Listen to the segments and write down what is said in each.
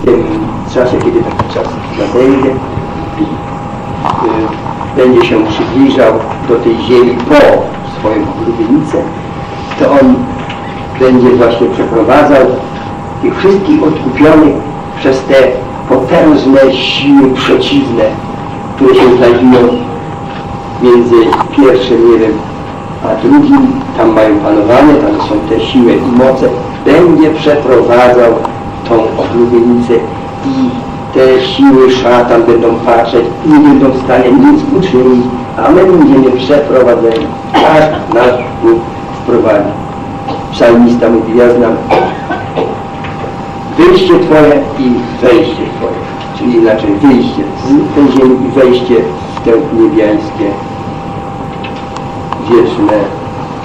w tym czasie, kiedy taki czas nadejdzie i y, będzie się przybliżał do tej ziemi po swoją oblubienicę, to on będzie właśnie przeprowadzał tych wszystkich odkupionych przez te potężne siły przeciwne, które się znajdują między pierwszym, nie wiem, a drugim, tam mają panowanie, tam są te siły i moce, będzie przeprowadzał tą oblubienicę i te siły szatan będą patrzeć i nie będą w stanie nic uczynić, a my będziemy przeprowadzeni, aż nas Bóg wprowadzi. Psalmista mówi, ja znam wyjście Twoje i wejście Twoje, czyli inaczej wyjście z tej ziemi i wejście w te niebiańskie, wieczne,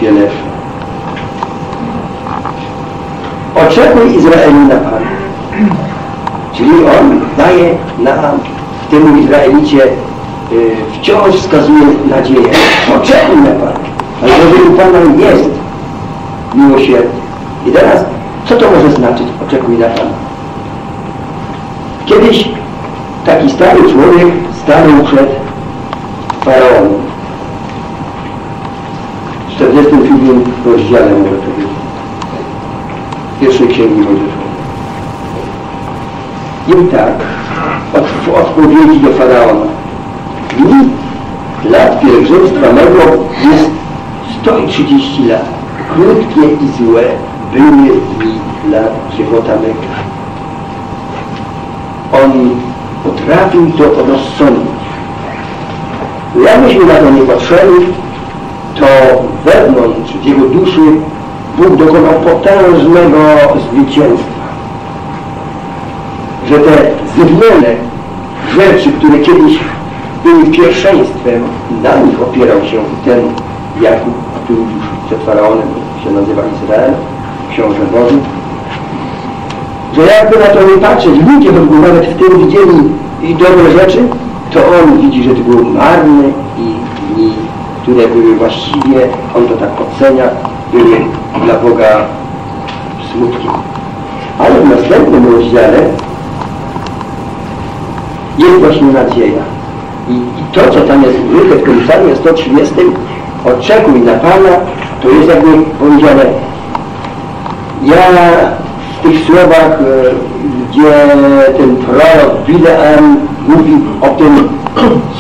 wieleczne. Oczekuj Izraelu na Pana. Czyli On daje nam, temu Izraelicie y, wciąż wskazuje nadzieję. Pana. Ale jeżeli u Pana jest miłosierdzie. I teraz, co to może znaczyć? Oczekuj na Pana. Kiedyś taki stary człowiek stanął przed faraonem. W 47 rozdziale może to być. Pierwszej Księgi Mojżeszowej. I tak, od, w odpowiedzi do faraona. Dni lat pielgrzymstwa mego jest 130 lat. Krótkie i złe były dni dla żywota mego. On potrafił to rozsądzić. Jakbyśmy na to nie patrzyli, to wewnątrz jego duszy Bóg dokonał potężnego zwycięstwa. Że te zewnętrzne rzeczy, które kiedyś były pierwszeństwem, na nich opierał się ten Jakub, który już przed Faraonem się nazywa Izrael, książę Boży, że jakby na to nie patrzeć, ludzie choćby nawet w tym widzieli i dobre rzeczy, to on widzi, że to było marne i dni, które były właściwie, on to tak ocenia, były dla Boga smutkiem. Ale w następnym rozdziale jest właśnie nadzieja. I, I, to, co tam jest użyte w tym psalmie 130, oczekuj na Pana, to jest jakby powiedziane, ja w tych słowach, e, gdzie ten prorok Bileam mówi o tym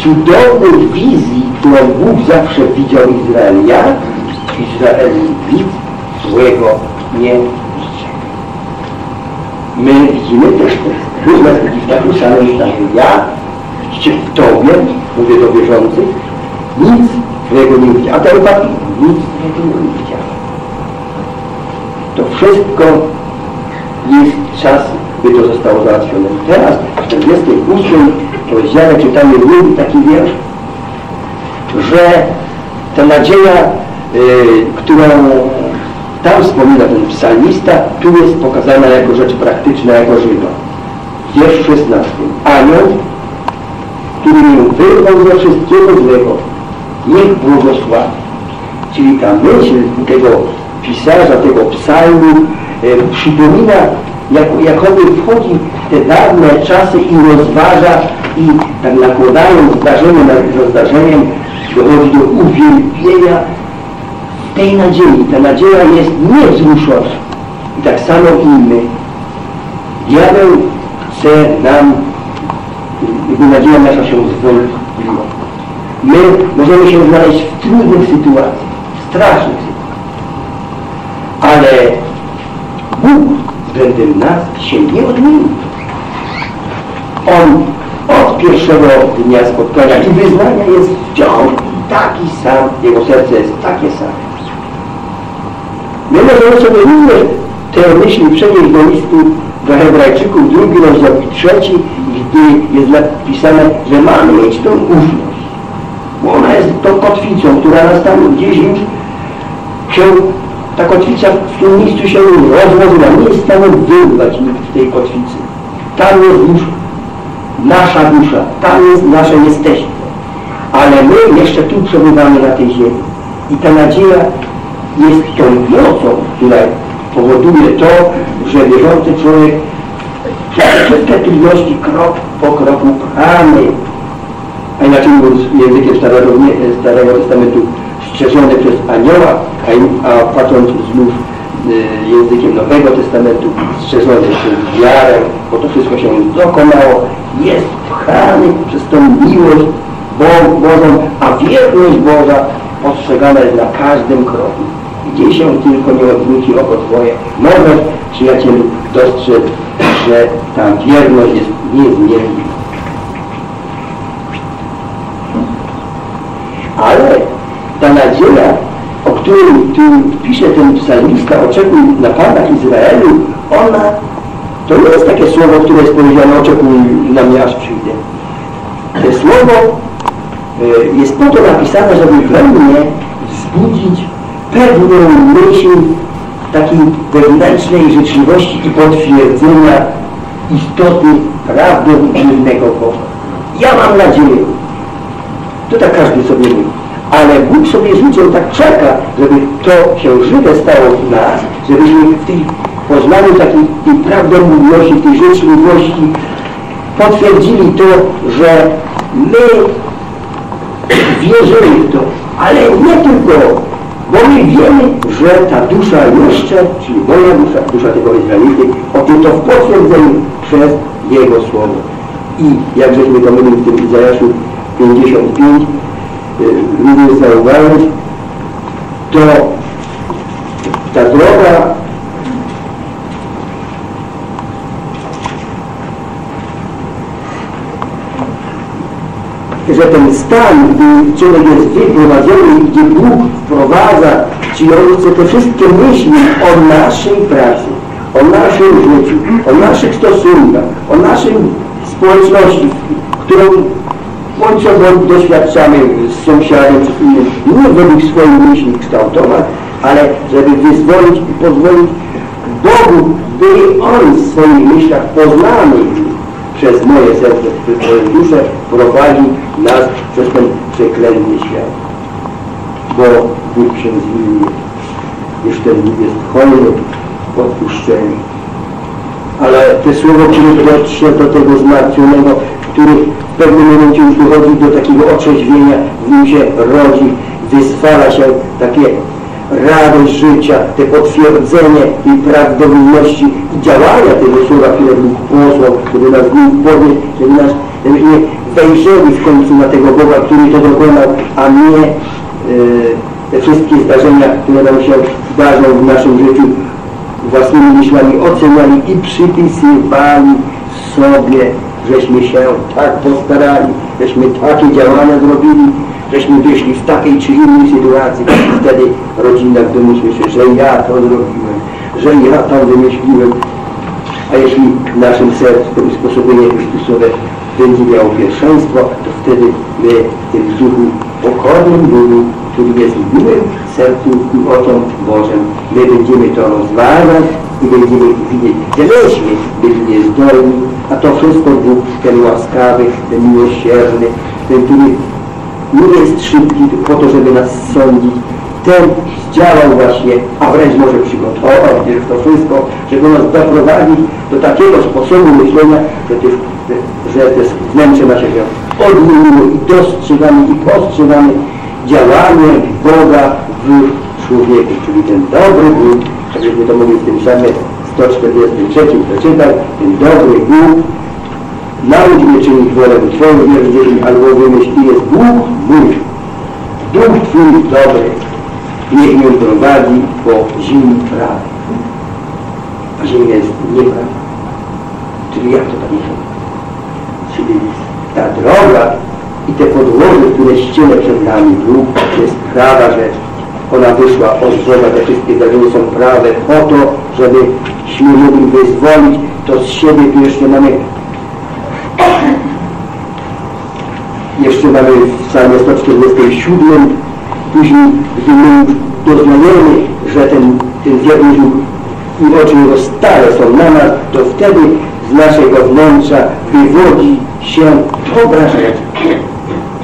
cudownej wizji, którą Bóg zawsze widział Izrael. Ja, Izrael, widz złego nie. My widzimy też to. Bóg nas widzi w takim samym stanie. Ja, widzicie, w Tobie, mówię do wierzących, nic złego nie widział. A ten papi nic złego nie widział. To wszystko jest czas, by to zostało załatwione. Teraz w 48 rozdziale czytamy drugi taki wiersz, że ta nadzieja, y, którą tam wspomina ten psalmista, tu jest pokazana jako rzecz praktyczna, jako żywa. Wiersz 16. Anioł, który mnie wyrwał ze wszystkiego złego, niech błogosławi. Czyli ta myśl tego pisarza, tego psalmu e, przypomina, jak, jak on wchodzi w te dawne czasy i rozważa i tak nakładając zdarzenie na zdarzeniem dochodzi do uwielbienia tej nadziei. Ta nadzieja jest niewzruszona. I tak samo i my. Diabeł chce nam, jakby nadzieja nasza się zwolniła. My możemy się znaleźć w trudnych sytuacjach, w strasznych sytuacjach. Ale Bóg względem nas się nie odmienił. On od pierwszego dnia spotkania i wyznania jest wciąż taki sam, jego serce jest takie same. My możemy sobie również te myśli przenieść do listu do Hebrajczyków, drugi rozdział i trzeci, gdzie jest napisane, że mamy mieć tą ufność. Bo ona jest tą kotwicą, która nas tam gdzieś już się, ta kotwica w tym miejscu się rozłożyła. Nie jest w stanie wyrwać nikt tej kotwicy. Tam jest już nasza dusza, tam jest nasze jesteśmy. Ale my jeszcze tu przebywamy na tej ziemi. I ta nadzieja jest tą mocą, która powoduje to, że wierzący człowiek trudności krok po kroku pchamy. A inaczej mówiąc językiem Starego, Starego Testamentu strzeżony przez anioła, a, a patrząc znów y, językiem Nowego Testamentu strzeżony przez wiarę, bo to wszystko się dokonało, jest pchany przez tą miłość Bo- Bożą, a wierność Boża postrzegana jest na każdym kroku. Gdzie się tylko nie odwróci oko Twoje, możesz, przyjacielu, dostrzec, że ta wierność jest niezmienna. Ale ta nadzieja, o której tu pisze ten psalmista, oczekuj na Pana Izraelu, ona to nie jest takie słowo, które jest powiedziane, oczekuj na mnie, aż przyjdę. To słowo y, jest po to napisane, żeby we mnie wzbudzić pewną myśl takiej wewnętrznej życzliwości i potwierdzenia istoty prawdopodobnego Boga. Ja mam nadzieję, to tak każdy sobie mówi. Ale Bóg sobie życzył, tak czeka, żeby to się żywe stało w nas, żebyśmy w tej poznaniu takiej tej prawdomówności, tej życzliwości potwierdzili to, że my wierzymy w to, ale nie tylko, bo my wiemy, że ta dusza jeszcze, czyli moja dusza, dusza tego Izraelity, obyto w potwierdzeniu przez Jego Słowo. I jak żeśmy to mówili w tym Izajaszu 55, również zauważyć, to ta droga że ten stan, gdy człowiek jest wyprowadzony gdzie Bóg wprowadza, czyli On chce te wszystkie myśli o naszej pracy, o naszym życiu, o naszych stosunkach, o naszej społeczności, którą bądź co doświadczamy z sąsiadem czy innym, nie według swoich myśli kształtować, ale żeby wyzwolić i pozwolić Bogu, by On w swoich myślach poznany przez moje serce, przez moją duszę prowadzi nas przez ten przeklęty świat. Bo Bóg się zmienił. Już ten Bóg jest hojny, odpuszczenie. Ale te słowo, które dotrze do tego zmartwionego, który w pewnym momencie już dochodzi do takiego otrzeźwienia, w nim się rodzi, wyzwala się takie radość życia, te potwierdzenie i prawdomności i działania tego słowa, które Bóg posłał, żeby nas Bóg podnieść, żeby nas, żebyśmy wejrzeli w końcu na tego Boga, który to dokonał, a nie e, te wszystkie zdarzenia, które nam się zdarzą w naszym życiu, własnymi myślami oceniali i przypisywali sobie, żeśmy się tak postarali, żeśmy takie działania zrobili, żeśmy wyszli w takiej czy innej sytuacji. Wtedy rodzina w domu słyszy, że ja to zrobiłem, że ja to wymyśliłem. A jeśli w naszym sercu usposobienie Chrystusowe będzie miało pierwszeństwo, to wtedy my w tym duchu pokornym duchu, który jest miłym sercu i oczom Bożym, my będziemy to rozważać i będziemy widzieć, że myśmy byli niezdolni, a to wszystko Bóg, ten łaskawy, ten miłosierny, ten, który nie jest szybki po to, żeby nas sądzić. Ten zdziałał właśnie, a wręcz może przygotował gdzieś to wszystko, żeby nas doprowadzić do takiego sposobu myślenia, że te, że te wnętrze nasze się odmieniły i dostrzegamy i postrzegamy działanie Boga w człowieku, czyli ten dobry Bóg, tak jakbyśmy to mogli w tym samym 143 przeczytać, ten dobry Bóg Naucz mnie czynić wolę Twoją wierzycieli, albo wymyśl, i jest Bóg mój. Duch Twój dobry, niech mnie prowadzi po ziemi prawej. A ziemia jest nieprawda. Czyli jak to jest? Czyli ta droga i te podłoże, które ściele przed nami to jest prawa rzecz. Ona wyszła od Boga, te wszystkie zdarzenia są prawe po to, żebyśmy mogli wyzwolić to z siebie, tu jeszcze mamy jeszcze mamy w psalmie 147, później doznajemy, że ten, ten wierny i oczy Jego stale są na nas, to wtedy z naszego wnętrza wywodzi się dobra rzecz.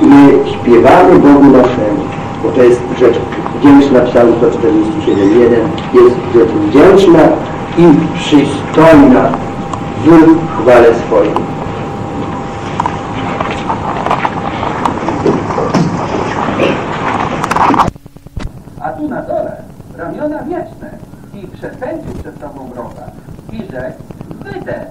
My śpiewamy Bogu naszemu, bo to jest rzecz wdzięczna, psalm 147.1 jest rzecz wdzięczna i przystojna w chwale swojej. A tu na dole ramiona wieczne i przepędził przed sobą wroga i rzekł, wyjdę.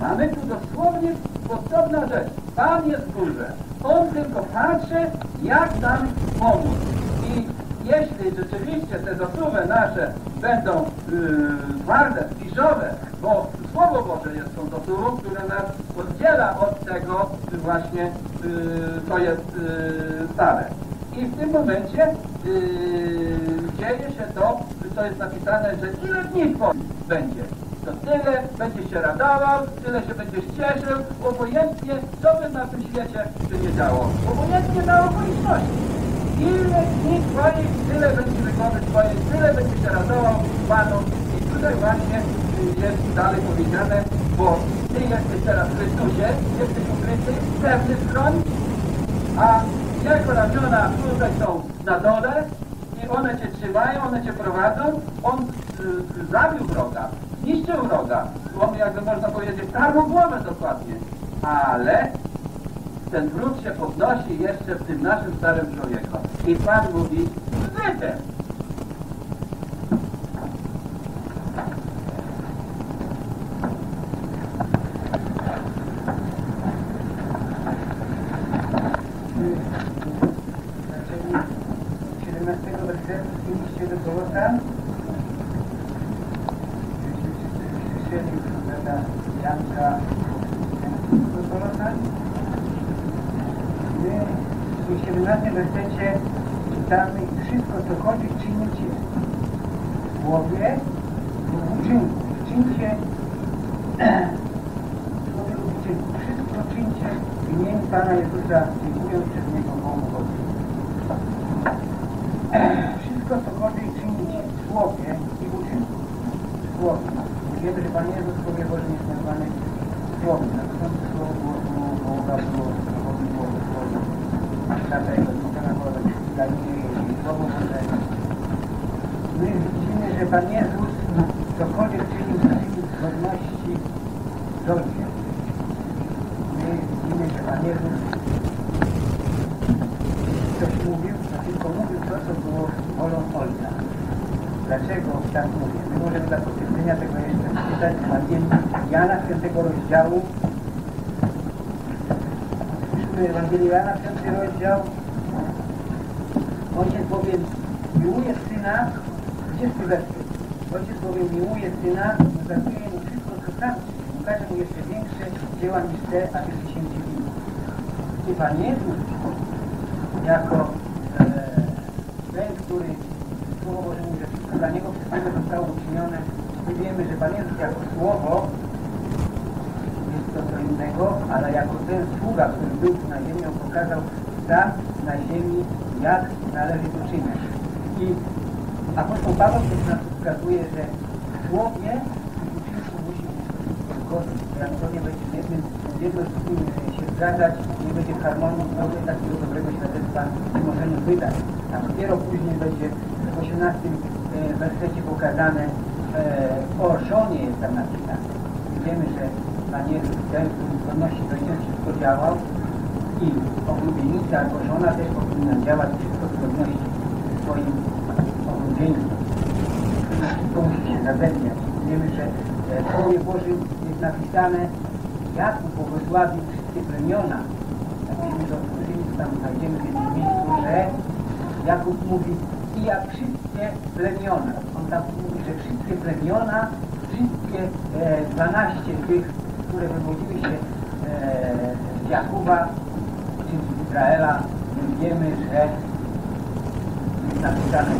Mamy tu dosłownie podobna rzecz. Pan jest w górze. On tylko patrzy, jak nam pomóc. I jeśli rzeczywiście te zasługi nasze będą yy, twarde, piżowe, bo Słowo Boże jest tą zasługą, które nas oddziela od tego właśnie, yy, co jest yy, stare. I w tym momencie yy, dzieje się to, co jest napisane, że ile dni będzie. To tyle będzie się radował, tyle się będziesz cieszył, obojętnie co by na tym świecie się nie działo. Obojętnie na okoliczności. Ile dni twoich, tyle będzie wygody tyle będzie się radował Panu. I tutaj właśnie yy, jest dalej powiedziane, bo Ty jesteś teraz w Chrystusie, jesteś ukryty pewny schron, a jego ramiona są na dole i one cię trzymają, one cię prowadzą. On y, zabił wroga, zniszczył wroga. On jakby można powiedzieć, tarł głowę dokładnie. Ale ten wróg się podnosi jeszcze w tym naszym starym człowieku. I Pan mówi, wyjdę. Napisane Jakub błogosławił wszystkie plemiona. Jakbyśmy to otworzyli, to tam znajdziemy w jednym miejscu, że Jakub mówi i jak wszystkie plemiona. On tam mówi, że wszystkie plemiona, wszystkie e, 12 tych, które wywodziły się e, z Jakuba, czyli z Izraela, my wiemy, że jest napisane,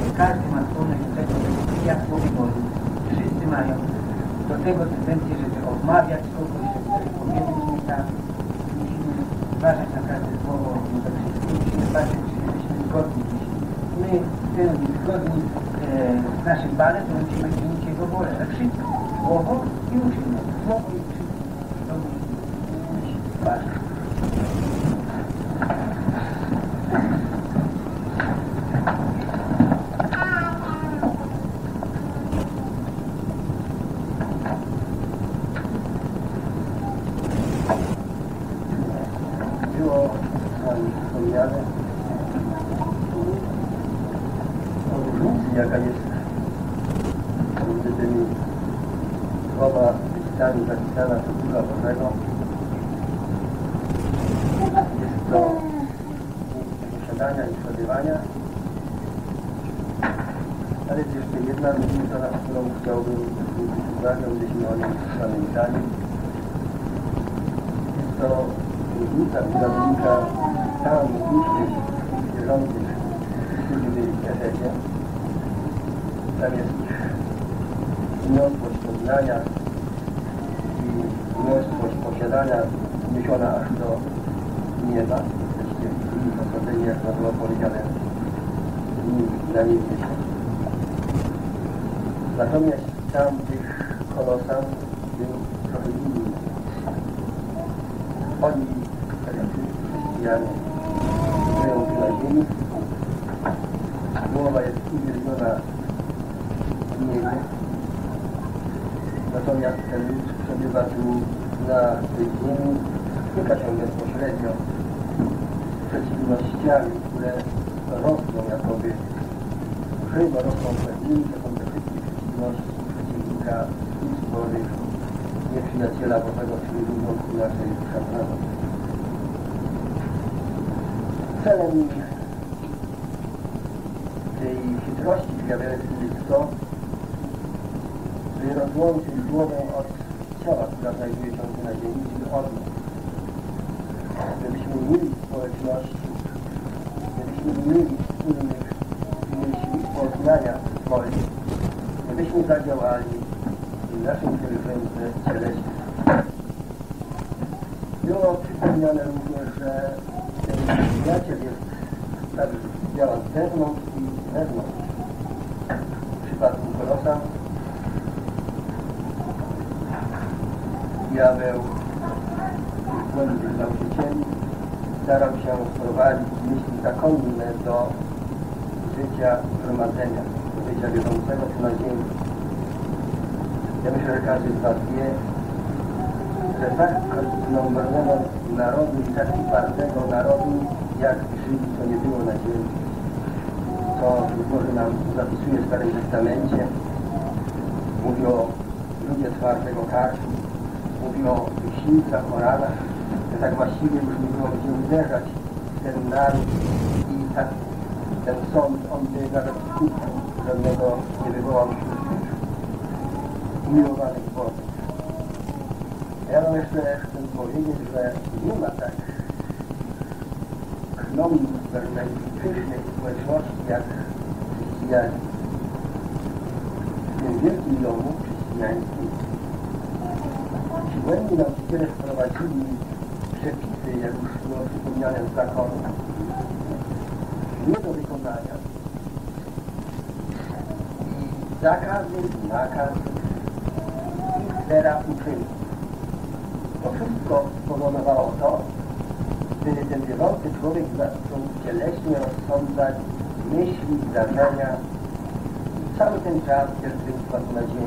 w razie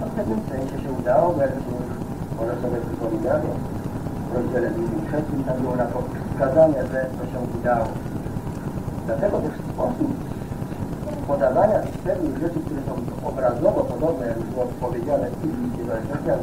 no, w pewnym sensie się udało, bo jak już może sobie przypominamy, w rozdziale 23 tam było na wskazane, że to się udało. Dlatego też sposób podawania tych pewnych rzeczy, które są obrazowo podobne, jak już było powiedziane w liście do Efezjan,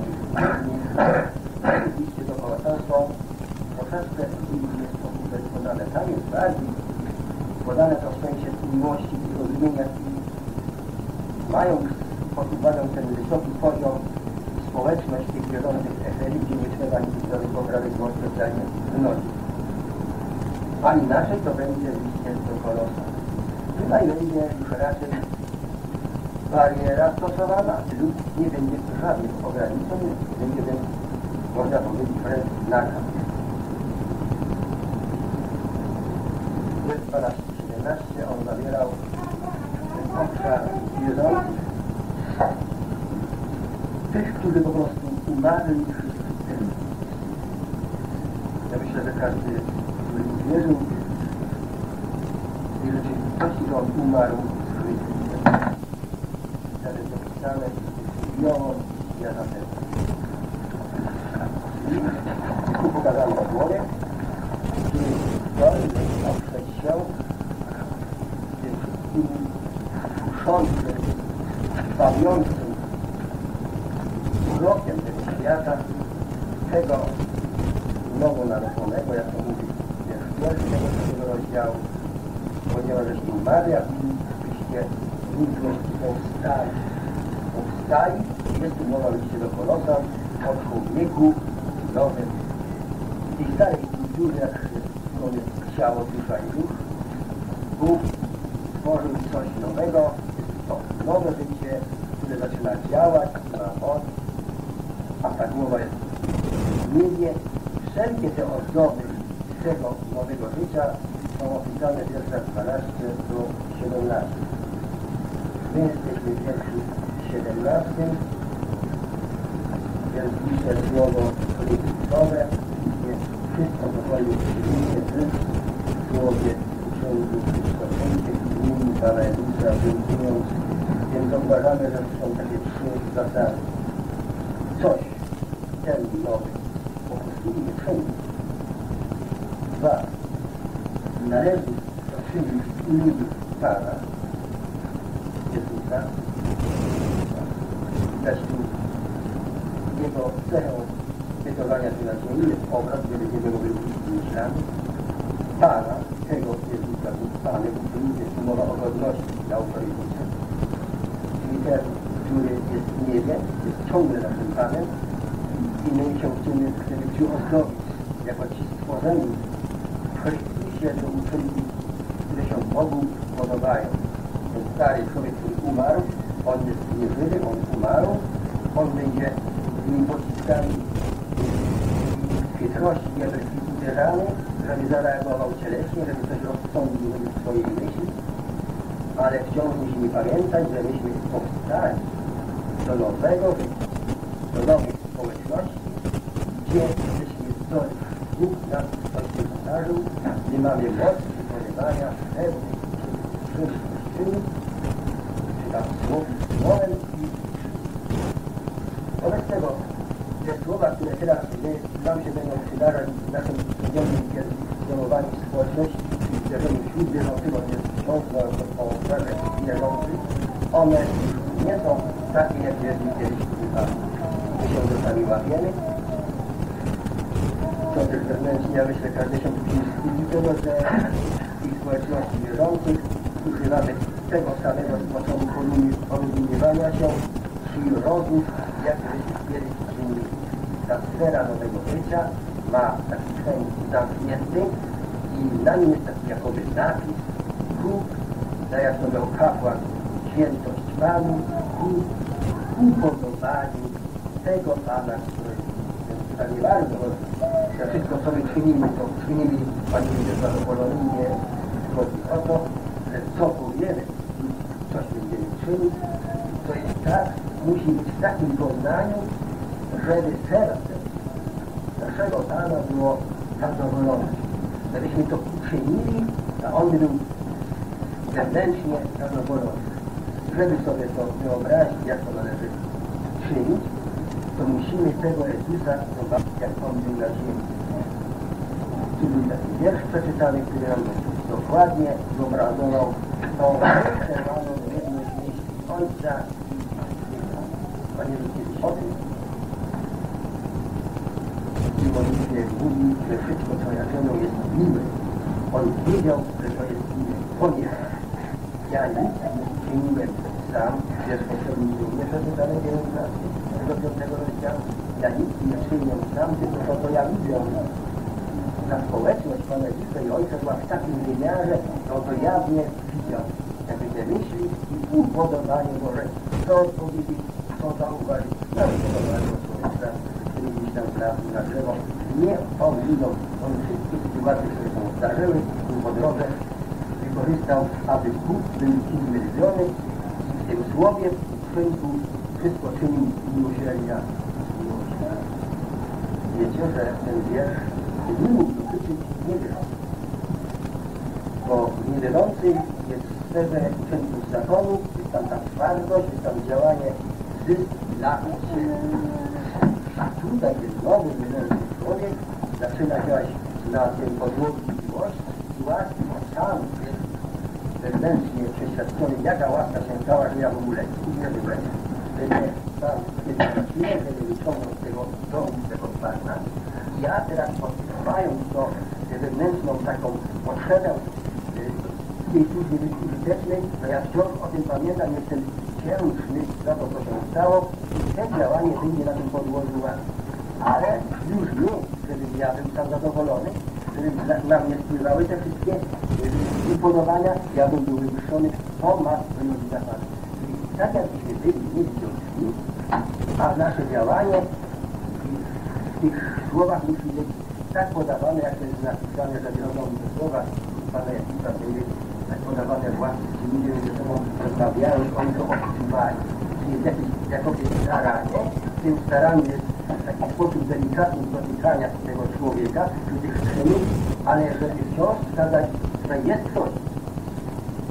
staramy się w taki sposób delikatny dotykania tego człowieka, czy tych czynów, ale żeby wciąż wskazać, że jest ktoś,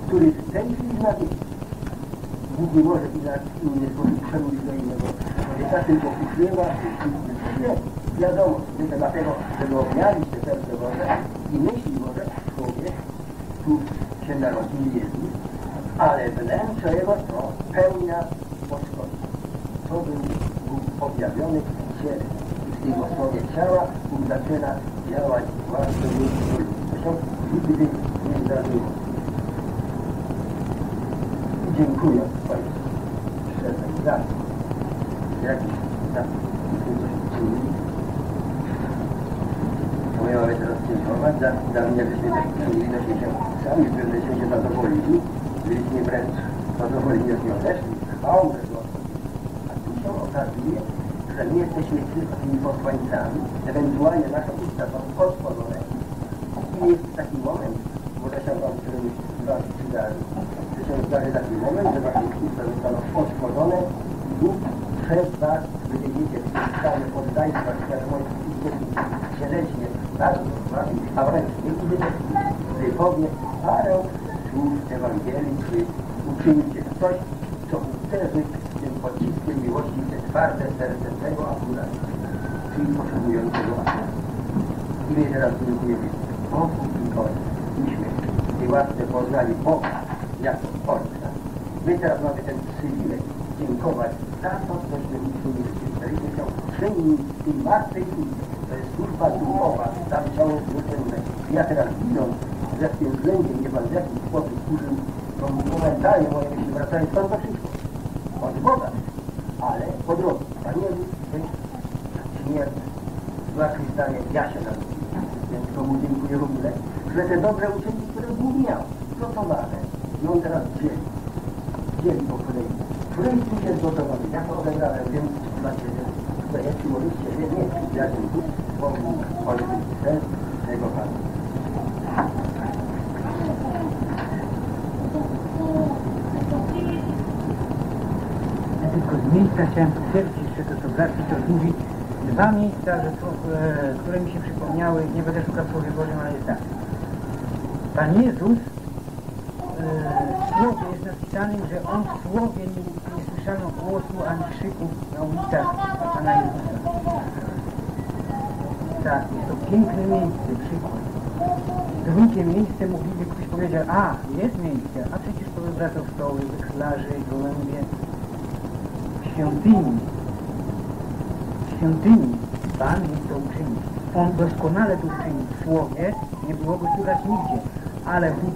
który w tej chwili na Bóg nie może w inny sposób przemówić do innego człowieka, tylko ukrywa, ukrywa. Wiadomo, tylko dlatego, żeby objawić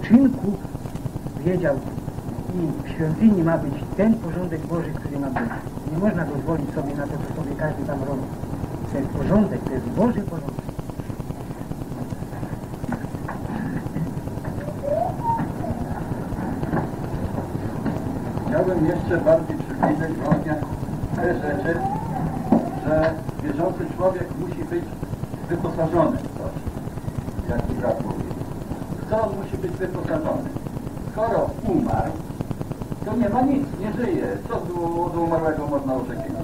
uczynku wiedział i w świątyni ma być ten porządek Boży, który ma być. Nie można pozwolić sobie na to, co sobie każdy tam robi. To jest porządek, to jest Boży porządek. Chciałbym jeszcze bardziej przybliżyć właśnie te rzeczy, że wierzący człowiek musi być wyposażony w coś, jak brat mówi co musi być wyposażony. Skoro umarł, to nie ma nic, nie żyje. Co do, umarłego można oczekiwać?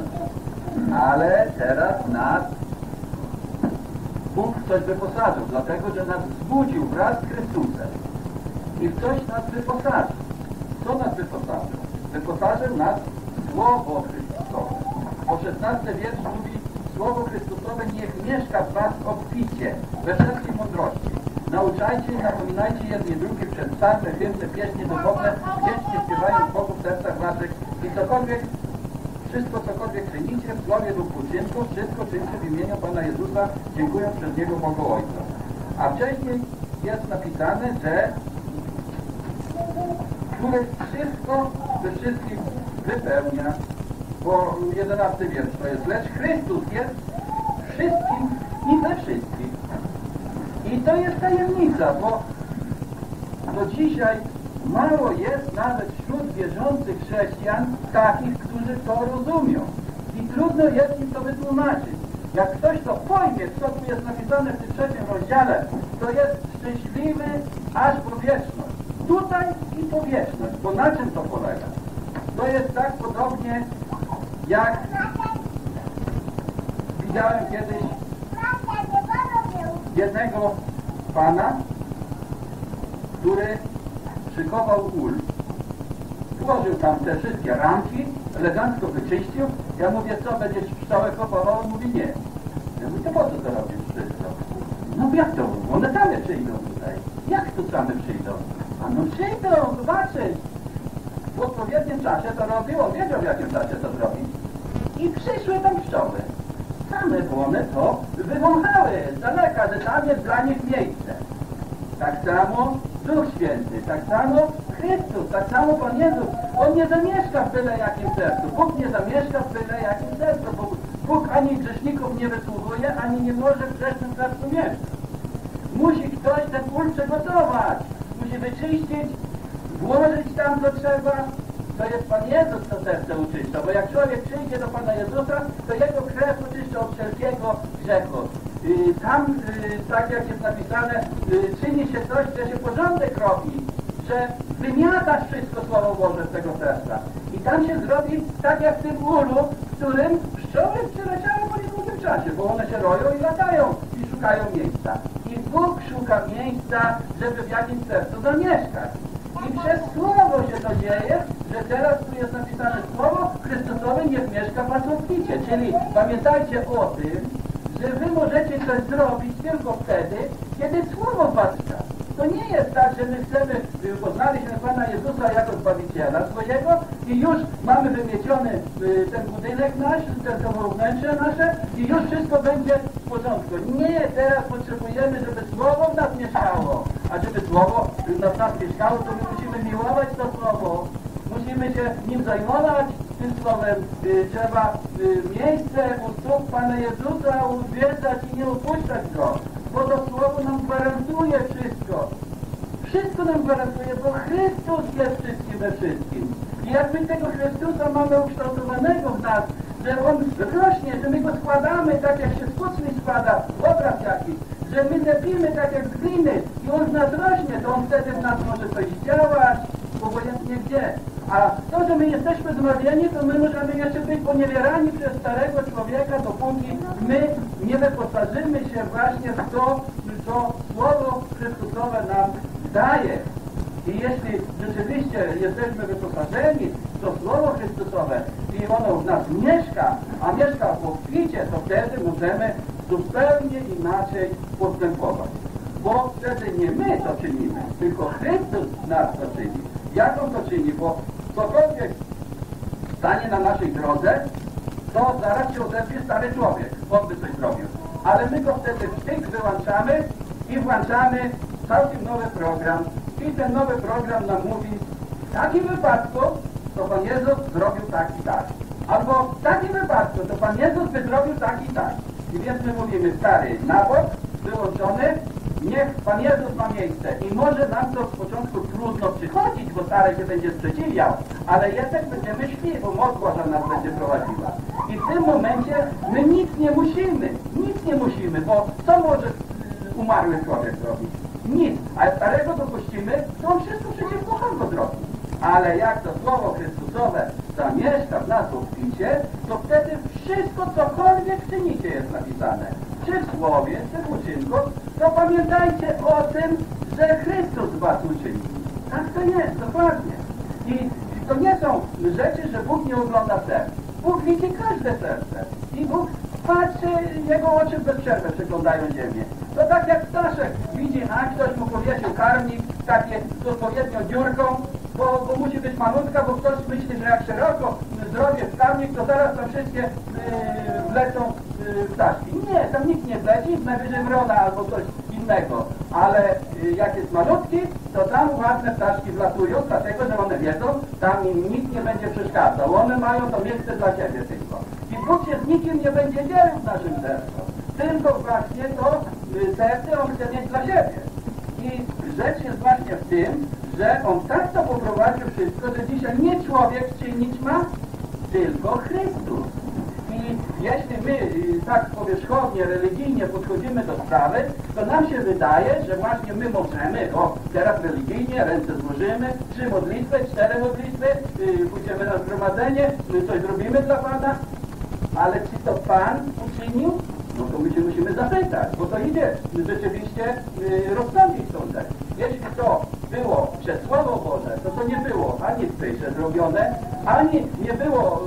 Ale teraz nas Bóg coś wyposażył, dlatego że nas wzbudził wraz z Chrystusem i w coś nas wyposażył. Co nas wyposażył? Wyposażył nas Słowo Chrystusowe. O 16 wiersz mówi Słowo Chrystusowe niech mieszka w was obficie, we wszelkiej mądrości. Nauczajcie i napominajcie jedni drugich przez psalmy, hymny, pieśni duchowne, wdzięcznie śpiewając Bogu w sercach waszych i cokolwiek, wszystko cokolwiek czynicie w słowie lub uczynku, wszystko czyńcie w imieniu Pana Jezusa, dziękując przez Niego Bogu Ojca. A wcześniej jest napisane, że który wszystko we wszystkim wypełnia, bo 11 wiersz to jest, lecz Chrystus jest wszystkim i we wszystkim. I to jest tajemnica, bo do dzisiaj mało jest nawet wśród wierzących chrześcijan takich, którzy to rozumią. I trudno jest im to wytłumaczyć. Jak ktoś to pojmie, co tu jest napisane w tym trzecim rozdziale, to jest szczęśliwy aż po wieczność. Tutaj i po wieczność. Bo na czym to polega? To jest tak podobnie, jak widziałem kiedyś jednego pana, który szykował ul. Włożył tam te wszystkie ramki, elegancko wyczyścił. Ja mówię, co, będziesz pszczołę kopał? On mówi, nie. Ja mówię, to po co to robisz wszystko? No jak to? One same przyjdą tutaj. Jak tu same przyjdą? A no przyjdą, zobaczyć. W odpowiednim czasie to robił, wiedział w jakim czasie to zrobić. I przyszły tam pszczoły. Same bo one to wywąchały z daleka, że tam jest dla nich miejsce. Tak samo Duch Święty, tak samo Chrystus, tak samo Pan Jezus. On nie zamieszka w byle jakim sercu. Bóg nie zamieszka w byle jakim sercu, bo Bóg ani grzeszników nie wysługuje, ani nie może w grzesznym sercu mieszkać. Musi ktoś ten ból przygotować. Musi wyczyścić, włożyć tam co trzeba. To jest Pan Jezus, co serce uczyszcza. Bo jak człowiek przyjdzie do Pana Jezusa, to Jego krew oczyszcza od wszelkiego grzechu. Tam, y, tak jak jest napisane, y, czyni się coś, że się porządek robi, że wymiatasz wszystko Słowo Boże z tego serca. I tam się zrobi tak jak w tym ulu, w którym pszczoły przyleciały po niedługim czasie, bo one się roją i latają i szukają miejsca. I Bóg szuka miejsca, żeby w jakimś sercu zamieszkać. I przez Słowo się to dzieje, że teraz tu jest napisane Słowo Chrystusowe niech mieszka w was obficie. Czyli pamiętajcie o tym, że wy możecie coś zrobić tylko wtedy, kiedy Słowo was. To nie jest tak, że my chcemy, poznaliśmy Pana Jezusa jako Zbawiciela swojego i już mamy wymieciony y, ten budynek nasz, ten to wnętrze nasze i już wszystko będzie w porządku. Nie, teraz potrzebujemy, żeby Słowo w nas mieszkało. A żeby Słowo w nas mieszkało, to my musimy miłować to Słowo. Musimy się nim zajmować, tym słowem y, trzeba y, miejsce u stóp Pana Jezusa odwiedzać i nie opuszczać Go, bo to Słowo nam gwarantuje wszystko. Wszystko nam gwarantuje, bo Chrystus jest wszystkim we wszystkim. I jak my tego Chrystusa mamy ukształtowanego w nas, że On rośnie, że my Go składamy tak jak się z składa, obraz jakiś, że my lepimy tak jak z gliny i On w nas rośnie, to On wtedy w nas może coś działać, obojętnie gdzie. A to, że my jesteśmy zmawiani, to my możemy jeszcze być poniewierani przez starego człowieka, dopóki my nie wyposażymy się właśnie w to, co Słowo Chrystusowe nam daje. I jeśli rzeczywiście jesteśmy wyposażeni w to Słowo Chrystusowe i ono w nas mieszka, a mieszka w obficie, to wtedy możemy zupełnie inaczej postępować. Bo wtedy nie my to czynimy, tylko Chrystus nas to czyni. Jak On to czyni? Bo cokolwiek stanie na naszej drodze, to zaraz się odezwie stary człowiek. On by coś zrobił. Ale my go wtedy w styk wyłączamy i włączamy całkiem nowy program. I ten nowy program nam mówi, w takim wypadku to Pan Jezus zrobił tak i tak. Albo w takim wypadku to Pan Jezus by zrobił tak i tak. I więc my mówimy, stary, na bok, wyłączony, niech Pan Jezus ma miejsce. I może nam to z początku trudno przychodzić, bo stary się będzie sprzeciwiał, ale jednak będziemy szli, bo moc Boża nas będzie prowadziła. I w tym momencie my nic nie musimy, nic nie musimy, bo co może y, umarły człowiek zrobić? Nic. A starego dopuścimy, to on wszystko przeciwko Bogu zrobi. Ale jak to Słowo Chrystusowe zamieszka w nas w obficie, to wtedy wszystko, cokolwiek czynicie jest napisane. Czy w Słowie, czy w uczynku, to pamiętajcie o tym, że Chrystus was uczynił. Tak to jest, dokładnie. I to nie są rzeczy, że Bóg nie ogląda serc. Bóg widzi każde serce. I Bóg patrzy, jego oczy bez przerwy przeglądają ziemię. To tak jak Staszek widzi, a ktoś mu powiesił karmnik, takie z odpowiednią dziurką, bo, bo musi być malutka, bo ktoś myśli, że jak szeroko zrobię w karmnik, to zaraz tam wszystkie yy, wlecą yy, ptaszki. Nie, tam nikt nie wleci, najwyżej wrona albo coś innego. Ale yy, jak jest malutki, to tam ładne ptaszki wlatują, dlatego, że one wiedzą, tam im nikt nie będzie przeszkadzał. One mają to miejsce dla siebie tylko. I Bóg się z nikim nie będzie dzielił w naszym sercu. Tylko właśnie to y, serce on chce mieć dla siebie. I rzecz jest właśnie w tym, że on tak to poprowadził wszystko, że dzisiaj nie człowiek czynić ma, tylko Chrystus. I jeśli my y, tak powierzchownie, religijnie podchodzimy do sprawy, to nam się wydaje, że właśnie my możemy, o teraz religijnie, ręce złożymy, trzy modlitwy, cztery modlitwy, y, pójdziemy na zgromadzenie, my coś zrobimy dla Pana, ale czy to Pan uczynił? No to my się musimy zapytać, bo to idzie rzeczywiście y, rozsądzić tą rzecz. Jeśli to było przez Słowo Boże, to to nie było ani w pysze zrobione, ani nie było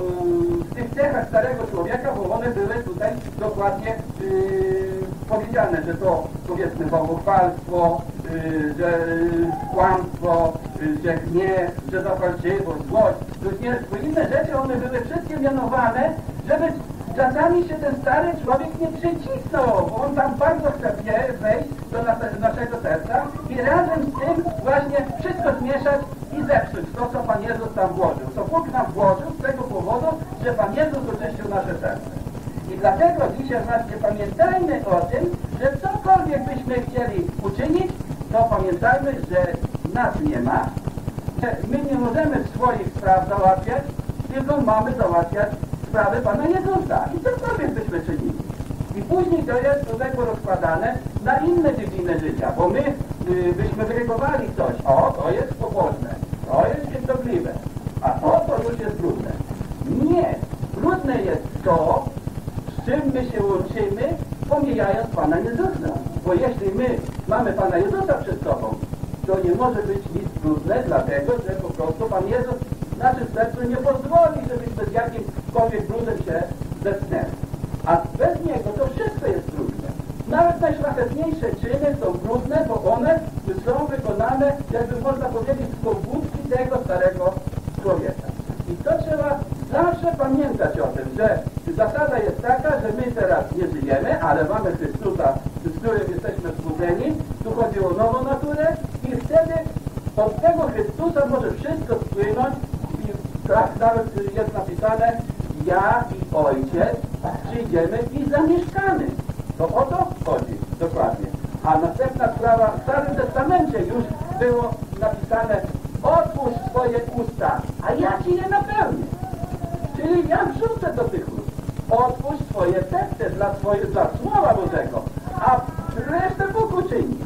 y, w tych cechach starego człowieka, bo one były tutaj dokładnie y, powiedziane, że to powiedzmy bałwochwalstwo, y, że y, kłamstwo, y, że gniew, że zapalczywość, złość, bluźnierstwo, inne rzeczy, one były wszystkie mianowane, żeby czasami się ten stary człowiek nie przycisnął, bo on tam bardzo chce wejść do nas- naszego serca i razem z tym właśnie wszystko zmieszać i zepsuć to, co Pan Jezus tam włożył. Co Bóg nam włożył z tego powodu, że Pan Jezus oczyścił nasze serce. I dlatego dzisiaj właśnie pamiętajmy o tym, że cokolwiek byśmy chcieli uczynić, to pamiętajmy, że nas nie ma, że my nie możemy swoich spraw załatwiać, tylko mamy załatwiać sprawy Pana Jezusa. I cokolwiek byśmy czynili. I później to jest do tego rozkładane na inne dziedziny życia, bo my y, byśmy wyrygowali coś, o, to jest pobożne, to jest świętobliwe, a to, to już jest brudne. Nie, brudne jest to, z czym my się łączymy, pomijając Pana Jezusa. Bo jeśli my mamy Pana Jezusa przed sobą, to nie może być nic brudne, dlatego że po prostu Pan Jezus naszym sercu nie pozwoli, żebyśmy z jakimkolwiek brudem się zetknęli. A bez Niego to wszystko jest brudne. Nawet najszlachetniejsze czyny są brudne, bo one są wykonane, jakby można powiedzieć, z pobudki tego starego człowieka. I to trzeba zawsze pamiętać o tym, że zasada jest taka, że my teraz nie żyjemy, ale mamy Chrystusa, z którym jesteśmy wzbudzeni. Tu chodzi o nową naturę i wtedy od tego Chrystusa może wszystko spłynąć tak nawet jest napisane ja i Ojciec przyjdziemy i zamieszkamy. To o to chodzi dokładnie. A następna sprawa, w Starym Testamencie już było napisane otwórz swoje usta, a ja ci je napełnię. Czyli ja wrzucę do tych ust. Otwórz swoje serce dla, dla Słowa Bożego, a resztę Bóg uczyni.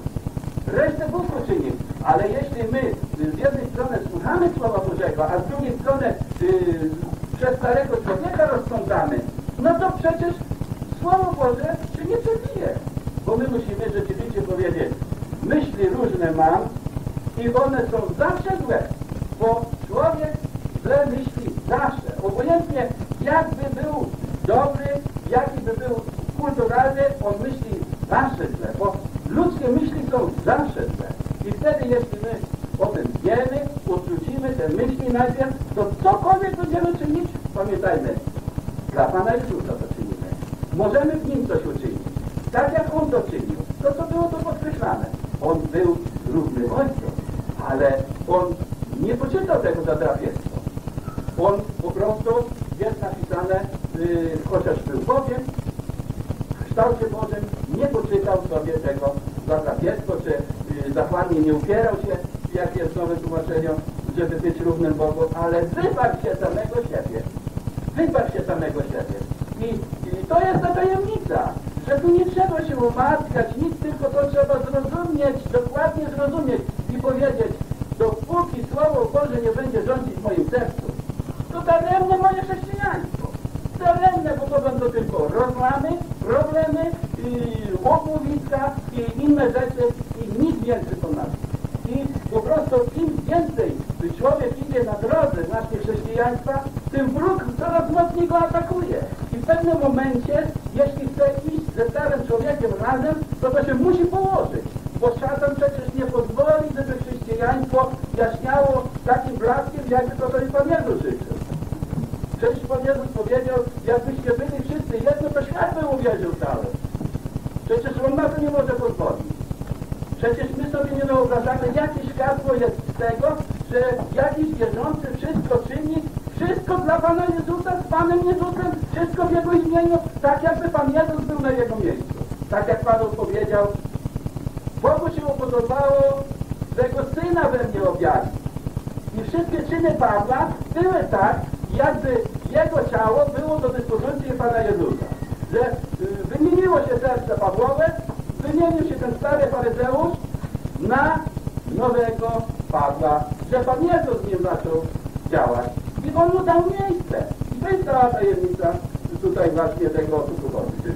Resztę Bóg uczyni. Ale jeśli my y, z jednej strony słuchamy Słowa Bożego, a z drugiej strony y, przez starego człowieka rozsądzamy, no to przecież Słowo Boże się nie przebije. Bo my musimy rzeczywiście powiedzieć, myśli różne mam i one są zawsze złe, bo człowiek źle myśli zawsze. Obojętnie jakby był dobry, jaki by był kulturalny, on myśli zawsze źle, bo ludzkie myśli są zawsze źle. I wtedy, jeśli my o tym wiemy, odrzucimy te myśli najpierw, to cokolwiek będziemy czynić, pamiętajmy, dla Pana Jezusa to czynimy. Możemy w Nim coś uczynić. Tak jak On to czynił. To, co było to podkreślane. On był równy Ojcu, ale On nie poczytał tego za drapieżstwo. On po prostu, jest napisane, yy, chociaż był Bogiem, kształcie Bożym, nie poczytał sobie tego za drapieżstwo, czy yy, zachłannie nie upierał się, jak jest nowe tłumaczenie, żeby być równym Bogu, ale wyparł się samego siebie. Wyparł się samego siebie. I, I to jest ta tajemnica, że tu nie trzeba się umatkać, nic, tylko to trzeba zrozumieć, dokładnie zrozumieć i powiedzieć, dopóki Słowo Boże nie będzie rządzić moim sercu, to daremne moje chrześcijaństwo. Daremne, bo to będą tylko rozłamy, problemy, łopłowiska i inne rzeczy i nic więcej ponad. I po prostu im więcej człowiek idzie na drodze właśnie chrześcijaństwa, tym wróg coraz mocniej go atakuje. I w pewnym momencie jeśli chce iść ze starym człowiekiem razem, to to się musi położyć. Bo szatan przecież nie pozwoli, żeby chrześcijaństwo jaśniało takim blaskiem, jakby to sobie Pan Jezus życzył. Przecież Pan Jezus powiedział, jakbyście byli wszyscy jedno, to świat by uwierzył cały. Przecież On na to nie może pozwolić. Przecież my sobie nie wyobrażamy, jakie światło jest z tego, że jakiś wierzący wszystko czyni, wszystko dla Pana Jezusa, z Panem Jezusem, wszystko w Jego imieniu, tak jakby Pan Jezus był na Jego miejscu. Tak jak Paweł powiedział, Bogu się upodobało swego Syna we mnie objawić. I wszystkie czyny Pawła były tak, jakby Jego ciało było do dyspozycji Pana Jezusa. Że y, wymieniło się serce Pawłowe, wymienił się ten stary faryzeusz na nowego Pawła, że Pan Jezus nim zaczął działać. I On mu dał miejsce. I to jest cała tajemnica tutaj właśnie tego osuku Boży, czy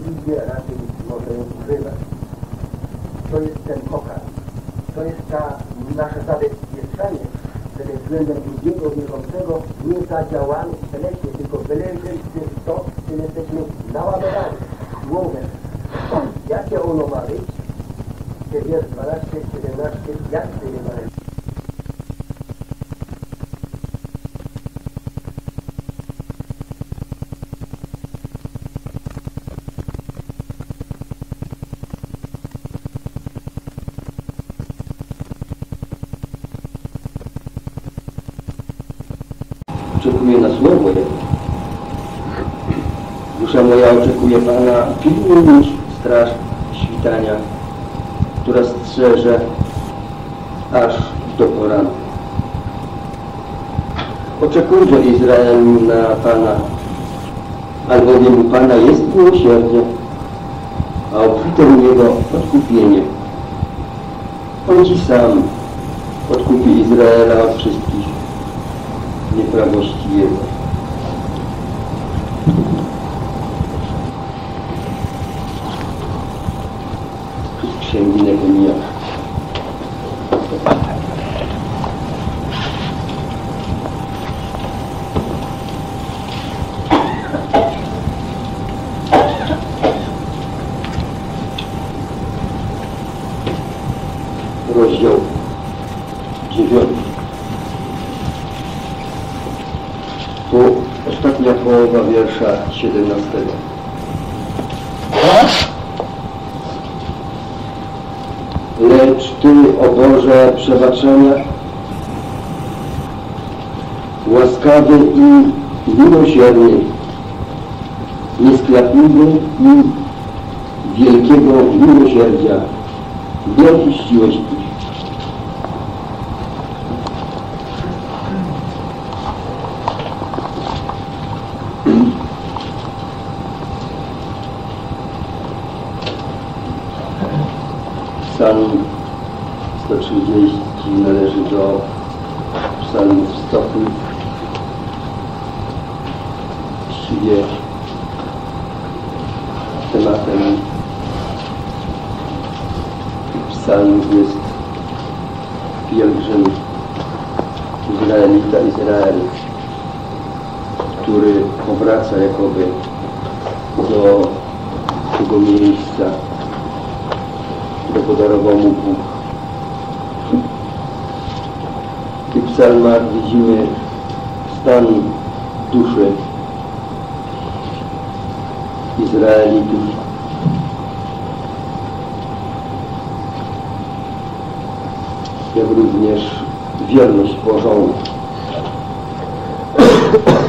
półce tą Biblię, a raczej może ją używać. To jest ten pokarm. To jest ta nasze zabezpieczenie przed względem drugiego wierzącego nie zadziałamy cieleśnie, tylko wyleży w to, czym jesteśmy naładowani słowem. Jakie ono ma być? Te wiersz 12, 17, jak to je należy? oczekuję na słowo, Dusza oczekuje Pana, pilnuj straż świtania, która strzeże aż do poranku. Oczekujże Izrael na Pana, albowiem Pana jest miłosierdzie, a obfite u Niego odkupienie. On Ci sam odkupi Izraela od wszystkich nieprawości Jego. z Księgi Nehemia. Rozdział dziewiąty. Tu ostatnia połowa wiersza 17. Lecz Ty, o Boże, przebaczenia, łaskawy i miłosierny, niesklapliwy i wielkiego miłosierdzia, nie opuściłeś ich. Psalm 130 należy do psalmów stopni. Właściwie tematem psalmów jest pielgrzym Izraelita Izrael, który powraca jakoby do tego miejsca, które podarował mu Bóg. W tych psalmach widzimy stan duszy Izraelitów. Jak również wierność Bożą,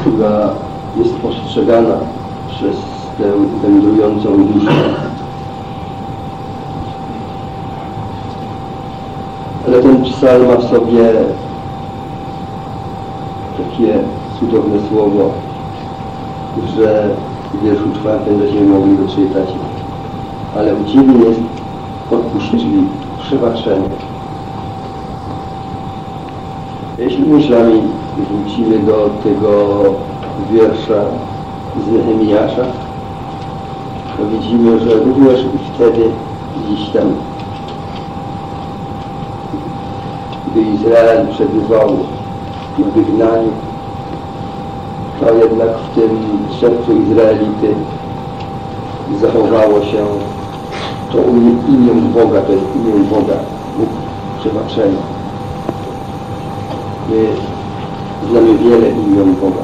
która jest postrzegana przez tę wędrującą duszę. Ale ten psalm ma w sobie takie cudowne słowo, że w wierszu czwartym będziemy mogli doczytać. Ciebie jest czyli przebaczenie. Jeśli myślami wrócimy do tego wiersza z Nehemiasza, to widzimy, że również wtedy gdzieś tam gdy Izrael przebywał w wygnaniu, to jednak w tym sercu Izraelity zachowało się to imię Boga, to jest imię Boga, Bóg przebaczenia. My znamy wiele imion Boga.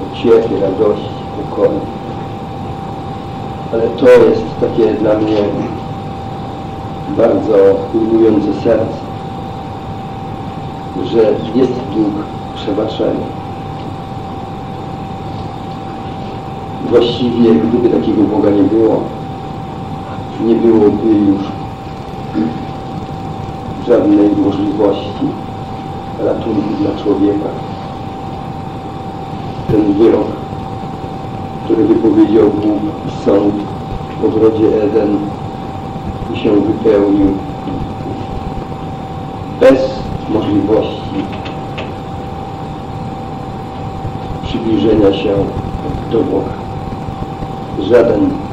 Pociechy, radości, pokoju. Ale to jest takie dla mnie bardzo ujmujące serce że jest Bóg przebaczenia. Właściwie, gdyby takiego Boga nie było, nie byłoby już żadnej możliwości ratunku dla człowieka. Ten wyrok, który wypowiedział Bóg i sąd w ogrodzie Eden i się wypełnił bez możliwości przybliżenia się do Boga. Żaden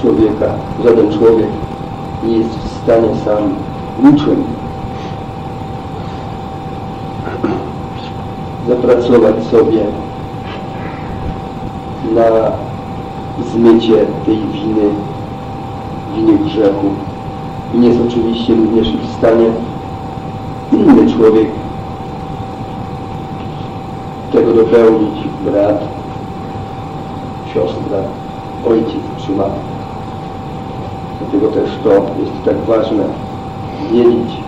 człowieka, żaden człowiek nie jest w stanie sam niczym zapracować sobie na zmycie tej winy, winy grzechu. I nie jest oczywiście również w stanie inny człowiek tego dopełnić, brat, siostra, ojciec czy matka też to jest tak ważne wiedzieć,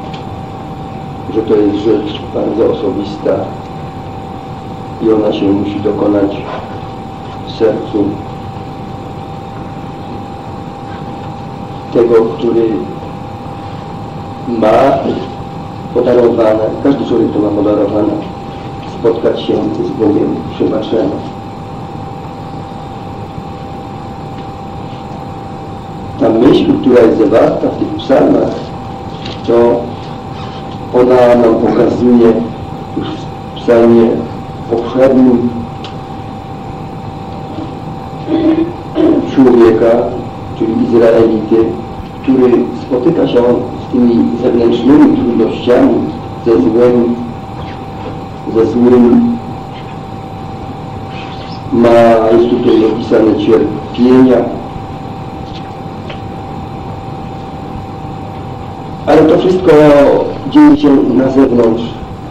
że to jest rzecz bardzo osobista i ona się musi dokonać w sercu tego, który ma podarowane, każdy człowiek, to ma podarowane, spotkać się z Bogiem przebaczeniem. Która jest zawarta w tych psalmach, to ona nam pokazuje już w psalmie poprzednim człowieka, czyli Izraelity, który spotyka się z tymi zewnętrznymi trudnościami, ze złym, ze złym. Ma, jest tutaj opisane cierpienia, ale to wszystko dzieje się na zewnątrz,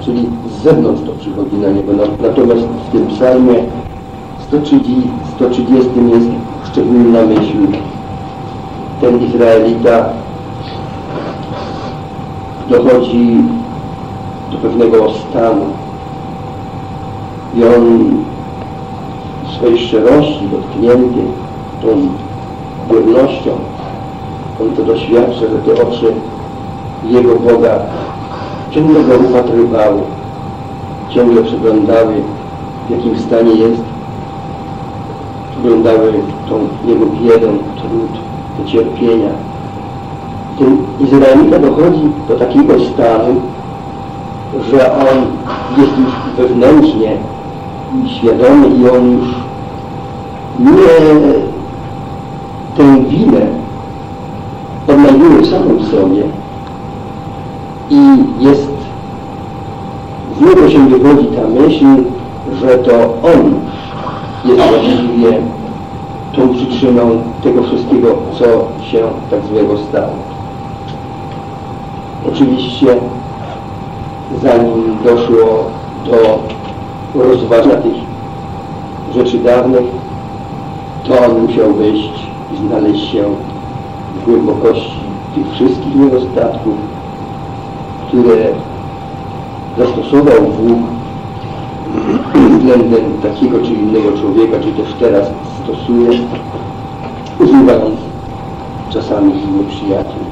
czyli z zewnątrz to przychodzi na niego. Natomiast w tym psalmie 130, 130 jest szczególna myśl. Ten Izraelita dochodzi do pewnego stanu i on w swojej szczerości dotknięty tą wiernością, on to doświadcza, że te oczy jego Boga ciągle go upatrywały, ciągle przyglądały w jakim stanie jest, przyglądały tą jego biedę, trud, te cierpienia. Ten Izraelita dochodzi do takiego stanu, że on jest już wewnętrznie świadomy i on już nie tę winę odnajduje w samym sobie i jest z niego się wywodzi ta myśl, że to on jest właściwie tą przyczyną tego wszystkiego, co się tak złego stało. Oczywiście zanim doszło do rozważania tych rzeczy dawnych, to on musiał wyjść i znaleźć się w głębokości tych wszystkich niedostatków, które zastosował Bóg względem takiego czy innego człowieka, czy też teraz stosuje, używając czasami nieprzyjaciół,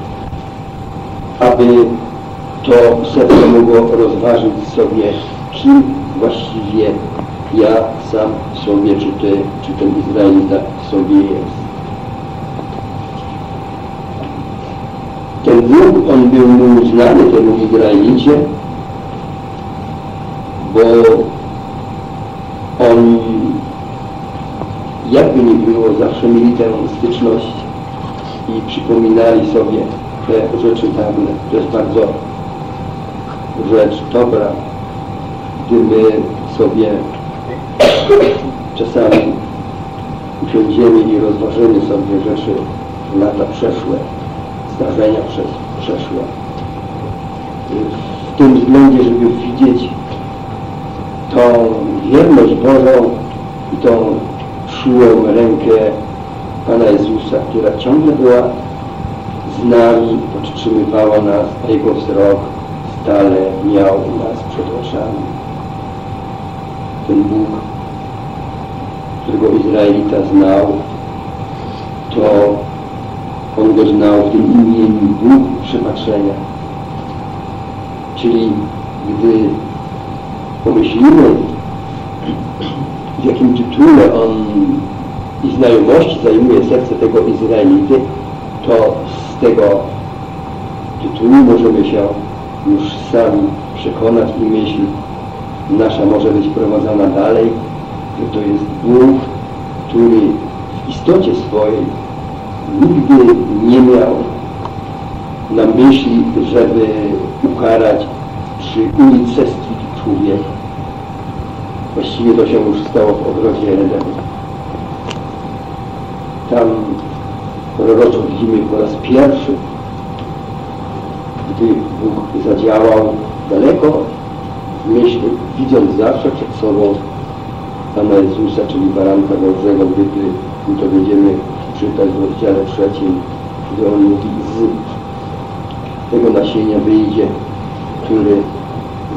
aby to serce mogło rozważyć sobie, kim właściwie ja sam sobie, czy ty, czy ten Izraelita sobie jest. Ten Bóg, on był mu znany temu Izraelicie, bo oni jakby nie było, zawsze mieli tę styczność i przypominali sobie te rzeczy dawne. To jest bardzo rzecz dobra, gdy my sobie czasami usiądziemy i rozważymy sobie rzeczy lata przeszłe, zdarzenia przez, przeszłe. W tym względzie, żeby widzieć tą wierność Bożą i tą czułą rękę Pana Jezusa, która ciągle była z nami, podtrzymywała nas, a Jego wzrok stale miał nas przed oczami. Ten Bóg, którego Izraelita znał, to on go znał w tym imieniu Bóg przebaczenia. Czyli gdy pomyślimy, w jakim tytule on i znajomości zajmuje serce tego Izraelity, to z tego tytułu możemy się już sami przekonać i myśl nasza może być prowadzona dalej, że to jest Bóg, który w istocie swojej nigdy nie miał na myśli, żeby ukarać czy unicestwić człowieka. Właściwie to się już stało w ogrodzie Eden. Tam proroczo widzimy po raz pierwszy, gdy Bóg zadziałał daleko w myśli, widząc zawsze przed sobą Pana Jezusa, czyli baranka Bożego, gdy to będziemy czytać w rozdziale trzecim, mówi z tego nasienia wyjdzie, który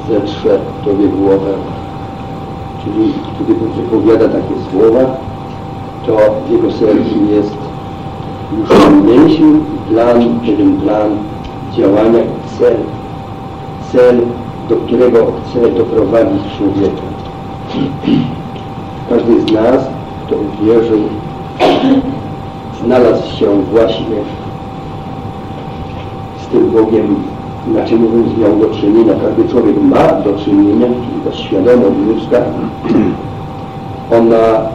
zetrze Tobie głowę. Czyli kiedy wypowiada takie słowa, to w Jego sercu jest już wymyślił plan, pewien plan działania, cel, cel, do którego chce doprowadzić człowieka. Każdy z nas, kto uwierzył, znalazł się właśnie z tym Bogiem, inaczej mówiąc, miał do czynienia. Każdy człowiek ma do czynienia, czyli ta świadomość ludzka, ona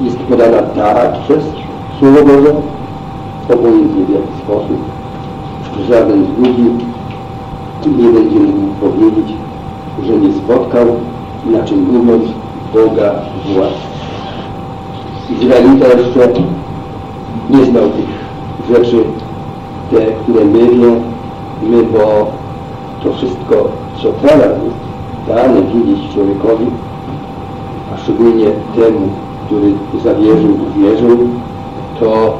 jest podana tak przez Słowo Boże, obojętnie w jaki sposób. Żaden z ludzi nie będzie mógł powiedzieć, że nie spotkał, inaczej mówiąc, Boga władz. Izraelita jeszcze nie znał tych rzeczy, te, które my wiemy, my, bo to wszystko, co teraz jest dane wiedzieć człowiekowi, a szczególnie temu, który zawierzył, uwierzył, to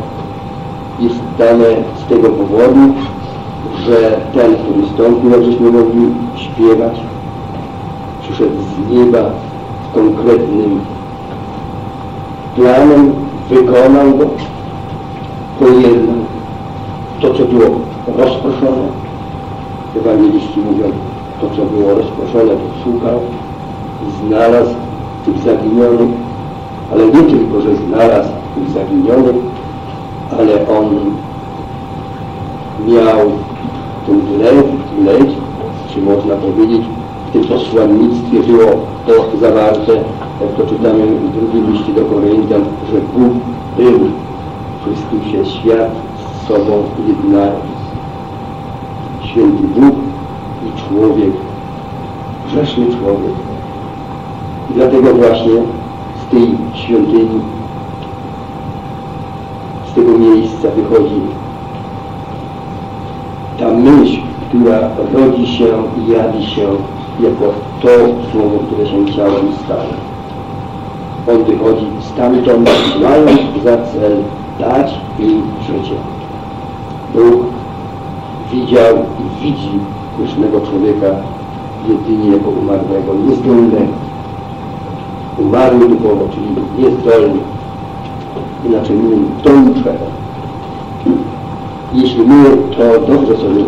jest dane z tego powodu, że ten, który stąpił, żeśmy mogli śpiewać, przyszedł z nieba z konkretnym planem, wykonał go, pojednał to, co było rozproszone. Ewangeliści mówią, to, co było rozproszone, to szukał, znalazł tych zaginionych, ale nie tylko, że znalazł tych zaginionych, ale on miał ten wleć, wleć, czy można powiedzieć, w tym posłannictwie było to zawarte, jak to czytamy w drugim liście do Koryntian, że Bóg był Chrystusie świat z sobą jednając. Święty Bóg i człowiek, grzeszny człowiek. I dlatego właśnie z tej świątyni, z tego miejsca wychodzi ta myśl, która rodzi się i jawi się jako to słowo, które się ciałem stało. On wychodzi stamtąd, mając za cel dać im życie. Bóg widział i widzi grzesznego człowieka jedynie jako umarłego, niezdolnego. Umarły duchowo, czyli niezdolny. Inaczej mówiąc, do niczego. Jeśli my to dobrze sobie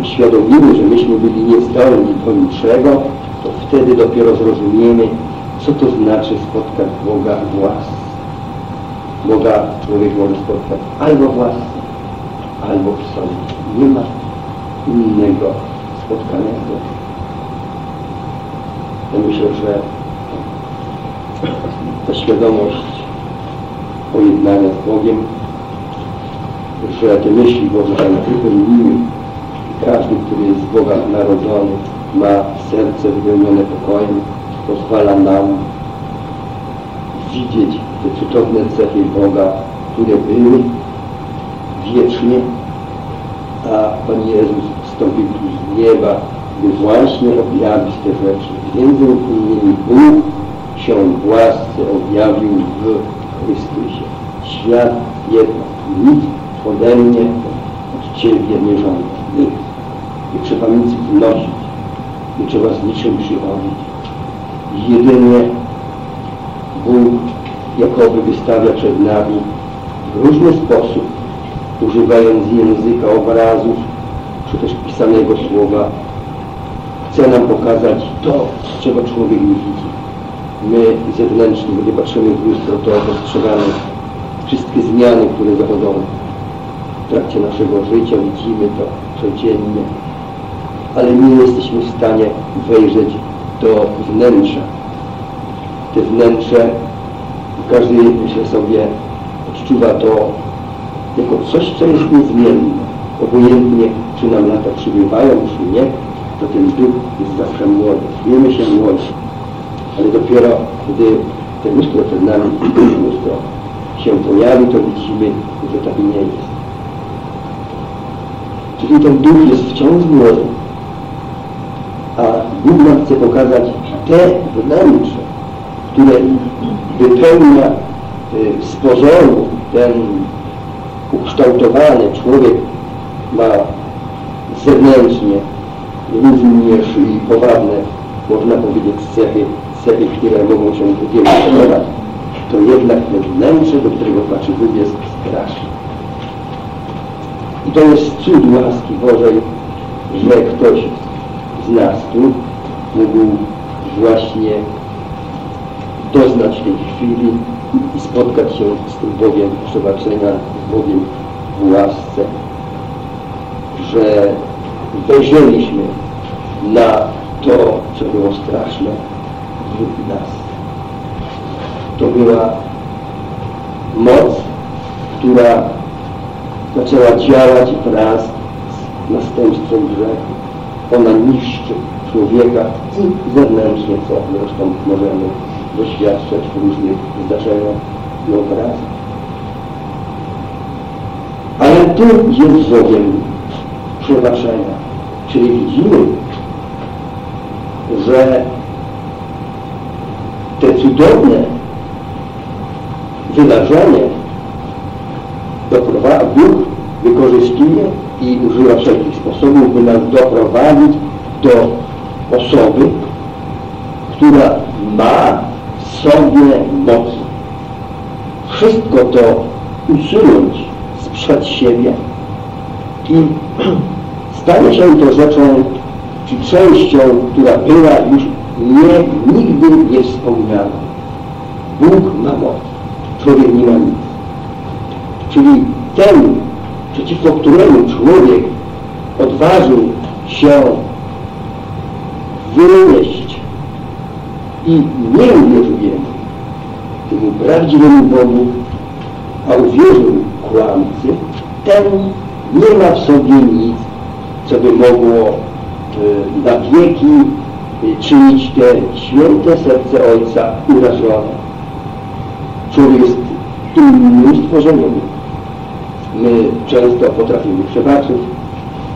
uświadomimy, że myśmy byli niezdolni do niczego, to wtedy dopiero zrozumiemy, co to znaczy spotkać Boga w łasce. Boga człowiek może spotkać albo w łasce, albo w sądzie. Nie ma innego spotkanego. Ja myślę, że ta świadomość pojednania z Bogiem, że te myśli Boże nas wypełniły. Każdy, który jest z Boga narodzony, ma serce wypełnione pokojem, pozwala nam widzieć te cudowne cechy Boga, które były wiecznie, a Pan Jezus wstąpił tu z nieba, by właśnie objawić te rzeczy. Między innymi Bóg się w łasce objawił w Chrystusie. Świat jednak nic ode mnie, od Ciebie nie żąda. Nikt. Nie trzeba nic wnosić. Nie trzeba z niczym przychodzić. Jedynie Bóg jakoby wystawia przed nami w różny sposób, używając języka obrazów, czy też pisanego słowa, chce nam pokazać to, czego człowiek nie widzi. My zewnętrznie, gdy patrzymy w lustro, to dostrzegamy wszystkie zmiany, które zachodzą w trakcie naszego życia, widzimy to codziennie, ale nie jesteśmy w stanie wejrzeć do wnętrza. Te wnętrze, każdy, myślę sobie, odczuwa to jako coś, co jest niezmienne. Obojętnie, czy nam lata przybywają, czy nie, to ten duch jest zawsze młody. Wiemy się młodzi, ale dopiero gdy te lustro przed nami, się pojawi, to widzimy, że tak nie jest. Czyli ten duch jest wciąż młody, a Bóg nam chce pokazać te wnętrze, które wypełnia y, z pozoru ten ukształtowany człowiek ma zewnętrznie również i powabne, można powiedzieć, cechy, cechy, które mogą się podobać, to jednak te wnętrze, do którego patrzy Bóg jest straszne. I to jest cud łaski Bożej, że ktoś z nas tu mógł właśnie doznać tej chwili i spotkać się z tym Bogiem przebaczenia, z Bogiem w łasce, że wejrzeliśmy na to, co było straszne w nas. To była moc, która zaczęła działać wraz z następstwem grzechu. Ona niszczy człowieka i zewnętrznie, co zresztą możemy doświadczać różnych zdarzeniach i obrazach. Ale tu jest Bogiem przebaczenia. Czyli widzimy, że te cudowne wydarzenie Bóg wykorzystuje i używa wszelkich sposobów, by nas doprowadzić do osoby, która ma sobie moc. Wszystko to usunąć sprzed siebie i stanie się to rzeczą, czy częścią, która była już nie, nigdy nie wspomniana. Bóg ma moc, człowiek nie ma nic. Czyli ten, przeciwko któremu człowiek odważył się wynieść i nie uwierzył jemu, temu prawdziwemu Bogu, a uwierzył kłamcy, ten nie ma w sobie nic, co by mogło y, na wieki y, czynić te święte serce Ojca urażone. Człowiek jest innym stworzeniem. My często potrafimy przebaczyć,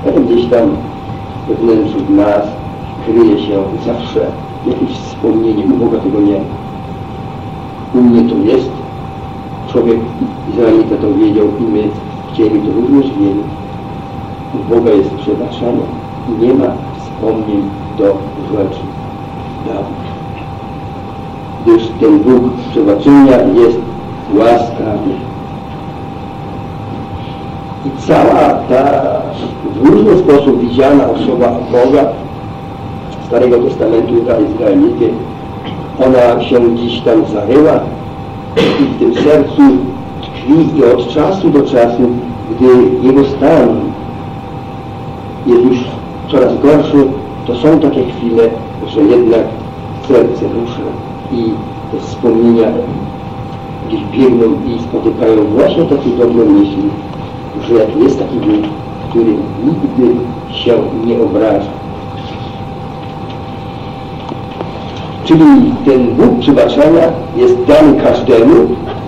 ale gdzieś tam we wnętrzu nas kryje się zawsze jakieś wspomnienie. U Boga tego nie. U mnie to jest. Człowiek Izraelita to wiedział i my ziemi to również wiemy. U Boga jest przebaczenie nie ma wspomnień do rzeczy dawnych. Gdyż ten Bóg przebaczenia jest łaskawy. I cała ta w różny sposób widziana osoba Boga Starego Testamentu dla Izraelity, ona się gdzieś tam zaryła i w tym sercu tkwi i od czasu do czasu, gdy jego stan jest już coraz gorszy, to są takie chwile, że jednak serce rusza i te wspomnienia gdzieś biegną i spotykają właśnie takie dobre myśli, że jest taki Bóg, który nigdy się nie obraża. Czyli ten Bóg przebaczenia jest dany każdemu,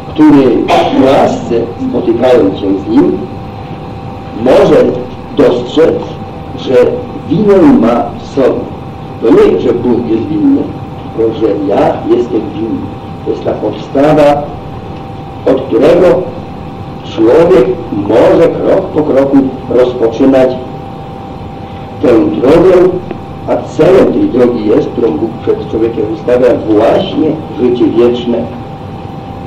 który w łasce, spotykając się z Nim, może dostrzec, że winę ma w sobie. To nie, że Bóg jest winny, tylko że ja jestem winny. To jest ta podstawa, od którego człowiek może krok po kroku rozpoczynać tę drogę, a celem tej drogi jest, którą Bóg przed człowiekiem wystawia, właśnie życie wieczne,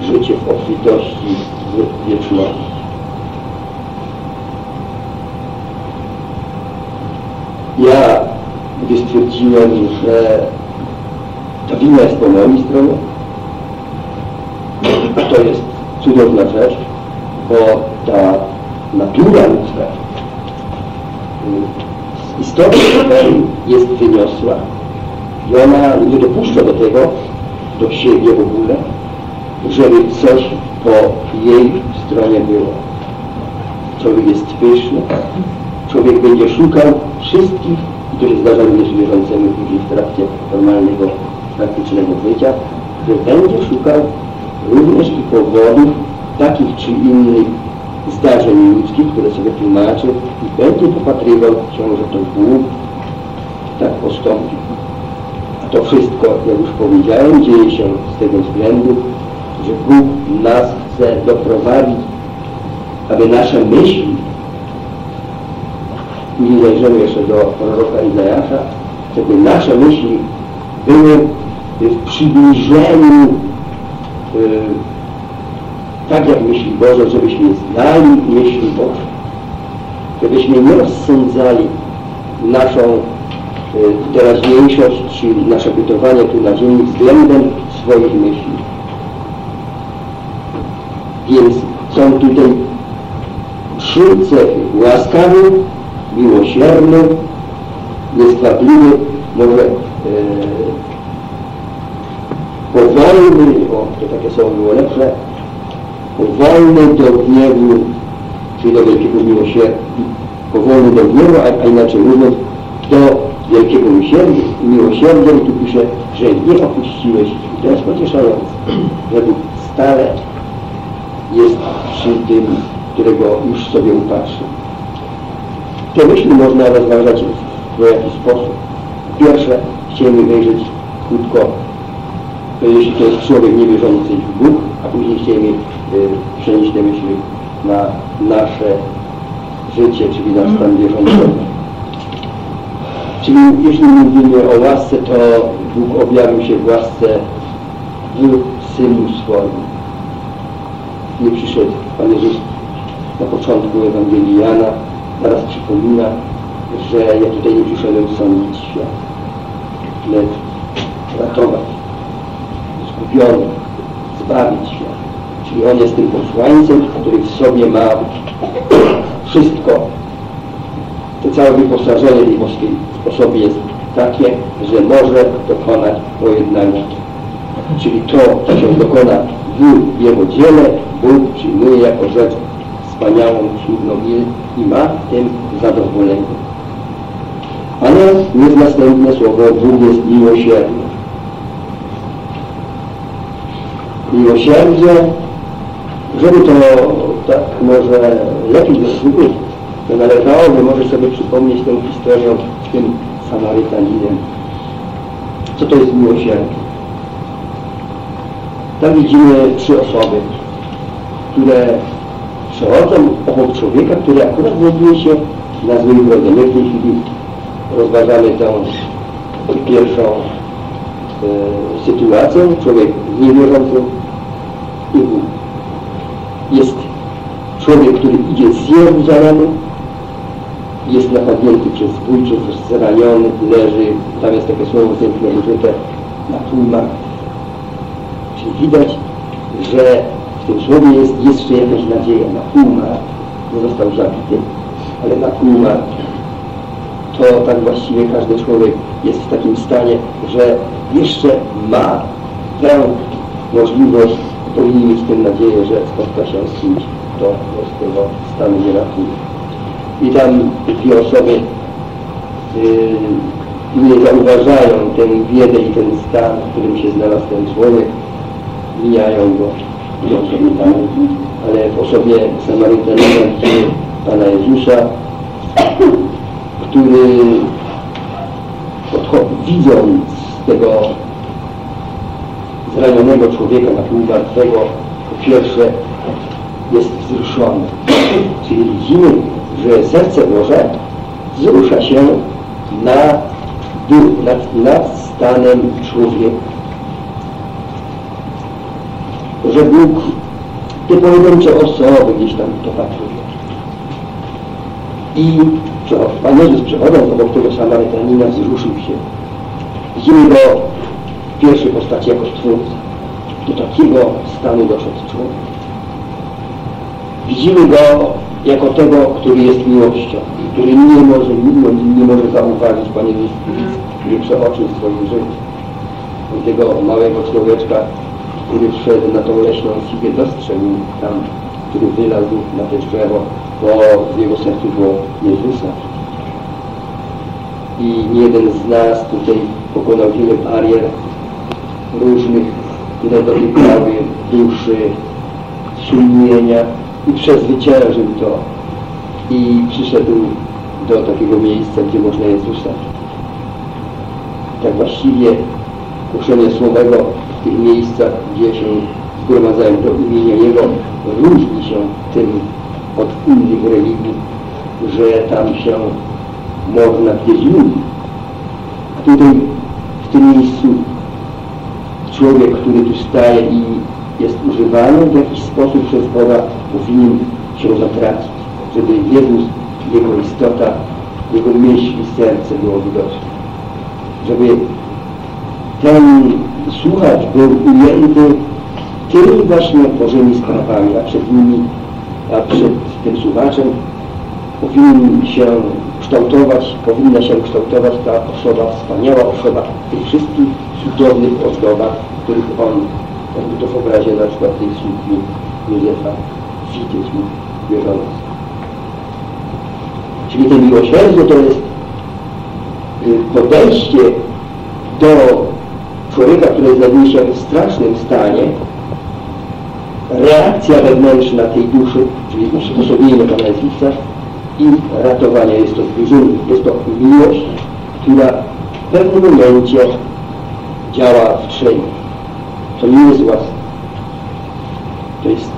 życie w obfitości, w wieczności. Ja, gdy stwierdziłem, że ta wina jest po mojej stronie, to jest cudowna rzecz, bo ta natura ludzka z istoty jest wyniosła i ona nie dopuszcza do tego, do siebie w ogóle, żeby coś po jej stronie było. Człowiek jest pyszny, człowiek będzie szukał wszystkich, i to się zdarza również później w trakcie normalnego, praktycznego życia, że będzie szukał również i powodów takich czy innych zdarzeń ludzkich, które sobie tłumaczy i będzie popatrywał się, że to Bóg tak postąpił. A to wszystko, jak już powiedziałem, dzieje się z tego względu, że Bóg nas chce doprowadzić, aby nasze myśli, i zajrzymy jeszcze do proroka Izajasza, żeby nasze myśli były w przybliżeniu yy, tak jak myśli Boże, żebyśmy znali myśli Boże. żebyśmy nie rozsądzali naszą y, teraźniejszość czy nasze bytowanie tu na ziemi względem swoich myśli. Więc są tutaj trzy cechy. Łaskawy, miłosierny, nieskwapliwy, może e, powolny, o, to takie słowo było lepsze, powolny do gniewu, czyli do wielkiego miłosierdzia, powolny do gniewu, a, a inaczej mówiąc, do wielkiego miłosierdzia, i tu pisze, że nie opuściłeś. I to jest pocieszające, że Bóg stale jest przy tym, którego już sobie upatrzy. Te myśli można rozważać w jakiś sposób. Pierwsze, chcielibyśmy wejrzeć krótko, jeśli to jest człowiek niewierzący w Bóg, a później chcielibyśmy y, przenieść te myśli na nasze życie, czyli na stan wierzącego. Czyli jeśli mówimy o łasce, to Bóg objawił się w łasce w Synu swoim. Nie przyszedł Pan Jezus na początku Ewangelii Jana, teraz przypomina, że ja tutaj nie przyszedłem sądzić świat, lecz ratować, zgubiony, zbawić świat. Czyli On jest tym posłańcem, który w sobie ma wszystko. To całe wyposażenie tej boskiej osoby jest takie, że może dokonać pojednania. Czyli to, co się dokona w Jego dziele, Bóg przyjmuje jako rzecz wspaniałą, cudną i, i ma w tym zadowolenie. Ale jest następne słowo, Bóg jest miłosierny. Miłosierdzie, żeby to tak może lepiej zrozumieć, to należałoby może sobie przypomnieć tę historię z tym Samarytaninem. Co to jest miłosierdzie? Tam widzimy trzy osoby, które przechodzą obok człowieka, który akurat znajduje się na złej drodze. My w tej chwili rozważamy tę pierwszą e, sytuację. Człowiek niewierzący i Bóg. Jest człowiek, który idzie z Jeruzalemu, jest napadnięty przez zbójców, zraniony, leży, tam jest takie słowo piękne użyte, na martwy. Czyli widać, że w tym słowie jest jeszcze jakaś nadzieja na martwy. Nie został zabity, ale na martwy. To tak właściwie każdy człowiek jest w takim stanie, że jeszcze ma tę możliwość, powinien mieć tę nadzieję, że z kimś, kto z tego stanu nie ratuje. I tam dwie osoby yy, nie zauważają tę biedę i ten stan, w którym się znalazł ten człowiek, mijają go. Ale w osobie Samarytanina Pana Jezusa, który widząc tego zranionego człowieka na pół martwego, po pierwsze jest wzruszony. Czyli widzimy, że serce Boże wzrusza się nad, nad, nad stanem człowieka. Że Bóg te pojedyncze osoby gdzieś tam dopatruje. I Pan Jezus przechodząc obok tego Samarytanina wzruszył się. Widzimy go w pierwszej postaci jako Stwórca. Do takiego stanu doszedł człowiek. Widzimy go jako tego, który jest miłością, który nie może minąć, nie może zauważyć, Panie Jezus, nie przeoczył w swoim życiu. Tego małego człowieczka, który wszedł na tą leśną figę, dostrzegł tam, który wylazł na te drzewo, bo w jego sercu było Jezusa. I nie jeden z nas tutaj pokonał wiele barier różnych, które dotykały duszy, sumienia i przezwyciężył to i przyszedł do takiego miejsca, gdzie można Jezusa. Tak właściwie kuszenie Słowego w tych miejscach, gdzie się zgromadzają do imienia Jego, różni się tym od innych religii, że tam się można gdzieś ludzi. A tutaj, w tym miejscu, człowiek, który tu staje i jest używany w jakiś sposób przez Boga, powinien się zatracić, żeby Jezus jego istota, jego myśl i serce było widoczne. Żeby ten słuchacz był ujęty tymi właśnie Bożymi sprawami, a przed nimi, a przed tym słuchaczem powinien się kształtować, powinna się kształtować ta osoba, wspaniała osoba w tych wszystkich cudownych ozdobach, których on, jakby to w obrazie na przykład tej sukni Józefa widzieć mógł wierząc. Czyli to miłosierdzie to jest y, podejście do człowieka, który znajduje się w strasznym stanie, reakcja wewnętrzna tej duszy, czyli usposobienie Pana Jezusa i ratowanie. Jest to jest to miłość, która w pewnym momencie działa w trzej. To nie jest własne. To jest,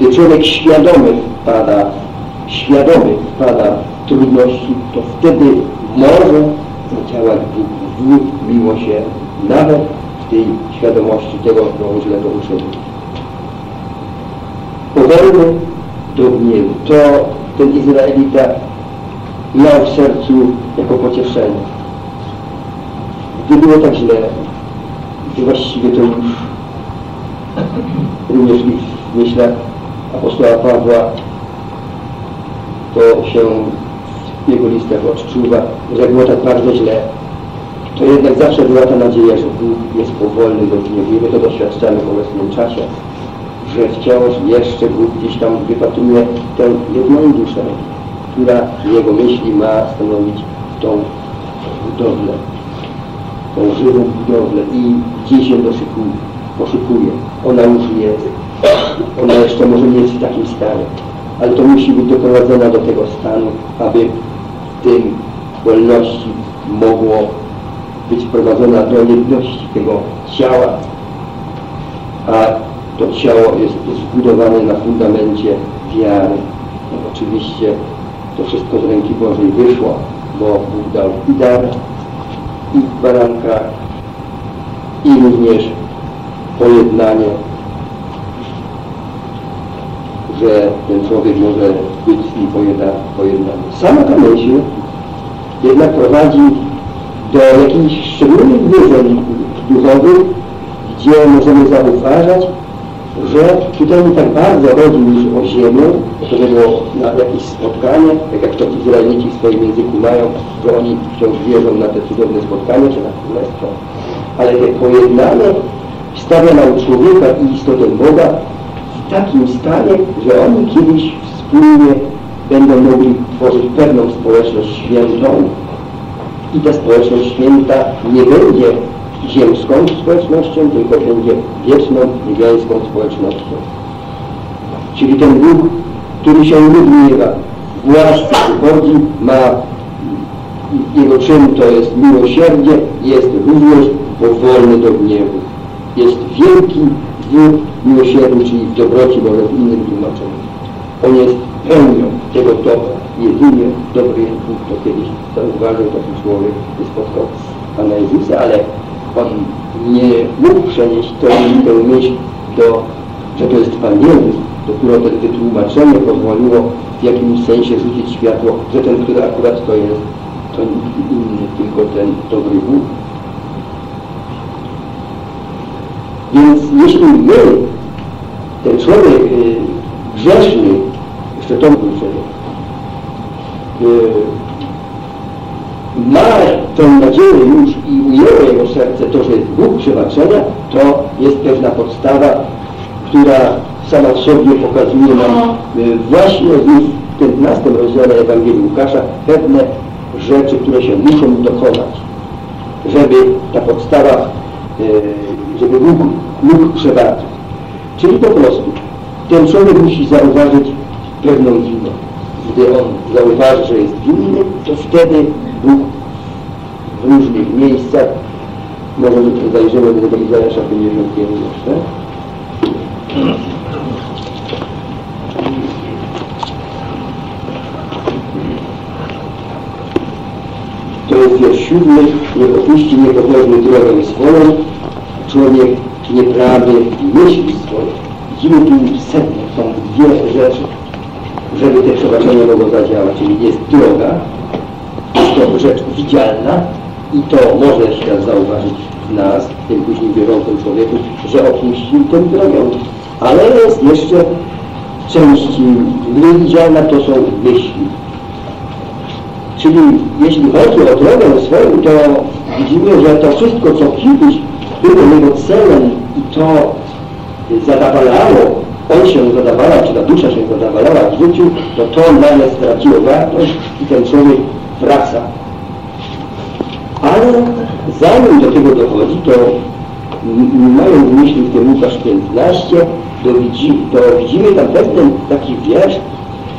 gdy człowiek świadomy wpada, świadomy wpada w trudności, to wtedy może zadziałać Bóg w miłosierdzie, nawet w tej świadomości tego, kto źle to uczynił. Powolny do gniewu. To ten Izraelita miał w sercu jako pocieszenie. Gdy było tak źle, gdy właściwie to już również w myślach apostoła Pawła to się w jego listach odczuwa, że jak było tak bardzo źle, to jednak zawsze była ta nadzieja, że Bóg jest powolny do gniewu. My to doświadczamy w obecnym czasie, że wciąż jeszcze Bóg gdzieś tam wypatruje tę jedną duszę, która Jego myśli ma stanowić tą budowlę, tą żywą budowlę i gdzieś się doszykuje, poszykuje. Ona już jest. Ona jeszcze może nie jest w takim stanie, ale to musi być doprowadzona do tego stanu, aby w tym wolności mogło być wprowadzona do jedności tego ciała, a to ciało jest zbudowane na fundamencie wiary. No, oczywiście to wszystko z ręki Bożej wyszło, bo Bóg dał i dar, i baranka, i również pojednanie, że ten człowiek może być z nim pojednany. Sama ta myśl jednak prowadzi do jakichś szczególnych wyzwań duchowych, gdzie możemy zauważać, że tutaj nie tak bardzo chodzi już o ziemię, to było na jakieś spotkanie, tak jak to Izraelici w swoim języku mają, że oni wciąż wierzą na te cudowne spotkanie, czy na królestwo. Ale te pojednanie stawia nam człowieka i istotę Boga w takim stanie, że oni kiedyś wspólnie będą mogli tworzyć pewną społeczność świętą, i ta społeczność święta nie będzie ziemską społecznością, tylko będzie wieczną, niebiańską społecznością. Czyli ten Bóg, który się nie gniewa, w łasce przychodzi, ma jego czyn to jest miłosierdzie, jest równość, bo wolny do gniewu. Jest wielki w miłosierdziu, czyli w dobroci, może w innym tłumaczeniu. On jest pełnią tego dobra. Jedynie dobry jest Bóg, to kiedyś zauważył taki człowiek, gdy spotkał Pana Jezusa, ale on nie mógł przenieść tę, tę myśl do, że to jest Pan Jezus. Dopiero to wytłumaczenie pozwoliło w jakimś sensie rzucić światło, że ten, który akurat to jest, to nikt inny, tylko ten dobry Bóg. Więc jeśli my, ten człowiek y, grzeszny, jeszcze to wrócenie, y, ma tę nadzieję już ujęło jego serce to, że jest Bóg przebaczenia, to jest pewna podstawa, która sama w sobie pokazuje nam y, właśnie w 15 rozdziale Ewangelii Łukasza pewne rzeczy, które się muszą dokonać, żeby ta podstawa, y, żeby Bóg mógł przebaczyć. Czyli po prostu ten człowiek musi zauważyć pewną winę. Gdy on zauważy, że jest winny, to wtedy Bóg w różnych miejscach, może zajrzymy do tego Izajasza 51 jeszcze, To jest wiersz siódmy, nie opuści niepokorny drogę swoją, człowiek nieprawy myśli swoje. Widzimy tu setne, są dwie rzeczy. żeby te przebaczenie mogło zadziałać, czyli jest droga, jest to rzecz widzialna i to może świat zauważyć w nas, tym później wierzącym człowieku, że opuścił tę drogę. Ale jest jeszcze część mniej widzialna, to są myśli. Czyli jeśli chodzi o drogę swoją, to widzimy, że to wszystko, co kiedyś było jego celem i to zadawalało, on się zadawalał, czy ta dusza się zadawalała w życiu, to to nagle straciło wartość i ten człowiek wraca. Ale zanim do tego dochodzi, to mają w myśli w tym Łukasz 15, to, widzi, to widzimy tam pewien taki wiersz,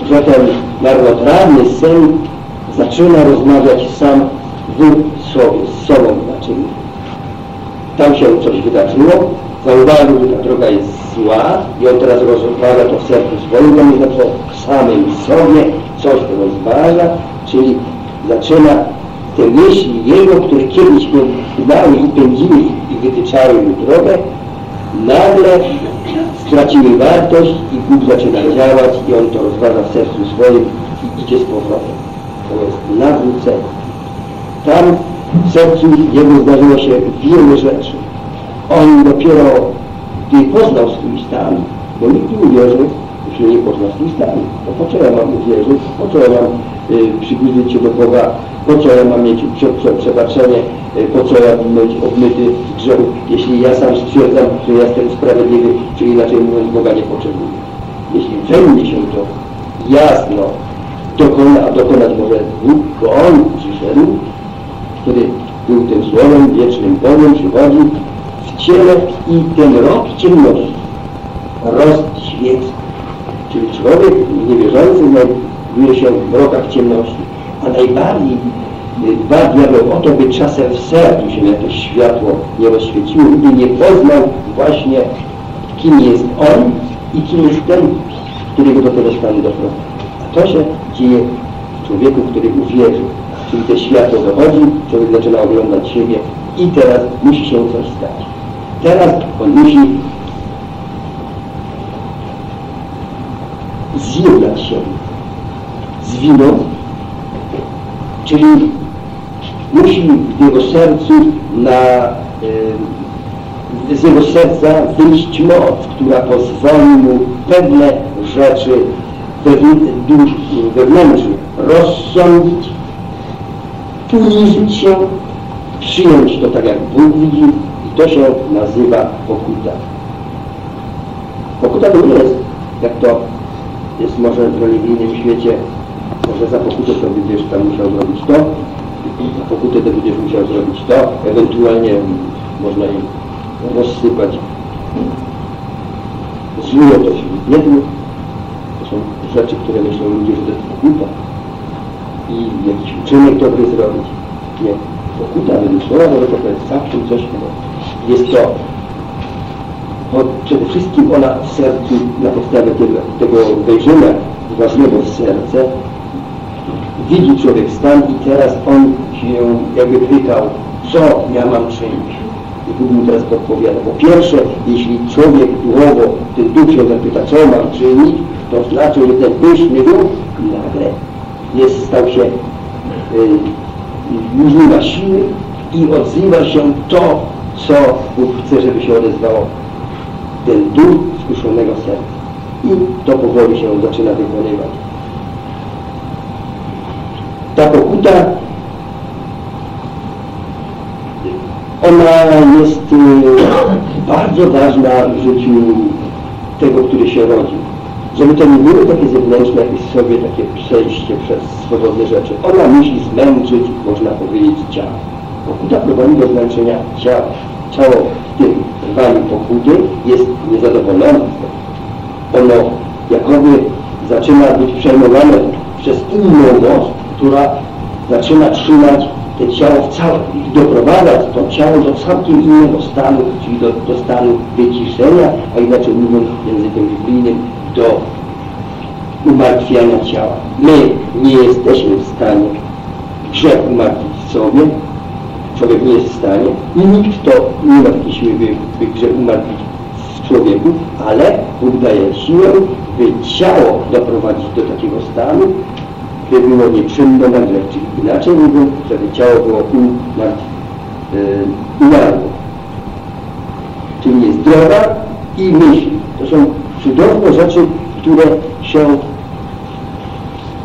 że ten marnotrawny syn zaczyna rozmawiać sam w sobie, z sobą, znaczy tam się coś wydarzyło, zauważył, że ta droga jest zła i on teraz rozważa to w sercu swoim, on jest to w samym sobie, coś rozważa, czyli zaczyna te myśli jego, które kiedyś go znały i pędziły i wytyczały mu drogę, nagle straciły wartość i Bóg zaczyna działać i on to rozważa w sercu swoim i idzie z powrotem. To jest nawrócenie. Tam w sercu jego zdarzyło się wiele rzeczy. On dopiero, gdy poznał swój stan, bo nikt nie uwierzy, jeśli nie pozna swój stan. To po co ja mam uwierzyć? Po co ja mam przybliżyć się do Boga? Po co ja mam mieć prze, prze, przebaczenie? Y, po co ja mam być obmyty z grzechu? Jeśli ja sam stwierdzam, że jestem sprawiedliwy, czy inaczej mówiąc, Boga nie potrzebuję. Jeśli we mnie się to jasno dokona, a dokonać może Bóg, bo On przyszedł, który był tym Słowem, wiecznym Bogiem, przychodzi w ciele i ten rok ciemności rozświeca. Czyli człowiek niewierzący się w rokach ciemności, a najbardziej y, dba diabeł o to, by czasem w sercu się jakieś światło nie rozświeciło, by nie poznał właśnie, kim jest on i kim jest ten, który go do tego stanu doprowadza. A to się dzieje w człowieku, który uwierzy. Czyli to światło dochodzi, człowiek zaczyna oglądać siebie i teraz musi się coś stać. Teraz on musi zjednać się czyli musi w jego sercu na, z jego serca wyjść moc, która pozwoli mu pewne rzeczy wewn- wewnętrzne rozsądzić, uniżyć się, przyjąć to tak jak Bóg widzi i to się nazywa pokuta. Pokuta to nie jest, jak to jest może w religijnym świecie, może za pokutę to będziesz tam musiał zrobić to, za pokutę to będziesz musiał zrobić to, ewentualnie można im rozsypać zło to wśród jednych. To są rzeczy, które myślą ludzie, że to jest pokuta i jakiś uczynek dobry zrobić. Nie. Pokuta słowa Bożego to jest zawsze coś innego. Jest to bo przede wszystkim ona w sercu, na podstawie tego, tego wejrzenia własnego w serce, widzi człowiek stan i teraz on się jakby pytał, co ja mam czynić. I Bóg mu teraz podpowiada. Po pierwsze, jeśli człowiek duchowo, ten duch się zapyta, co mam czynić, to znaczy, że ten pyszny duch nagle jest, stał się, yy, ma siły i odzywa się to, co Bóg chce, żeby się odezwało ten duch skuszonego serca. I to powoli się zaczyna wykonywać. Ta pokuta, ona jest y, bardzo ważna w życiu tego, który się rodzi. Żeby to nie było takie zewnętrzne, jakieś sobie takie przejście przez swobodne rzeczy. Ona musi zmęczyć, można powiedzieć, ciało. Pokuta prowadzi do zmęczenia ciała. Ciało w tym trwaniu pokuty jest niezadowolone. Ono jakoby zaczyna być przejmowane przez inną moc, która zaczyna trzymać to ciało w całym doprowadzać to ciało do całkiem innego stanu, czyli do, do stanu wyciszenia, a inaczej mówiąc językiem biblijnym, do umartwiania ciała. My nie jesteśmy w stanie grzech umartwić sobie, człowiek nie jest w stanie i nikt to nie ma takiej siły, by, by grzech umartwić w człowieku, ale Bóg daje siłę by ciało doprowadzić do takiego stanu, by było nieczynne nagle, czyli inaczej mówiąc, żeby ciało było yy, umarło. Czyli jest droga i myśl. To są cudowne rzeczy, które się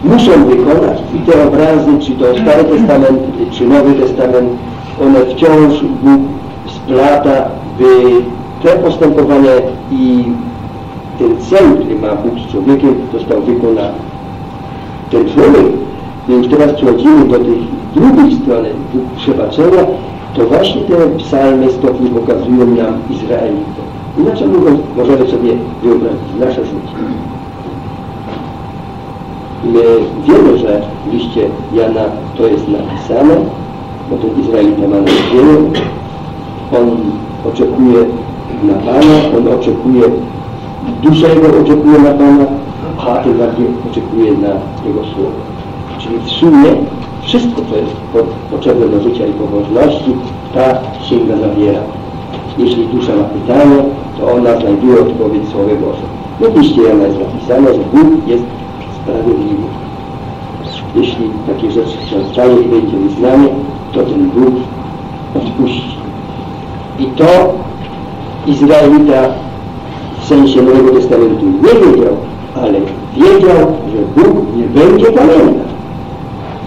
muszą wykonać i te obrazy, czy to Stary Testament, czy Nowy Testament, one wciąż Bóg splata, by te postępowania i ten cel, który ma Bóg z człowiekiem, został wykonany. Ten człowiek, więc teraz przechodzimy do tej drugiej strony przebaczenia, to właśnie te psalmy stopni pokazują nam Izraelitę. Inaczej mówiąc, możemy sobie wyobrazić nasze życie. My wiemy, że w liście Jana to jest napisane, bo ten Izraelita ma nadzieję, on oczekuje na Pana, on oczekuje, dusza jego oczekuje na Pana, a tym bardziej oczekuje na Jego Słowo. Czyli w sumie wszystko, co jest potrzebne do życia i pobożności, ta księga zawiera. Jeśli dusza ma pytanie, to ona znajduje odpowiedź w Słowie Boże. No liście Jana jest napisane, że Bóg jest sprawiedliwy. Jeśli takie rzeczy się stanie i będzie wyznanie, to ten Bóg odpuści. I to Izraelita w sensie Nowego Testamentu nie wiedział, ale wiedział, że Bóg nie będzie pamiętał.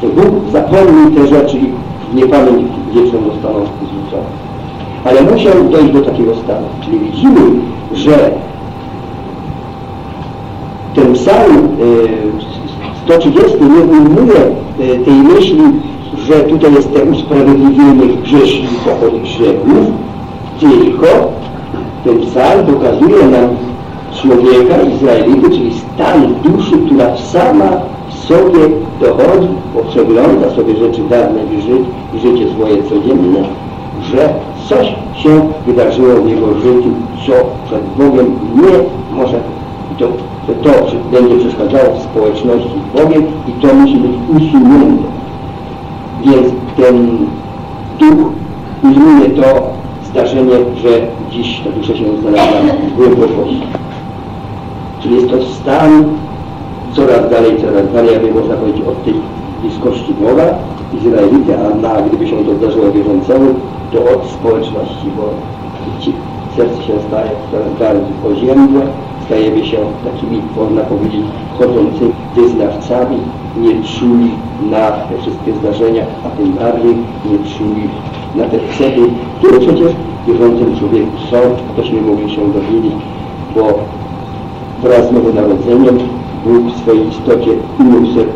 Że Bóg zapomni te rzeczy i w niepamięć wieczną zostaną zwrócone. Ale musiał dojść do takiego stanu. Czyli widzimy, że ten psalm 130 nie ujmuje tej myśli, że tutaj jest te usprawiedliwienie grzeszników od grzechów, tylko ten psalm pokazuje nam człowieka, Izraelity, czyli stan duszy, która sama w sobie dochodzi, bo przegląda sobie rzeczy dawne i, ży i życie swoje codzienne, że coś się wydarzyło w jego życiu, co przed Bogiem nie może to, to będzie przeszkadzało w społeczności z Bogiem i to musi być usunięte. Więc ten duch ujmuje to zdarzenie, że dziś ta dusza się znalazła w głębokości. Czyli jest to stan coraz dalej, coraz dalej, aby można powiedzieć od tej bliskości Boga, Izraelity, a na, gdyby się to zdarzyło wierzącemu, to od społeczności, bo serce się staje coraz bardziej poziemne, stajemy się takimi, można powiedzieć, chodzącymi wyznawcami, nie czuli na te wszystkie zdarzenia, a tym bardziej nie czuli na te cechy, które przecież wierzącym człowieku są, tośmy mogli się dowiedzieć, bo wraz z nowonarodzeniem Bóg w swojej istocie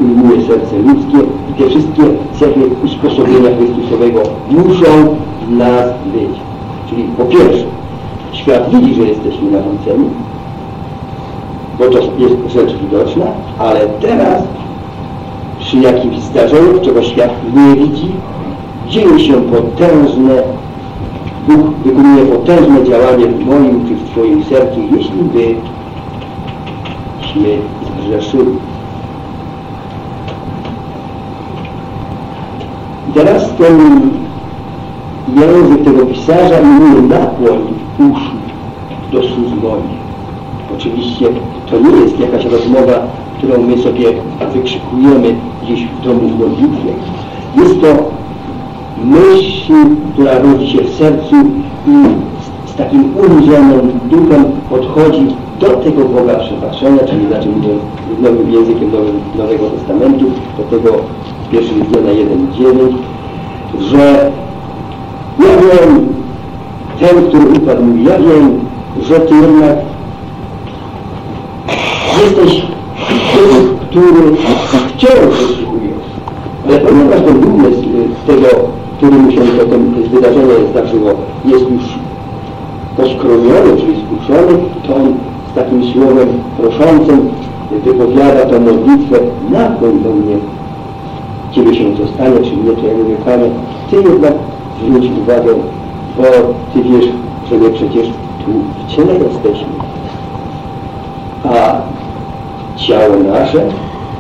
ujmuje serce ludzkie i te wszystkie cechy usposobienia Chrystusowego muszą w nas być. Czyli po pierwsze, świat widzi, że jesteśmy nawróceni, bo to jest rzecz widoczna, ale teraz przy jakimś zdarzeniu, czego świat nie widzi, dzieje się potężne, Bóg wykonuje potężne działanie w moim czy w Twoim sercu, jeśli byśmy zgrzeszyli. I teraz ten język tego pisarza imię nakłoń uszu do moich. Oczywiście to nie jest jakaś rozmowa, którą my sobie wykrzykujemy gdzieś w domu w modlitwie. Jest to myśl, która rodzi się w sercu i z, takim ulżonym duchem podchodzi do tego Boga przebaczenia, czyli inaczej mówiąc nowym językiem Nowego Testamentu, do tego pierwszego Jana 1,9, że ja wiem, ten, który upadł, ja wiem, że Ty jednak jesteś tym, który wciąż wysługuje. Ale ponieważ ten umysł tego, którym się to wydarzenie zdarzyło, jest już poskromiony, czyli skuszony, to on z takim słowem proszącym wypowiada tę modlitwę, nakłoń do mnie, Ciebie się to stanie, czy nie, to ja mówię, Panie, Ty jednak zwróć uwagę, bo Ty wiesz, że my przecież tu w ciele jesteśmy. A ciało nasze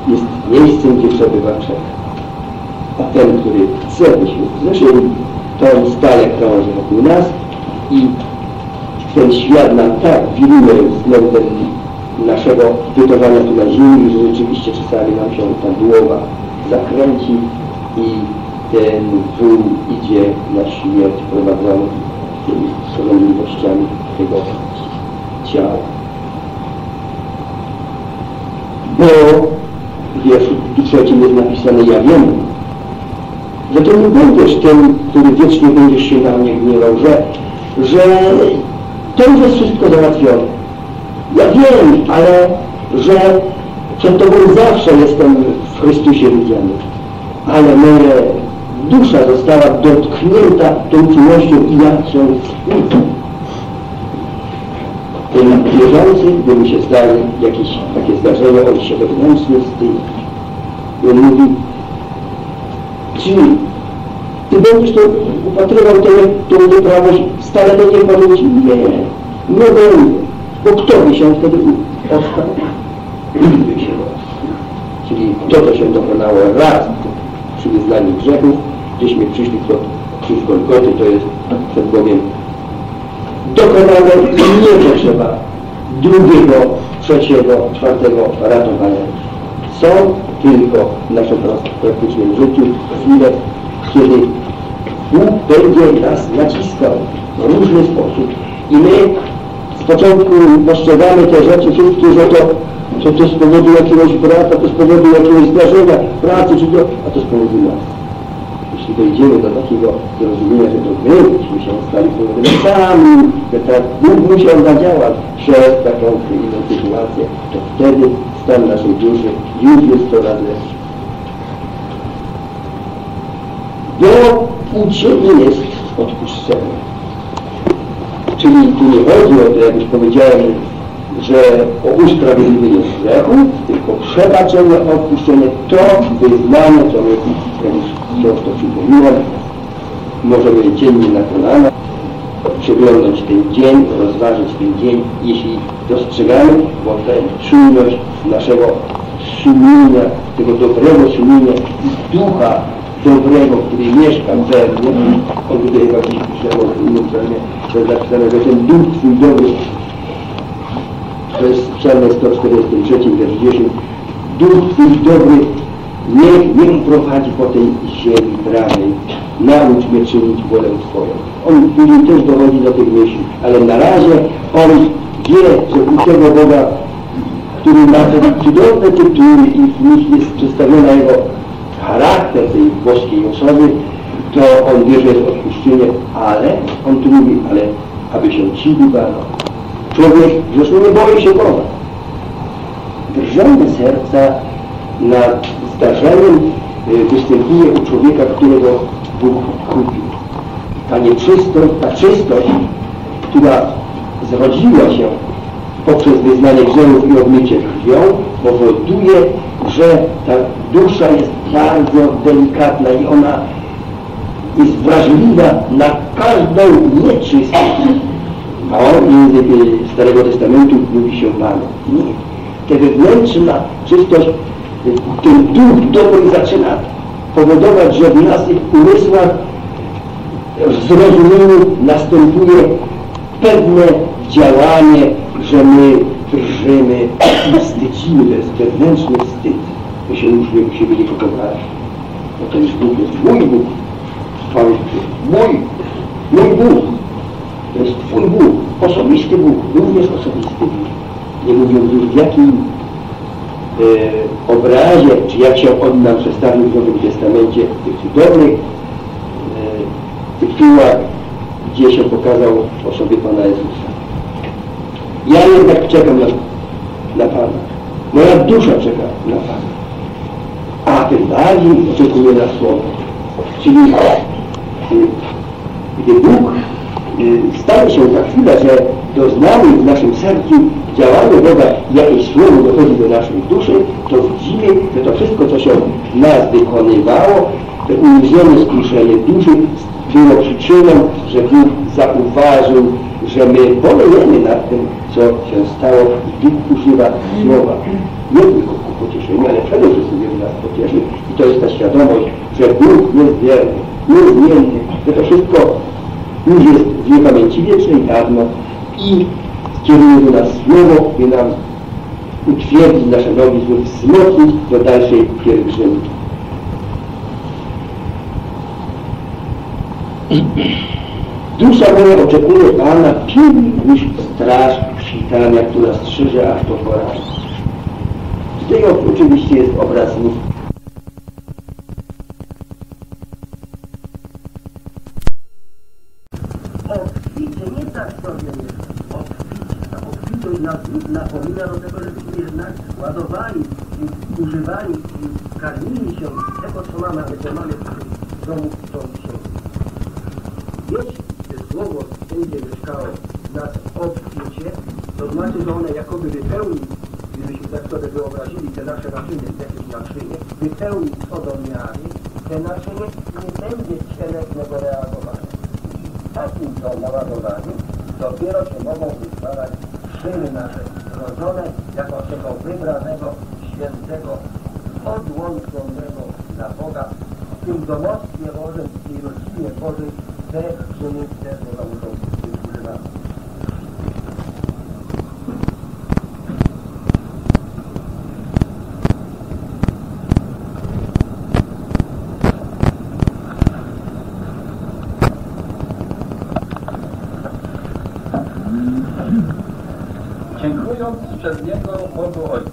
jest miejscem, gdzie przebywa człowiek. A ten, który chce, byśmy zeszli, to on stale krąży wokół nas i ten świat nam tak wiruje względem naszego bytowania tu na ziemi, że rzeczywiście czasami nam się ta głowa zakręci i ten wół idzie na śmierć prowadzony tymi porządliwościami tego ciała. Bo w wierszu trzecim jest napisane, ja wiem, że to nie będziesz tym, który wiecznie będziesz się na mnie gniewał, że, że to już jest wszystko załatwione. Ja wiem, ale że przed Tobą zawsze jestem w Chrystusie widziany. Ale moja dusza została dotknięta tą czułością i ja się ten wierzący, gdyby się zdarzy jakieś takie zdarzenie, on się wewnętrznie wstydzi. I on mówi, czy ty będziesz to upatrywał tę, tą nieprawość, wcale będzie powiedzieć, nie, nie będę, bo kto by się wtedy ostał. Czyli to, co się dokonało raz przy wyznaniu grzechów, gdzieśmy przyszli pod krzyż Golgoty, to jest przed Bogiem dokonane i nie potrzeba drugiego, trzeciego, czwartego ratowania. Są tylko w naszym praktycznym życiu chwile, kiedy Bóg będzie nas naciskał w różny sposób i my z początku postrzegamy te rzeczy wszystkie, że to, że to z powodu jakiegoś brata, to z powodu jakiegoś zdarzenia pracy, czy to, a to z powodu nas. Jeśli dojdziemy do takiego zrozumienia, że to my myśmy się stali powodem że tak Bóg musiał zadziałać przez taką inną sytuację, to wtedy stan naszej duszy już jest coraz lepszy. Bo u Ciebie jest odpuszczenie. Czyli tu nie chodzi o to, jak już powiedziałem, że o usprawiedliwienie grzechu, tylko przebaczenie, odpuszczenie, to wyznanie, co my, wciąż to przypomniałem, możemy dziennie na kolana przeglądać ten dzień, rozważyć ten dzień, jeśli dostrzegamy, bo tę czujność naszego sumienia, tego dobrego sumienia i ducha dobrego, który mieszka we mnie, on tutaj chyba gdzieś pisze o innym psalmie, to jest napisane, że ten duch Twój dobry, to jest w psalmie 143, wiersz 10, duch Twój dobry niech mnie prowadzi po tej ziemi prawej, naucz mnie czynić wolę Twoją. On później też dochodzi do tych myśli, ale na razie on wie, że u tego Boga, który ma te cudowne tytuły i w nich jest przedstawiona jego charakter tej boskiej osoby, to on wie, że jest odpuszczenie, ale on tu mówi, ale aby się ci bano. Człowiek zresztą nie boi się Boga. Drżące serca nad zdarzeniem y, występuje u człowieka, którego Bóg kupił. Ta nieczystość, ta czystość, która zrodziła się poprzez wyznanie grzechów i obmycie krwią, powoduje, że ta dusza jest bardzo delikatna i ona jest wrażliwa na każdą nieczystość. A on język Starego Testamentu mówi się Panu. Nie. Ta wewnętrzna czystość ten duch dobry zaczyna powodować, że w naszych umysłach w zrozumieniu następuje pewne działanie, że my drżymy i wstydzimy, to jest wewnętrzny wstyd. My się u siebie nie podobać. No to już Bóg jest mój Bóg. Mój, mój Bóg. To jest Twój Bóg, osobisty Bóg, również osobisty Bóg. Nie mówiąc już w jakim e, obrazie, czy jak się on nam przedstawił w Nowym Testamencie, w tych cudownych e, tytułach, gdzie się pokazał osobie Pana Jezusa. Ja jednak czekam na, na Pana. Moja dusza czeka na Pana. A tym bardziej oczekuje na Słowo. Czyli y, gdy Bóg y, stanie się za chwilę, że doznamy w naszym sercu działania Boga, jakieś słowo dochodzi do naszej duszy, to widzimy, że to wszystko, co się w nas wykonywało, to uniesione skruszenie duszy było przyczyną, że Bóg zauważył, że my bolejemy nad tym, co się stało i Bóg używa słowa. Nie tylko ku pocieszeniu, ale przede wszystkim, żeby nas pocieszył. I to jest ta świadomość, że Bóg jest wierny, niezmienny, że to wszystko już jest w niepamięci wiecznej dawno i skieruje do nas słowo i nam utwierdzić nasze nogi, znów wzmocnić do dalszej pielgrzymki. Dusza moja oczekuje Pana, pilnuj straż świtania, która strzeże aż do poranku. Tutaj oczywiście jest obraz tak napomina do tego, żebyśmy jednak ładowali, używali karmili się tego, co mamy, ale co mamy w domu to słowo będzie mieszkało w nas obficie, to znaczy, że one jakoby wypełni, gdybyśmy tak sobie wyobrazili te nasze naczynie, jakieś naczynie, wypełni co do miary, te naczynie nie będzie cielesnego reagowania. Takim to naładowaniu dopiero się mogą wytwarzać czyny nasze zrodzone jako tego wybranego, świętego, odłączonego dla Boga. W tym domostwie Bożym i rodzinie Bożej Dziękując przez Niego Bogu Ojcu.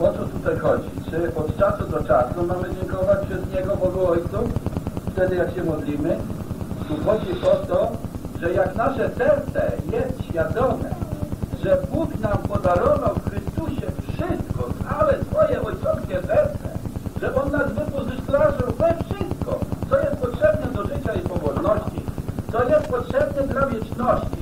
O co tutaj chodzi? Czy od czasu do czasu mamy dziękować przez Niego Bogu Ojcu? Wtedy jak się modlimy? Tu chodzi o to, że jak nasze serce jest świadome, że Bóg nam podarował w Chrystusie wszystko, całe swoje ojcowskie serce, że On nas wypozycjonował we wszystko, co jest potrzebne do życia i pobożności, co jest potrzebne dla wieczności,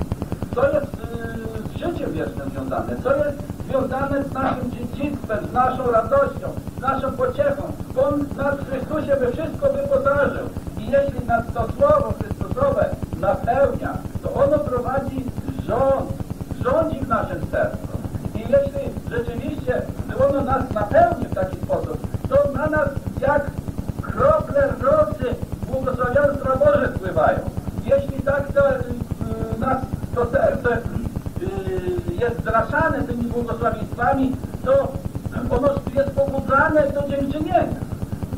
co jest yy, z życiem wiecznym związane, co jest związane z naszym dziedzictwem, z naszą radością, z naszą pociechą. On nas w Chrystusie we wszystko wyposażył. I jeśli nas to Słowo Chrystusowe napełnia, to ono prowadzi rząd, rządzi w naszym sercu. I jeśli rzeczywiście ono nas napełni w taki sposób, to na nas jak krople rosy błogosławieństwa Boże wpływają. Jeśli tak to y, nas to serce y, jest zraszane tymi błogosławieństwami, to ono jest pobudzane do dziękczynienia.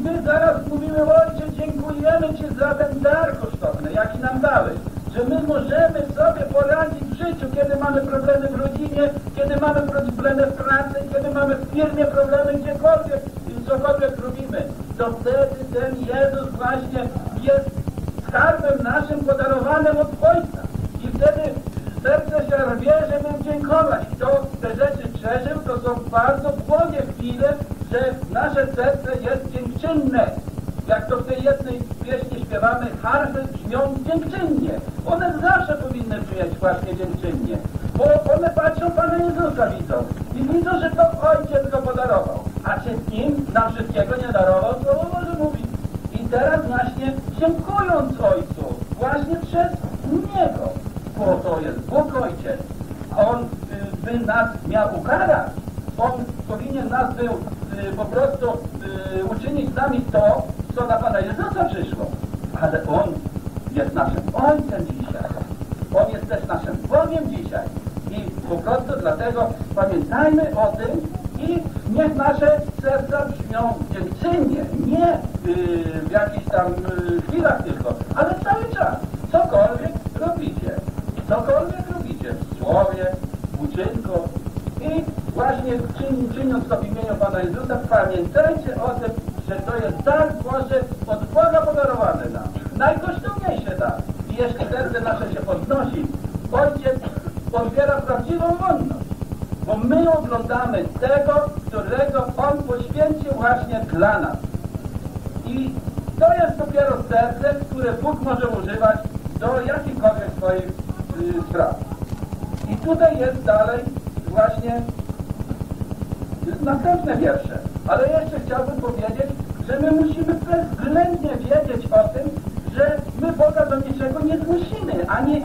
My zaraz mówimy, Ojcze, dziękujemy Ci za ten dar kosztowny, jaki nam dałeś. Że my możemy sobie poradzić w życiu, kiedy mamy problemy w rodzinie, kiedy mamy problemy w pracy, kiedy mamy w firmie problemy gdziekolwiek, cokolwiek robimy. To wtedy ten Jezus właśnie jest skarbem naszym podarowanym od Ojca. I wtedy serce się rwie, żeby dziękować. Kto te rzeczy przeżył, to są bardzo błogie chwile, że nasze serce jest dziękczynne. Jak to w tej jednej pieśni śpiewamy, harfy brzmią dziękczynnie. One zawsze powinny brzmieć właśnie dziękczynnie, bo one patrzą Pana Jezusa widzą i widzą, że to Ojciec go podarował. A czy im nam wszystkiego nie darował, to może mówić. I teraz właśnie dziękując Ojcu, właśnie przez Niego, bo to jest Bóg Ojciec, On y, by nas miał ukarać, On powinien nas był po prostu y, uczynić z nami to, co na Pana Jezusa przyszło. Ale On jest naszym Ojcem dzisiaj. On jest też naszym Bogiem dzisiaj. I po prostu dlatego pamiętajmy o tym i niech nasze serca brzmią dziękczynnie, nie yy, w jakichś tam chwilach tylko, ale cały czas. Cokolwiek robicie, cokolwiek robicie w słowie, w uczynku i właśnie czyn, czyniąc to w imieniu Pana Jezusa, pamiętajcie o tym, że to jest dar Boży od Boga podarowany nam. Najkosztowniejszy dar. I jeśli serce nasze się podnosi, Ojciec otwiera prawdziwą wolność. Bo my oglądamy tego, którego On poświęcił właśnie dla nas. I to jest dopiero serce, które Bóg może używać do jakichkolwiek swoich y, spraw. I tutaj jest dalej właśnie następne wiersze. Ale jeszcze chciałbym powiedzieć, że my musimy bezwzględnie wiedzieć o tym, że my Boga do niczego nie zmusimy, ani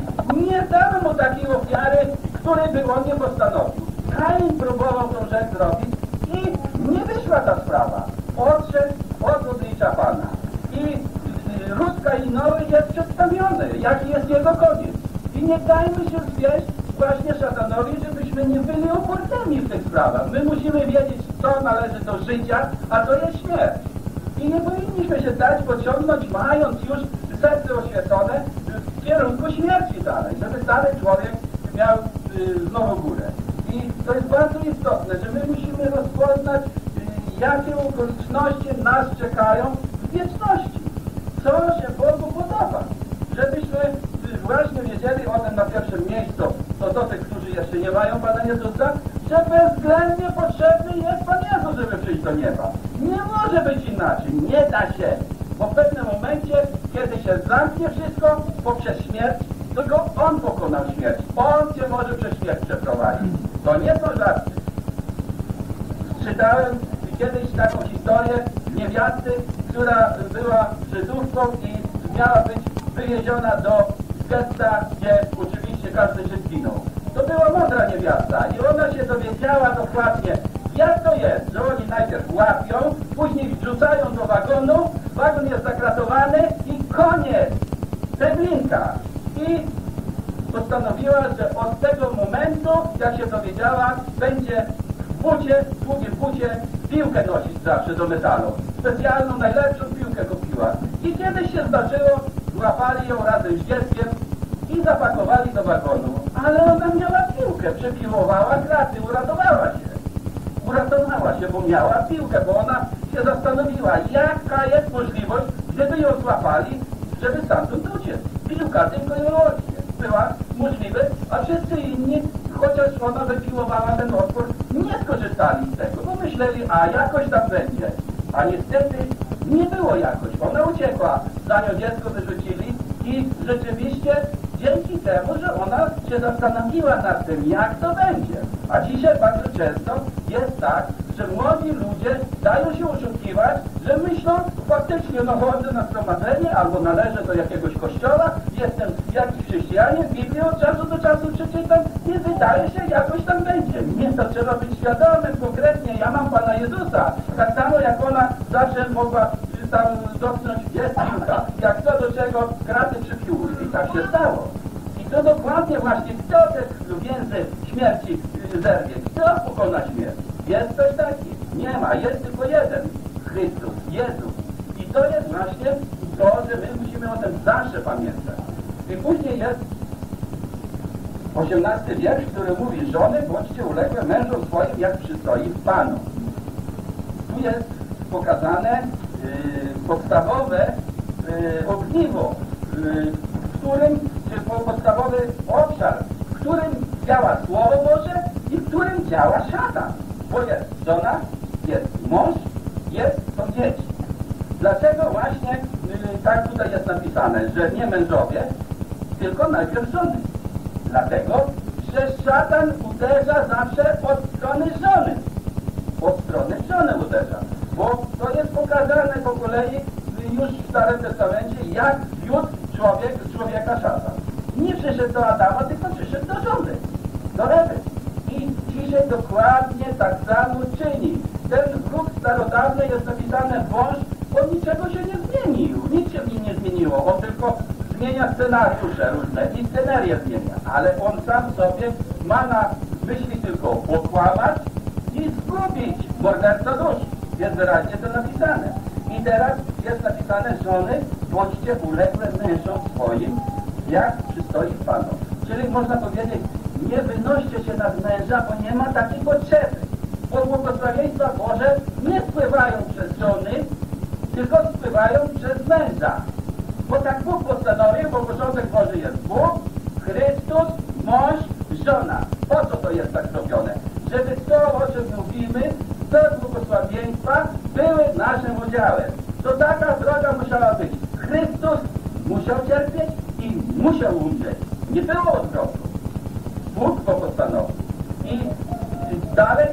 nie damy Mu takiej ofiary, której by On nie postanowił. Kain próbował tą rzecz zrobić i nie wyszła ta sprawa. Odszedł od oblicza Pana. I y, ród Kainowy jest przedstawiony, jaki jest jego koniec. I nie dajmy się zwieść właśnie szatanowi, żebyśmy nie byli oportami w tych sprawach. My musimy wiedzieć, co należy do życia, a to jest śmierć. I nie powinniśmy się dać pociągnąć, mając już serce oświecone w kierunku śmierci dalej, żeby dalej człowiek miał y, znowu górę. I to jest bardzo istotne, że my musimy rozpoznać, y, jakie okoliczności nas czekają w wieczności. Co się Bogu podoba. Żebyśmy właśnie wiedzieli o tym na pierwszym miejscu, to do tych, którzy jeszcze nie mają Pana Jezusa, że bezwzględnie potrzebny jest Pan Jezus, żeby przyjść do nieba. Nie może być inaczej, nie da się. Bo w pewnym momencie, kiedy się zamknie wszystko poprzez śmierć, tylko On pokonał śmierć. On Cię może przez śmierć przeprowadzić. To nie są żarty. Czytałem kiedyś taką historię niewiasty, która była Żydówką i miała być wywieziona do getta, gdzie oczywiście każdy Żyd zginął. To była mądra niewiasta i ona się dowiedziała dokładnie, jak to jest, że oni najpierw łapią, później wrzucają do wagonu, wagon jest zakratowany i koniec, ceglinka. I postanowiła, że od tego momentu, jak się dowiedziała, będzie w bucie, długim bucie, piłkę nosić zawsze do metalu. Specjalną, najlepszą piłkę kupiła. I kiedyś się zdarzyło, złapali ją razem z dzieckiem i zapakowali do wagonu. Ale ona miała piłkę, przepiłowała kraty, uratowała się. Uratowała się, bo miała piłkę, bo ona się zastanowiła, jaka jest możliwość, gdyby ją złapali, żeby stamtąd uciec. Piłka tylko ją. Była możliwe, a wszyscy inni, chociaż ona wypiłowała ten otwór, nie skorzystali z tego, bo myśleli, a jakoś tam będzie. A niestety nie było jakoś. Ona uciekła, za nią dziecko wyrzucili i rzeczywiście dzięki temu, że ona się zastanowiła nad tym, jak to będzie. A dzisiaj bardzo często jest tak, że młodzi ludzie dają się oszukiwać, że myślą faktycznie, no chodzę na zgromadzenie albo należę do jakiegoś kościoła, jestem jakiś chrześcijanin, Biblię od czasu do czasu przeczytam i wydaje się, jakoś tam będzie. Nie, to trzeba być świadomym konkretnie, ja mam Pana Jezusa. Tak samo jak ona zawsze mogła tam dotknąć, jest jak co do czego kraty przypiłuje. I tak się stało. I to dokładnie właśnie, kto te więzy śmierci y, zerwie, kto pokona śmierć? Jest ktoś taki? Nie ma, jest tylko jeden. Chrystus, Jezus. I to jest właśnie to, że my musimy o tym zawsze pamiętać. I później jest 18 wiersz, który mówi, żony bądźcie uległe mężom swoim, jak przystoi w Panu. Tu jest pokazane podstawowe y, ogniwo, y, w którym, czy po- podstawowy obszar, w którym działa Słowo Boże i w którym działa szatan. Bo jest żona, jest mąż, jest są dzieci. Dlaczego właśnie y, tak tutaj jest napisane, że nie mężowie, tylko najpierw żony? Dlatego, że szatan uderza zawsze od strony żony. Od strony żony uderza. Bo to jest pokazane po kolei już w Starym Testamencie, jak wiódł człowiek, człowieka szatan. Nie przyszedł do Adama, tylko przyszedł do żony, do Ewy. I dzisiaj dokładnie tak samo czyni. Ten wróg starodawny jest napisane wąż, on niczego się nie zmienił. Nic się w nim nie zmieniło. On tylko zmienia scenariusze różne i scenerię zmienia. Ale on sam sobie ma na myśli tylko okłamać i zgubić morderca dusz. Jest wyraźnie to napisane. I teraz jest napisane żony, bądźcie uległe mężom swoim, jak przystoi Panu. Czyli można powiedzieć, nie wynoście się nad męża, bo nie ma takiej potrzeby. Bo błogosławieństwa Boże nie spływają przez żony, tylko spływają przez męża. Bo tak Bóg postanowił, bo porządek Boży jest Bóg, Chrystus, mąż, żona. Po co to jest tak zrobione? Żeby to, o czym mówimy, te błogosławieństwa były naszym udziałem. To taka droga musiała być. Chrystus musiał cierpieć i musiał umrzeć. Nie było odwrotu. Bóg to postanowił. I dalej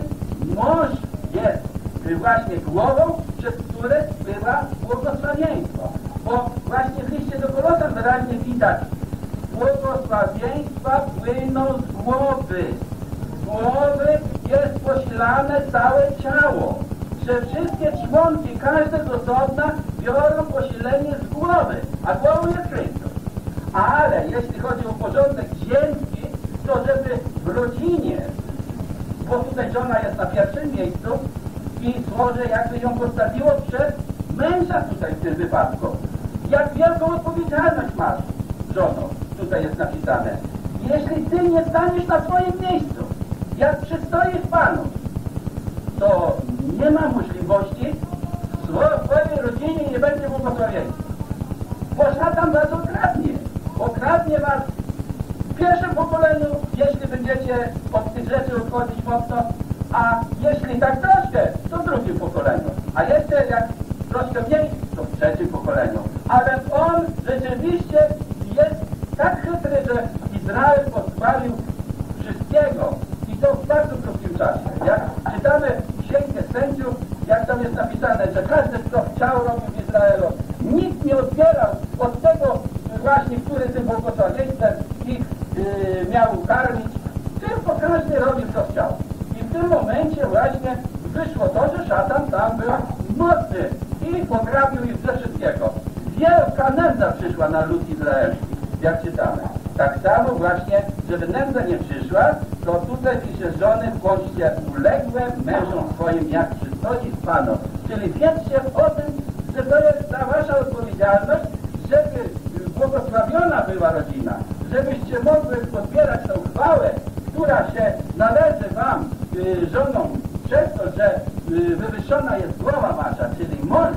mąż jest właśnie głową, przez które spływa błogosławieństwo. Bo właśnie w liście do Kolosan wyraźnie widać, błogosławieństwa płyną z głowy. Głowy jest posilane całe ciało. Że wszystkie członki, każde z osobna biorą posilenie z głowy, a głową jest Chrystus. Ale jeśli chodzi o porządek ziemski, to żeby w rodzinie, bo tutaj żona jest na pierwszym miejscu i złoże jakby ją postawiło przed męża tutaj w tym wypadku. Jak wielką odpowiedzialność masz, żono, tutaj jest napisane. Jeśli ty nie staniesz na swoim miejscu, jak przystoisz Panu, to nie ma możliwości, swojej rodzinie nie będzie błogosławieństwa. Bo szatan was okradnie. Okradnie was w pierwszym pokoleniu, jeśli będziecie od tych rzeczy odchodzić mocno, a jeśli tak troszkę, to w drugim pokoleniu. A jeszcze jak troszkę mniej, to w trzecim pokoleniu. Ale on rzeczywiście jest tak chytry, że Izrael pozbawił wszystkiego to w bardzo krótkim czasie. Jak czytamy Księgę Sędziów, jak tam jest napisane, że każdy, kto chciał, robił w Izraelu. Nikt nie odbierał od tego właśnie, który tym błogosławieństwem ich yy, miał karmić, tylko każdy robił, co chciał. I w tym momencie właśnie wyszło to, że szatan tam był mocny i pograbił ich ze wszystkiego. Wielka nędza przyszła na lud izraelski, jak czytamy. Tak samo właśnie, żeby nędza nie przyszła, to tutaj pisze żony, bądźcie uległe mężom swoim, jak przystoi z. Czyli wiedzcie o tym, że to jest ta wasza odpowiedzialność, żeby błogosławiona była rodzina, żebyście mogły podbierać tą chwałę, która się należy wam, y, żonom, przez to, że y, wywyższona jest głowa wasza, czyli mąż,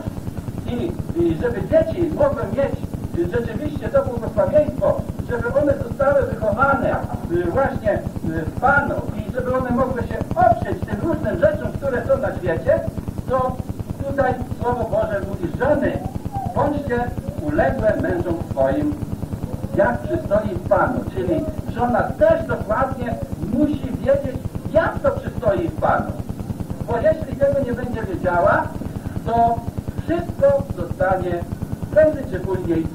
i, i żeby dzieci mogły mieć rzeczywiście to błogosławieństwo, żeby one zostały wychowane y, właśnie y, w Panu i żeby one mogły się oprzeć tym różnym rzeczom, które są na świecie, to tutaj Słowo Boże mówi, żony, bądźcie uległe mężom swoim, jak przystoi Panu. Czyli żona też dokładnie musi wiedzieć, jak to przystoi Panu. Bo jeśli tego nie będzie wiedziała, to wszystko zostanie prędzej czy później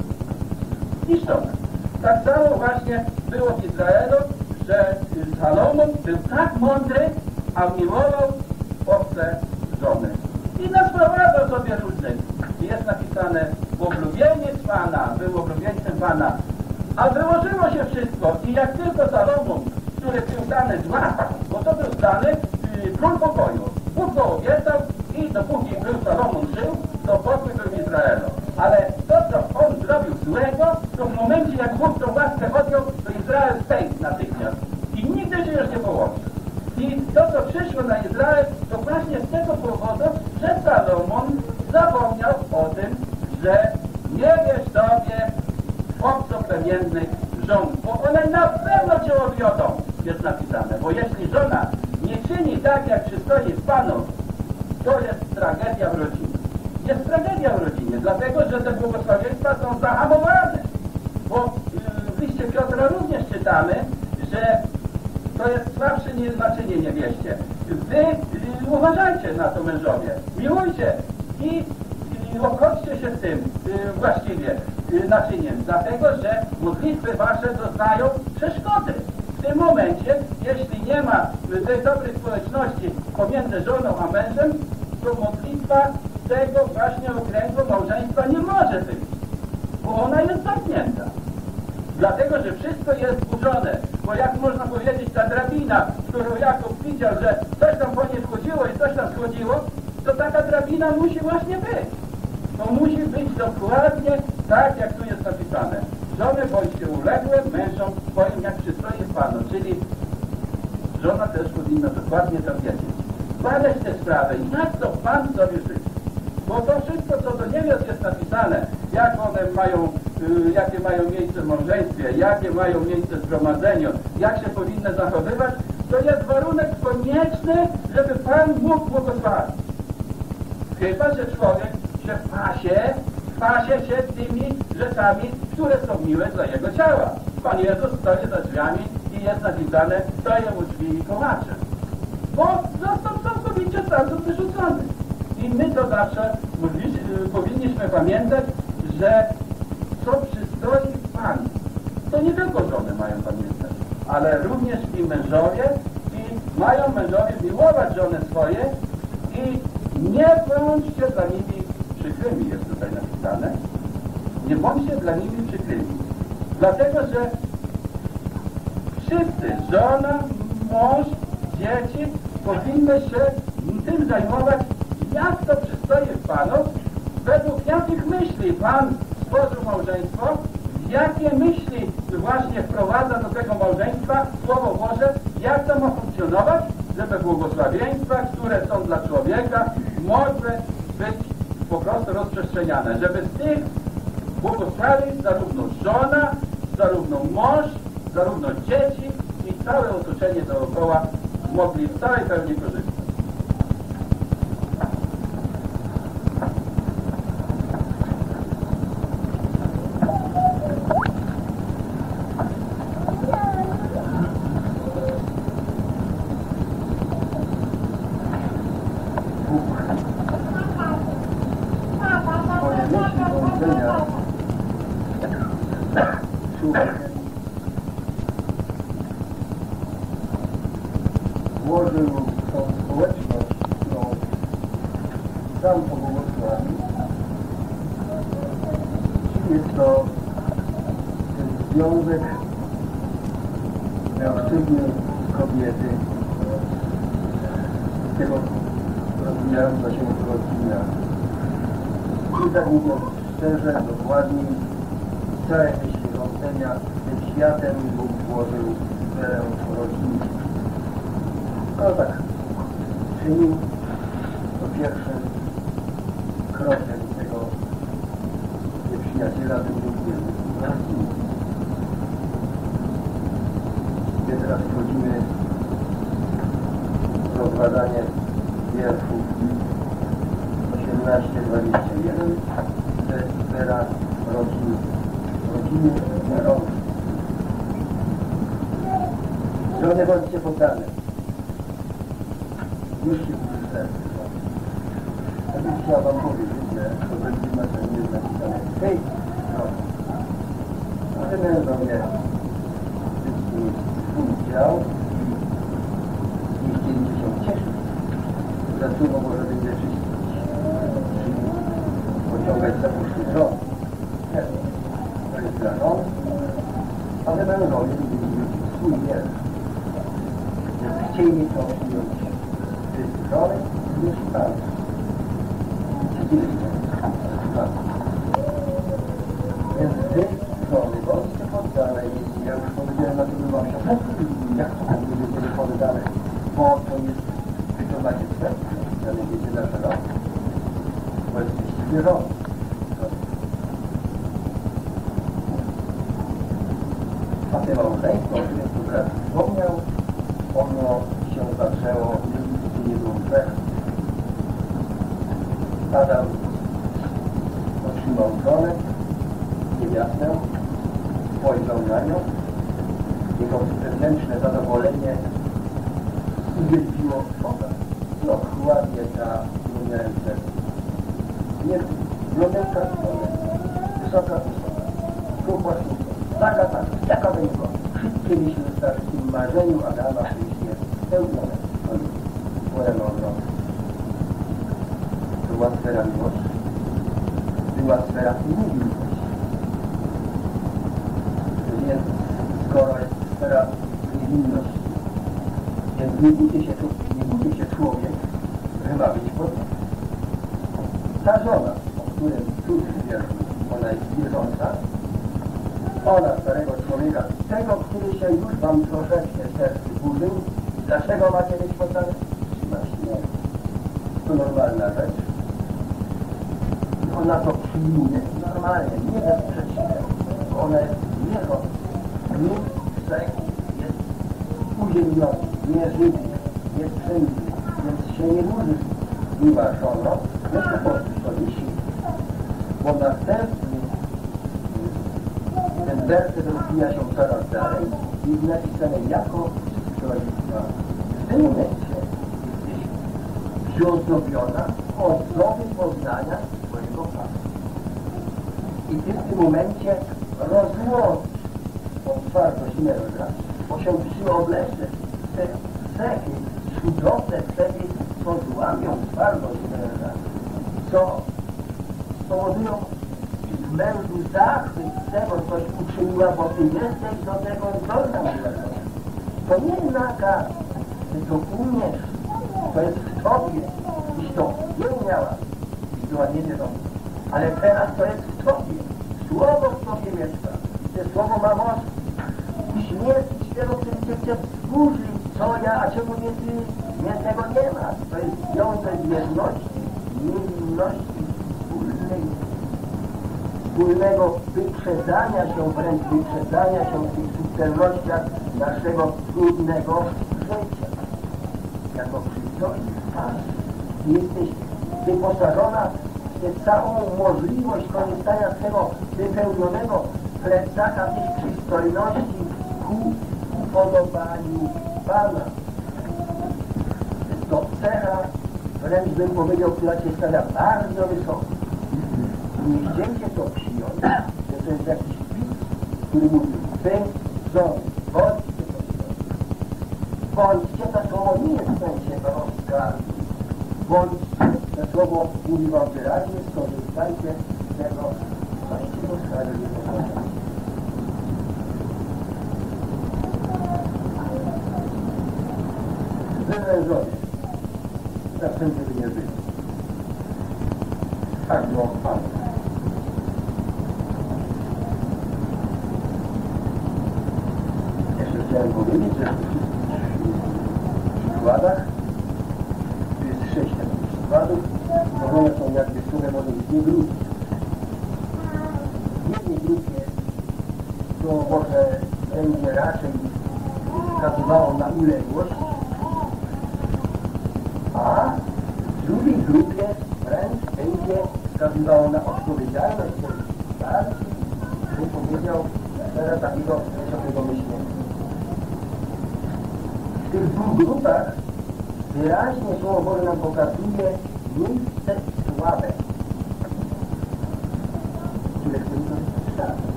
Tak samo właśnie było w Izraelu, że Salomon był tak mądry, a miłował obce żony. I nasprowadzał sobie różnych. Jest napisane, oblubieniec Pana, był oblubieńcem Pana. A wyłożyło się wszystko i jak tylko Salomon, który był dany zła, bo to był dany yy, król pokoju. Bóg go obiecał i dopóki był Salomon żył, to pokój był Izraelu. Ale to, co on zrobił złego, to w momencie, jak Bóg tą łaskę odjął, to Izrael stękł natychmiast. I nigdy się już nie połączy. I to, co przyszło na Izrael, to właśnie z tego powodu, że Salomon zapomniał o tym, że nie wiesz sobie obcoplemiennych żon, bo one na pewno cię odwiodą, jest napisane. Bo jeśli żona nie czyni tak, jak przystoi Panu, to jest tragedia w rodzinie. Jest tragedia w rodzinie, dlatego, że te błogosławieństwa są zahamowane. Bo yy, w liście Piotra również czytamy, że to jest słabsze nie, znaczenie niewieście. Wy yy, uważajcie na to mężowie, miłujcie i yy, obchodźcie się tym właściwie naczyniem, dlatego, że modlitwy wasze doznają przeszkody. W tym momencie, jeśli nie ma tej dobrej społeczności pomiędzy żoną a mężem, to modlitwa tego właśnie okręgu małżeństwa nie może być, bo ona jest zamknięta. Dlatego, że wszystko jest zburzone, bo jak można powiedzieć, ta drabina, którą Jakub widział, że coś tam po niej wchodziło i coś tam schodziło, to taka drabina musi właśnie być. To musi być dokładnie tak, jak tu jest napisane. Żony bądźcie uległe mężom swoim, jak przystoi Panu. Czyli żona też powinna dokładnie to wiedzieć. Badać te sprawy, jak to Pan sobie życzy. Bo to wszystko, co do niewiast jest napisane, jak one mają, y, jakie mają miejsce w małżeństwie, jakie mają miejsce w zgromadzeniu, jak się powinny zachowywać, to jest warunek konieczny, żeby Pan mógł błogosławić. Chyba, że człowiek się pasie, pasie się tymi rzeczami, które są miłe dla jego ciała. Pan Jezus stoi za drzwiami i jest napisane, daje mu drzwi i kołacze. Bo został całkowicie stamtąd wyrzucony. I my to zawsze powinniśmy pamiętać, że co przystoi Pan. To nie tylko żony mają pamiętać, ale również i mężowie i mają mężowie miłować żony swoje i nie bądźcie dla nimi przykrymi jest tutaj napisane, nie bądźcie dla nimi przykrymi. Dlatego, że wszyscy, żona, mąż, dzieci, powinny się tym zajmować, jak to przystaje Panu, według jakich myśli Pan stworzył małżeństwo, jakie myśli właśnie wprowadza do tego małżeństwa Słowo Boże, jak to ma funkcjonować, żeby błogosławieństwa, które są dla człowieka, mogły być po prostu rozprzestrzeniane, żeby z tych błogosławień zarówno żona, zarówno mąż, zarówno dzieci i całe otoczenie dookoła mogli w całej pełni korzystać. celnościach naszego trudnego życia. Jako przystojny Pan jesteś wyposażona w całą możliwość korzystania z tego wypełnionego plecaka tych przystojności ku upodobaniu Pana. To cecha, wręcz bym powiedział, która Cię stawia bardzo wysoko. Nie chcieliście to przyjąć, że to jest jakiś pik, który mówi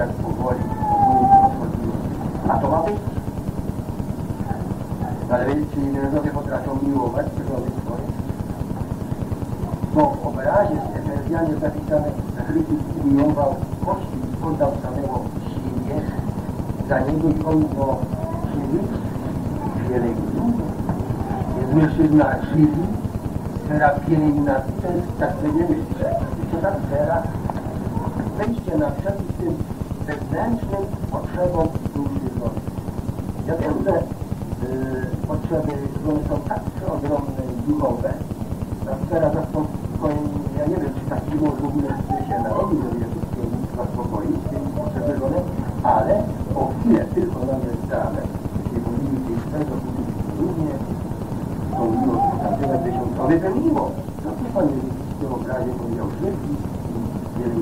tak powoli, powoli odchodziły. A to ma być? Ale wiecie, czy Niemcowie potrafią miłować przyrody swoje? Bo w obrazie z Efezjanie zapisane Chrystus umiłował kości i poddał samego siebie za niego i on go żywi, pielęgnuje. Jest mężczyzna żywi, sfera pielęgnacji, tak to jest tak będziemy, co ta sfera wejście na przykład wewnętrznym potrzebom duszy ludzkiej. Ja wiem, że y, potrzeby ludzkie są tak przeogromne i duchowe, a teraz ja nie wiem, czy taki głos w ogóle się narodził, żeby je wszystkie nic zaspokoić, tym potrzeby ale o chwilę tylko nam jest dane. Jeśli mówimy tej swego równie, to miłość wykazywać, by się to wypełniło. No to Pan w tym obrazie powiedział szybki i wielu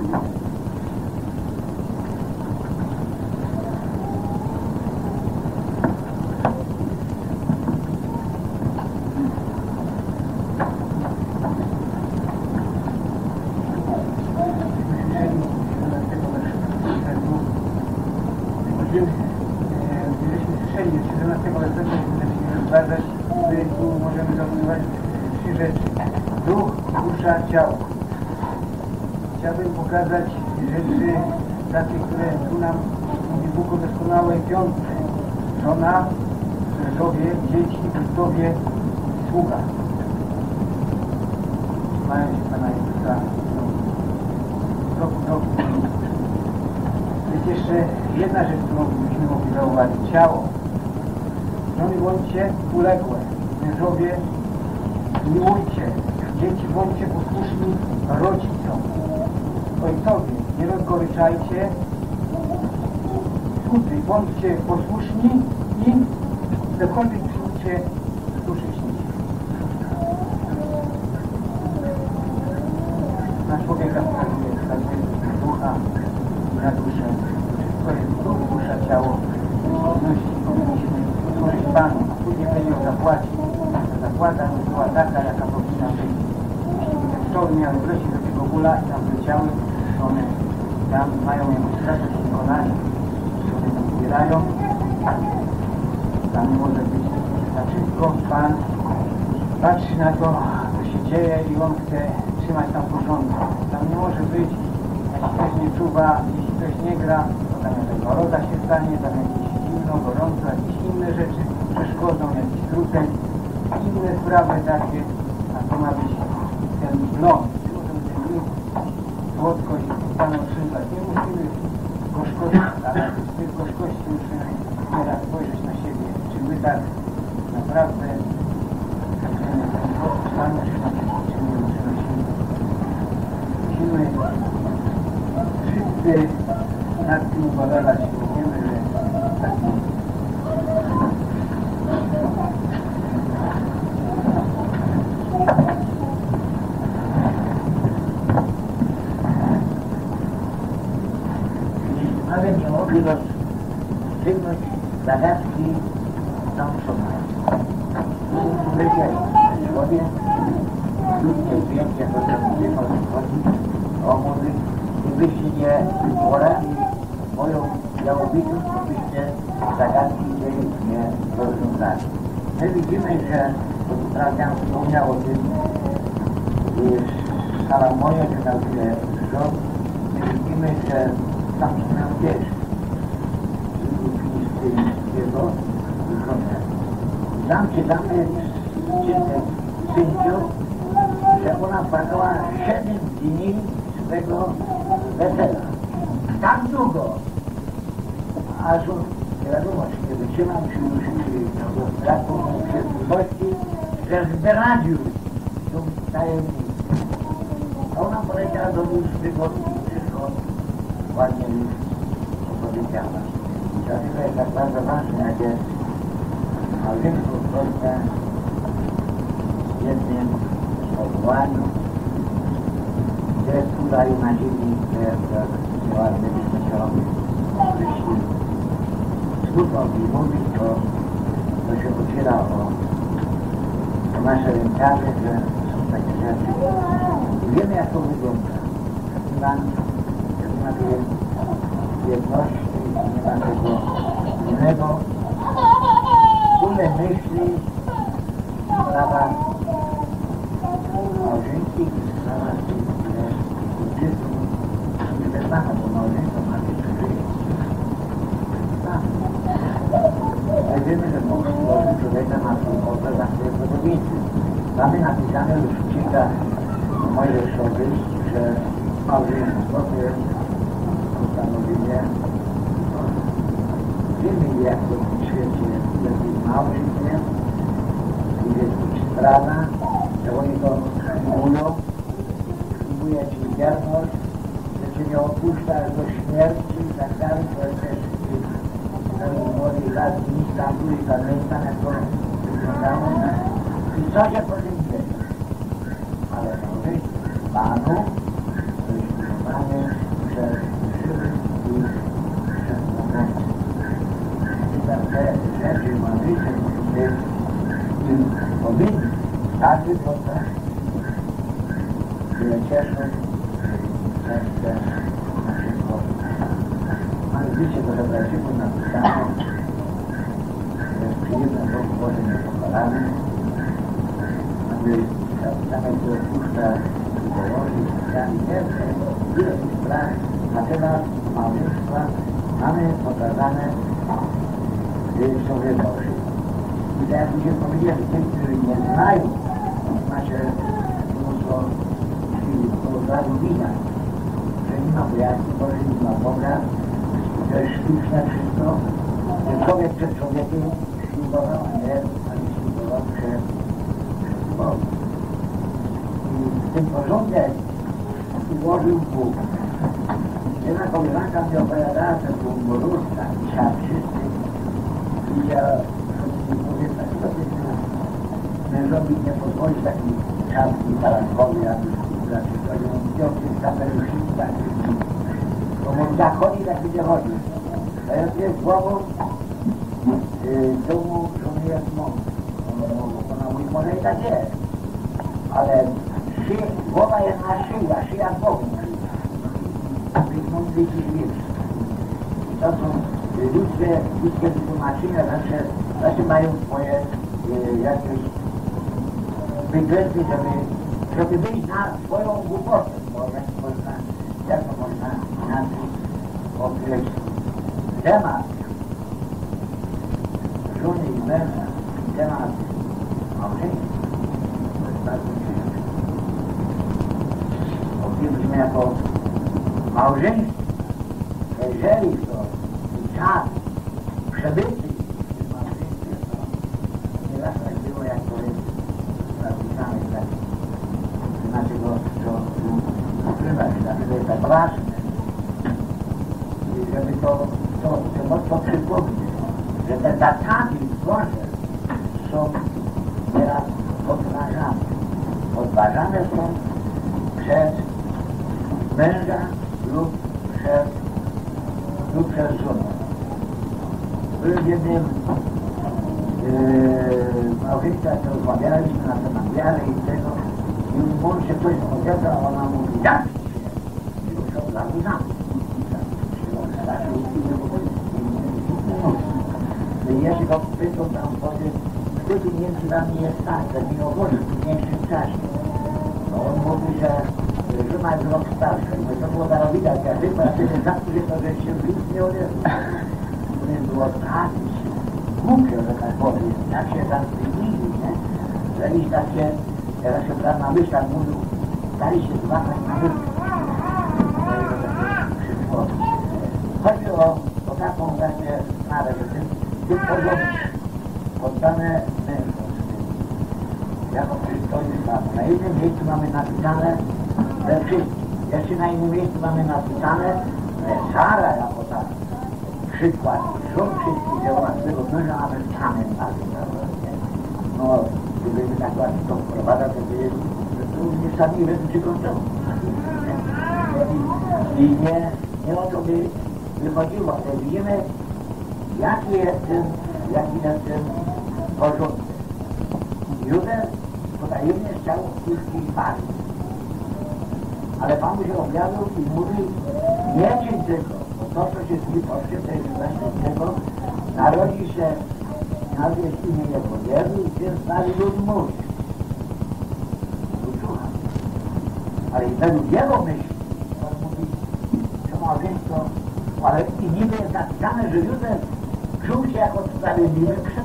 jako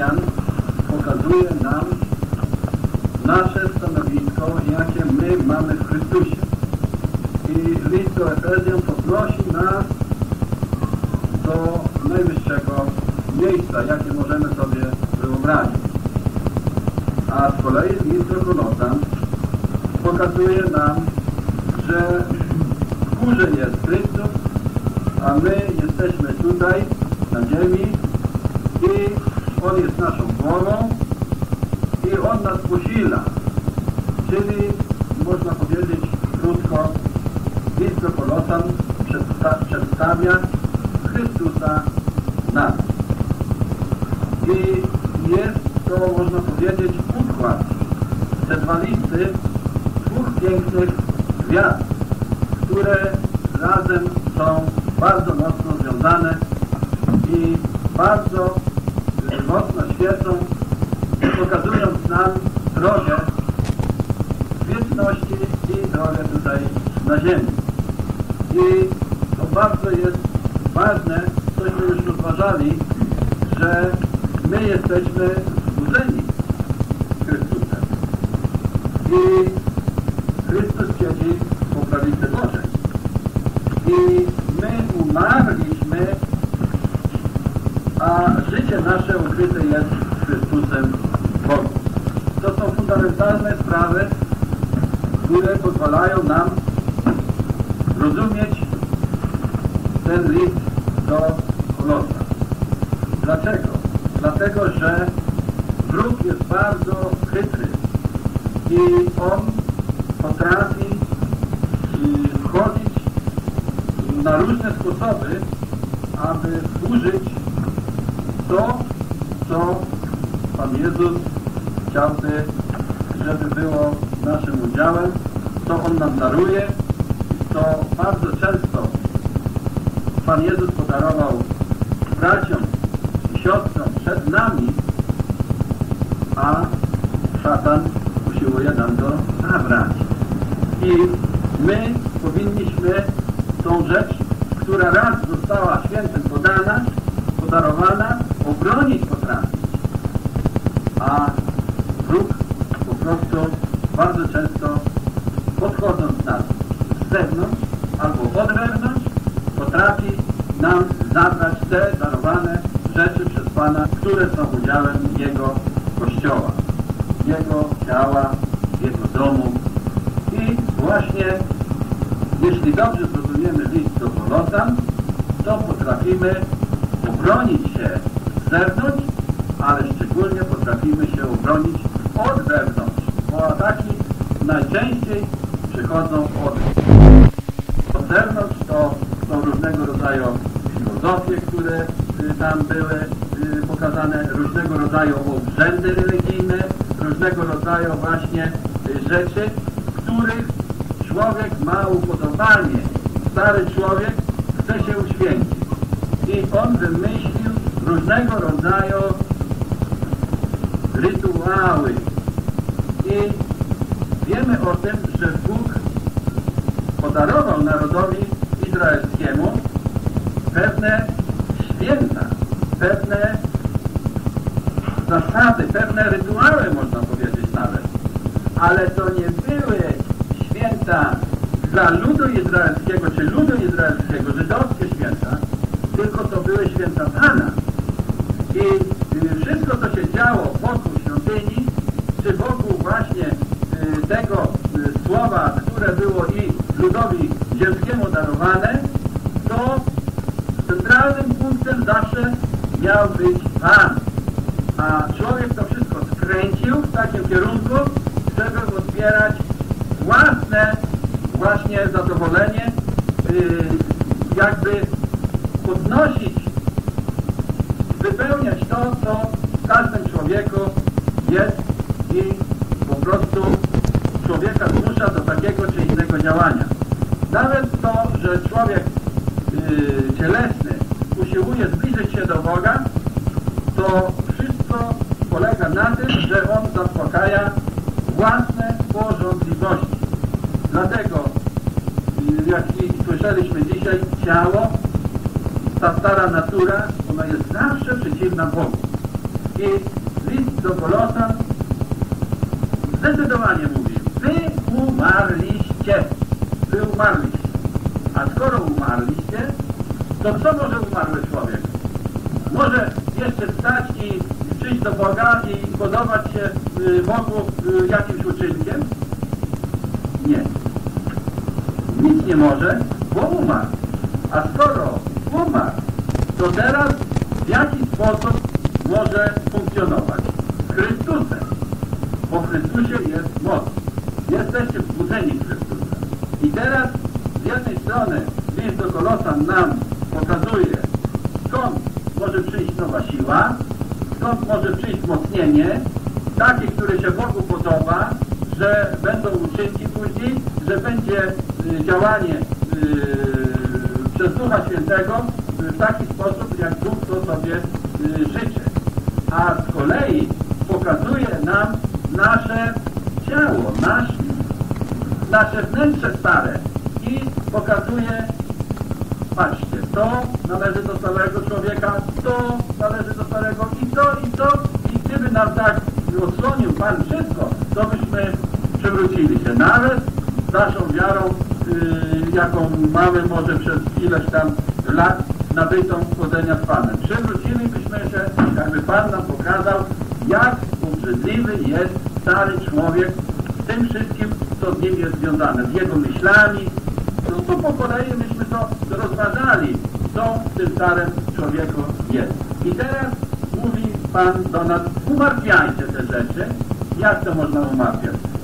Rzymian pokazuje nam nasze stanowisko, jakie my mamy w Chrystusie. I list do Efezjan podnosi nas do najwyższego miejsca, jakie możemy sobie wyobrazić. A z kolei list do Kolosan pokazuje nam, że w górze jest Chrystus, a my jesteśmy tutaj, na ziemi i on jest naszą głową i On nas posila. Czyli można powiedzieć krótko, Metropolitan przedsta przedstawia Chrystusa nas. I jest to, można powiedzieć, układ. Te dwa listy dwóch pięknych gwiazd, które razem są bardzo mocno związane i bardzo importante, né? gotowy, aby służyć to, co Pan Jezus chciałby, żeby było naszym udziałem, co On nam daruje,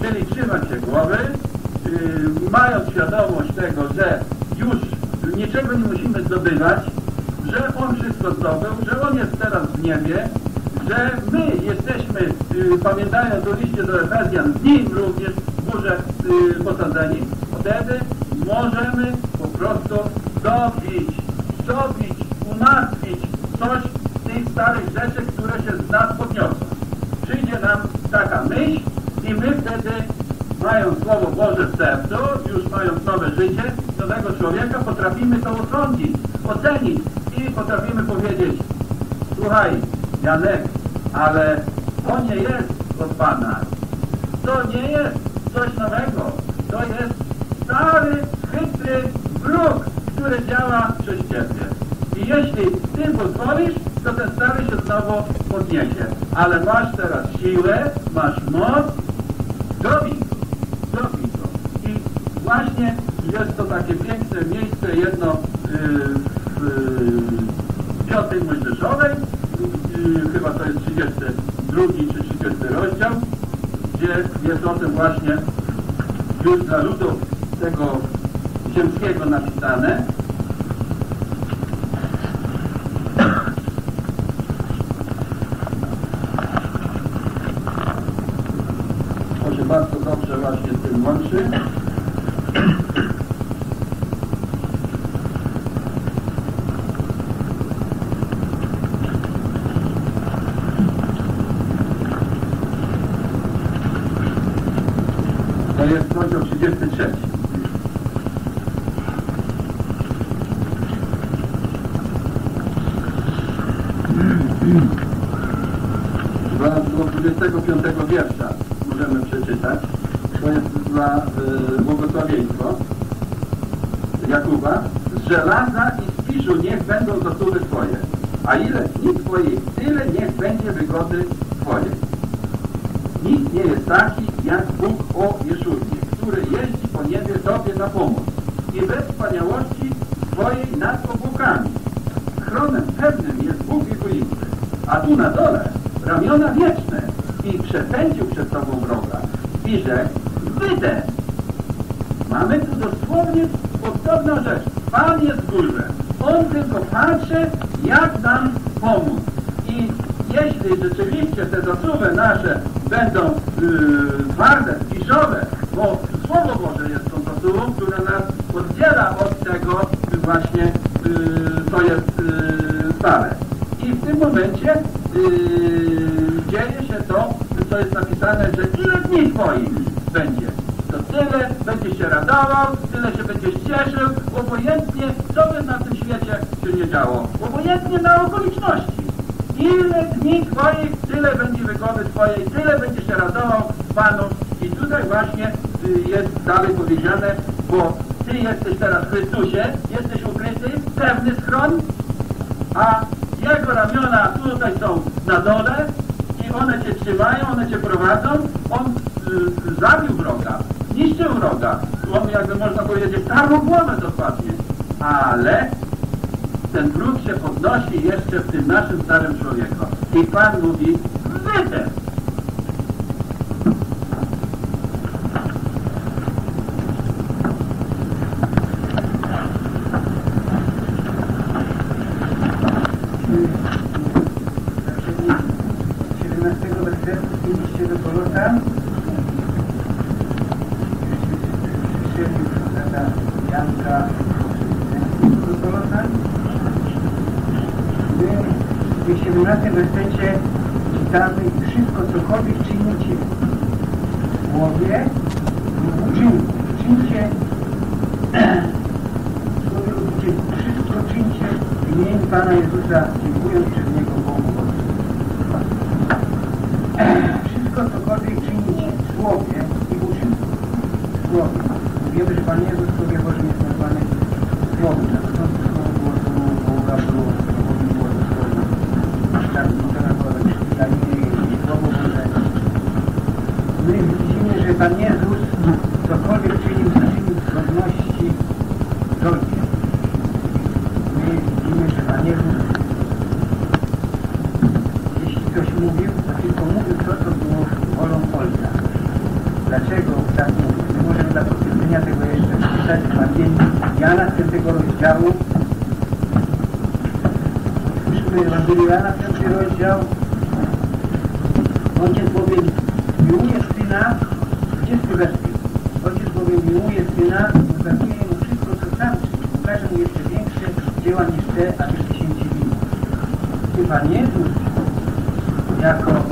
Czyli trzymać się głowy, yy, mając świadomość tego, że już niczego nie musimy zdobywać, że On wszystko zdobył, że On jest teraz w niebie, że my jesteśmy, yy, pamiętając o liście do Efezjan, w Nim również w górze yy, posadzeni, wtedy 25 wiersza możemy przeczytać. To jest dla y, błogosławieństwo Jakuba. Z żelaza i z piszu niech będą zasługi Twoje, a ile dni Twoich, tyle niech będzie wygody Twojej. Nikt nie jest taki jak Bóg o Jeszurnie, który jeździ po niebie Tobie na pomoc i bez wspaniałości Twojej nad obłokami. Schronem pewnym jest Bóg egoisty, a tu na dole ramiona wieczne i przepędził przed Tobą wroga rzekł, wydę. Mamy tu dosłownie podobną rzecz. Pan jest w górze. On tylko patrzy, jak nam pomóc. I jeśli rzeczywiście te zasuwy nasze będą yy, twarde, piszowe, bo Słowo Boże jest tą zasuwą, która nas oddziela od tego yy, właśnie, yy, co jest yy, stare. I w tym momencie napisane, że ile dni twoich będzie. To tyle będziesz się radował, tyle się będziesz cieszył, obojętnie co by na tym świecie się nie działo. Obojętnie na okoliczności. Ile dni Twoich, tyle będzie wygody Twojej, tyle będziesz się radował Panu. I tutaj właśnie y, jest dalej powiedziane, bo Ty jesteś teraz w Chrystusie, jesteś ukryty, pewny schron, a Jego ramiona tutaj są na dole Cię trzymają, one Cię prowadzą. On y, zabił wroga, niszczył wroga. On jakby można powiedzieć, starą głowę dokładnie. Ale ten wróg się podnosi jeszcze w tym naszym starym człowieku. I Pan mówi, z Ewangelii Jana, pierwszy rozdział. Ojciec bowiem miłuje Syna, 20 werset. Ojciec bowiem miłuje Syna, ukazuje Mu wszystko, co sam ukaże Mu jeszcze większe dzieła niż te, a tych dziesięci winnych. Chyba Jezus jako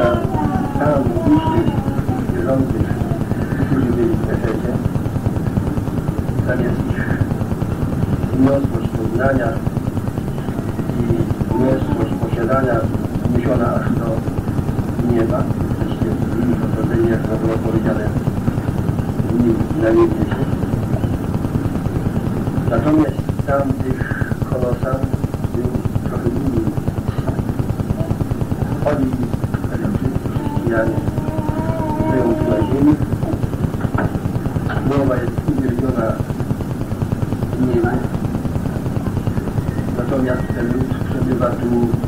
dla całych niższych wierzących, którzy byli w Efezie, zamiast ich niosłość poznania i niosłość posiadania wniesiona aż do nieba, jesteście w nich otoczeni, jak to było powiedziane, w nim nawiedzie się. Natomiast tamtych jak wyjąć na ziemi. Głowa jest uwielbiona w niebie. Natomiast ten lud przebywa tu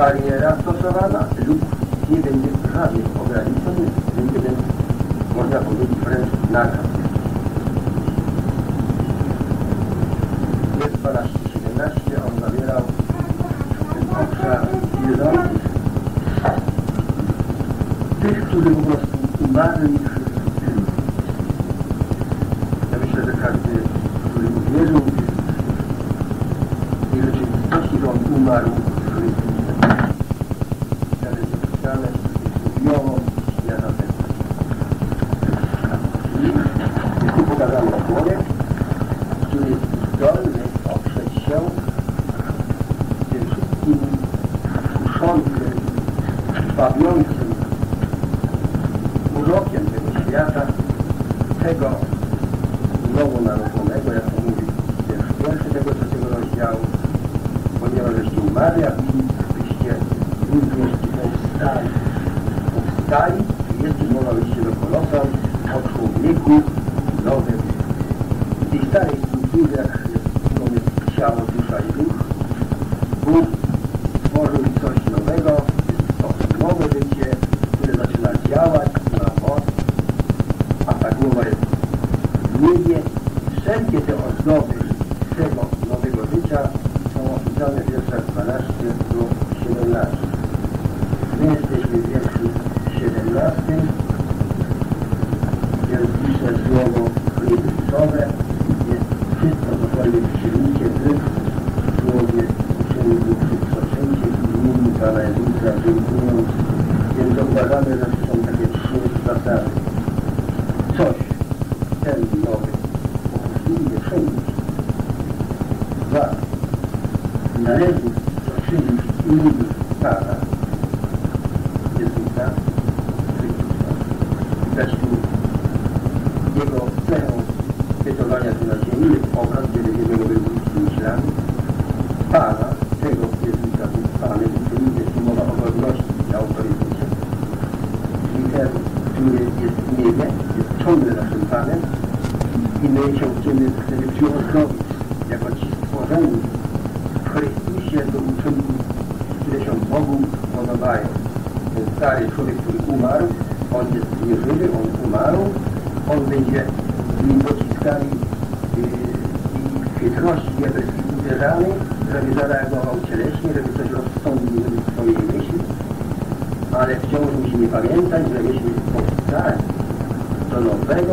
Barriera stary człowiek, który umarł, on jest nieżywy, on umarł, on będzie tymi pociskami yy, i chytrości diabelskich uderzany, żeby zareagował cieleśnie, żeby coś rozsądnie zrobił swojej myśli, ale wciąż musimy pamiętać, że myśmy powstali do nowego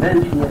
wewnętrznie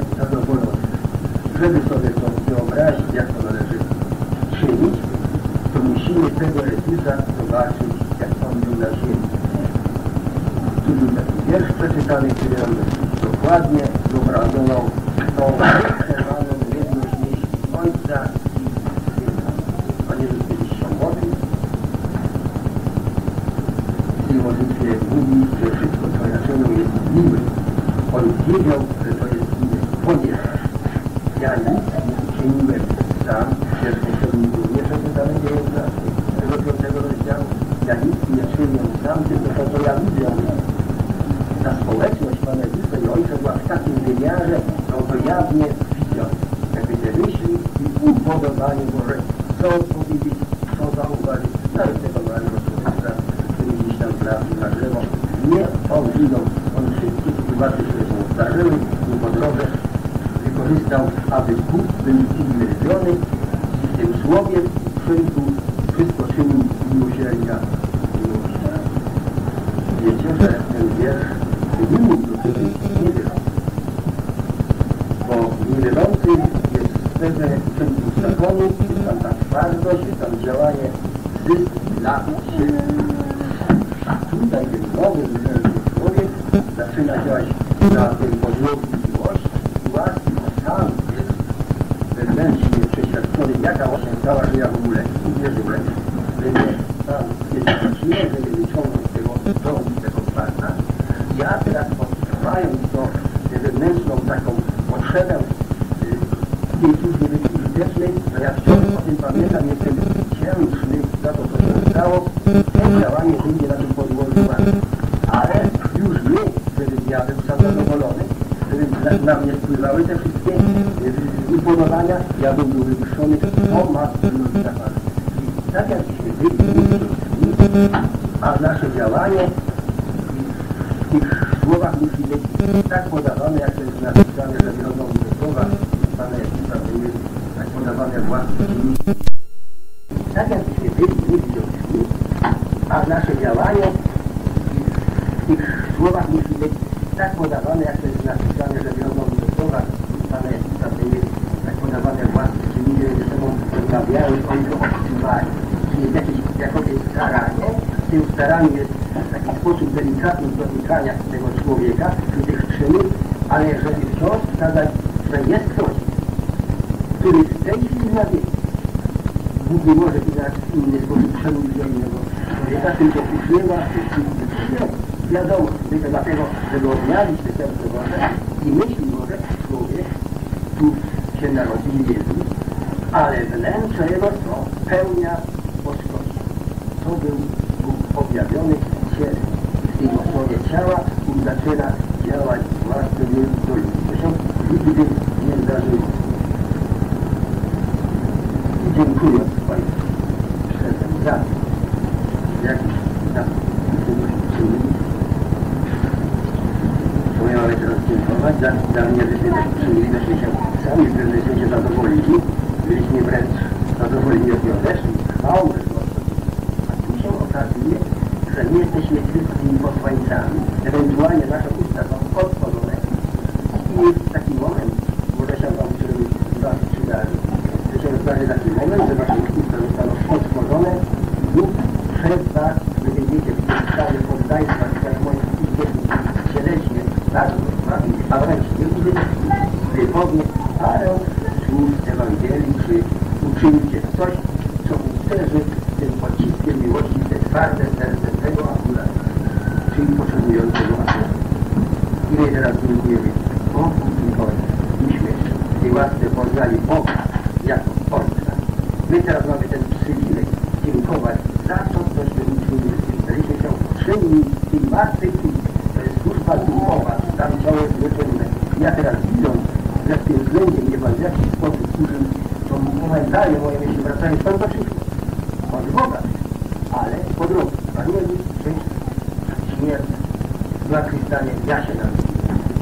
zachwycaniem. Ja się nam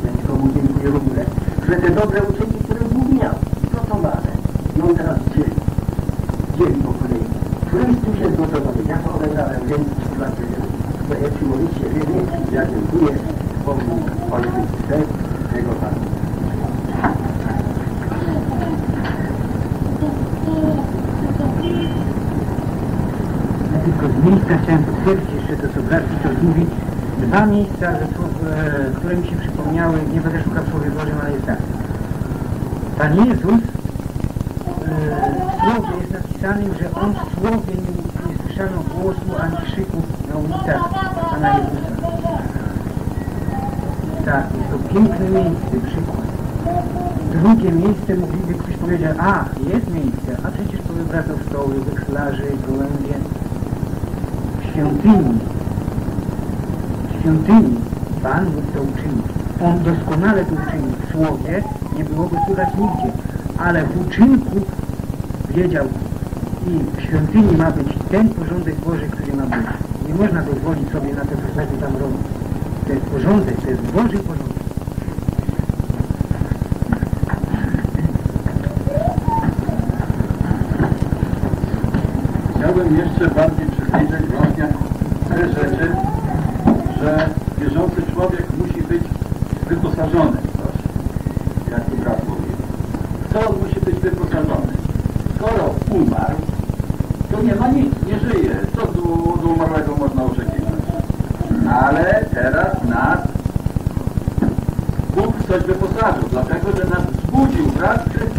ja nikomu dziękuję równie, że te dobre uczynki, które Bóg miał, stosowane, i on teraz dzieli. Dzieli po kolei. Któryś z tym się zgotowany. Ja to oglądałem więc trzy lat temu. Ja przyjmowicie wiernie, ja dziękuję Bogu, Ojcu, tego tak. Pana. tylko z miejsca chciałem potwierdzić jeszcze to, co brat chciał mówić. Dbanie miejsca, które mi się przypomniały, nie będę szukał słowie, Bożym, ale jest tak. Pan Jezus Zmiany w słowie nie byłoby słychać nigdzie, ale w uczynku wiedział i w świątyni ma być ten porządek Boży, który ma być. Nie można dozwolić sobie na te procesy tam robić. To jest porządek, to jest Boży porządek. Chciałbym jeszcze bardziej przybliżyć właśnie te rzeczy, wyposażone w coś, jak tu brat mówi. Skoro musi być wyposażony? Skoro umarł, to nie ma nic, nie żyje. Co do, umarłego można oczekiwać? No ale teraz nas Bóg coś wyposażył, dlatego, że nas wzbudził wraz z Chrystusem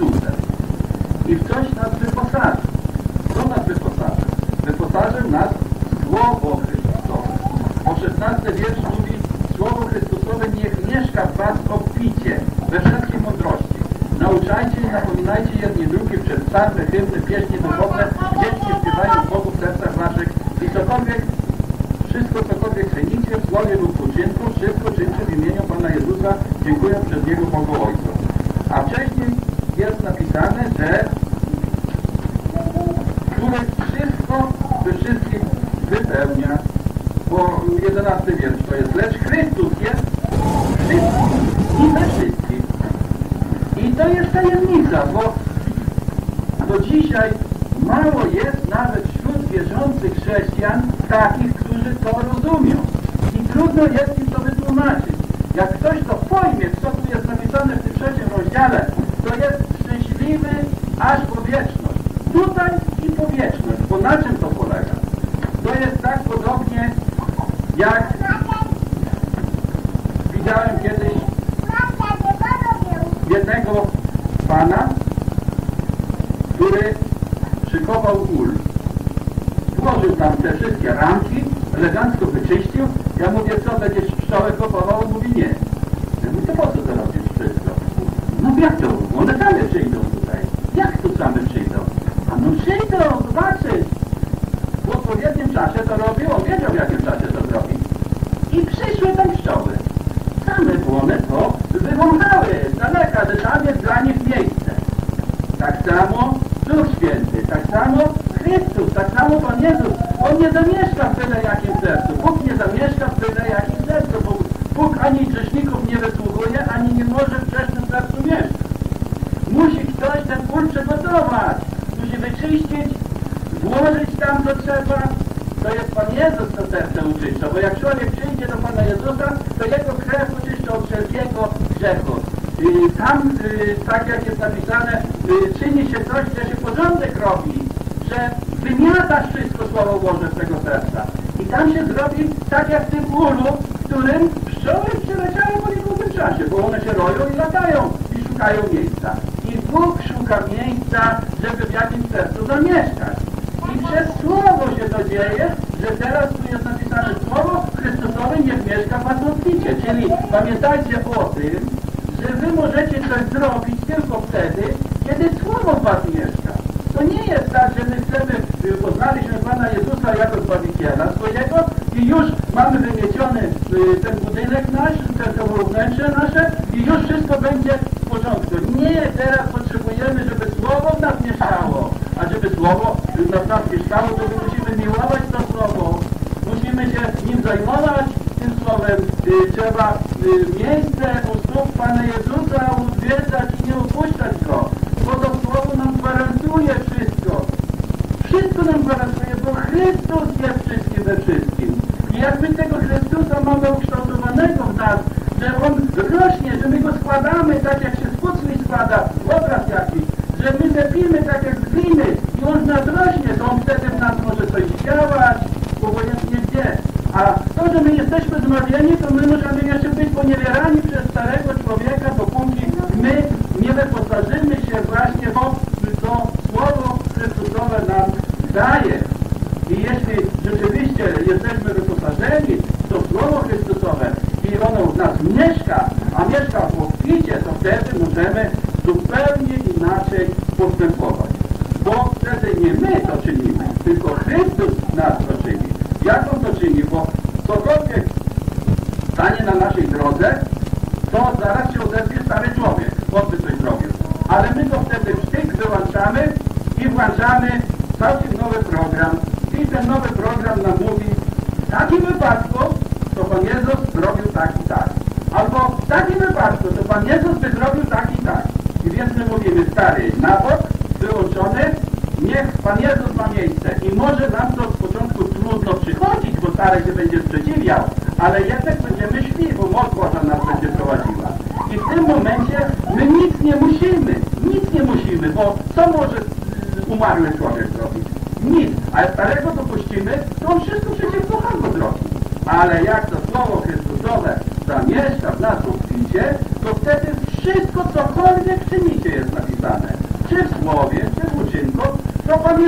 szukają miejsca. I Bóg szuka miejsca, żeby w jakimś sercu zamieszkać. I przez Słowo się to dzieje, że teraz tu jest napisane Słowo Chrystusowe nie mieszka w Atlantycie. Czyli pamiętajcie o tym, że wy możecie coś zrobić tylko wtedy, kiedy Słowo w was mieszka. To nie jest tak, że my chcemy, y, poznaliśmy Pana Jezusa jako Zbawiciela swojego i już mamy wymieciony y, ten budynek nasz, ten, to wnętrze nasze i już wszystko będzie nie, teraz potrzebujemy, żeby Słowo w nas mieszkało. A żeby Słowo w nas mieszkało, to musimy miłować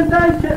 organization.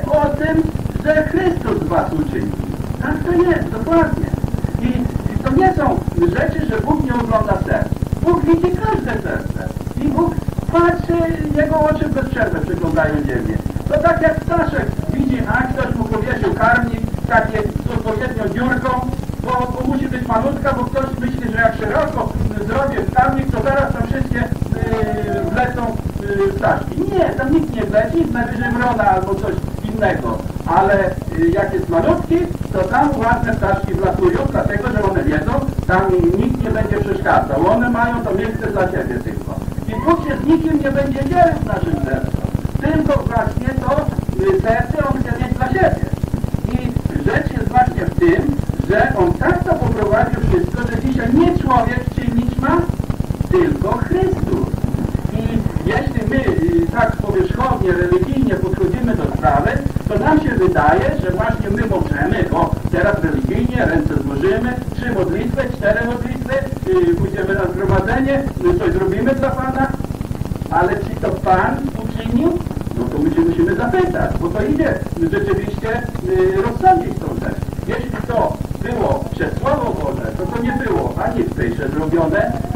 żebrona albo coś innego. Ale y, jak jest malutki, to tam ładne ptaszki wlatują, dlatego że one wiedzą, tam nikt nie będzie przeszkadzał. One mają to miejsce dla siebie.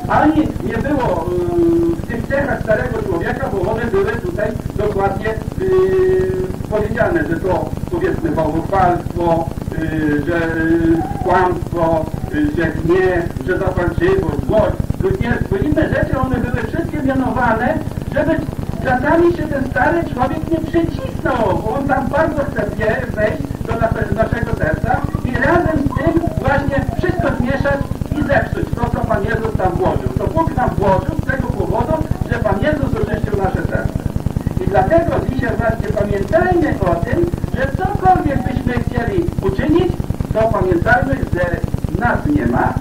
ani nie było y, w tych cechach starego człowieka, bo one były tutaj dokładnie y, powiedziane, że to powiedzmy bałwochwalstwo, y, że kłamstwo, że gniew, że zapalczywość, złość, bluźnierstwo, inne rzeczy, one były wszystkie mianowane, żeby czasami się ten stary człowiek nie przycisnął, bo on tam bardzo chce wejść do naszego serca i razem z tym właśnie wszystko zmieszać tam włożył. To Bóg tam włożył z tego powodu, że Pan Jezus oczyścił nasze serce. I dlatego dzisiaj właśnie pamiętajmy o tym, że cokolwiek byśmy chcieli uczynić, to pamiętajmy, że nas nie ma,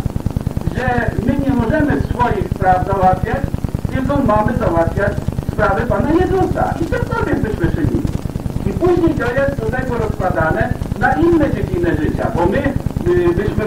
że my nie możemy swoich spraw załatwiać, tylko mamy załatwiać sprawy Pana Jezusa. I cokolwiek byśmy czynili. I później to jest do tego rozkładane na inne dziedziny życia, bo my y, byśmy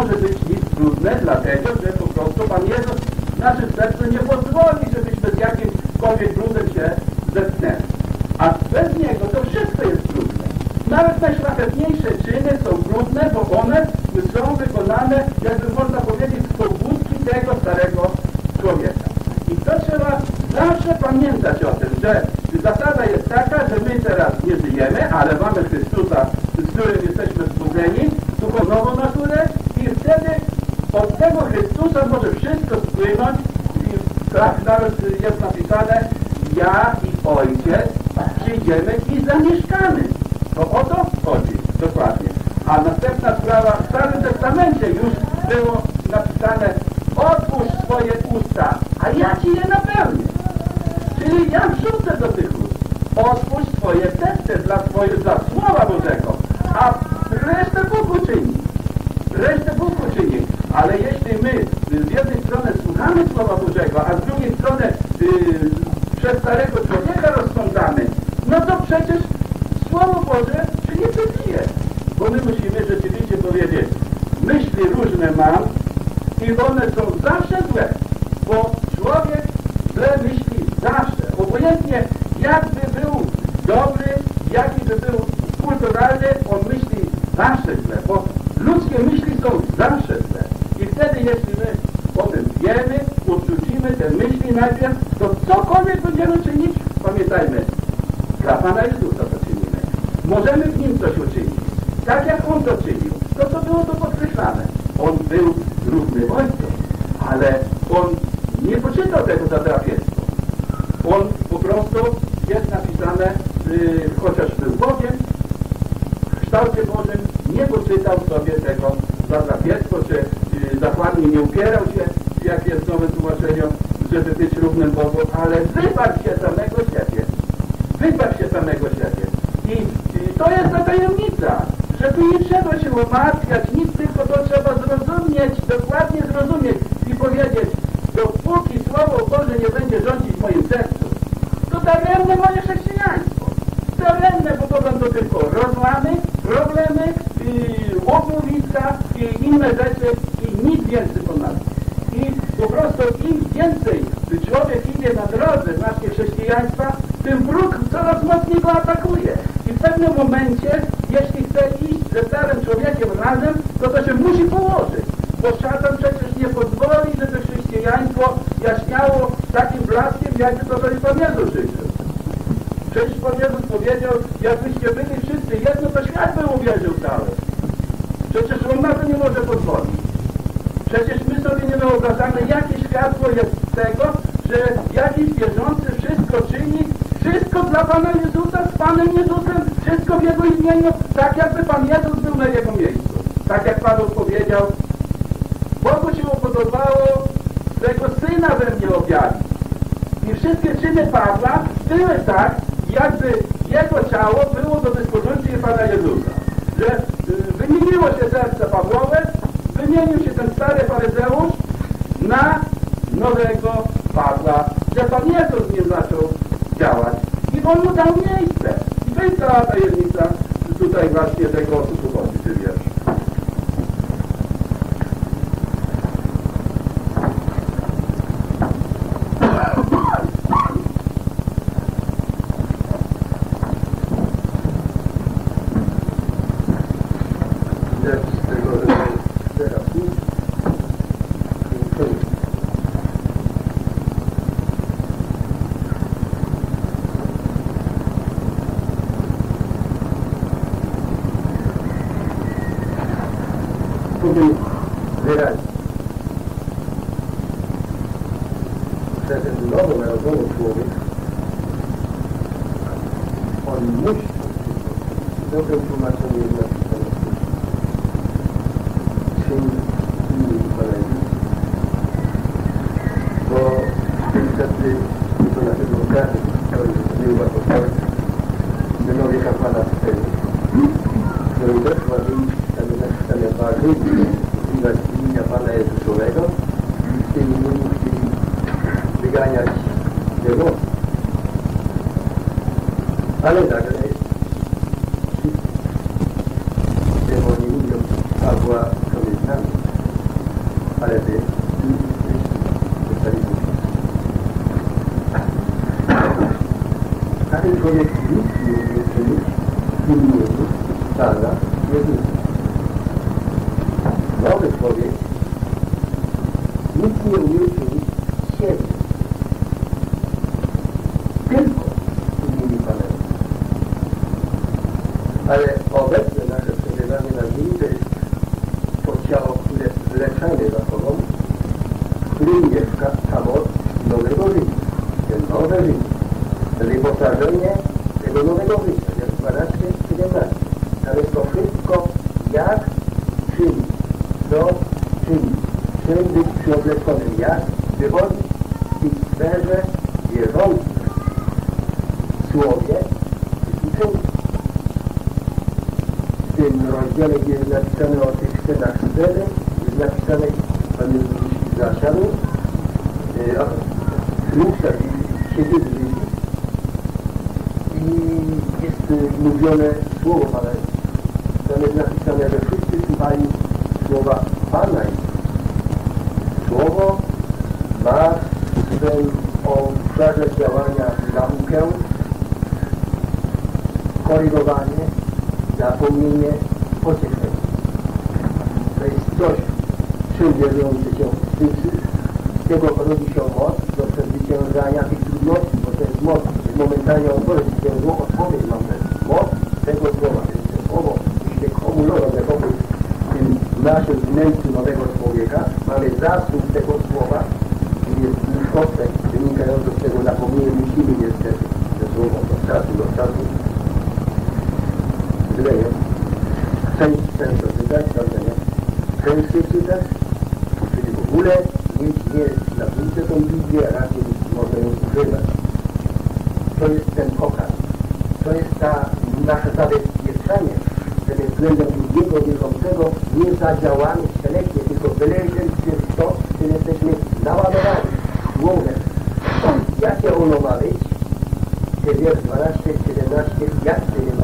nie może być Pawła były tak, jakby que to jest ten pokaz. To jest ta nasze zabezpieczenie, żeby względem drugiego wierzącego nie zadziałamy wszelkie, tylko byle jeden Chrystus, tym jesteśmy naładowani słowem. Jakie ono ma być? 12, 17, jak to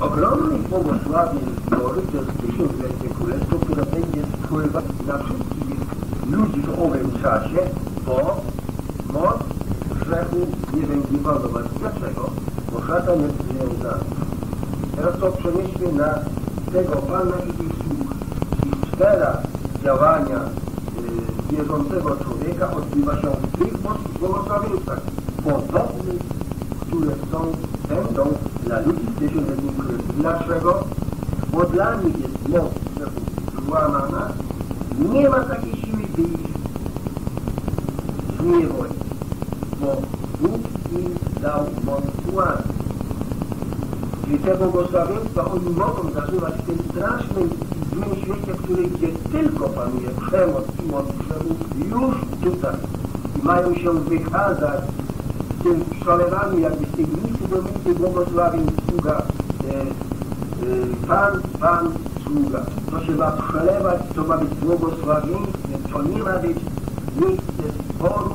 огромный богославный город, błogosławieństwa oni mogą zażywać w tym strasznym i złym świecie, który gdzie tylko panuje przemoc i moc grzechów, już tutaj. I mają się wykazać tym przelewaniu jakby z tej misy do misy błogosławień sługa e, e, Pan, Pan, sługa. To się ma przelewać, to ma być błogosławieństwem, to nie ma być miejsce sporu,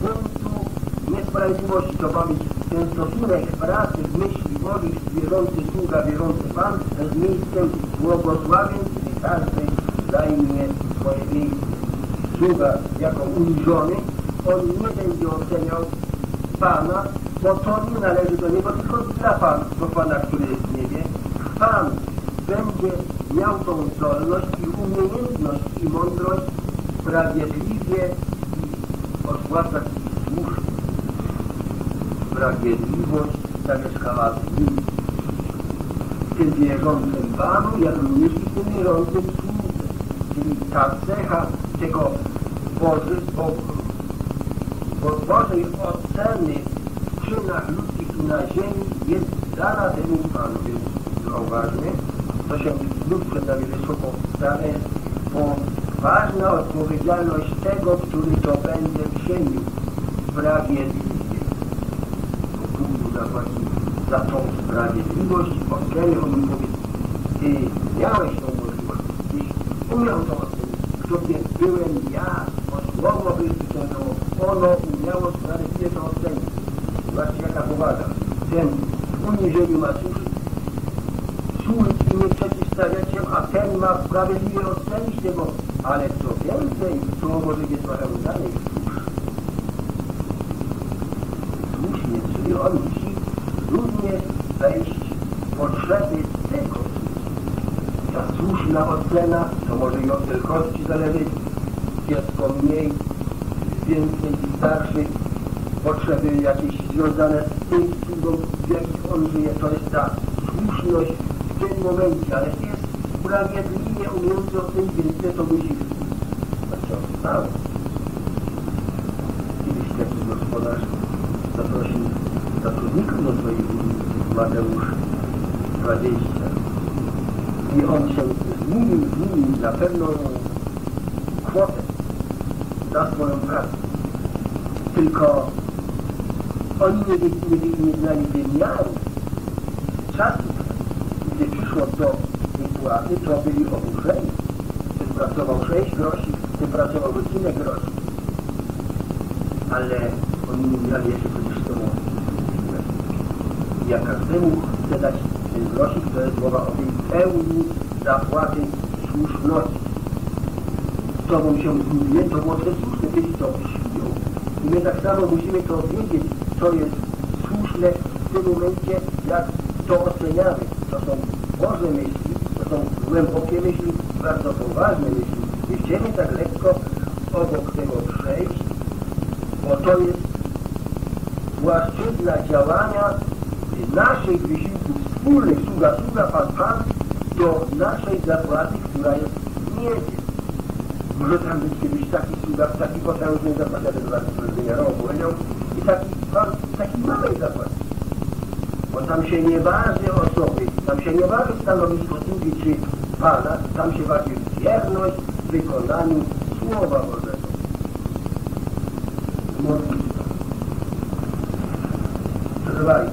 buntu, niesprawiedliwości. To ma być ten stosunek pracy myśli woli wierzący sługa, wierzący Pan z miejscem błogosławień, gdy każdy zajmie swoje miejsce. Sługa jako uniżony, on nie będzie oceniał Pana, bo to nie należy do Niego, tylko dla Pana, do Pana, który jest w niebie. Pan będzie miał tą zdolność i umiejętność i mądrość sprawiedliwie odpłacać słusznie. Sprawiedliwość zamieszkała w nim. Tym wierzącym Panu, jak również i tym wierzącym słudze. Czyli ta cecha tego Boży, bo, bo Bożej oceny w czynach ludzkich tu na ziemi jest dana temu Panu. Więc zauważmy, to się znów przed nami wysoko stanie, bo ważna odpowiedzialność tego, który to będzie czynił sprawiedliwie. Zapłaci za tą sprawiedliwość, oceny on mi powie, ty miałeś tą możliwość, tyś umiał to ocenić, kto nie byłem ja, mogło być wyciągnęło, ono umiało sprawiedliwie to ocenić. Zobaczcie jaka powaga. Ten w uniżeniu ma służyć, służyć i nie przeciwstawiać się, a ten ma sprawiedliwie ocenić tego, ale co więcej, może być trochę dalej słusznie. Słusznie, czyli on musi równie wejść w potrzeby tego Ta ocena, to może i od wielkości zależeć, dziecko mniej, więcej starszych, potrzeby jakieś związane z tym sługą, w jakich on żyje, to jest ta słuszność w tym momencie, ale jest sprawiedliwie umiejętny o tym, więc ty to musisz. Znaczy, mało. Kiedyś taki gospodarz zaprosił zatrudników do swojej ulicy, Mateusz 20. I on się zmienił z nimi na pewną kwotę za swoją pracę. Tylko oni nie, nie, nie znali wymiaru czasu, gdy przyszło do wypłaty, to byli oburzeni. Ten pracował 6 groszy, ten pracował godzinę groszy. Ale oni nie mieli jeszcze przecież to Ja każdemu chcę dać ten grosik, to jest mowa o tej pełni zapłaty słuszności. Z tobą się zmienię, to było słuszne, kiedyś to przyjął. I my tak samo musimy to wiedzieć, co jest słuszne w tym momencie, jak to oceniamy. To są Boże myśli, to są głębokie myśli, bardzo poważne myśli. Nie chcemy tak lekko obok tego przejść, bo to jest płaszczyzna działania naszych wysiłków wspólnych, sługa, sługa, Pan, Pan, do naszej zapłaty, która jest. Może tam być kiedyś taki sługa taki potężnej zapłacie, jak dwa wymiarowo powiedział, i taki takiej małej zapłacie. Bo tam się nie waży osoby, tam się nie waży stanowisko sługi czy Pana, tam się waży wierność w wykonaniu Słowa Bożego. Modlitwa. Trwaj.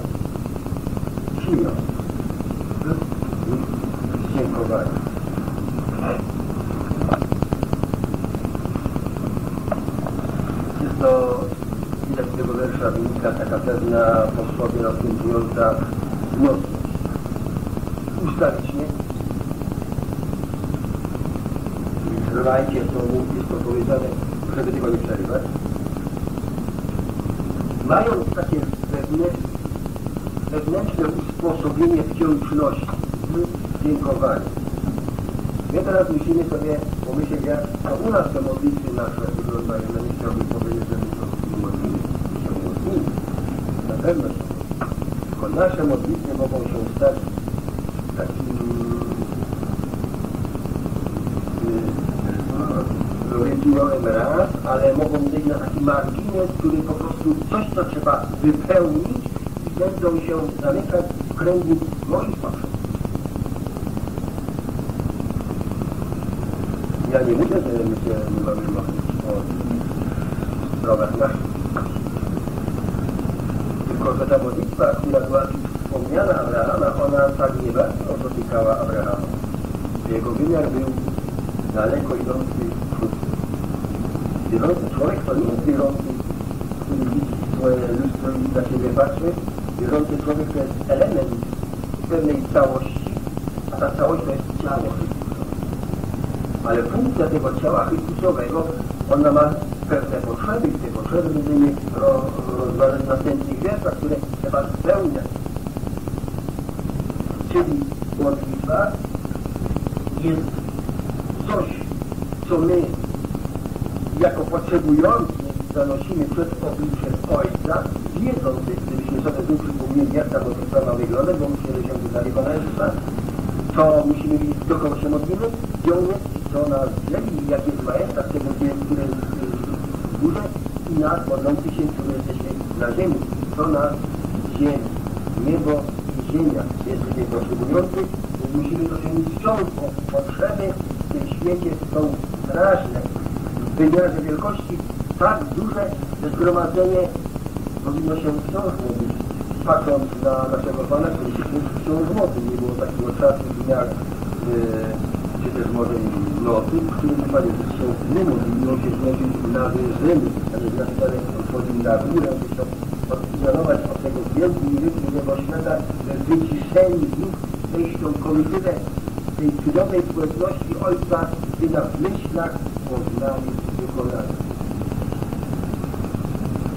Przyjął. Dziękowanie. Jest to widać z tego wiersza wynika taka pewna posłowie następująca mocność. Ustawicznie. Trwajcie, to jest to powiedziane, żeby tego nie przerywać. Mając takie wewnętrzne, wewnętrzne usposobienie wdzięczności w dziękowaniu. My teraz musimy sobie pomyśleć, jak to u nas te modlitwy nasze wyglądają. Ja nie chciałbym powiedzieć, że my to modlimy, się modlimy. Na pewno się. Tylko nasze modlitwy mogą się stać takim robiłem raz, ale mogą być na taki margines, który po prostu coś, co trzeba wypełnić i będą się zamykać w kręgu moich potrzeb. Mówię, że się nie modlić o sprawach naszych. Tylko, że ta modlitwa, która była wspomniana Abrahama, ona tak nie bardzo dotykała Abrahama. Jego wymiar był daleko idący. Wierzący człowiek to nie jest wierzący, który widzi swoje lustro i na siebie patrzy. Wierzący człowiek to jest element pewnej całości, a ta całość to jest ciało. Ale funkcja tego ciała Chrystusowego, ona ma pewne potrzeby i te potrzeby będziemy ro, rozważać w następnych wierszach, które trzeba spełniać. Czyli modlitwa jest coś, co my jako potrzebujący zanosimy przed obliczem Ojca, wiedząc, gdybyśmy sobie tu przypomnieli, jak ta modlitwa ma wyglądać, bo że się wyznali Pana Jezusa, to musimy wiedzieć, do kogo się modlimy, gdzie On jest, nas ziemi, jaki jest majestat tego, gdzie, który jest w górze i nas modlący się, którzy jesteśmy na ziemi, nas ziemi, niebo i ziemia. Jesteśmy potrzebujący, więc musimy to czynić wciąż, bo potrzeby w tym świecie są straszne. W wymiarze wielkości tak duże, że zgromadzenie powinno się wciąż modlić. Patrząc na naszego Pana, który się wciąż modlił, nie było takiego czasu dnia, yy, czy też może i nocy, w którym Pan Jezus się nie modlił, on się modlił na wyżyny, a nie znaczy, że wchodził na górę, by się odizolować od tego wielkiej rytmu jego świata, wyciszeni ich, wejść tą komitywę tej cudownej społeczności Ojca, gdy na myślach poznali wykonanie.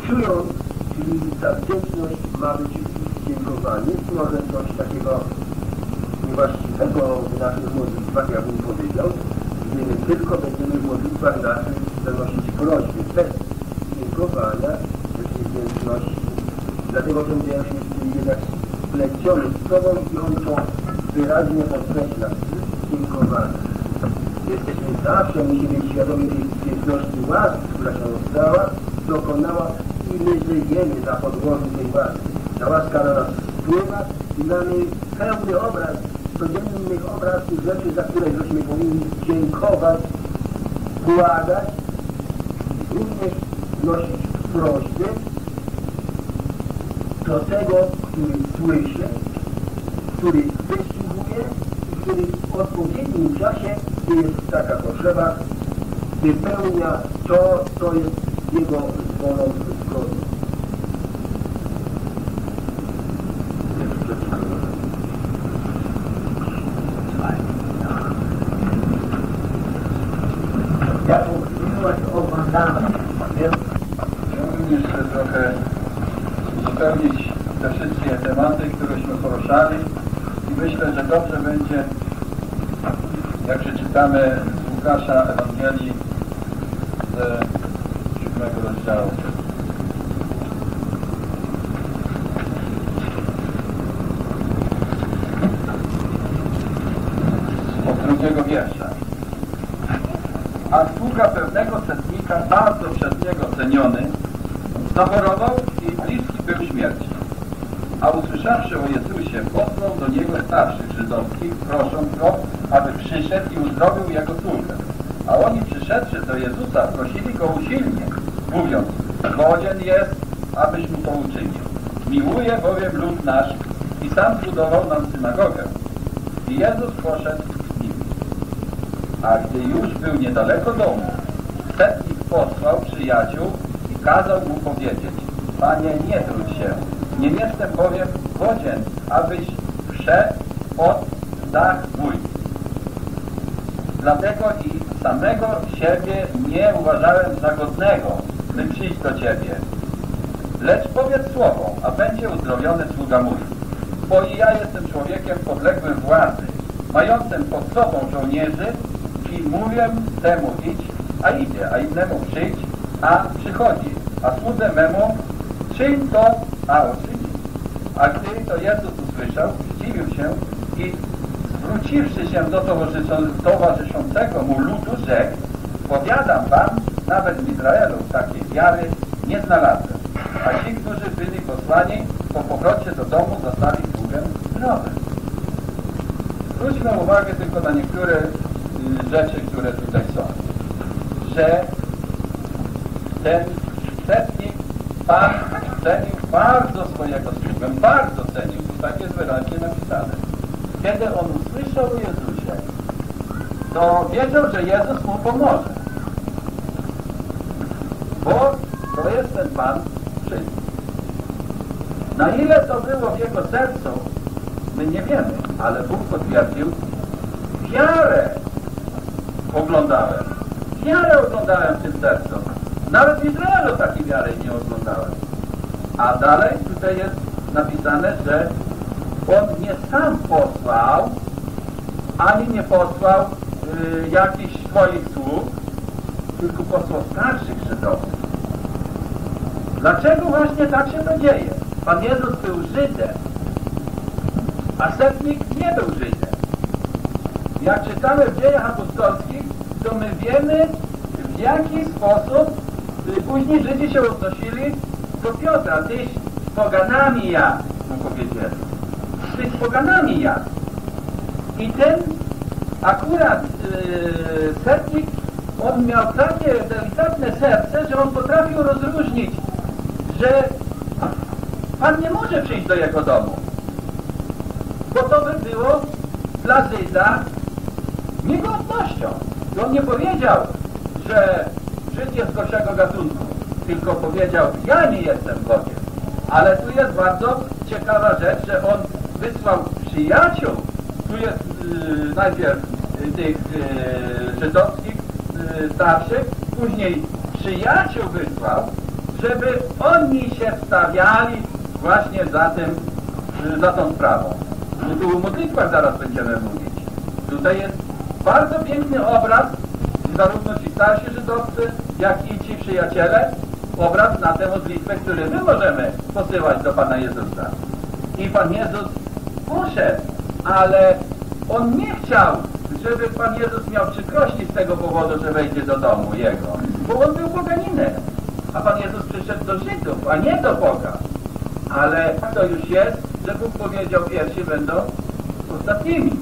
Czując, czyli ta wdzięczność ma być dziękowanie, może coś takiego niewłaściwego w naszych modlitwach, ja bym powiedział, tylko będziemy w modlitwach naszych zanosić prośby bez dziękowania, bez wdzięczności. Dlatego ten wiersz jest jednak spleciony z sobą i on to wyraźnie podkreśla. Dziękowanie. Jesteśmy zawsze, musimy być świadomi tej wdzięczności łaski, która się stała, dokonała i my żyjemy na podłożu tej łaski. Ta łaska na nas wpływa i mamy pełny obraz, codzienny obraz tych rzeczy, za które żeśmy powinni dziękować, błagać, również nosić prośby do tego, który słyszy, który wysłuchuje i który w odpowiednim czasie, gdy jest taka potrzeba, wypełnia to, co jest jego wolą zgodne. Jaką miłość oglądamy, więc Chciałbym jeszcze trochę uzupełnić te wszystkie tematy, któreśmy poruszali i myślę, że dobrze będzie, jak przeczytamy z Łukasza Ewangelii z siódmego rozdziału. Od drugiego wiersza. A sługa pewnego setnika, bardzo przez niego ceniony, zachorował i bliski był śmierci. A usłyszawszy o Jezusie, posłał do niego starszych żydowskich, prosząc go, aby przyszedł i uzdrowił jego córkę. A oni przyszedłszy do Jezusa, prosili go usilnie, mówiąc, godzien jest, abyś mu to uczynił. Miłuje bowiem lud nasz i sam zbudował nam synagogę. I Jezus poszedł z nimi. A gdy już był niedaleko domu, setnik posłał przyjaciół i kazał mu powiedzieć, Panie, nie trudź się, nie jestem bowiem godzien, abyś wszedł pod dach mój. Dlatego i samego siebie nie uważałem za godnego, by przyjść do Ciebie. Lecz powiedz słowo, a będzie uzdrowiony sługa mój. Bo i ja jestem człowiekiem podległym władzy, mającym pod sobą żołnierzy i mówię temu idź, a idzie, a innemu przyjdź, a przychodzi, a słudze memu czyń to, a uczyni. A gdy to Jezus usłyszał, zdziwił się i zwróciwszy się do towarzyszącego, mu ludu, rzekł, powiadam wam, nawet w Izraelu takiej wiary nie znalazłem. Ci, którzy byli posłani, po powrocie do domu zostawi sługę zdrowym. Zwróćmy uwagę tylko na niektóre y, rzeczy, które tutaj są. Że ten setnik Pan cenił bardzo swojego sługę, bardzo cenił, tak jest wyraźnie napisane. Kiedy on usłyszał o Jezusie, to wiedział, że Jezus mu pomoże. Bo to jest ten Pan przyjdzie. Na ile to było w jego sercu, my nie wiemy, ale Bóg potwierdził wiarę oglądałem. Wiarę oglądałem tym sercu. Nawet w Izraelu takiej wiary nie oglądałem. A dalej tutaj jest napisane, że on nie sam posłał, ani nie posłał y, jakichś swoich sług, tylko posłał starszych Żydowców. Dlaczego właśnie tak się to dzieje? Pan Jezus był Żydem, a setnik nie był Żydem. Jak czytamy w dziejach apostolskich, to my wiemy, w jaki sposób później Żydzi się odnosili do Piotra. Tyś z poganami ja, mu powiedzieli. Tyś z poganami ja. I ten akurat yy, setnik, on miał takie delikatne serce, że on potrafił rozróżnić, że Pan nie może przyjść do jego domu. Bo to by było dla Żyda niegodnością. I on nie powiedział, że Żyd jest gorszego gatunku, tylko powiedział, ja nie jestem Bogiem. Ale tu jest bardzo ciekawa rzecz, że on wysłał przyjaciół. Tu jest yy, najpierw yy, tych yy, żydowskich yy, starszych, później przyjaciół wysłał, żeby oni się wstawiali właśnie za tym, yy, za tą sprawą. My tu o modlitwach zaraz będziemy mówić. Tutaj jest bardzo piękny obraz, zarówno ci starsi żydowcy, jak i ci przyjaciele, obraz na tę modlitwę, który my możemy posyłać do Pana Jezusa. I Pan Jezus poszedł, ale On nie chciał, żeby Pan Jezus miał przykrości z tego powodu, że wejdzie do domu Jego, bo On był poganinem, a Pan Jezus przyszedł do Żydów, a nie do Boga. Ale to już jest, że Bóg powiedział, pierwsi będą ostatnimi.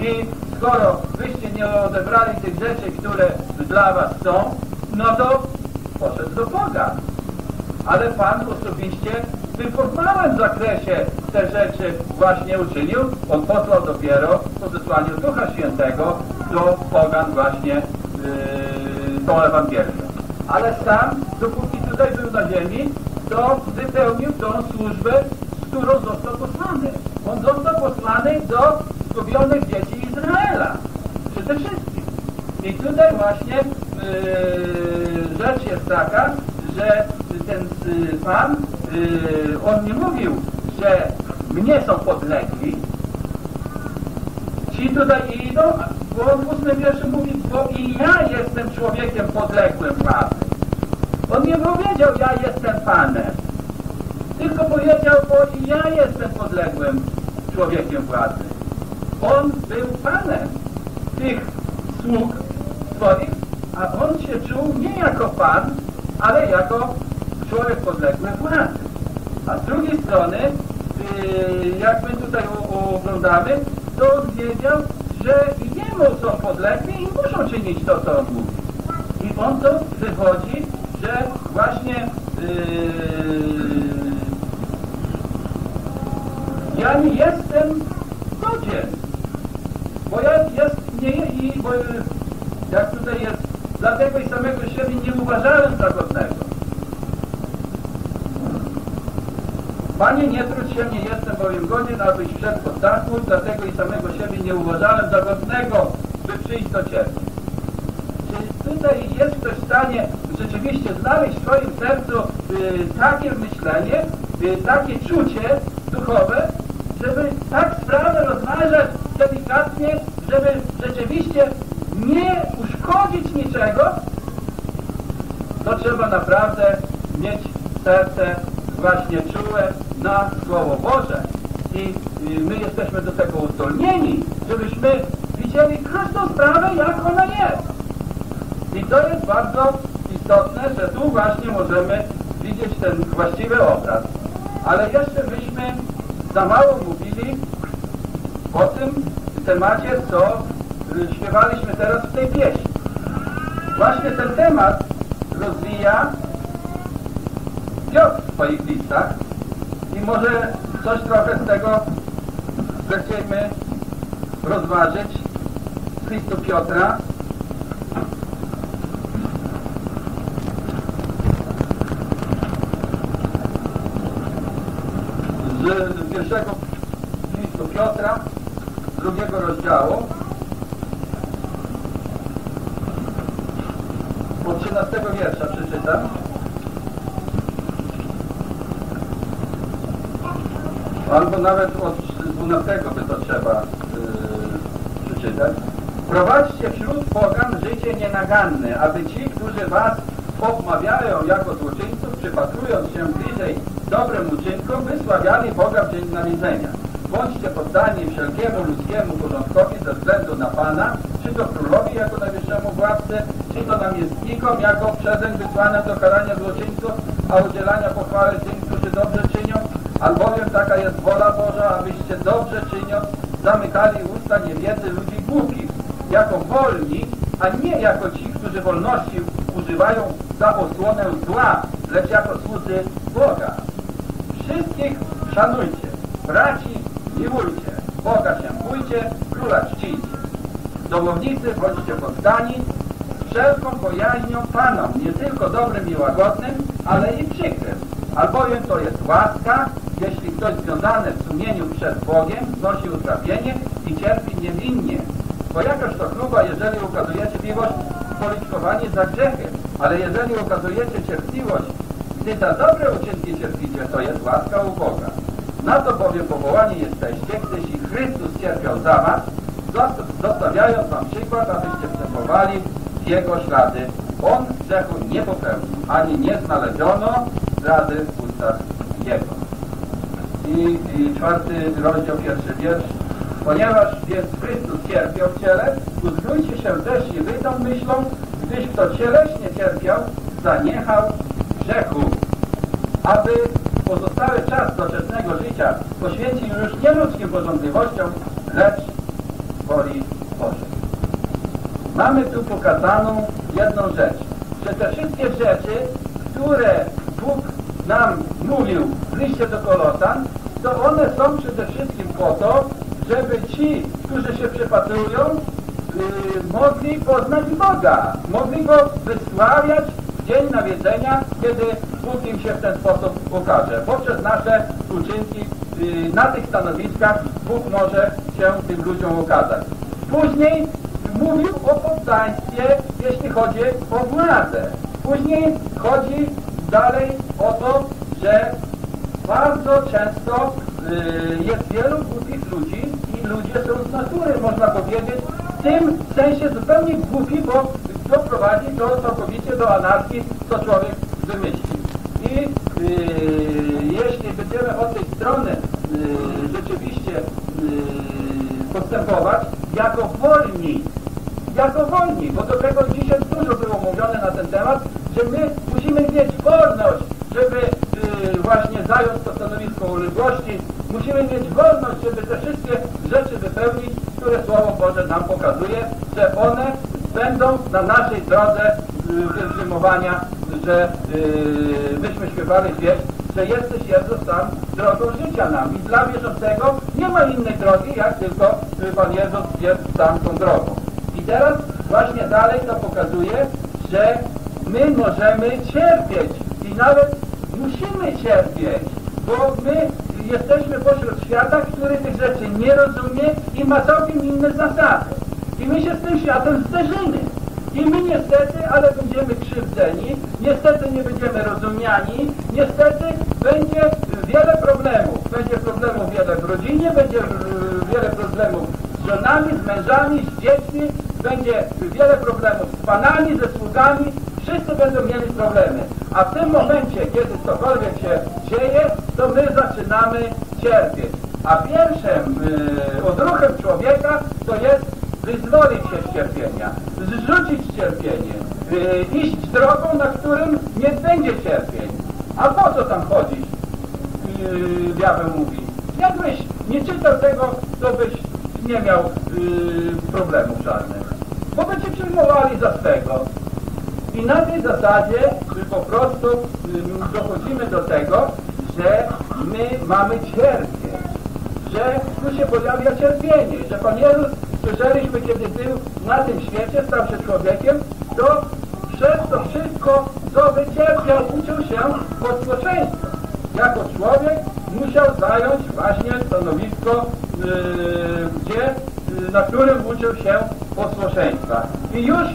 I skoro wyście nie odebrali tych rzeczy, które dla was są, no to poszedł do Boga. Ale Pan osobiście w tym formalnym zakresie te rzeczy właśnie uczynił. On posłał dopiero po zesłaniu Ducha Świętego do pogan właśnie yy, tą Ewangelię. Ale sam, dopóki tutaj był na ziemi, to wypełnił tą służbę, z którą został posłany. On został posłany do zgubionych dzieci Izraela. Przede wszystkim. I tutaj właśnie yy, rzecz jest taka, że ten yy, Pan, yy, on nie mówił, że mnie są podlegli. Ci tutaj idą, bo on w ósmym wierszu mówi, bo i ja jestem człowiekiem podległym Panu. On nie powiedział, ja jestem Panem. Tylko powiedział, bo ja jestem podległym człowiekiem władzy. On był Panem tych sług swoich, a on się czuł nie jako Pan, ale jako człowiek podległy władzy. A z drugiej strony, yy, jak my tutaj oglądamy, to on wiedział, że jemu są podlegli i muszą czynić to, co on mówi. I on to wychodzi, że właśnie yy, ja nie jestem godzien, bo ja jest nie i bo jak tutaj jest, dlatego i samego siebie nie uważałem za godnego. Panie, nie trudź się, nie jestem bowiem godzien, abyś wszedł pod dachu, dlatego i samego siebie nie uważałem za godnego, by przyjść do Ciebie. Tutaj jest ktoś w stanie rzeczywiście znaleźć w swoim sercu y, takie myślenie, y, takie czucie duchowe, żeby tak sprawę rozważać delikatnie, żeby rzeczywiście nie uszkodzić niczego, to trzeba naprawdę mieć serce właśnie czułe na Słowo Boże. I y, my jesteśmy do tego uzdolnieni, żebyśmy widzieli każdą sprawę, jak ona jest. I to jest bardzo istotne, że tu właśnie możemy widzieć ten właściwy obraz. ale jeszcze myśmy za mało mówili o tym temacie, co śpiewaliśmy teraz w tej pieśni. Właśnie ten temat rozwija Piotr w swoich listach i może coś trochę z tego zechciejmy rozważyć z listu Piotra. Z pierwszego listu Piotra, drugiego rozdziału, od 13 wiersza przeczytam. Albo nawet od 12 by to trzeba yy, przeczytać. Prowadźcie wśród pogan życie nienaganne, aby ci, którzy was obmawiają jako złoczyńców, przypatrując się bliżej dobrym uczynkom, wysławiali Boga w dzień nawiedzenia. Bądźcie poddani wszelkiemu ludzkiemu porządkowi ze względu na Pana, czy to królowi jako najwyższemu władcy, czy to namiestnikom jako przezeń wysłanym do karania złoczyńców, a udzielania pochwały tym, którzy dobrze czynią, albowiem taka jest wola Boża, abyście dobrze czyniąc zamykali usta niewiedzy ludzi głupich, jako wolni, a nie jako ci, którzy wolności używają za osłonę zła, lecz jako słudzy Boga. Wszystkich szanujcie, braci miłujcie, Boga się bójcie, króla czcijcie. Domownicy bądźcie poddani z wszelką bojaźnią Panom, nie tylko dobrym i łagodnym, ale i przykrym. Albowiem to jest łaska, jeśli ktoś związany w sumieniu przed Bogiem znosi utrapienie i cierpi niewinnie. Bo jakaż to chluba, jeżeli ukazujecie miłość policzkowanie za grzechy, ale jeżeli ukazujecie cierpliwość, gdy za dobre uczynki cierpicie, to jest łaska u Boga. Na to bowiem powołani jesteście, gdyż i Chrystus cierpiał za was, zostawiając wam przykład, abyście wstępowali w Jego ślady. On grzechu nie popełnił, ani nie znaleziono zdrady w ustach Jego. I, I czwarty rozdział, pierwszy wiersz. Ponieważ więc Chrystus cierpiał w ciele, uzbrójcie się też i wy tą myślą, gdyż kto cieleśnie cierpiał, zaniechał grzechu, aby pozostały czas doczesnego życia poświęcił już nie ludzkim porządliwościom, lecz woli Bożej. Mamy tu pokazaną jedną rzecz, że te wszystkie rzeczy, które Bóg nam mówił w liście do Kolosan, to one są przede wszystkim po to, żeby ci, którzy się przypatrują, yy, mogli poznać Boga, mogli Go wysławiać dzień nawiedzenia, kiedy Bóg im się w ten sposób ukaże. Poprzez nasze uczynki yy, na tych stanowiskach Bóg może się tym ludziom ukazać. Później mówił o poddaństwie, jeśli chodzi o władzę. Później chodzi dalej o to, że bardzo często y, jest wielu głupich ludzi i ludzie są z natury, można powiedzieć, w tym sensie zupełnie głupi, bo doprowadzi to całkowicie do anarchii, co człowiek wymyśli. I y, jeśli będziemy od tej strony y, rzeczywiście postępować, jako wolni, jako wolni, bo do tego dzisiaj dużo było mówione na ten temat, że my musimy mieć wolność, żeby y, właśnie zająć to stanowisko uległości. Musimy mieć wolność, żeby te wszystkie rzeczy wypełnić, które Słowo Boże nam pokazuje, że one będą na naszej drodze y, wyzymowania, że y, myśmy śpiewali wieść, że jesteś Jezus sam drogą życia nam. I dla wierzącego nie ma innej drogi, jak tylko y, Pan Jezus jest sam tą drogą. I teraz właśnie dalej to pokazuje, że my możemy cierpieć i nawet musimy cierpieć, bo my jesteśmy pośród świata, który tych rzeczy nie rozumie i ma całkiem inne zasady. I my się z tym światem zderzymy. I my niestety, ale będziemy krzywdzeni, niestety nie będziemy rozumiani, niestety będzie wiele problemów. Będzie problemów wiele w rodzinie, będzie wiele problemów z żonami, z mężami, z dziećmi, będzie wiele problemów z panami, ze sługami, wszyscy będą mieli problemy. A w tym momencie, kiedy cokolwiek się dzieje, to my zaczynamy cierpieć. A pierwszym yy, odruchem człowieka to jest wyzwolić się z cierpienia, zrzucić cierpienie, yy, iść drogą, na którym nie będzie cierpień. A po co tam chodzić? yy, diabeł mówi. Jakbyś nie czytał tego, to byś nie miał yy, problemów żadnych. Bo by cię przyjmowali za swego. I na tej zasadzie y, po prostu dochodzimy do tego, że my mamy cierpieć, że tu się pojawia cierpienie, że Pan Jezus, słyszeliśmy, kiedy był na tym świecie, stał się człowiekiem, to przez to wszystko, co wycierpiał, uczył się posłuszeństwa. Jako człowiek musiał zająć właśnie stanowisko, yy, gdzie, na którym uczył się posłuszeństwa. I już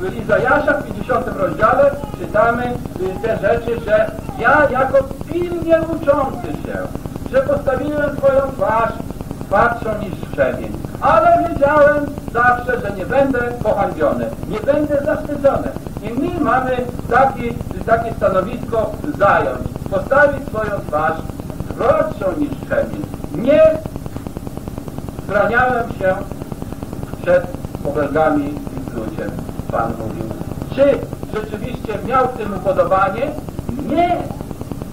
yy, w Izajasza w 50 rozdziale czytamy yy, te rzeczy, że ja jako pilnie uczący się, że postawiłem swoją twarz twardszą niż szczepień. Ale wiedziałem zawsze, że nie będę pohańbiony, nie będę zawstydzony. I my mamy taki, takie stanowisko zająć, postawić swoją twarz twardszą niż szczepień. Nie Straniałem się przed obelgami i pluciem, Pan mówił. Czy rzeczywiście miał w tym upodobanie? Nie!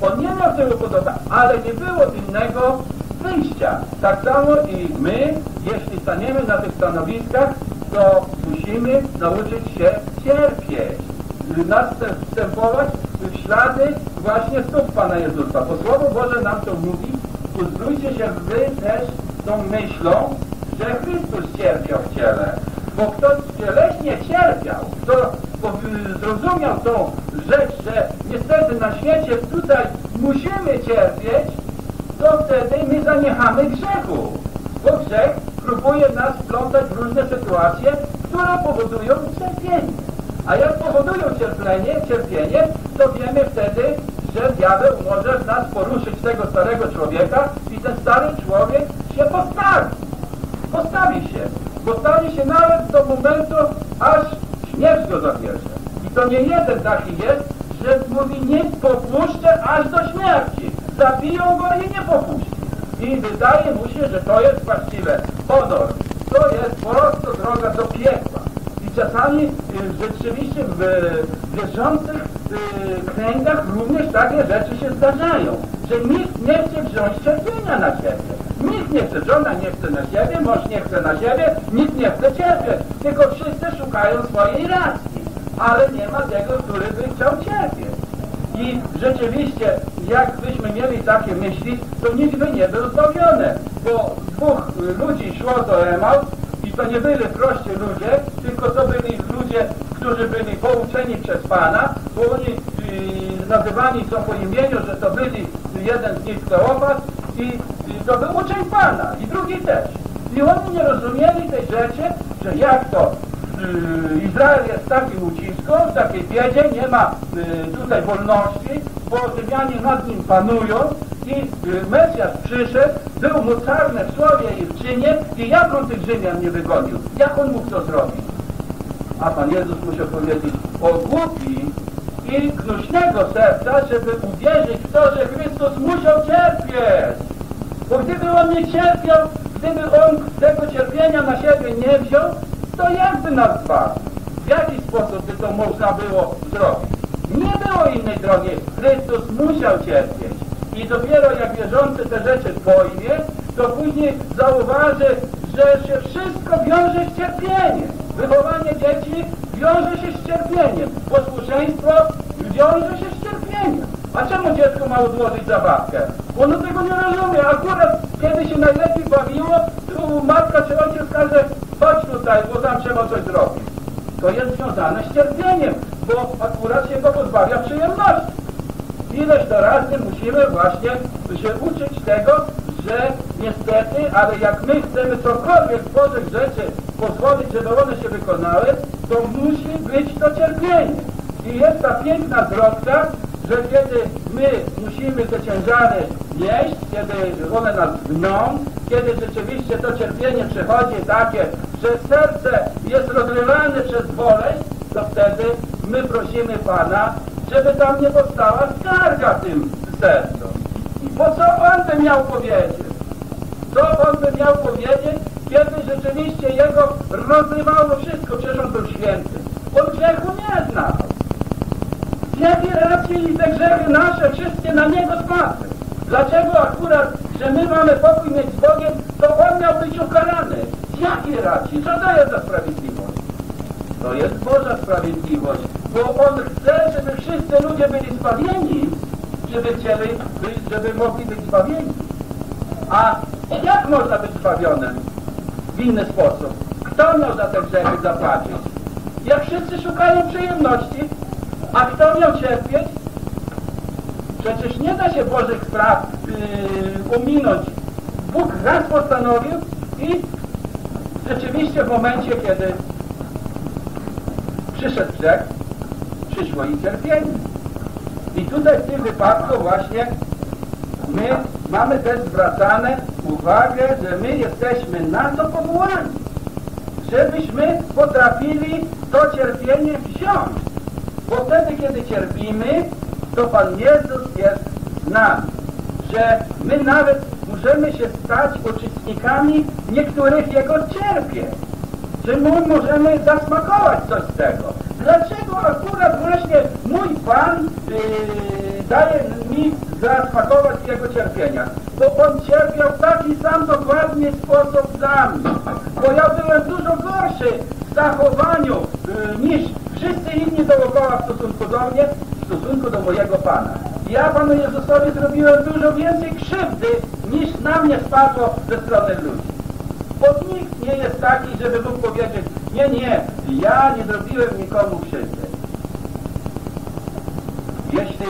On nie miał w tym upodobania, ale nie było innego wyjścia. Tak samo i my, jeśli staniemy na tych stanowiskach, to musimy nauczyć się cierpieć. Następować w ślady właśnie stóp Pana Jezusa. Bo Słowo Boże nam to mówi, uzbrójcie się wy też myślą, że Chrystus cierpiał w ciele. Bo kto cieleśnie cierpiał, kto po- zrozumiał tą rzecz, że niestety na świecie tutaj musimy cierpieć, to wtedy my zaniechamy grzechu. Bo grzech próbuje nas wplątać w różne sytuacje, które powodują cierpienie. A jak powodują cierpienie, cierpienie, to wiemy wtedy, że diabeł może w nas poruszyć tego starego człowieka i ten stary człowiek się postawi. Postawi się. Postawi się nawet do momentu, aż śmierć go zabierze. I to nie jeden taki jest, że mówi nie popuszczę aż do śmierci. Zabiją go i nie popuści. I wydaje mu się, że to jest właściwe. Honor. To jest prosto droga do piekła. Czasami y, rzeczywiście w wierzących y, kręgach również takie rzeczy się zdarzają, że nikt nie chce wziąć cierpienia na siebie. Nikt nie chce, żona nie chce na siebie, mąż nie chce na siebie, nikt nie chce cierpieć, tylko wszyscy szukają swojej racji, ale nie ma tego, który by chciał cierpieć. I rzeczywiście, jakbyśmy mieli takie myśli, to nikt by nie był zbawiony, bo dwóch ludzi szło do Emaus to nie byli prości ludzie, tylko to byli ludzie, którzy byli pouczeni przez Pana, bo oni y, nazywani są po imieniu, że to byli jeden z nich Kleopas i, i to był uczeń Pana i drugi też. I oni nie rozumieli tej rzeczy, że jak to y, Izrael jest w takim ucisku, w takiej biedzie, nie ma y, tutaj wolności, bo Rzymianie nad nim panują i y, Mesjasz przyszedł, był mocarny w słowie i w czynie i jak on tych Rzymian nie wygonił? Jak on mógł to zrobić? A Pan Jezus musiał powiedzieć o głupi i gnuśnego serca, żeby uwierzyć w to, że Chrystus musiał cierpieć. Bo gdyby on nie cierpiał, gdyby on tego cierpienia na siebie nie wziął, to jakby nas zbawił? W jaki sposób by to można było zrobić? Nie było innej drogi. Chrystus musiał cierpieć. I dopiero jak wierzący te rzeczy pojmie, to później zauważy, że się wszystko wiąże z cierpieniem. Wychowanie dzieci wiąże się z cierpieniem. Posłuszeństwo wiąże się z cierpieniem. A czemu dziecko ma odłożyć zabawkę? Ono tego nie rozumie. Akurat kiedy się najlepiej bawiło, to matka czy ojciec każe, chodź tutaj, bo tam trzeba coś zrobić. To jest związane z cierpieniem, bo akurat się go pozbawia przyjemności. Ileż to razy musimy właśnie się uczyć tego, że niestety, ale jak my chcemy cokolwiek z Bożych rzeczy pozwolić, żeby one się wykonały, to musi być to cierpienie. I jest ta piękna zwrotka, że kiedy my musimy te ciężary nieść, kiedy one nas gną, kiedy rzeczywiście to cierpienie przychodzi takie, że serce jest rozrywane przez boleść, to wtedy my prosimy Pana, żeby tam nie powstała skarga tym sercu. I po co On by miał powiedzieć? Co On by miał powiedzieć, kiedy rzeczywiście Jego rozrywało wszystko, przecież On był święty. On grzechu nie znał. Z jakiej racji te grzechy nasze wszystkie na Niego spadły? Dlaczego akurat, że my mamy pokój mieć z Bogiem, to On miał być ukarany? Z jakiej racji? Co to jest za sprawiedliwość? To jest Boża sprawiedliwość, bo On chce, żeby wszyscy ludzie byli zbawieni, żeby chcieli, by- żeby mogli być zbawieni. A jak można być zbawionym w inny sposób? Kto miał za te grzechy zapłacić? Jak wszyscy szukają przyjemności, a kto miał cierpieć? Przecież nie da się Bożych spraw yy, uminąć. Bóg raz postanowił i rzeczywiście w momencie, kiedy przyszedł grzech, przyszło i cierpienie. I tutaj w tym wypadku właśnie my mamy też zwracane uwagę, że my jesteśmy na to powołani, żebyśmy potrafili to cierpienie wziąć. Bo wtedy, kiedy cierpimy, to Pan Jezus jest z nami. Że my nawet możemy się stać uczestnikami niektórych Jego cierpień. Że my możemy zasmakować coś z tego. Dlaczego akurat właśnie mój Pan yy, daje mi zasmakować Jego cierpienia? Bo On cierpiał w taki sam dokładnie sposób dla mnie. Bo ja byłem dużo gorszy w zachowaniu yy, niż wszyscy inni dookoła w stosunku do mnie, w stosunku do mojego Pana. Ja Panu Jezusowi zrobiłem dużo więcej krzywdy, niż na mnie spadło ze strony ludzi. Bo nikt nie jest taki, żeby mógł powiedzieć, nie, nie, ja nie zrobiłem nikomu krzywdy. Jeśli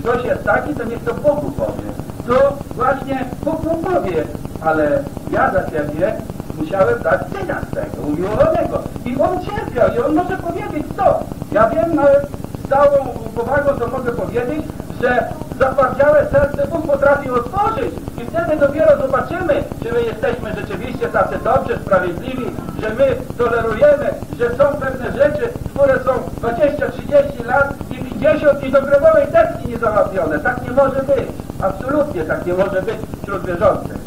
ktoś jest taki, to niech to Bogu powie. To właśnie Bóg mu powie, ale ja za ciebie musiałem dać syna z tego, umiłowanego. I on cierpiał i on może powiedzieć to. Ja wiem nawet z całą powagą to mogę powiedzieć, że zatwardziałe serce Bóg potrafi otworzyć i wtedy dopiero zobaczymy, czy my jesteśmy rzeczywiście tacy dobrzy, sprawiedliwi, że my tolerujemy, że są pewne rzeczy, które są 20-30 lat i 50 i do grobowej deski nie załatwione. Tak nie może być. Absolutnie tak nie może być wśród wierzących.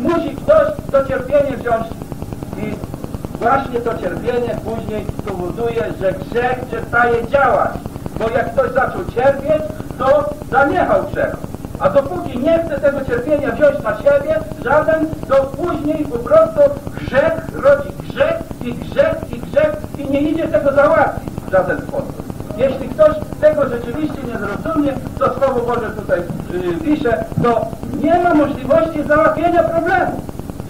Musi ktoś to cierpienie wziąć i właśnie to cierpienie później powoduje, że grzech przestaje działać. Bo jak ktoś zaczął cierpieć, to zaniechał grzechu. A dopóki nie chce tego cierpienia wziąć na siebie, żaden, to później po prostu grzech rodzi grzech i grzech i grzech i nie idzie tego załatwić w żaden sposób. Jeśli ktoś tego rzeczywiście nie zrozumie, to Słowo Boże tutaj yy, pisze, to nie ma możliwości załatwienia problemu.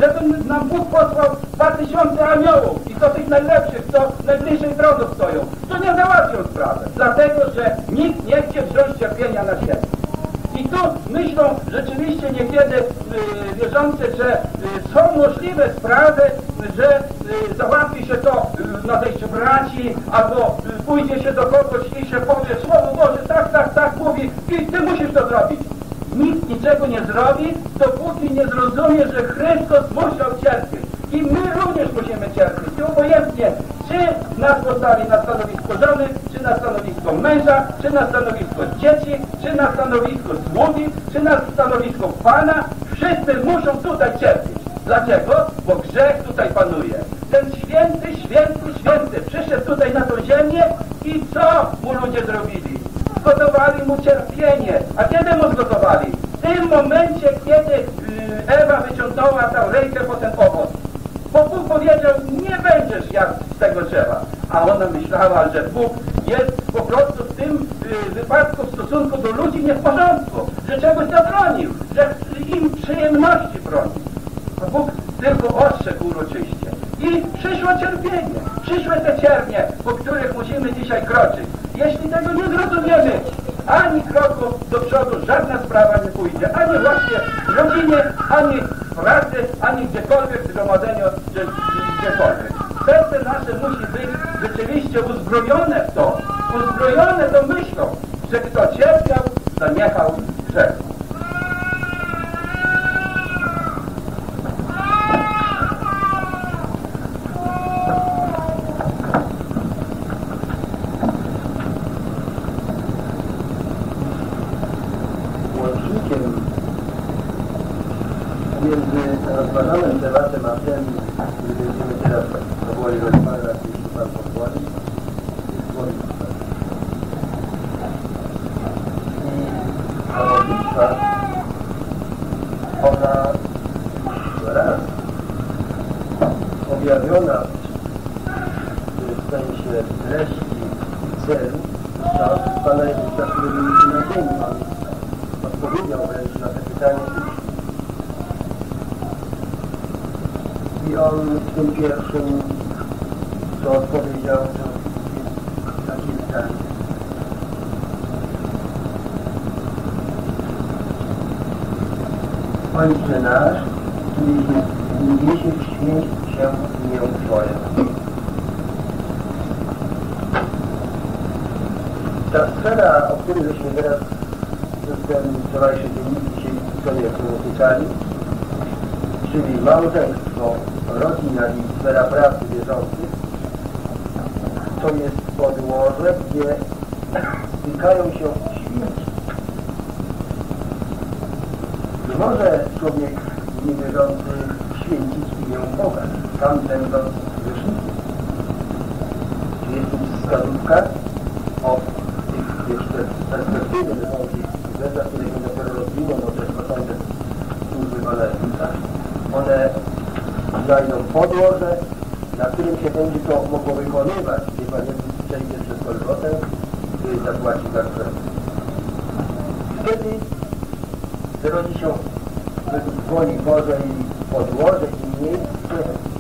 Żeby nam Bóg posłał dwa tysiące aniołów i to tych najlepszych, co najbliżej drodze stoją, to nie załatwią sprawy. Dlatego, że nikt nie chce wziąć cierpienia na siebie. I tu myślą rzeczywiście niekiedy y, wierzący, że y, są możliwe sprawy, że y, załatwi się to y, na zejściu braci, albo y, pójdzie się do kogoś i się powie Słowo Boże, tak, tak, tak mówi i ty musisz to zrobić. Nikt niczego nie zrobi, dopóki nie zrozumie, że Chrystus musiał cierpieć. I my również musimy cierpieć. I obojętnie, czy nas postawi na stanowisko żony, czy na stanowisko męża, czy na stanowisko dzieci, czy na stanowisko sługi, czy na stanowisko Pana, wszyscy muszą tutaj cierpieć. Dlaczego? Bo grzech tutaj panuje. Ten święty, święty, święty przyszedł tutaj na tą ziemię i co mu ludzie zrobili? Zgotowali mu cierpienie. A kiedy mu zgotowali? W tym momencie, kiedy y, Ewa wyciągnęła tę rękę po ten owoc. Bo Bóg powiedział, nie będziesz jadł z tego drzewa. A ona myślała, że Bóg jest po prostu w tym y, wypadku w stosunku do ludzi nie w porządku, że czegoś zabronił, że im przyjemności broni. A Bóg tylko ostrzegł uroczyście. I przyszło cierpienie, przyszły te ciernie, po których musimy dzisiaj kroczyć. Jeśli tego nie zrozumiemy, ani kroku do przodu żadna sprawa nie pójdzie. Ani właśnie w rodzinie, ani w pracy, ani gdziekolwiek w zgromadzeniu, czy gdziekolwiek. Serce nasze musi być rzeczywiście uzbrojone w to, uzbrojone tą myślą, że kto cierpiał, zaniechał grzechu. łącznikiem między rozważanym tematem a tym, który będziemy teraz powoli rozmawiać, jeśli Pan pozwoli, jest modlitwa. I ta modlitwa objawiona w sensie treści i celu za Pana Jezusa, który był na ziemi. On odpowiedział wręcz na te pytanie I on w tym pierwszym, co odpowiedział, to jest takie pytanie. Ojcze nasz, który niniejszym święć się imię Twoje. Ta sfera, o której żeśmy teraz przez ten wczorajszy dzień dzisiaj sobie dotykali, czyli małżeństwo, rodzina i sfera pracy wierzących, to jest podłoże, gdzie stykają się święci. Nie może człowiek niewierzący święcić imię Boga, tam będąc grzesznikiem. Czy jest tu wskazówka o tych jeszcze perspektywy wychodzi Beta, które się dopiero rozwiną, no to jest początek służby Pana Jezusa. One znajdą podłoże, na którym się będzie to mogło wykonywać, gdzie Pan Jezus przejdzie przez Golgotę, który zapłaci za grzech. Wtedy wyrodzi się według woli Bożej podłoże i miejsce,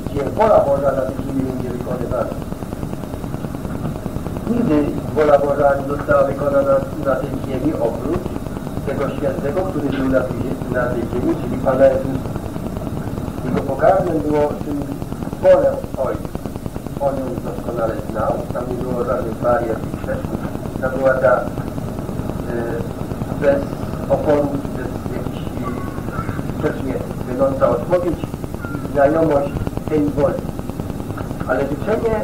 gdzie wola Boża na tej ziemi będzie wykonywana. Nigdy wola Boża nie została wykonana na tej ziemi oprócz tego świętego, który był na tej, na tej ziemi, czyli Pana Jezusa. Jego pokarmem było tym wolę Ojca. On ją doskonale znał, tam nie było żadnych barier i przeszkód. To była ta y, bez oporów, bez jakichś grzecznie będąca odpowiedź i znajomość tej woli. Ale życzenie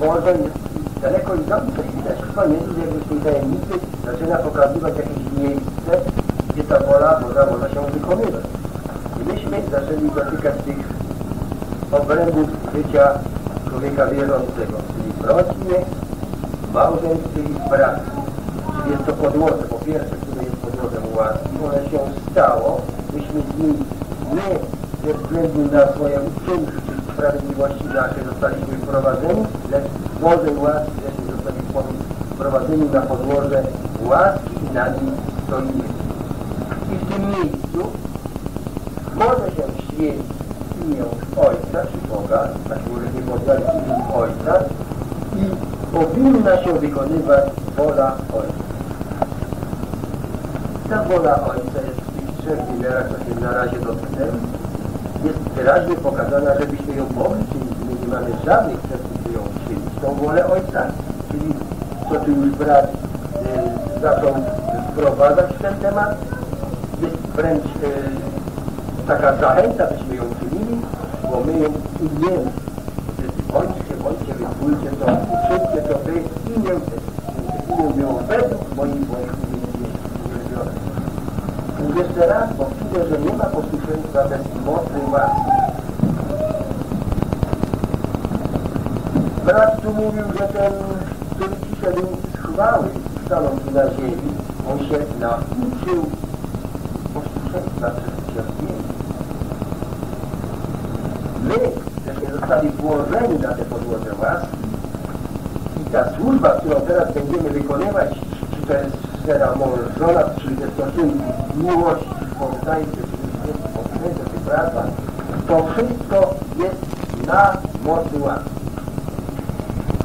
Boże jest daleko idące i widać chyba Jezus jakby w tej tajemnicy zaczyna pokazywać jakieś miejsce, gdzie ta wola Boża może się wykonywać. I myśmy zaczęli dotykać tych obrębów życia człowieka wierzącego, czyli w rodzinie, w małżeństwie i w. Czyli jest to podłoże, po pierwsze, które jest podłożem łaski, one się stało, myśmy z nim nie ze względu na swoje uczynki czy sprawiedliwości nasze zostaliśmy wprowadzeni, lecz z Bożej łaski żeśmy zostali wprowadzeni na podłoże łaski i na nim stoimy. I w tym miejscu może się święcić imię Ojca czy Boga, na które nie poddali imię Ojca i powinna się wykonywać wola Ojca. Ta wola Ojca jest w tych trzech wymiarach, co się na razie dotknęli, jest wyraźnie pokazana, żebyśmy ją mogli czynić. My nie mamy żadnych przeszkód, by ją czynić. Tą wolę Ojca, czyli co tu już brat y, zaczął wprowadzać w ten temat, jest wręcz y, taka zachęta, byśmy ją czynili, bo my ją imiemy. Bądźcie, bądźcie, wypójcie to, uczyńcie to wy imię, imię ją według moich moich uwielbione. Mówię jeszcze raz, bo widzę, że nie ma posłuszeństwa bez mocnej łaski. Brat tu mówił, że ten, który był z chwały, stanął tu na ziemi, on się nauczył posłuszeństwa przez cierpienie. My, żeśmy zostali włożeni na te podłoże łaski i ta służba, którą teraz będziemy wykonywać, czy to jest sfera mąż-żona, czy te stosunki miłości, powstańcze, czy jest powstańcze, czy praca, to wszystko jest na mocy łaski.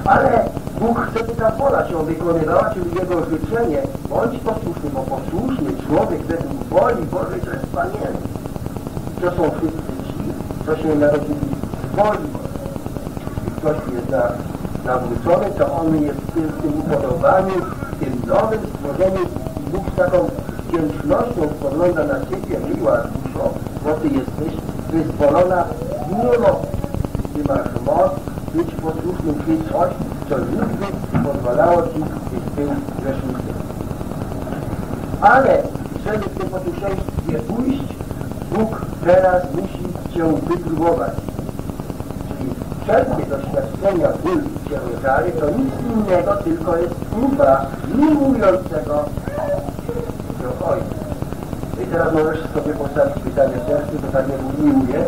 Ale Bóg chce, by ta wola się wykonywała, czyli Jego życzenie, bądź posłuszny, bo posłuszny człowiek według woli Bożej to jest pamięć. To są wszyscy ci, co się narodzili z woli. Jeśli ktoś jest na, nawrócony, to on jest w tym, w tym upodobaniu, w tym nowym stworzeniu i Bóg z taką wdzięcznością spogląda na Ciebie, miła duszo, bo Ty jesteś wyzwolona z niemocy. Ty masz moc być posłusznym coś, co nigdy pozwalało Ci, byś był grzesznikiem. Ale żeby w tym posłuszeństwie pójść, Bóg teraz musi Cię wypróbować. Czyli wszelkie doświadczenia ból i ciężary to nic innego, tylko jest próba miłującego teraz możesz sobie postawić pytanie sercu, to tak nie miłuje,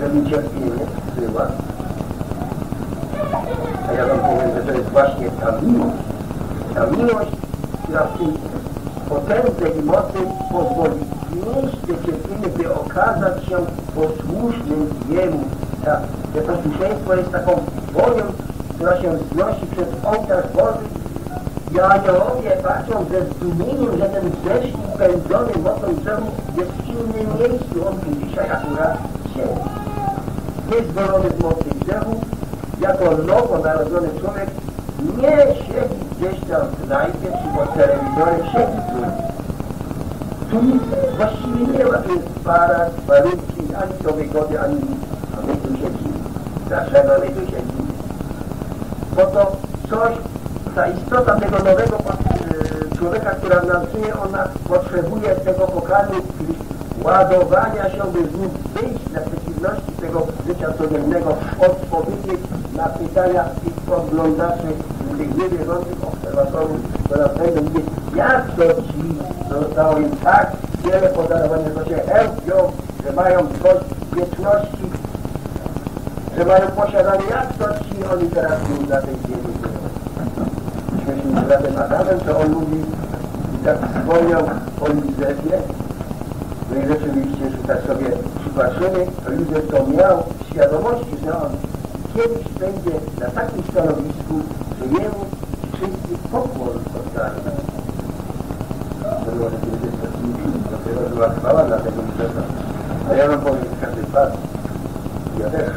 że mi cierpienie przysyła. A ja wam powiem, że to jest właśnie ta miłość, ta miłość, która w tej potędze i mocy pozwoli znieść te cierpienie, by okazać się posłusznym Jemu. Ta, to posłuszeństwo jest taką wonią, która się znosi przez ołtarz Boży i aniołowie patrzą ze zdumieniem, że ten grzesznik pędzony mocą drzewu jest w innym miejscu. On tu dzisiaj akurat siedzi. Wyzwolony z mocy grzechu, jako nowo narodzony człowiek nie siedzi gdzieś tam w knajpie czy pod telewizorem, siedzi tu. Tu nic właściwie nie ma, tu para, warunki, ani to wygody, ani nic. A my tu siedzimy. Dlaczego my tu siedzimy? Bo to coś, ta istota tego nowego e, człowieka, która w żyje, ona potrzebuje tego pokarmu, czyli ładowania się, by znów wyjść na przeciwności tego życia codziennego, odpowiedzieć na pytania tych oglądaczy, tych niewierzących obserwatorów, które nas będą mówić, jak to ci zostało im tak wiele podarowane, że się chętnią, że mają coś wieczności, że mają posiadanie, jak to ci oni teraz są na tej ziemi. Myśmy z bratem Adamem, to on mówi, tak wspomniał o Józefie, no i rzeczywiście, że tak sobie przypatrzymy, to Józef to miał w świadomości, że on kiedyś będzie na takim stanowisku, że jemu wszyscy pokłon oddają. To było takie dopiero była chwała dla tego Józefa. A ja wam powiem, każdy pan, ja też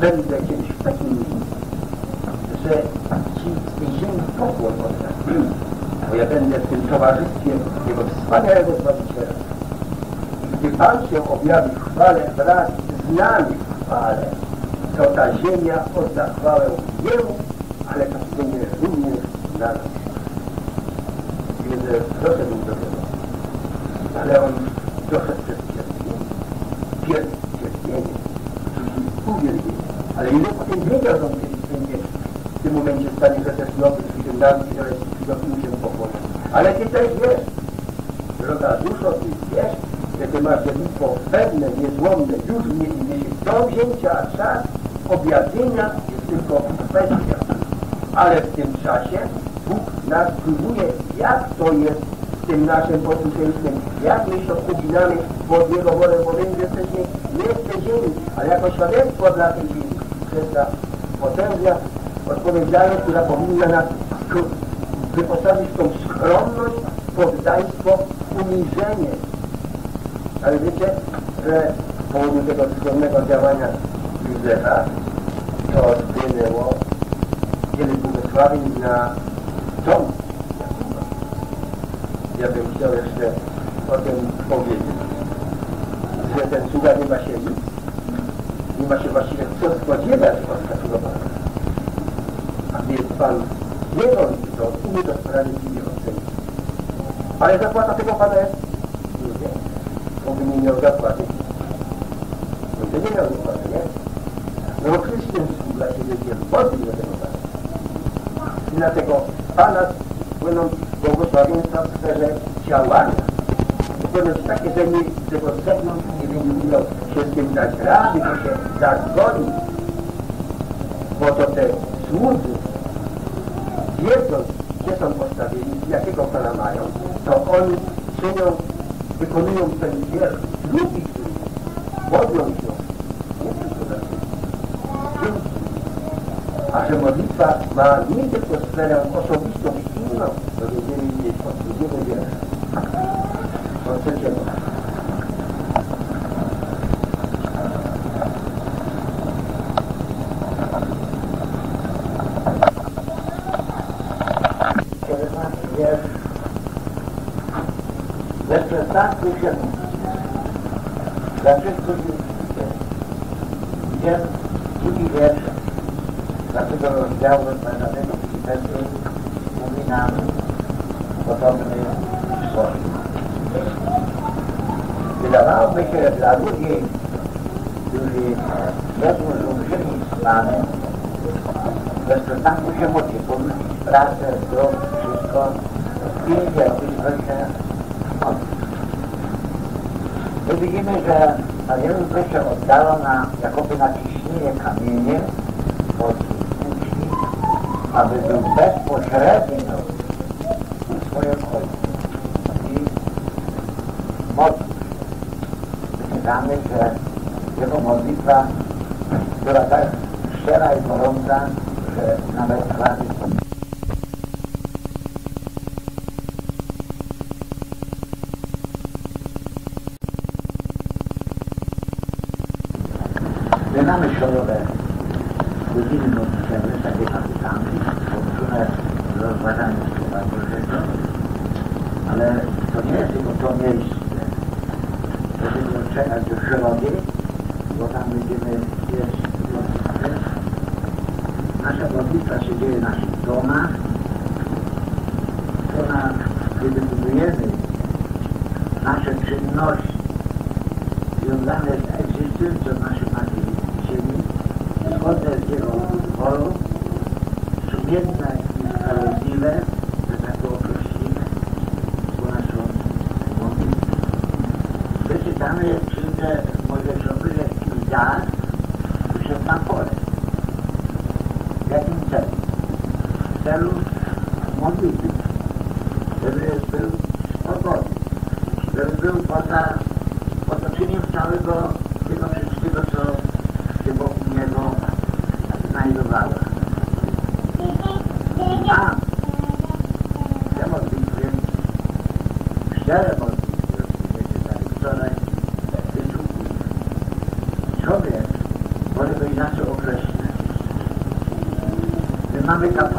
będę kiedyś w takim miejscu, że ci z tej ziemi pokłon oddają. Ja będę tym towarzystwie jego wspaniałego Zbawiciela. Gdy Pan się objawi w chwale wraz z nami w chwale, to ta ziemia odda chwałę Jemu, ale to będzie również dla nas. Więc doszedł do tego. Ale on doszedł przez cierpienie. Pierwsze cierpienie, czyli uwielbienie. Ale ile potem wiedział, że on kiedyś będzie w tym momencie stanie że też nowy, i ten nam, i teraz mu się pokłonić. Ale Ty też wiesz, droga duszo, Ty wiesz, że Ty masz dziedzictwo pewne, niezłomne, już nie niesie do wzięcia, a czas objawienia jest tylko kwestia. Ale w tym czasie Bóg nas próbuje, jak to jest z tym naszym posłuszeństwem, jak my się uginamy pod Jego wolę, bo my jesteśmy nie w tej ziemi, ale jako świadectwo dla tej ziemi. Przez ta potężna odpowiedzialność, która powinna nas wyposażyć w tą skromność, poddaństwo, uniżenie. Ale wiecie, że z powodu tego skromnego działania Józefa to wpłynęło wiele błogosławień na dom Jakuba. Ja bym chciał jeszcze o tym powiedzieć, że ten sługa nie ma się nic, nie ma się właściwie co spodziewać od Pana. A więc Pan nie wątpi, to umie doskonale ocenić. Ale zapłata tego Pana jest nie, bo by nie miał zapłaty. No to nie miał zapłaty, nie? No bo Chrystus podbił do tego Pana. I dlatego Pana płyną błogosławieństwa w sferze działania. Ponieważ takie, że nie z tego zewnątrz nie miał się z tym dać rady, to się zadzwoni. Bo to te słudzy, wiedząc, gdzie są postawieni, jakiego Pana mają, to oni czynią, wykonują ten wielki, drugi czyn, modlą się, nie tylko za Dzięki. A że modlitwa ma nie tylko sferę osobistą i inną, będziemy mieć od drugiego wiersza. Od trzeciego. bez przestanku się. Dla wszystkich jest. Rozdziału rozmawianego Filipenskiej mówi nam podobny sposób. Wydawałoby się, że dla ludzi, którzy służyli z Panem, bez przestanku się modli, porzucić pracę, zdrowie, wszystko, jakbyśmy się modlić. My widzimy, że Jezus by się oddala na, jakoby na ciśnienie kamienie aby był bezpośredni celu modlitwy, żeby był swobodny, żeby był poza otoczeniem całego tego wszystkiego, co się wokół niego znajdowało. A te modlitwy, szczere modlitwy, które tak wczoraj wyczuły, człowiek może być inaczej określony. My mamy kapłanów,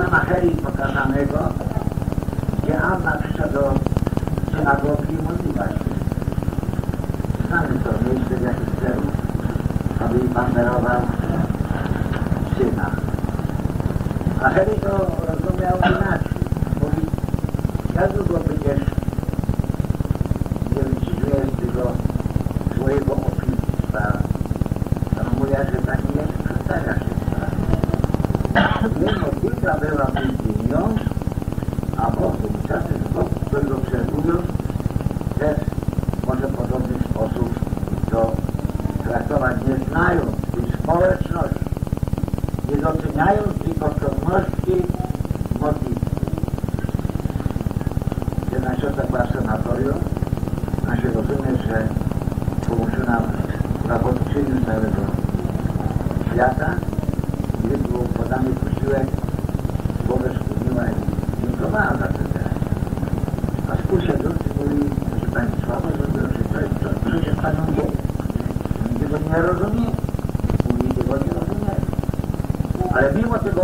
he was a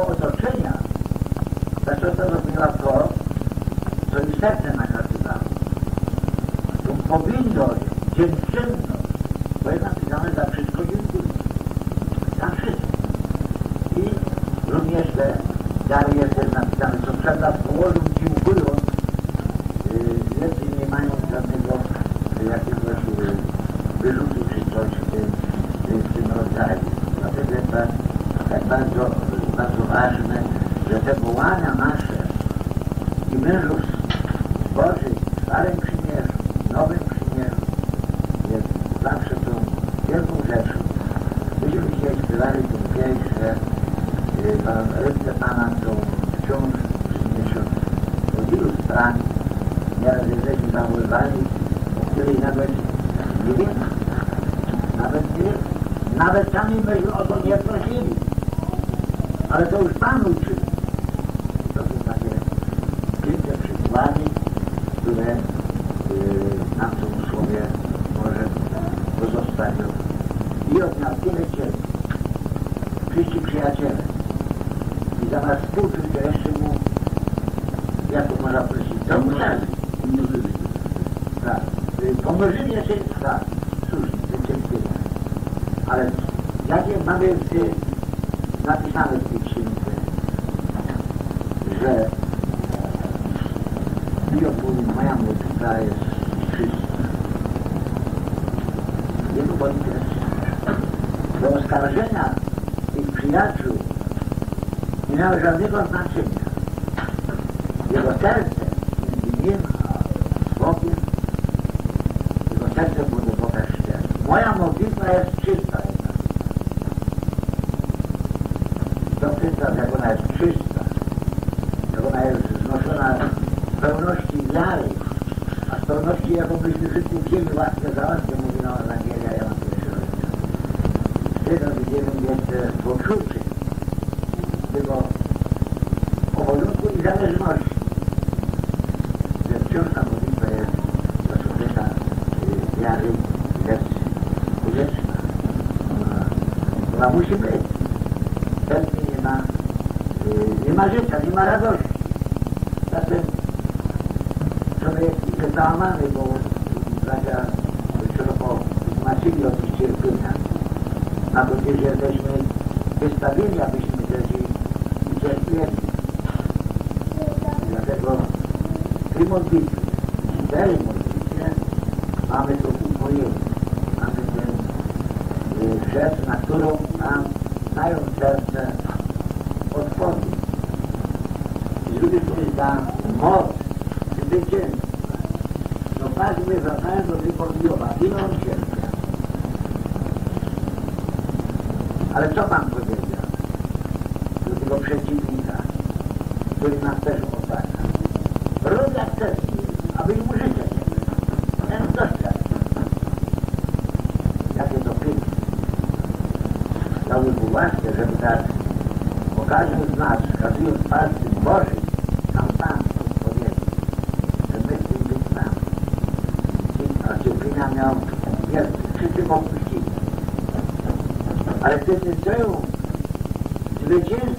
mamy w, napisane w tej księdze, że Biopun, moja muzyka jest czysta. Jego boli też. Do oskarżenia tych przyjaciół nie miał żadnego znaczenia. załamany, bo uwaga, szeroko zmaczyli od ich cierpienia, a bo też jesteśmy wystawieni, abyśmy też i cierpieli. Dlatego Trymon Bitwy wracając do Trypordiowa, winął się. Ale co pan decisão de mediante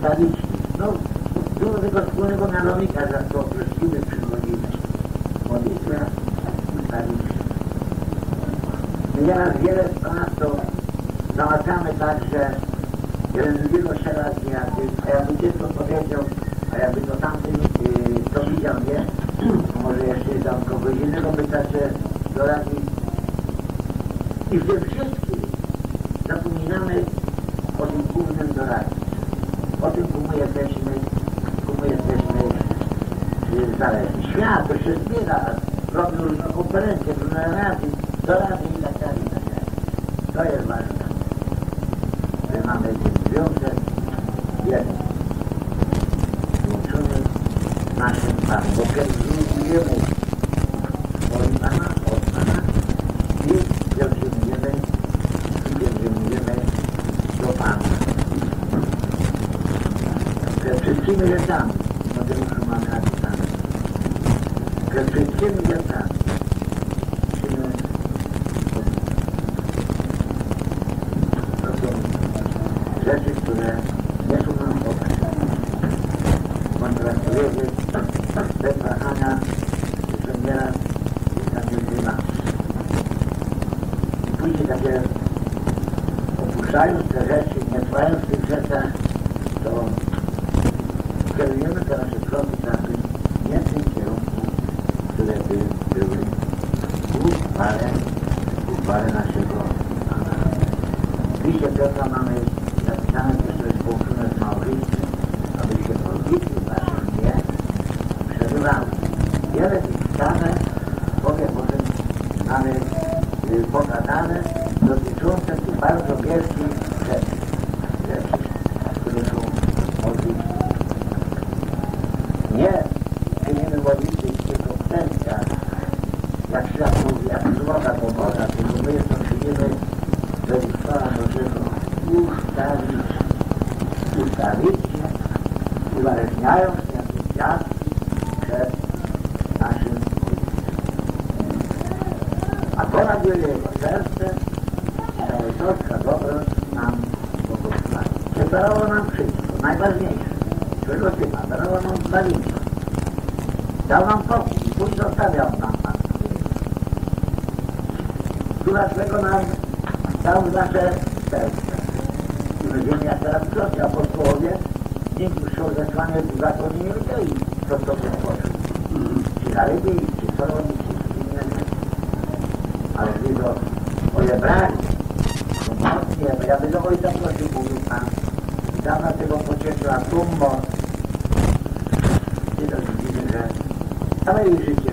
ustalić, no było tego wspólnego mianownika, za to prosimy, przychodzimy, modlitwa, ustalić. Ja raz naszego nam dał nasze serce. I będziemy jak teraz krocie apostołowie, dzięki przyorzeczaniu w zakonie nie wiedzieli, co to się poszło. Czy zaledwie, czy co robić, czy inne. Ale gdy go odebrali, to mocnie, bo ja bym do ojca prosił, mówił Pan, dawna tego pocieszyła tumbo, nie do widzimy, że całe jej życie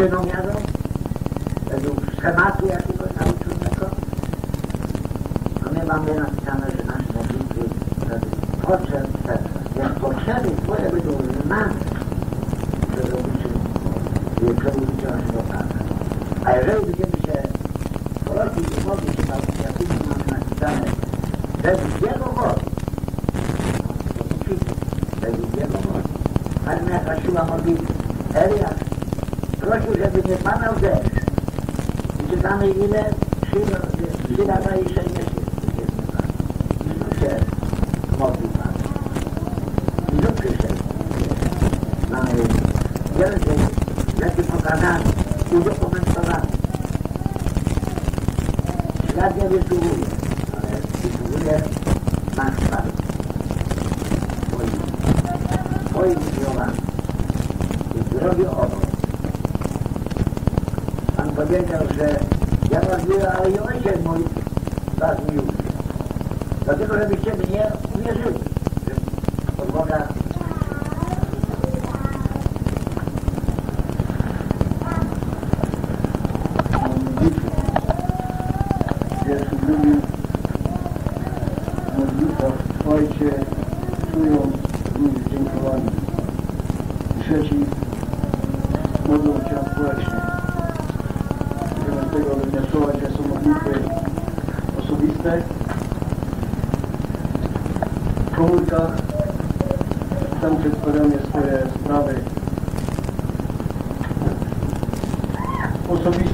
benzyną jadą, według schematu jakiegoś nauczonego, a no my mamy napisane, że nasz modlitwy wtedy potrzeb, jak potrzeby twoje będą znane, przewodniczy naszego Pana. A jeżeli będziemy się prosić i modlić się tam, jak tu mamy napisane, według Jego woli, no, według Jego woli, ale jaka siła modlitwy, זה habe על זה. זה mehr gesehen. Ich habe mich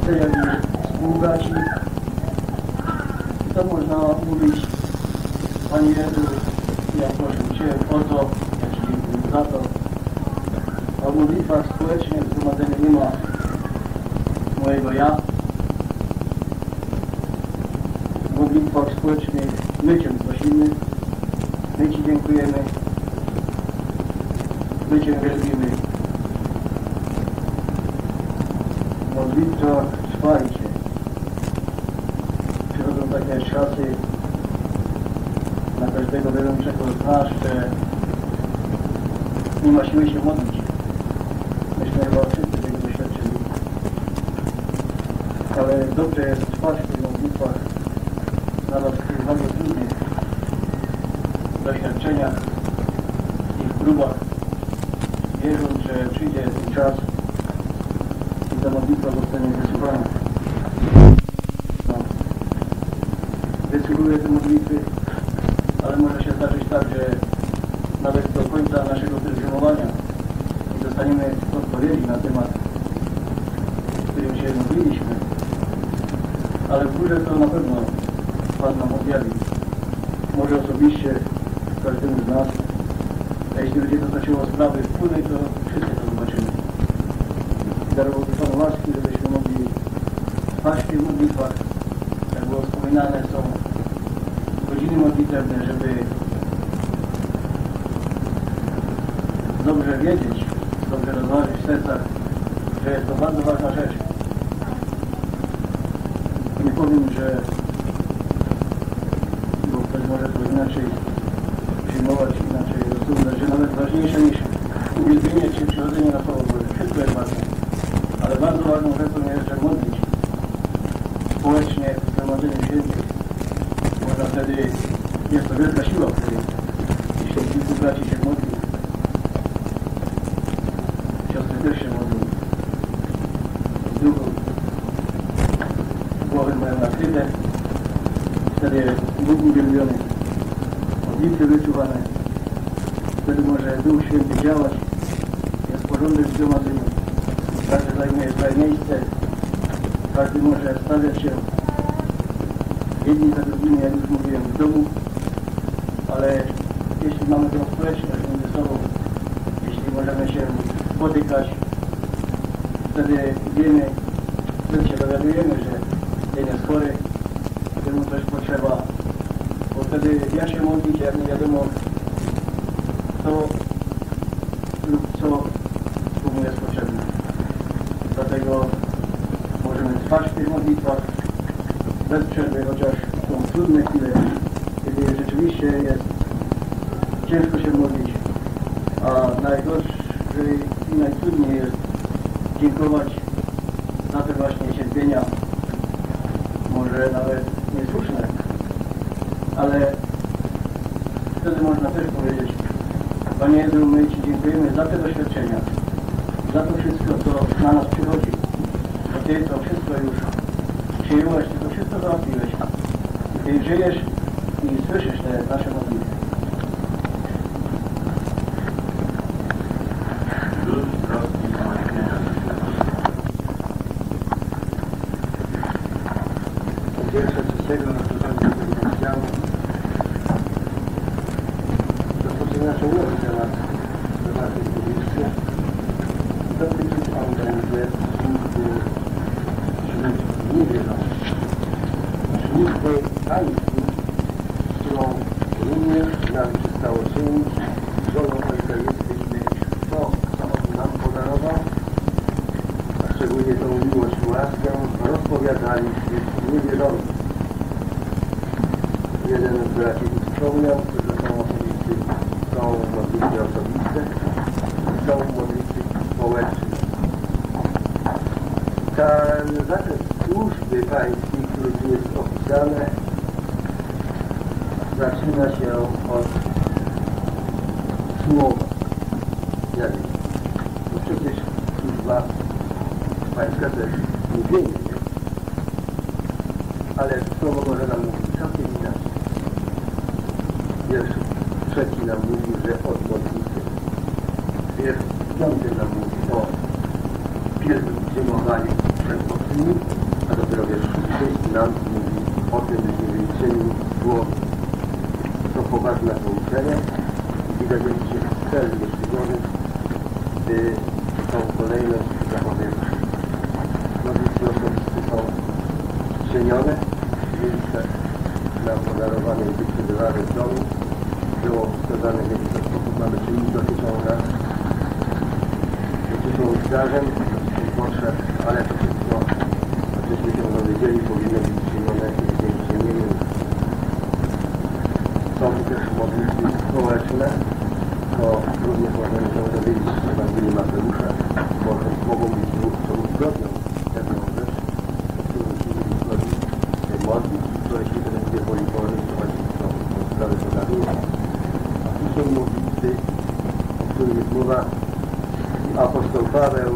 Sajadina, Ugashi, Tamona Urish, Aniradu, Viktor Schweicie. Przychodzą takie czasy, na każdego wierzącego znasz, że nie ma siły się modlić. Myśmy chyba wszyscy tego doświadczyli. Ale dobrze jest trwać w tych modlitwach na rozkrywaniu innych doświadczeniach Ale może się zdarzyć tak, że nawet do końca naszego pielgrzymowania nie dostaniemy odpowiedzi na temat, którym się modliliśmy. Ale w górze to na pewno Pan nam objawi. Może osobiście każdemu z nas. A jeśli będzie to toczyło sprawy wspólnej, to wszyscy to zobaczymy. Darowałby Panu łaski, żebyśmy mogli trwać w tych modlitwach. Jak było wspominane, są godziny modlitewne, żeby dobrze wiedzieć, dobrze rozważyć w sercach, że jest to bardzo ważna rzecz. Nie powiem, że bo ktoś może to inaczej przyjmować, inaczej rozumieć, że nawet ważniejsze niż uwielbienie czy przychodzenie na Słowo Boże. Wszystko jest ważne. Ale bardzo ważną rzeczą jest, że modlić społecznie w Zgromadzeniu Świętych. Można wtedy, jest to wielka siła wtedy, jeśli kilku braci się modli. Siostry też się modlą. W duchu głowy mają nakryte. Wtedy Bóg uwielbiony, modlitwy wyczuwane. Wtedy może Duch Święty działać. Jest porządek w zgromadzeniu. Każdy zajmuje swoje miejsce. Każdy może stawiać się jedni za drugimi, jak już mówiłem, w domu. Ale jeśli mamy tę społeczność między sobą, jeśli możemy się spotykać, wtedy wiemy, wtedy się dowiadujemy, że jeden jest chory, któremu coś potrzeba, bo wtedy ja się modlić, jak nie wiadomo co lub co komu jest potrzebne. Dlatego możemy trwać w tych modlitwach bez przerwy, chociaż są trudne chwile, kiedy rzeczywiście jest ciężko się modlić, a najgorszy i najtrudniej jest dziękować za te właśnie cierpienia, może nawet niesłuszne, ale wtedy można też powiedzieć, Panie Jezu, my Za te doświadczenia, za to wszystko, co na nas przychodzi, że Ty to wszystko już przyjąłeś, Ty to wszystko załatwiłeś. Ty żyjesz parada,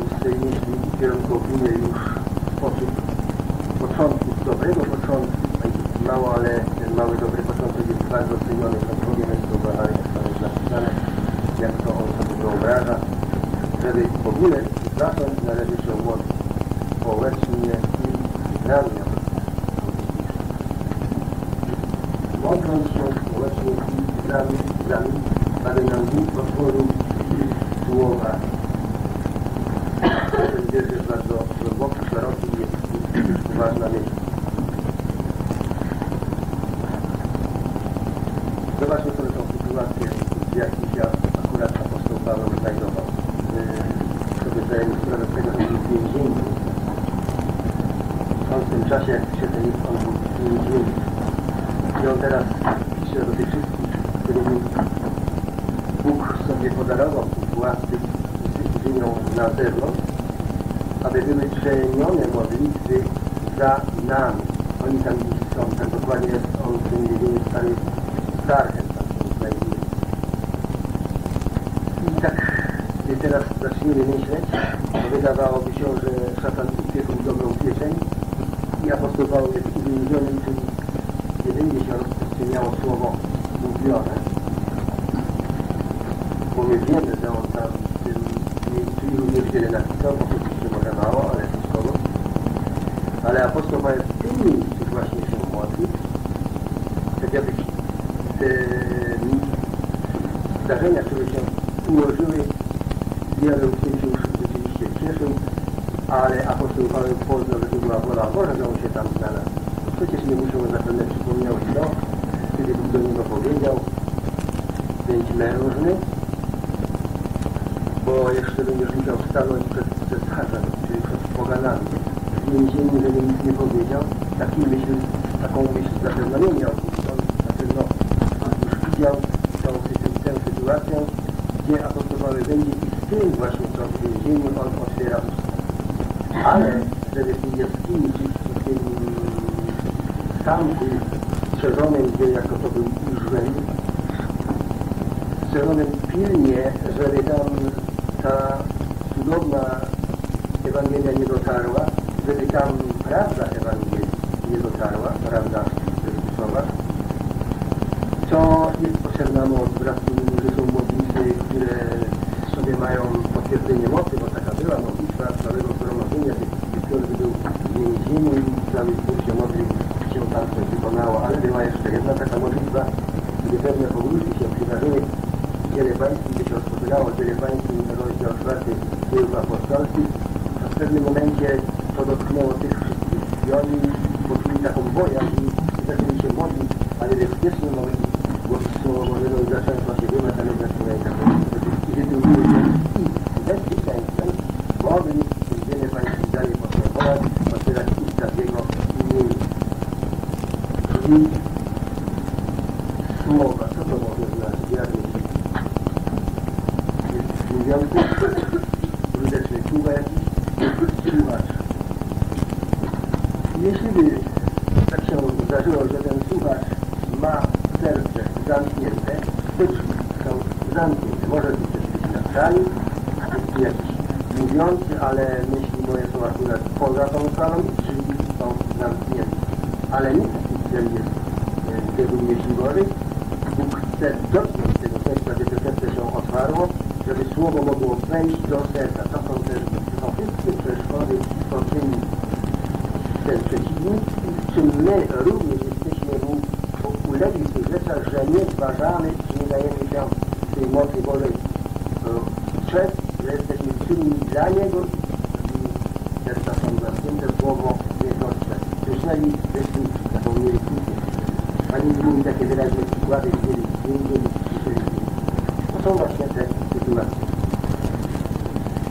de ellos incautado en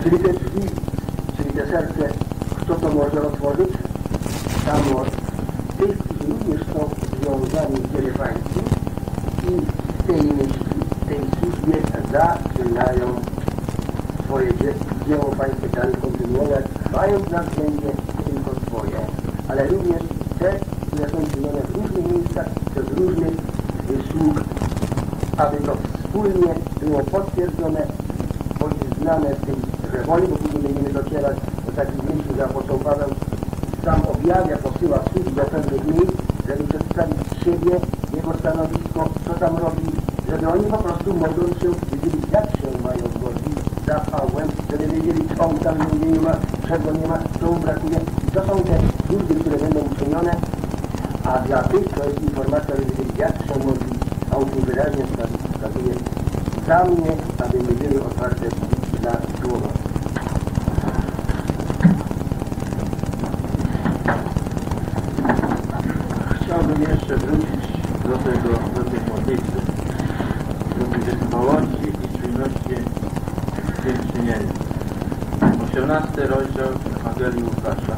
czyli te drzwi, czyli te serce, kto to może otworzyć? Samo tych, którzy również są związani z Jerewańskim i w tej myśli, tej służbie zaczynają swoje dzieło Pańskie dalej kontynuować, mając na względzie tylko swoje, ale również te, które są czynione w różnych miejscach przez różnych sług, aby to wspólnie było potwierdzone, bądź znane w tym Trewoli, bo później będziemy docierać do takich miejsc, że apostoł Paweł sam objawia, posyła służb do pewnych miejsc, żeby przedstawić siebie, jego stanowisko, co tam robi, żeby oni po prostu mogą się wiedzieli, jak się mają zgodzić za Pawłem, żeby wiedzieli, co on tam nie, ma, czego nie ma, co mu brakuje. I to są te służby, które będą uczynione, a dla tych to jest informacja, żeby wiedzieli, jak się modlić, a on tu wyraźnie wskazuje za mnie, aby my były otwarte dla słowa. Chciałbym jeszcze wrócić do tego, do tej modlitwy, do wytrwałości i czujności w tym czynieniu. 18 rozdział Ewangelii Łukasza.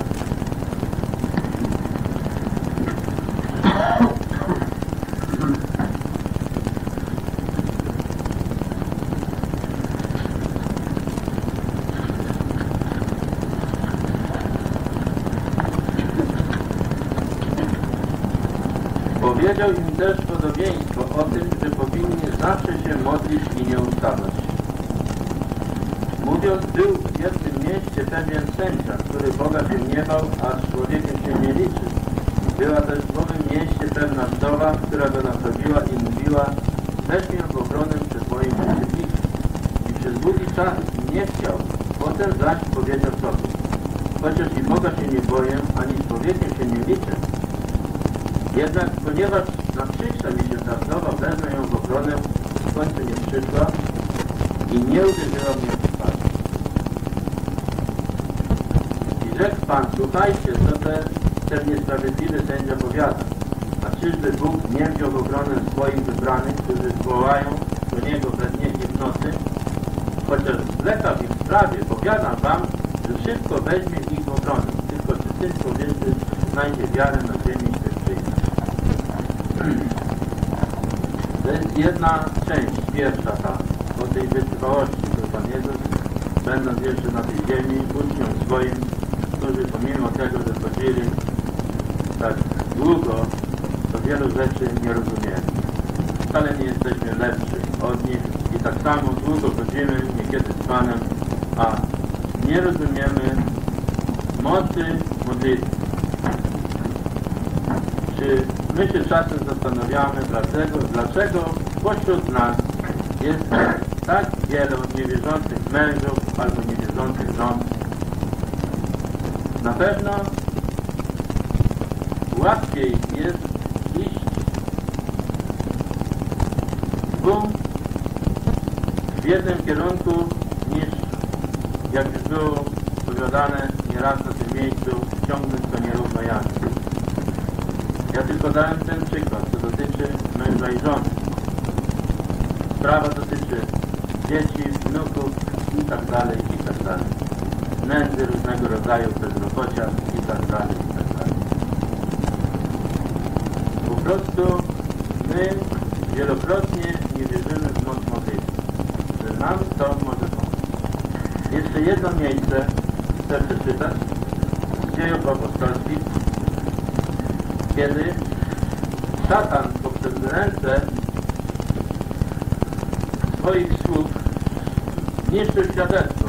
Powiedział im też podobieństwo o tym, że powinni zawsze się modlić i nie ustawać. Mówiąc, był pewien sędzia, który Boga się gniewał, a z człowiekiem się nie liczy. Była też w owym mieście pewna wdowa, która go naprowadziła i mówiła, weź mnie w obronę przed moim przeciwnikiem. I przez długi czas nie chciał. Potem zaś powiedział sobie, chociaż i Boga się nie boję, ani człowiekiem się nie liczę, jednak ponieważ naprzyśla mi się ta wdowa, wezmę ją w obronę, w końcu nie przyszła i nie uderzyła mnie w twarz. I rzekł Pan, słuchajcie, co te, ten niesprawiedliwy sędzia powiada. A czyżby Bóg nie wziął w obronę swoich wybranych, którzy wołają do Niego we dnie i w nocy? Chociaż zwleka w ich sprawie, powiadam Wam, że szybko weźmie ich obronę. Tylko czy Syn Człowieczy znajdzie wiarę na ziemi, by przyjdzie. To jest jedna część, pierwsza ta, o tej wytrwałości, którą Pan Jezus, będąc jeszcze na tej ziemi, uczniom swoim, którzy pomimo tego, że chodzili tak długo, to wielu rzeczy nie rozumieli. Wcale nie jesteśmy lepsi od nich i tak samo długo chodzimy, niekiedy z Panem, a nie rozumiemy mocy modlitwy. Czy my się czasem zastanawiamy, dlaczego, dlaczego pośród nas jest tak wielu niewierzących mężów albo niewierzących żon? Na pewno łatwiej jest iść dwóm w jednym kierunku niż jak już było powiadane nieraz na tym miejscu ciągnąć to nierówno jazdy. Ja tylko dałem ten przykład, co dotyczy męża i żony. Sprawa dotyczy dzieci, wnuków i tak dalej, i tak dalej. Nędzy różnego rodzaju, bezrobocia i tak dalej, i tak. Po prostu my wielokrotnie nie wierzymy w moc modlitwy, że nam to może pomóc. Jeszcze jedno miejsce chcę przeczytać z dziejów apostolskich, kiedy szatan poprzez ręce swoich sług niszczył świadectwo.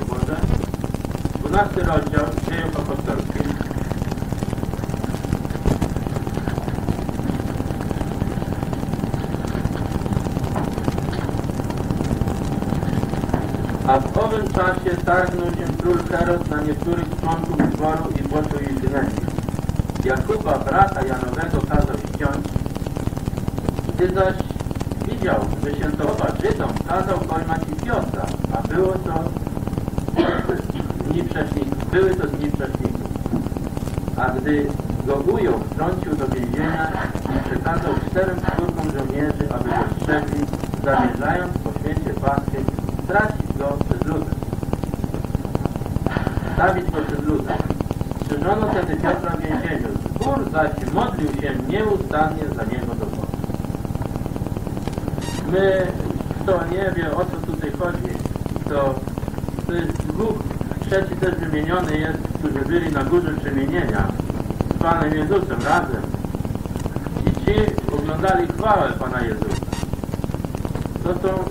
12 rozdział dziejów apostolskich. A w owym czasie targnął się król Herod na niektórych członków zboru i począł ich gnębić. Jakuba, brata Janowego, kazał ściąć. Gdy zaś widział, że się podoba Żydom, kazał pojmać i Piotra, a było to dni przeszników. Były to dni przeszników. A gdy go ujął, wtrącił do więzienia i przekazał czterem czwórkom żołnierzy, aby go strzegli, zamierzając po święcie paschy stracić go przez ludem. Stawić go przed ludem. Strzeżono wtedy Piotra w więzieniu. Zbór zaś modlił się nieustannie za niego do Boga. My, kto nie wie o co tutaj chodzi, to, to jest dwóch, trzeci też wymieniony jest, którzy byli na górze przemienienia z Panem Jezusem razem. I ci oglądali chwałę Pana Jezusa. To są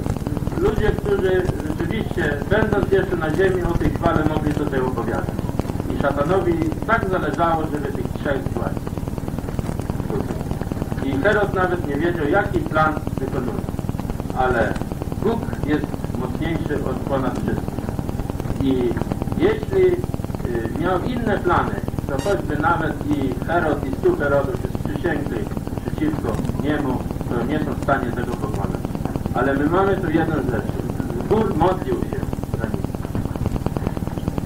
ludzie, którzy rzeczywiście będąc jeszcze na ziemi, o tej chwale mogli tutaj opowiadać. I szatanowi tak zależało, żeby tych trzech zgładzić. I Herod nawet nie wiedział, jaki plan wykonuje. Ale Bóg jest mocniejszy od ponad wszystkich. I jeśli y, miał inne plany, to choćby nawet i Herod i stu Herodów się sprzysięgli przeciwko niemu, to nie są w stanie tego pokonać. Ale my mamy tu jedną rzecz. Bóg modlił się za nich.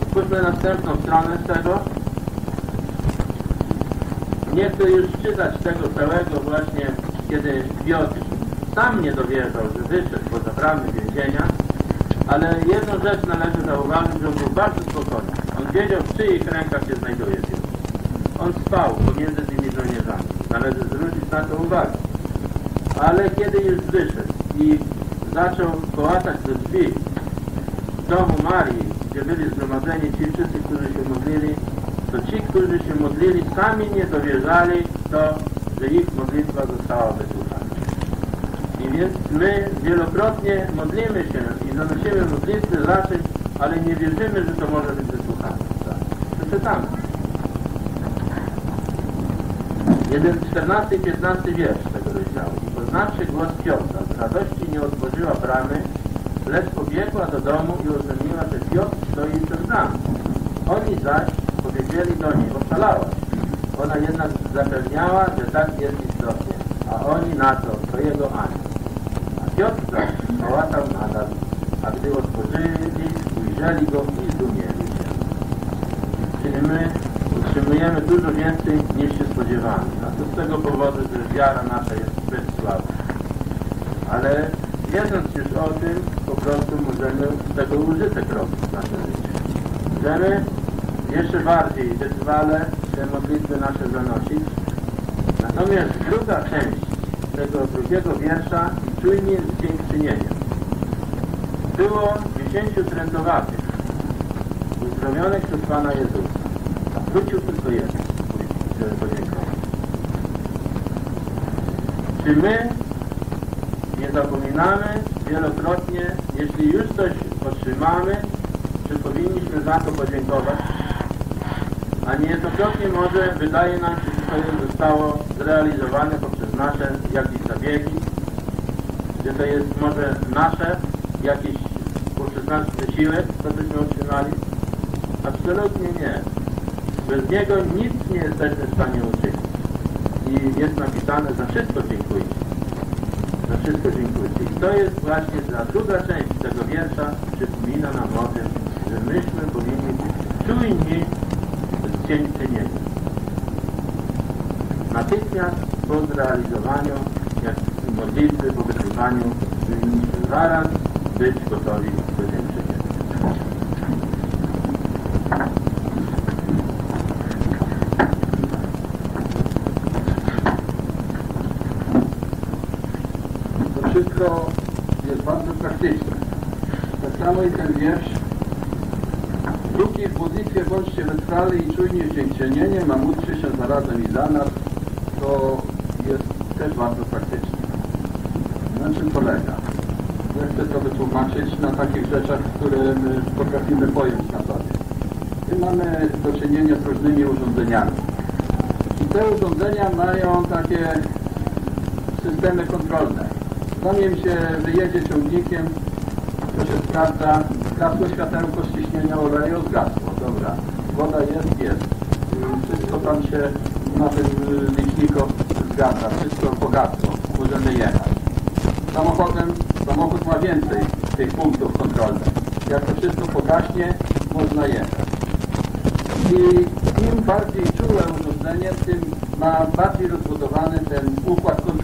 Spójrzmy następną stronę z tego. Nie chcę już czytać tego całego właśnie, kiedy Piotr sam nie dowierzał, że wyszedł poza bramy więzienia, ale jedną rzecz należy zauważyć, że on był bardzo wiedział, w czyich rękach się znajduje Piotr. On spał pomiędzy tymi żołnierzami. Należy zwrócić na to uwagę. Ale kiedy już wyszedł i zaczął kołatać do drzwi domu Marii, gdzie byli zgromadzeni ci wszyscy, którzy się modlili, to ci, którzy się modlili, sami nie dowierzali to, że ich modlitwa została wysłuchana. I więc my wielokrotnie modlimy się i zanosimy modlitwy za czymś, ale nie wierzymy, że to może być. Przeczytamy. 1, 14 i 15 wiersz tego rozdziału. I poznawszy głos Piotra, z radości nie otworzyła bramy, lecz pobiegła do domu i oznajmiła, że Piotr stoi przed bramą. Oni zaś powiedzieli do niej, oszalałaś. Ona jednak zapewniała, że tak jest istotnie, a oni na to, to jego anioł. A Piotr zaś pałatał nadal, a gdy otworzyli, ujrzeli go i zdumieli my utrzymujemy dużo więcej niż się spodziewamy. A to z tego powodu, że wiara nasza jest zbyt słaba. Ale wiedząc już o tym, po prostu możemy z tego użytek robić w naszym życiu. Możemy jeszcze bardziej wytrwale te modlitwy nasze zanosić. Natomiast druga część tego drugiego wiersza i czujnie z dziękczynienia. Było dziesięciu trędowatych uzdrowionych przez Pana Jezusa. Wrócił tylko jeden, podziękować. Czy my nie zapominamy wielokrotnie, jeśli już coś otrzymamy, czy powinniśmy za to podziękować? A niejednokrotnie może wydaje nam się, że to zostało zrealizowane poprzez nasze jakieś zabiegi, że to jest może nasze jakieś poprzez nasz wysiłek, co byśmy otrzymali? Absolutnie nie. Bez niego nic nie jesteśmy w stanie uczynić. I jest napisane, za wszystko dziękujcie. Za wszystko dziękujcie. I to jest właśnie ta druga część tego wiersza, przypomina nam o tym, że myśmy powinni być czujni z dziękczynienia. Natychmiast po zrealizowaniu jak modlitwy, po wykrywaniu powinniśmy zaraz być gotowi do dziękczynienia. Wszystko jest bardzo praktyczne. Tak samo i ten wiersz. Drugi w modlitwie bądźcie wytrwali i czujni w dziękczynieniem, a módlcie się zarazem i za nas. To jest też bardzo praktyczne. Na czym polega? Ja chcę to wytłumaczyć na takich rzeczach, które my potrafimy pojąć na sobie. My mamy do czynienia z różnymi urządzeniami. I te urządzenia mają takie systemy kontrolne. Zanim się wyjedzie ciągnikiem, to się sprawdza, zgasło światełko ściśnienia oleju, zgasło, dobra. Woda jest, jest. Y, Wszystko tam się na tym liczniku zgadza, wszystko pogasło, możemy jechać. Samochodem, samochód ma więcej tych punktów kontrolnych. Jak to wszystko pogaśnie, można jechać. I im bardziej czułe urządzenie, tym ma bardziej rozbudowany ten układ kontrolny.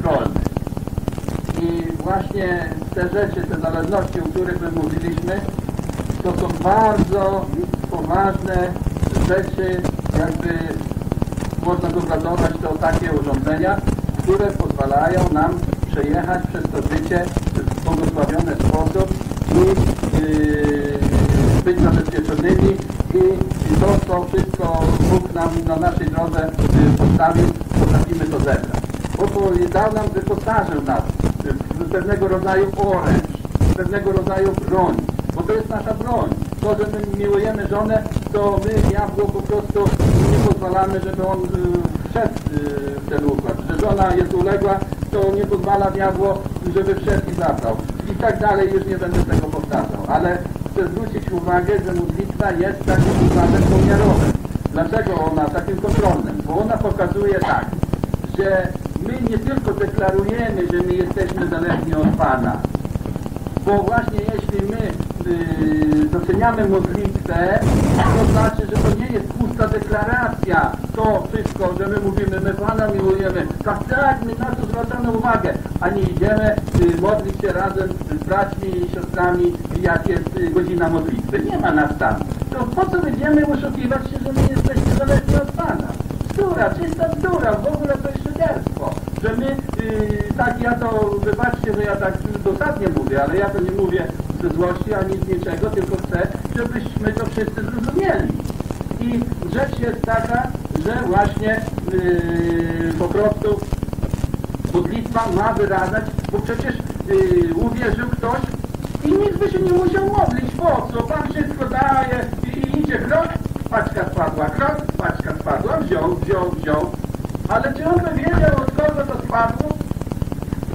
Właśnie te rzeczy, te zależności, o których my mówiliśmy, to są bardzo poważne rzeczy, jakby można zobrazować to takie urządzenia, które pozwalają nam przejechać przez to życie w błogosławiony sposób i yy, być zabezpieczonymi i, i to, co wszystko Bóg nam na naszej drodze yy, postawił, potrafimy to zebrać. Oto dał nam, wyposażył nas pewnego rodzaju oręż, pewnego rodzaju broń. bo to jest nasza broń. To, że my miłujemy żonę, to my, diabło, po prostu nie pozwalamy, żeby on y, wszedł y, w ten układ. Że żona jest uległa, to nie pozwala diabło, żeby wszedł i zabrał. I tak dalej, już nie będę tego powtarzał. Ale chcę zwrócić uwagę, że modlitwa jest takim układem pomiarowym. Dlaczego ona takim kontrolnym? Bo ona pokazuje tak, że nie tylko deklarujemy, że my jesteśmy zależni od Pana, bo właśnie jeśli my y, doceniamy modlitwę, to znaczy, że to nie jest pusta deklaracja, to wszystko, że my mówimy, my Pana miłujemy, tak, tak, my na to zwracamy uwagę, a nie idziemy y, modlić się razem z braćmi i siostrami, jak jest y, godzina modlitwy. Nie ma nas tam. To po co będziemy oszukiwać się, że my jesteśmy zależni od Pana? Bzdura, czysta bzdura, w ogóle to jest szyderstwo, że my, yy, tak ja to, wybaczcie, że ja tak dosadnie mówię, ale ja to nie mówię ze złości ani z niczego, tylko chcę, żebyśmy to wszyscy zrozumieli. I rzecz jest taka, że właśnie yy, po prostu modlitwa ma wyrażać, bo przecież yy, uwierzył ktoś i nikt by się nie musiał modlić. Po co? Pan wszystko daje i idzie krok, paczka spadła, krok, paczka spadła, wziął, wziął, wziął. Ale czy on by wiedział, spadło?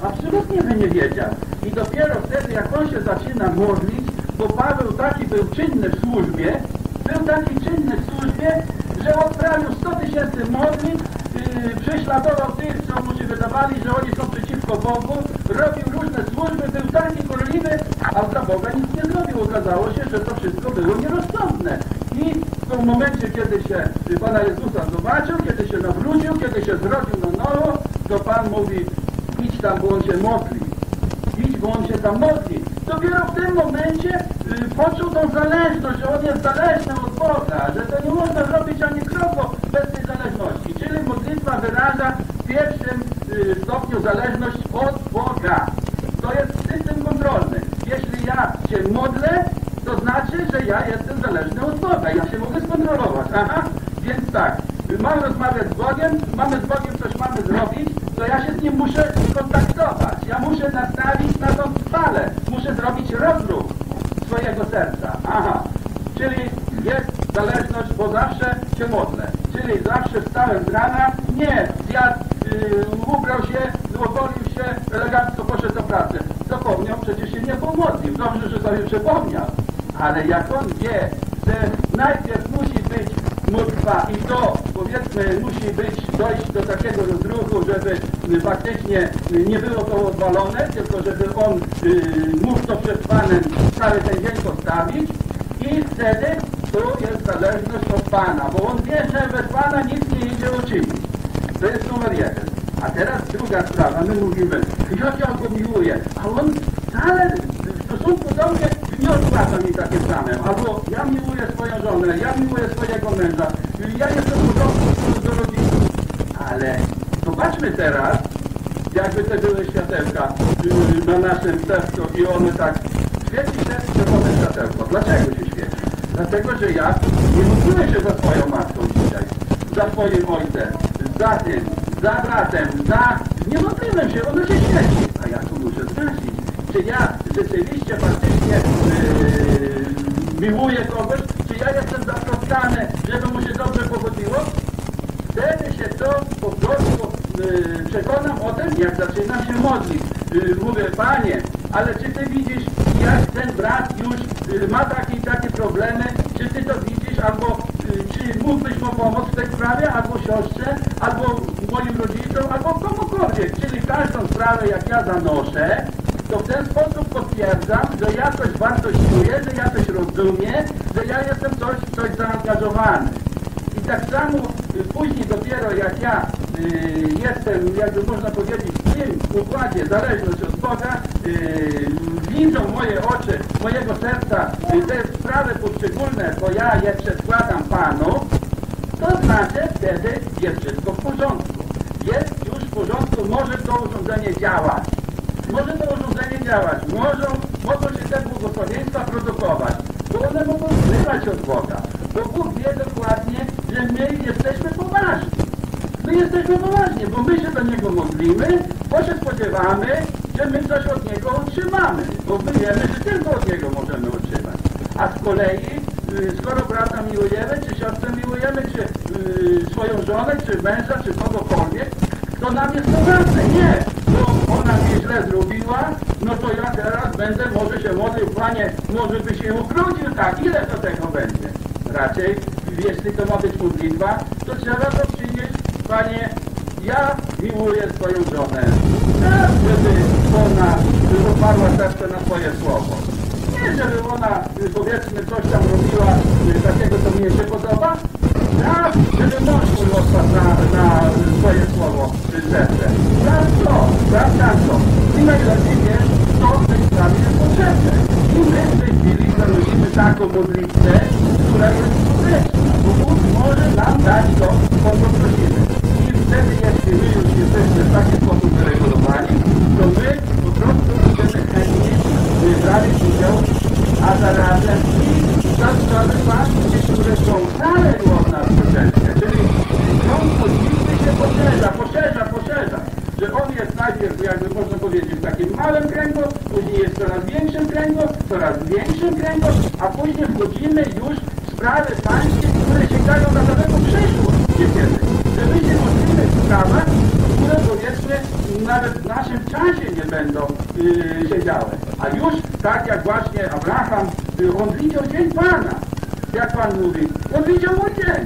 Absolutnie by nie wiedział. I dopiero wtedy, jak on się zaczyna modlić, bo Paweł taki był czynny w służbie, był taki czynny w służbie, że odprawił 100 tysięcy modlitw, yy, prześladował tych, co mu się wydawali, że oni są przeciwko Bogu, robił różne służby, był taki gorliwy, a dla Boga nic nie zrobił. Okazało się, że to wszystko było nierozsądne. I w tym momencie, kiedy się Pana Jezusa zobaczył, kiedy się nawrócił, kiedy się zrodził to Pan mówi, idź tam, bo on się modli. Idź, bo on się tam modli. Dopiero w tym momencie y, poczuł tą zależność, że on jest zależny od Boga, że to nie można zrobić ani kroku bez tej zależności. Czyli modlitwa wyraża w pierwszym y, stopniu zależność od Boga. To jest system kontrolny. Jeśli ja się modlę, to znaczy, że ja jestem zależny od Boga. Ja się mogę skontrolować. Aha, więc tak, mam rozmawiać z Bogiem, mamy z Bogiem coś mamy zrobić, ja się z Nim muszę kontaktować. Ja muszę nastawić na tą falę. Muszę zrobić rozruch swojego serca. Aha, czyli jest zależność, bo zawsze się modlę. Czyli zawsze wstałem z rana, nie, zjadł, yy, ubrał się, ogolił się, elegancko poszedł do pracy. Zapomniał, przecież się nie pomodlił. Dobrze, że sobie przypomniał. Ale jak on wie, że najpierw musi być modlitwa i to powiedzmy musi być dojść do takiego rozruchu, żeby faktycznie y, nie było to odwalone, tylko żeby on y, mógł to przed Panem cały ten dzień postawić i wtedy tu jest zależność od Pana, bo on wie, że bez Pana nic nie idzie uczynić. To jest numer jeden. A teraz druga sprawa, my mówimy, ja go miłuję, a on wcale w stosunku do mnie nie odpłaca mi takie same. Albo ja miłuję swoją żonę, ja miłuję swojego męża, ja jestem w porządku do rodziny. Ale zobaczmy teraz, jakby te były światełka yy, na naszym sercu i one tak świeci się czerwone światełko. Dlaczego się świeci? Dlatego, że ja nie modliłem się za swoją matką dzisiaj, za swoim ojcem, za tym, za bratem, za... Nie modliłem się, ono się świeci. A ja tu muszę zgasić. Czy ja rzeczywiście faktycznie yy, miłuję kogoś, czy ja jestem zatroskany, żeby mu się dobrze pochodziło? Wtedy się to przekonam o tym, jak zaczynam się modlić. Yy, mówię, Panie, ale czy Ty widzisz, jak ten brat już yy, ma takie i takie problemy, czy Ty to widzisz, albo czy mógłbyś mu pomóc w tej sprawie, albo siostrze, albo moim rodzicom, albo komukolwiek. Czyli każdą sprawę, jak ja zanoszę, to w ten sposób potwierdzam, że ja coś wartościuję, że ja coś rozumiem, że ja jestem coś, coś zaangażowany. I tak samo y, później dopiero jak ja y, jestem, jakby można powiedzieć, w tym układzie zależność od Boga, y, widzą moje oczy, mojego serca y, te sprawy poszczególne, bo ja je przedkładam Panu, to znaczy wtedy jest wszystko w porządku. Jest już w porządku, może to urządzenie działać. Może to urządzenie działać, mogą, mogą się te błogosławieństwa produkować, bo one mogą zbywać od Boga. Bo Bóg wie dokładnie, że my jesteśmy. My jesteśmy poważni, bo my się do Niego modlimy, bo się spodziewamy, że my coś od Niego otrzymamy, bo my wiemy, że tylko od Niego możemy otrzymać. A z kolei, y, skoro brata miłujemy, czy siostrę miłujemy, czy y, swoją żonę, czy męża, czy kogokolwiek, to nam jest to ważne. Nie, bo ona mnie źle zrobiła, no to ja teraz będę może się modlił, Panie, może by się ukrócił, tak, ile to tego będzie? Raczej, jeśli to ma być modlitwa, to trzeba to Panie, ja miłuję swoją żonę, tak, żeby ona oparła serce na Twoje słowo. Nie, żeby ona, powiedzmy, coś tam robiła takiego, co mnie się podoba, tak, żeby mąż mój odpadł na, na swoje słowo serce. Tak to, tak, tak to. I najlepiej co w tej sprawie jest potrzebne. I my w tej chwili zanosimy taką modlitwę, która jest skuteczna, bo Bóg może nam dać to, o co prosimy. Wtedy, jeśli my już jesteśmy w taki sposób wyregulowani, to my po prostu będziemy chętnie brali udział, a zarazem i zastrzeżone właśnie, które są dalej od nas czyli krąg modlitwy się poszerza, poszerza, poszerza, że on jest najpierw, jakby można powiedzieć, w takim małym kręgu, później jest coraz większym kręgu, coraz większym kręgu, a później wchodzimy już w sprawy pańskie, które sięgają na daleko przyszłość, niekiedy, sprawach, które powiedzmy nawet w naszym czasie nie będą yy, się działy. A już tak jak właśnie Abraham, yy, on widział dzień Pana. Jak Pan mówi, on widział mój dzień.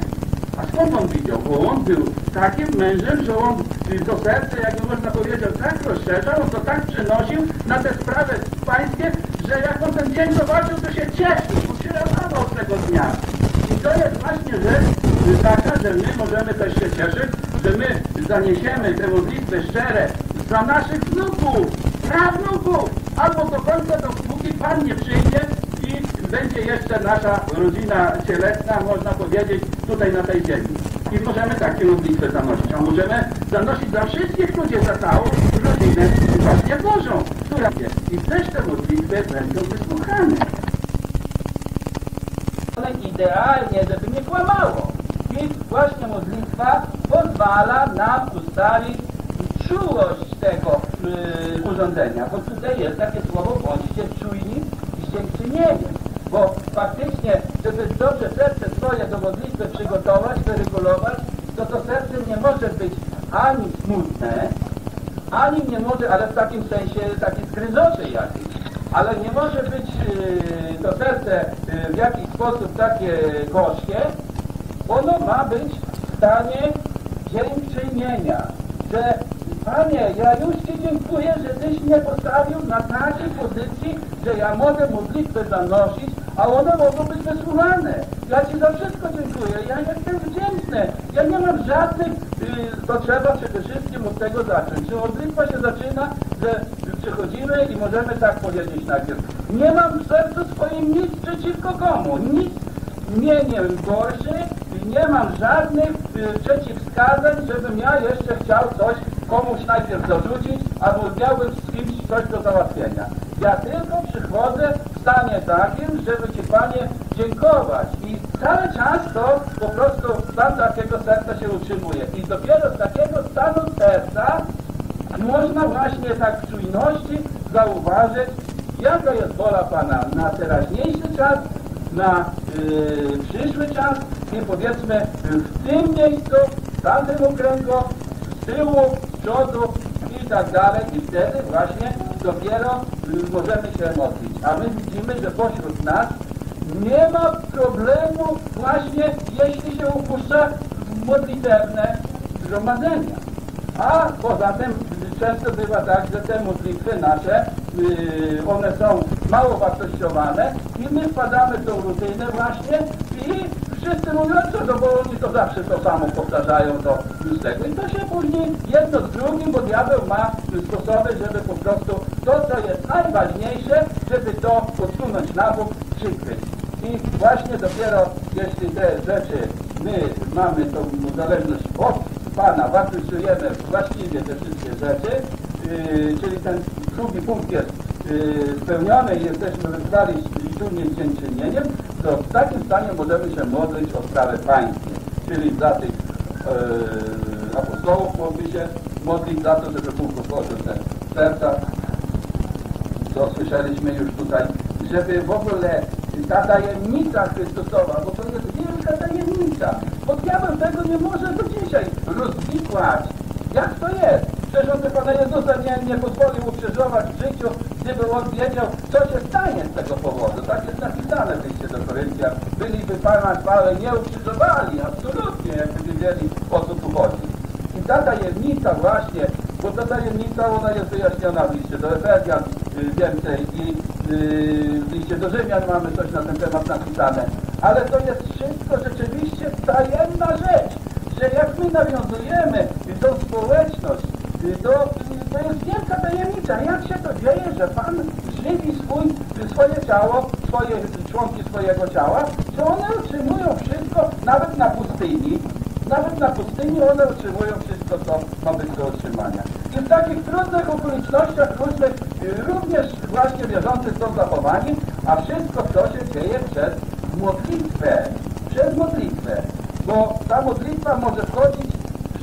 A skąd on widział? Bo on był takim mężem, że on yy, to serce, jakby można powiedzieć, tak rozszerzał, on to tak przenosił na te sprawy pańskie, że jak on ten dzień zobaczył, to się cieszył, z tego dnia. I to jest właśnie rzecz y, taka, że my możemy też się cieszyć, że my zaniesiemy te modlitwy szczere za naszych wnuków, prawnuków, albo do końca, dopóki Pan nie przyjdzie i będzie jeszcze nasza rodzina cielesna, można powiedzieć, tutaj na tej ziemi. I możemy takie modlitwy zanosić, a możemy zanosić za wszystkich ludzi, za całą rodzinę właśnie Bożą, która jest. I też te modlitwy będą wysłuchane. one idealnie, żeby nie kłamało. Pozwala nam ustalić czułość tego y, urządzenia. Bo tutaj jest takie słowo, bądźcie czujni i dziękczynieni. Bo faktycznie, żeby dobrze serce swoje do modlitwy przygotować, wyregulować, to to serce nie może być ani smutne, ani nie może, ale w takim sensie taki skryzoczy jakiś, ale nie może być yy, to serce yy, w jakiś sposób takie gorzkie, ono ma być w stanie że Panie, ja już Ci dziękuję, że Tyś mnie postawił na takiej pozycji, że ja mogę modlitwę zanosić, a one mogą być wysłuchane. Ja Ci za wszystko dziękuję, ja jestem wdzięczny. Ja nie mam żadnych, yy, to trzeba przede wszystkim od tego zacząć. Czy modlitwa się zaczyna, że przychodzimy i możemy tak powiedzieć najpierw. Nie mam w sercu swoim nic przeciwko komu, nic mnie nie gorszy nie mam żadnych y, przeciwwskazań, żebym ja jeszcze chciał coś komuś najpierw dorzucić, albo miałbym z kimś coś do załatwienia. Ja tylko przychodzę w stanie takim, żeby Ci Panie dziękować i cały czas to po prostu stan takiego serca się utrzymuje i dopiero z takiego stanu serca można właśnie tak w czujności zauważyć, jaka jest wola Pana na teraźniejszy czas, na yy, przyszły czas i powiedzmy w tym miejscu, w tamtym okręgu, z tyłu, z przodu i tak dalej i wtedy właśnie dopiero możemy się modlić. A my widzimy, że pośród nas nie ma problemu właśnie jeśli się upuszcza modlitewne zgromadzenia. A poza tym często bywa tak, że te modlitwy nasze, yy, one są mało wartościowane i my wpadamy w tą rutynę właśnie i wszyscy mówią, co to, bo oni to zawsze to samo powtarzają do już tego. I to się później jedno z drugim, bo diabeł ma sposoby, żeby po prostu to, co jest najważniejsze, żeby to odsunąć na bok, przykryć. I właśnie dopiero jeśli te rzeczy my mamy tą zależność od Pana, wartościujemy właściwie te wszystkie rzeczy, yy, czyli ten drugi punkt jest yy, spełniony i jesteśmy wytrwali czujnie z dziękczynieniem, to w takim stanie możemy się modlić o sprawę pańskie, czyli za tych yy, apostołów mogli się modlić za to, żeby Bóg otworzył te serca co słyszeliśmy już tutaj, żeby w ogóle ta tajemnica Chrystusowa, bo to jest wielka tajemnica, bo diabeł tego nie może do dzisiaj rozwikłać. Jak to jest? By Pana Jezusa nie, nie pozwolił ukrzyżować w życiu, gdyby on wiedział, co się stanie z tego powodu. Tak jest napisane w liście do Koryntian. Byliby Pana chwałę nie ukrzyżowali, absolutnie, jakby wiedzieli, o co tu chodzi. I ta tajemnica właśnie, bo ta tajemnica, ona jest wyjaśniona w liście do Efezjan y, więcej i y, w liście do Rzymian mamy coś na ten temat napisane. Ale to jest wszystko rzeczywiście tajemna rzecz, że jak my nawiązujemy tą społeczność, to, to jest wielka tajemnica. Jak się to dzieje, że Pan żywi swój, swoje ciało, swoje członki swojego ciała, że one utrzymują wszystko, nawet na pustyni, nawet na pustyni one utrzymują wszystko, co ma być do utrzymania. I w takich trudnych okolicznościach różnych również właśnie wierzący są zachowani, a wszystko to się dzieje przez modlitwę. Przez modlitwę. Bo ta modlitwa może wchodzić,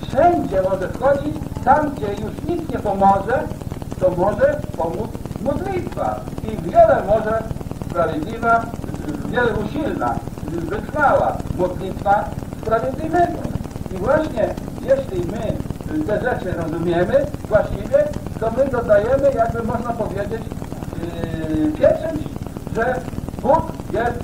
wszędzie może wchodzić, tam gdzie już nic nie pomoże, to może pomóc modlitwa. I wiele może sprawiedliwa, wiele usilna, wytrwała modlitwa sprawiedliwego. I właśnie jeśli my te rzeczy rozumiemy właściwie, to my dodajemy, jakby można powiedzieć, yy, pieczęć, że Bóg jest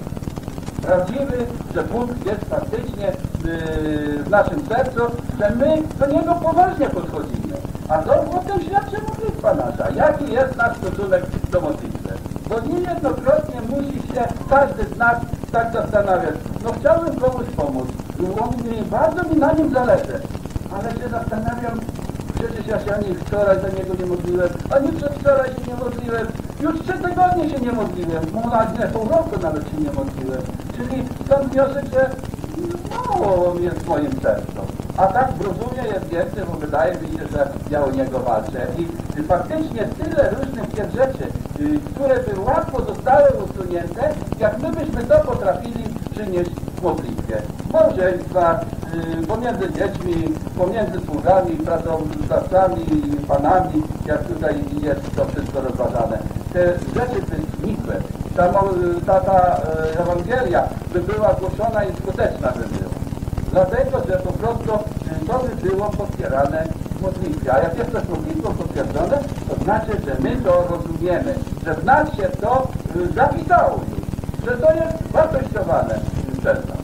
prawdziwy, że Bóg jest faktycznie yy, w naszym sercu, że my do Niego poważnie podchodzimy. A to o tym świadczy modlitwa nasza. Jaki jest nasz stosunek do modlitwy? Bo niejednokrotnie musi się każdy z nas tak zastanawiać. No chciałbym komuś pomóc. Mi, bardzo mi na nim zależy. Ale się zastanawiam, przecież ja się ani wczoraj do niego nie modliłem, ani przedwczoraj się nie modliłem, już trzy tygodnie się nie modliłem, no nie, pół roku nawet się nie modliłem. Czyli stąd wniosek, że mało jest moim sercu. A tak w rozumie jest więcej, bo wydaje mi się, że ja o niego walczę. I y, faktycznie tyle różnych rzeczy, y, które by łatwo zostały usunięte, jak my byśmy to potrafili przynieść w modlitwie. Małżeństwa, y, pomiędzy dziećmi, pomiędzy sługami, pracodawcami, panami, jak tutaj jest to wszystko rozważane. Te rzeczy by znikły. Ta, ta, ta e, Ewangelia by była głoszona i skuteczna by była. Dlatego, że po prostu y, to by było potwierane w modlitwie. A jak jest też modlitwą potwierdzone, to znaczy, że my to rozumiemy, że w nas się to y, zapisało już, że to jest wartościowane przez nas.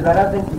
Módlcie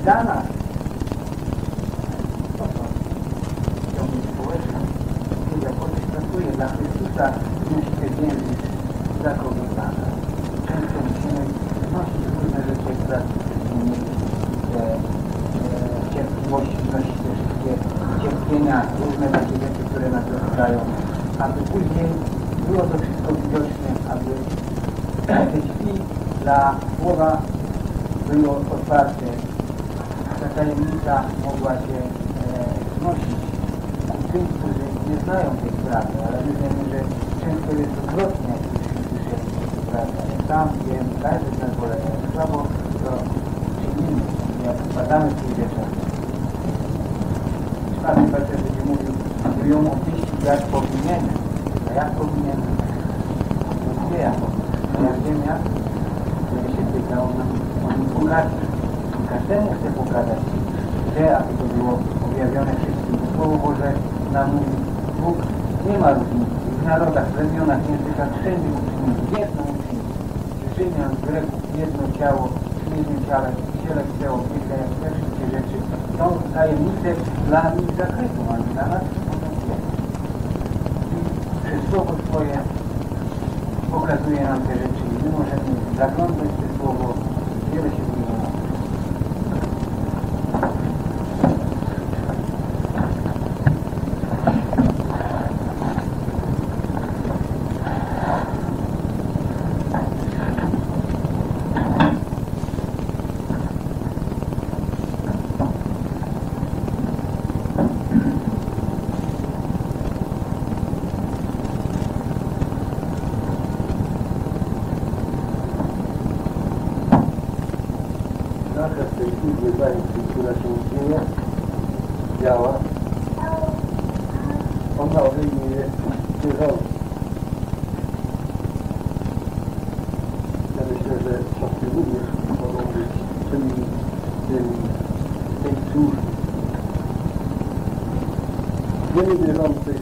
Wielu wierzących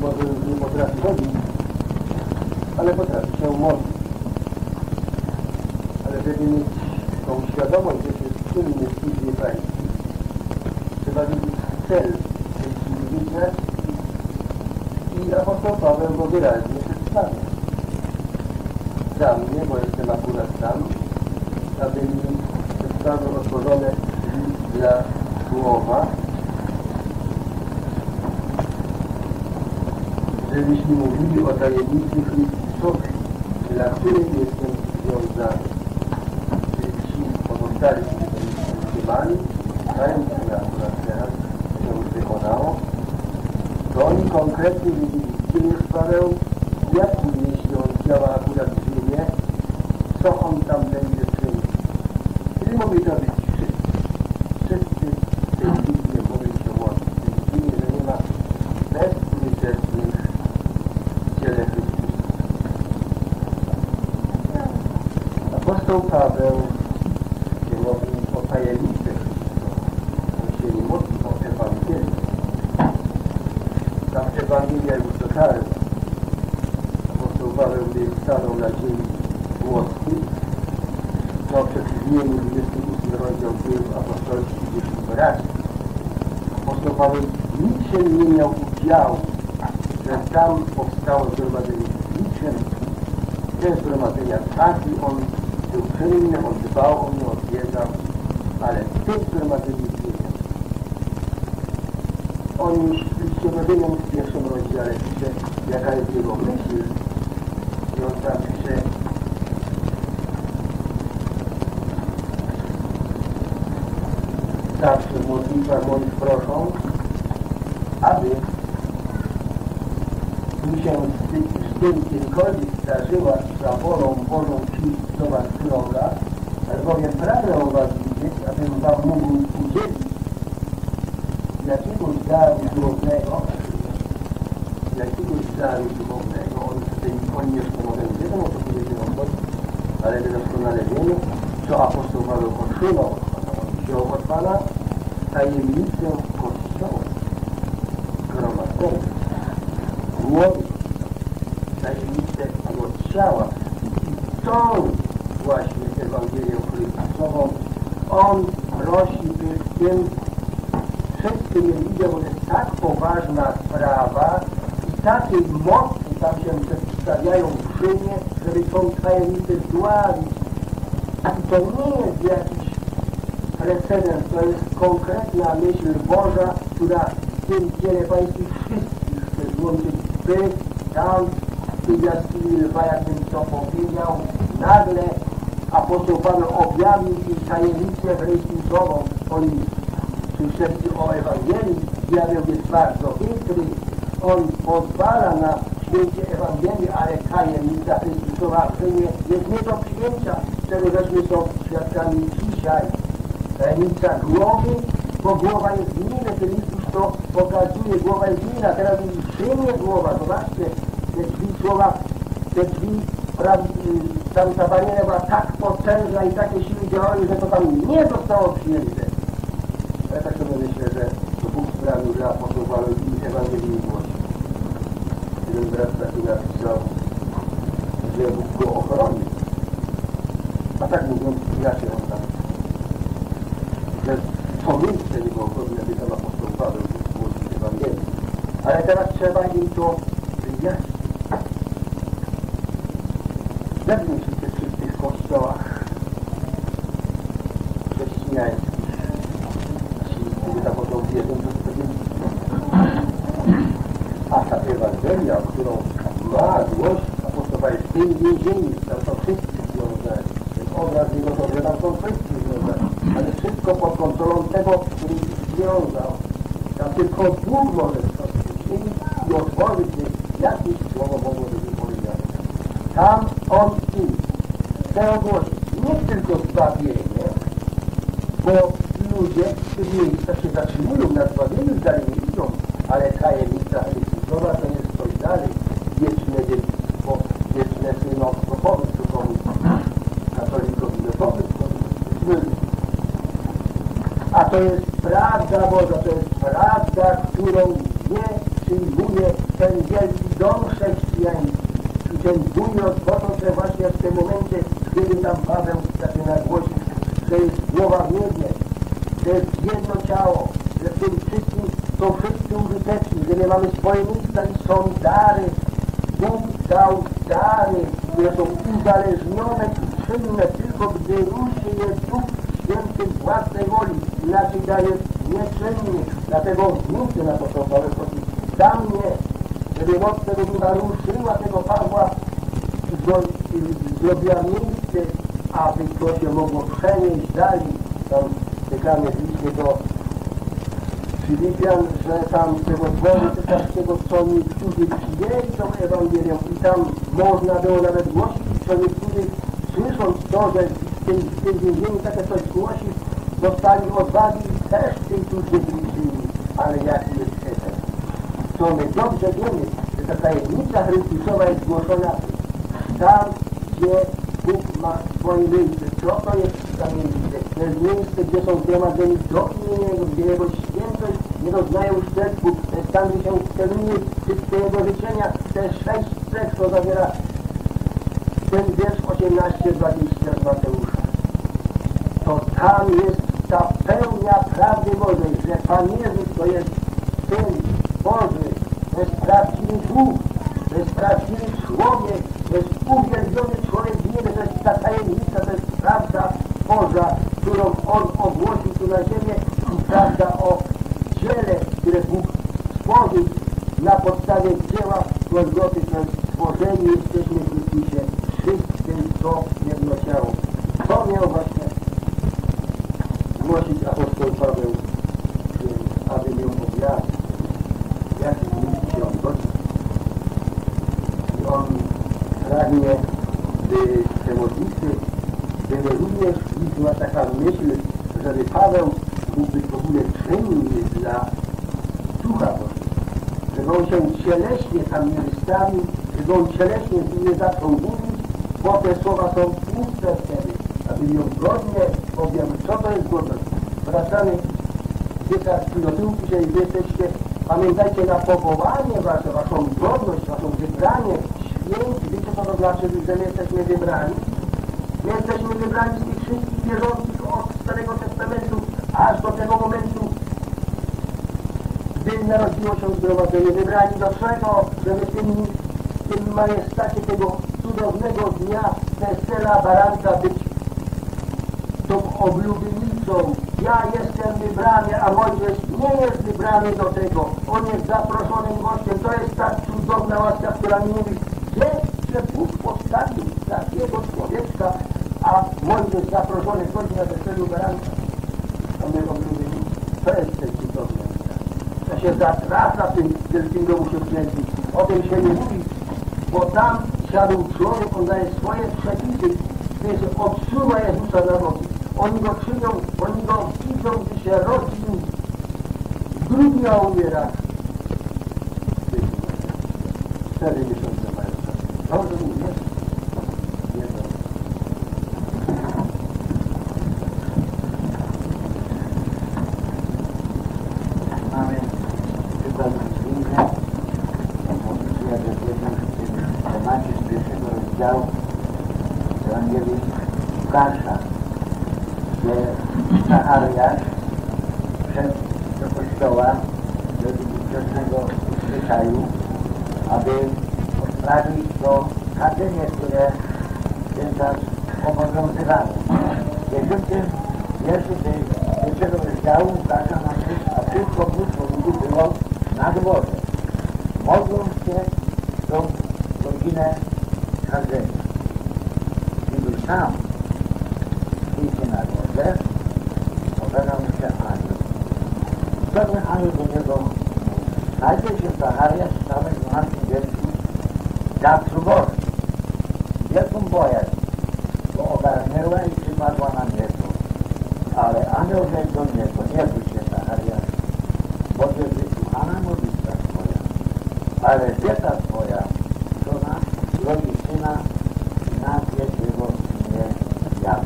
może nie potrafi chodzić, ale potrafi się modlić. Ale żeby mieć tą świadomość, że się z tym nie pańskiej, trzeba widzieć cel tej znaczki. I apostoł Paweł go wyraźnie przedstawia. Za mnie, bo jestem akurat tam, aby mi zostały otworzone drzwi dla słowa, żebyśmy mówili o tajemnicy Chrystusowej, dla której jestem związany. Czyli ci pozostali, którzy byli trzymani, znają, że akurat teraz się już wykonało, to oni konkretnie wiedzieli, gdzie jest Paweł, jak jeśli on działa akurat w Rzymie, co on tam będzie czynił. Czyli mogli to być wszyscy. Wszyscy w tej Biblii mogli się łączyć. Widzimy, że nie ma bezużytecznych w ciele Chrystusa. Apostoł Paweł, gdzie mówi o tajemnicy Chrystusa, on się nie modli o Ewangelię. Tam Ewangelia już dotarła. Apostoł Paweł, gdy stanął na ziemi włoskiej, no w przeciwnieniu 28 rozdział dzieł apostolskich gdzieś wyraźnie. Apostoł Paweł nic się nie miał udziału, że tam powstało zgromadzenie publiczne, te zgromadzenia trwały, on był czynny, on dbał o nie, odwiedzał, ale w tym zgromadzeniu nie miał. On już w Ściegodynią w pierwszym rozdziale pisze, jaka jest jego myśl, i on tam pisze, zawsze w modlitwach moich proszą, aby mi się z tym, z kiedykolwiek zdarzyła za wolą Bożą ci cidade do Ofé I to nie jest jakiś precedens, to jest konkretna myśl Boża, która w tym dziele pańskich wszystkich chce złączyć by tam w tej jaskini lwa, jakbym to powiedział, nagle apostoł Paweł objawił im tajemnicę Chrystusową. Oni słyszeli o Ewangelii, diabeł jest bardzo chytry, on pozwala na święcie Ewangelii, ale tajemnica Chrystusowa Rzymie jest nie do przyjęcia, czego żeśmy są świadkami dzisiaj. Tajemnica głowy, bo głowa jest inna, ten Jezus to pokazuje, głowa jest inna, teraz mówi Rzymie głowa, zobaczcie, te drzwi słowa, te drzwi, y, tam ta bariera była tak potężna i takie siły działały, że to tam nie zostało przyjęte. Ja tak sobie myślę, że to Bóg sprawił, że apostoł Paweł i Ewangelii głosił. Jeden brat taki napisał, że Bóg go ochronił. A tak mówiąc, inaczej on tam, że to miejsce nie było godne, aby tam apostoł Paweł Ewangelię. Ale teraz trzeba im to wyjaśnić w tych wszystkich kościołach chrześcijańskich, ci, tam o tą wiedzą, to pewnie a ta Ewangelia, którą ma głosić apostoła jest w tym więzieniu, tam są wszyscy związani. Ten obraz jego to, że tam są wszyscy związani. Ale wszystko pod kontrolą tego, który ich związał. Tam tylko Bóg może to uczynić i otworzyć jest jakieś słowo mogło być powiedziane. Tam on im chce ogłosić nie tylko zbawienie, bo ludzie w tych miejscach się zatrzymują na zbawieniu, dalej nie idą, ale tajemnica Chrystusowa to jest coś dalej. Wieczne dziedzictwo, wieczne synostwo, powiedz to komuś, katolikowi, no powiedz komuś. A to jest prawda Boża, to jest prawda, którą nie przyjmuje ten wielki dom chrześcijański. I ten bój rozpoczął się właśnie w tym momencie, kiedy tam Paweł zaczyna głosić, że jest głowa w niebie, że jest jedno ciało, że w tym wszystkim są wszyscy użyteczni, że my mamy swoje miejsca i są dary. Bóg dał dary, które są uzależnione i czynne tylko gdy ruszy je Duch Święty z własnej woli, inaczej daje nieczynny. Dlatego zmówcie na to, co Paweł prosi, dam mnie, Ducha ruszyła tego Pawła, zro- zrobiła miejsce, aby to się mogło przenieść dalej. Tam czekamy liście do Filipian, że tam tego dworu tytarskiego, co niektórzy przyjęli tą Ewangelią i tam można było nawet głosić, co niektórzy słysząc to, że w tym, więzieniu takie coś głosi, dostali odwagi też w tej służbie wliczyli. Ale jaki jest efekt? To my dobrze wiemy, ta tajemnica Chrystusowa jest głoszona tam, gdzie Bóg ma swoje miejsce. Co to jest za miejsce? To jest miejsce, gdzie są zgromadzeni do imienia Jego, gdzie Jego świętość nie doznają uszczerbku. To jest tam, gdzie się spełnili wszystkie Jego życzenia. Te sześć cech, co zawiera ten wiersz 18, 20 z Mateusza. To tam jest ta pełnia prawdy Bożej, że Pan Jezus to jest Syn Boży, to jest prawdziwy Bóg, to jest prawdziwy człowiek, to jest uwielbiony człowiek w niebie, to jest ta tajemnica, to jest prawda Boża, którą On ogłosił tu na ziemię i prawda o dziele, które Bóg stworzył na podstawie dzieła Golgoty, to jest stworzeni jesteśmy w Chrystusie, wszyscy to jedno ciało. To miał właśnie głosić apostoł Paweł, aby miał objawić, jaki list się odchodzi. I on pragnie, by te modlitwy były również była taka myśl, żeby Paweł mógł być w ogóle czynny dla Ducha Bożego. Żeby on się cieleśnie tam nie wystawił, żeby on cieleśnie nie zaczął mówić, bo te słowa są puste wtedy, aby ją godnie objawić. Co to jest godność? Wracamy kilka chwil do tyłu, jeżeli wy jesteście, pamiętajcie na powołanie wasze, waszą godność, waszą wybranie, święci. Wiecie co to znaczy, że my jesteśmy wybrani? My jesteśmy wybrani z tych wszystkich wierzących od Starego Testamentu aż do tego momentu, gdy narodziło się zgromadzenie. Wybrani do czego? Żeby tym, tym majestacie tego cudownego dnia wesela baranka być tą oblubienicą. Ja jestem wybrany, a Mojżesz nie jest wybrany do tego. On jest zaproszonym gościem. To jest ta cudowna łaska, która mi mówi, gdzie że Bóg postawił takiego człowieczka, a Mojżesz zaproszony chodzi na weselu baranka. A my mówimy, to jest ten cudowny. To się zatraca tym wielkim domu siódmym. O tym się nie mówi, bo tam siadł człowiek, on daje swoje przepisy, więc odsuwa Jezusa na boki. Oni go czynią, oni go widzą, gdy się rodzi, w grudniu umiera. Cztery miesiące mają czas. Dobrze mówię? Nie dobrze. Mamy przykład inny. Opisuje Ewangelia w tym temacie z pierwszego rozdziału Ewangelii Łukasza, gdzie Zachariasz wszedł do kościoła według ówczesnego zwyczaju, aby odprawić to kadzenie, które ten czas obowiązywało. W dziesiątym wierszu tej pierwszego rozdziału Łukasza nam jest, a wszystko mnóstwo ludzi było na dworze. Modlą się w tą godzinę kadzenia. Gdy był sam idzie na dworze, pokazał mu się anioł. Pewien anioł do niego Najpierw się Zachariasz w samym 12 wierszu zatrzymał wielką bojaźń, bo ogarnęła i przypadła na niego. Ale anioł rzekł do niego, nie bój się Zachariasz, bo jest wysłuchana modlitwa twoja, ale dziecka twoja, żona, rodzi syna i nazwie jego imię Jan.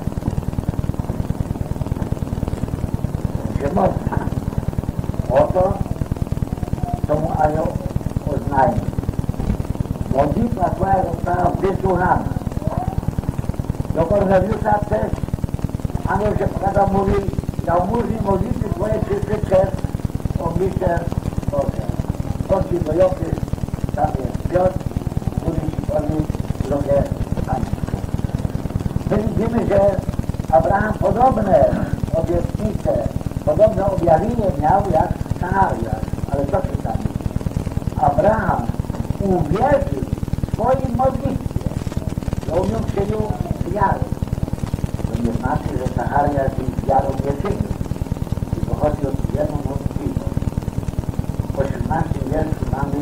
Się modli. Oto to mu anioł oznajmił. Modlitwa twoja została wysłuchana. Do Korneliusza też anioł się pokazał, mówi, jałmużni modlitwy twoje wszyscy przez oblicze Boże. Chodź do Jopy, tam jest Piotr, który ci powie drogę pańską. My widzimy, że Abraham podobne obietnice, podobne objawienie miał jak Sanariasz. Ale co się tam Abraham uwierzył swojej modlitwie, że on ją przyjął wiarę. To nie znaczy, że Zachariasz jej wiarą nie czynił. Tylko chodzi o jedną możliwość. W 18 wierszu mamy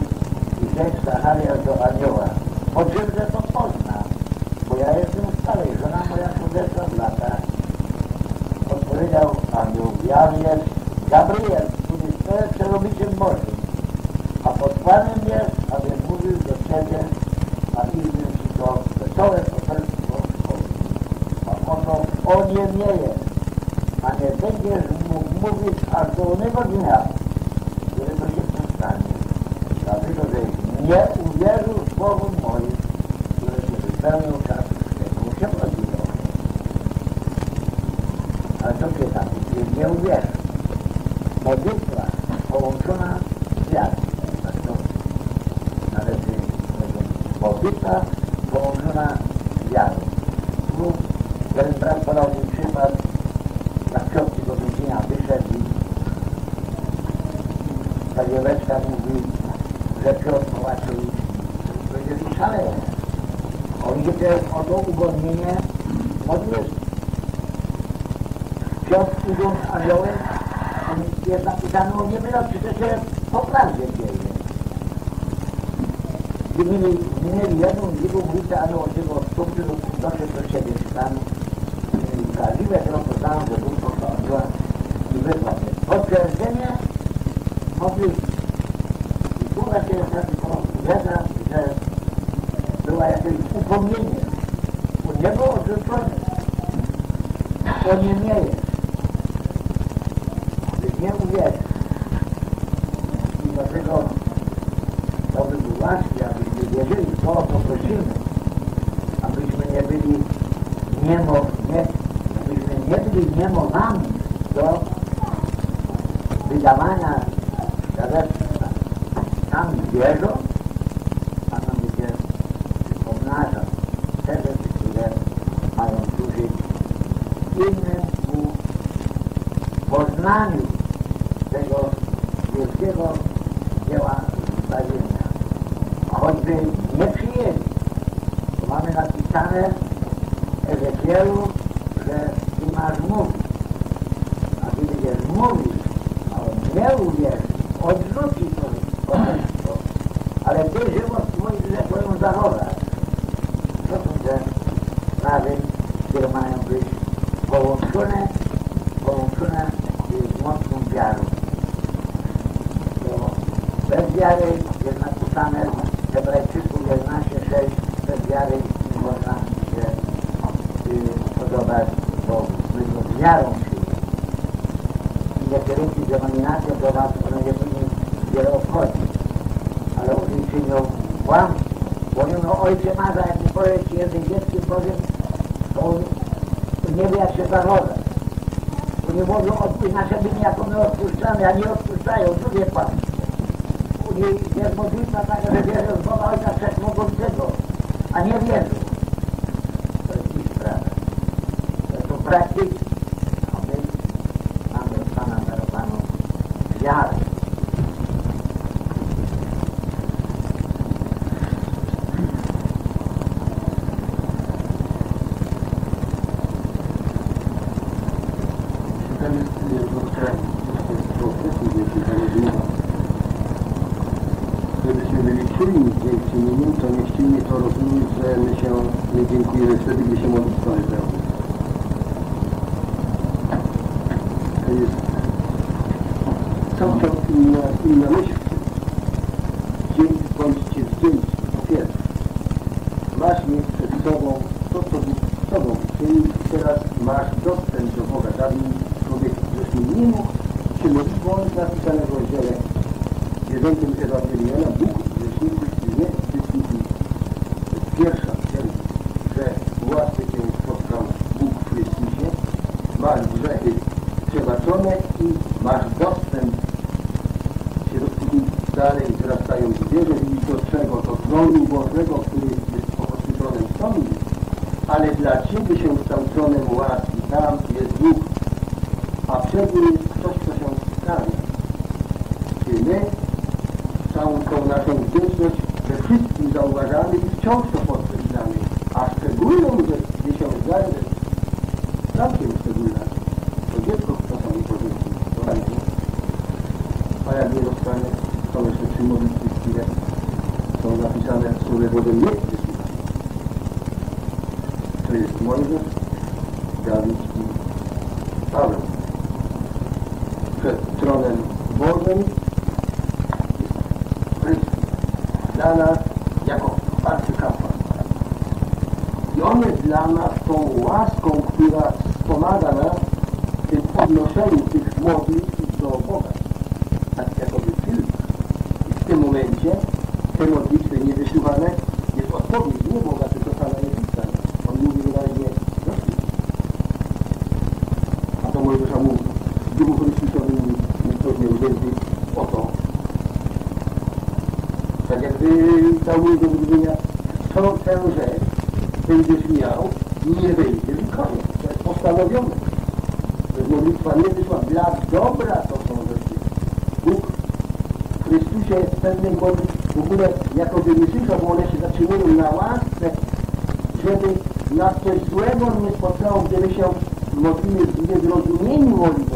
i rzekł Zachariasz do anioła. Choćbym, że to pozna, bo ja jestem stary, żona moja podeszła w latach. Odpowiedział anioł, ja jest Gabriel, który stoję przerobiciel Bożym, a posłanym jest, aby mówił do Ciebie, a innym Ci to wesołe poselstwo szkoły. A oto on nie mieje, a nie będziesz mógł mówić aż do onego dnia, który to się przestanie. Dlatego, że nie uwierzył słowom moim, które się wypełnią czasu którego się rodziło. Ale co się tam, nie uwierzył. Modlitwa połączona z wiarą. Tak to należy powiedzieć. Modlitwa połączona z wiarą. Tu ten brat podał mi przykład, jak ciotki do więzienia wyszedł i ta dzieweczka mówi, że Piotr zobaczył i powiedzieli szaleje. Oni się teraz o to ugodnienie modlili. Piotr idąc aniołem, on jest napisane, on nie wydał, czy to się po prawdzie dzieje. Gdy mieli, drugą ulicę, anioł od niego odstąpił, doszedł do siebie, czy tam mieli prawdziwe, to poznałem, że Bóg postawiła i mnie. Potwierdzenie modlitwy. I tu właśnie jest taki że była jakieś upomnienie. Nie był odrzucony. On nie nie niemo, nie, nie byli niemowami wiary jest napisane w Hebrajczyku 11.6 bez wiary nie można się y, podobać Bogu. Tylko wiarą się inne kierunki, denominacje do nas, one nie powinny wiele obchodzić. Ale oni czynią błąd. Mówią, no ojcze Maza, jak mi powie ci język dziecki, powiem, to on nie wie jak się zachować. Oni mówią, odpuść nasze winy, jako my odpuszczamy, a nie odpuszczamy będziesz miał, nie będzie koniec. To jest postanowione. Modlitwa nie wyszła dla dobra, to są rzeczy. Bóg w Chrystusie pewnej modlitw w ogóle jakoby nie bo one się zatrzymują na łasce, żeby nas coś złego nie spotkało, gdyby się modlimy w niezrozumieniu modlitwy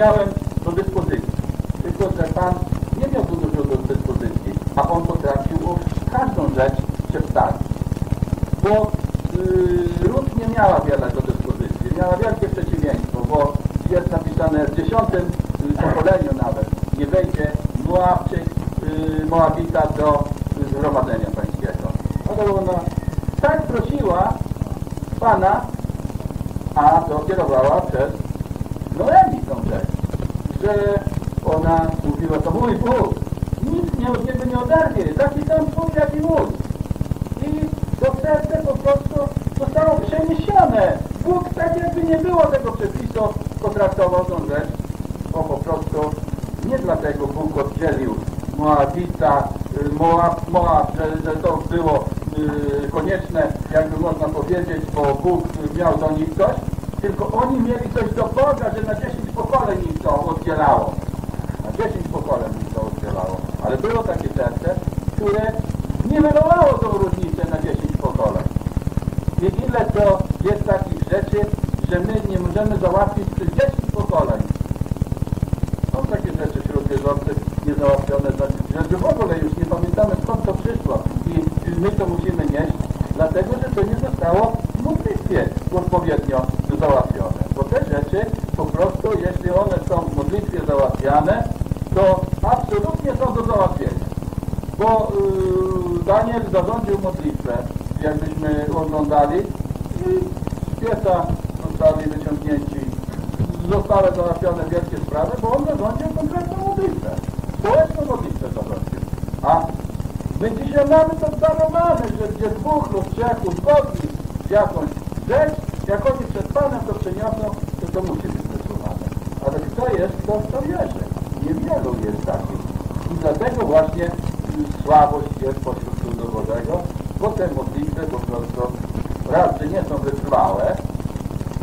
Yeah, słowa, że, że to było y, konieczne, jakby można powiedzieć, bo Bóg miał do nich pochlup grzechu zgodzi z jakąś rzecz, jak oni przed Panem to przeniosą, to to musi być przesuwane. Ale kto jest, kto w to wierzy? Niewielu jest takich. I dlatego właśnie słabość jest pośród ludu Bożego, bo te modlitwy po prostu raz, że nie są wytrwałe,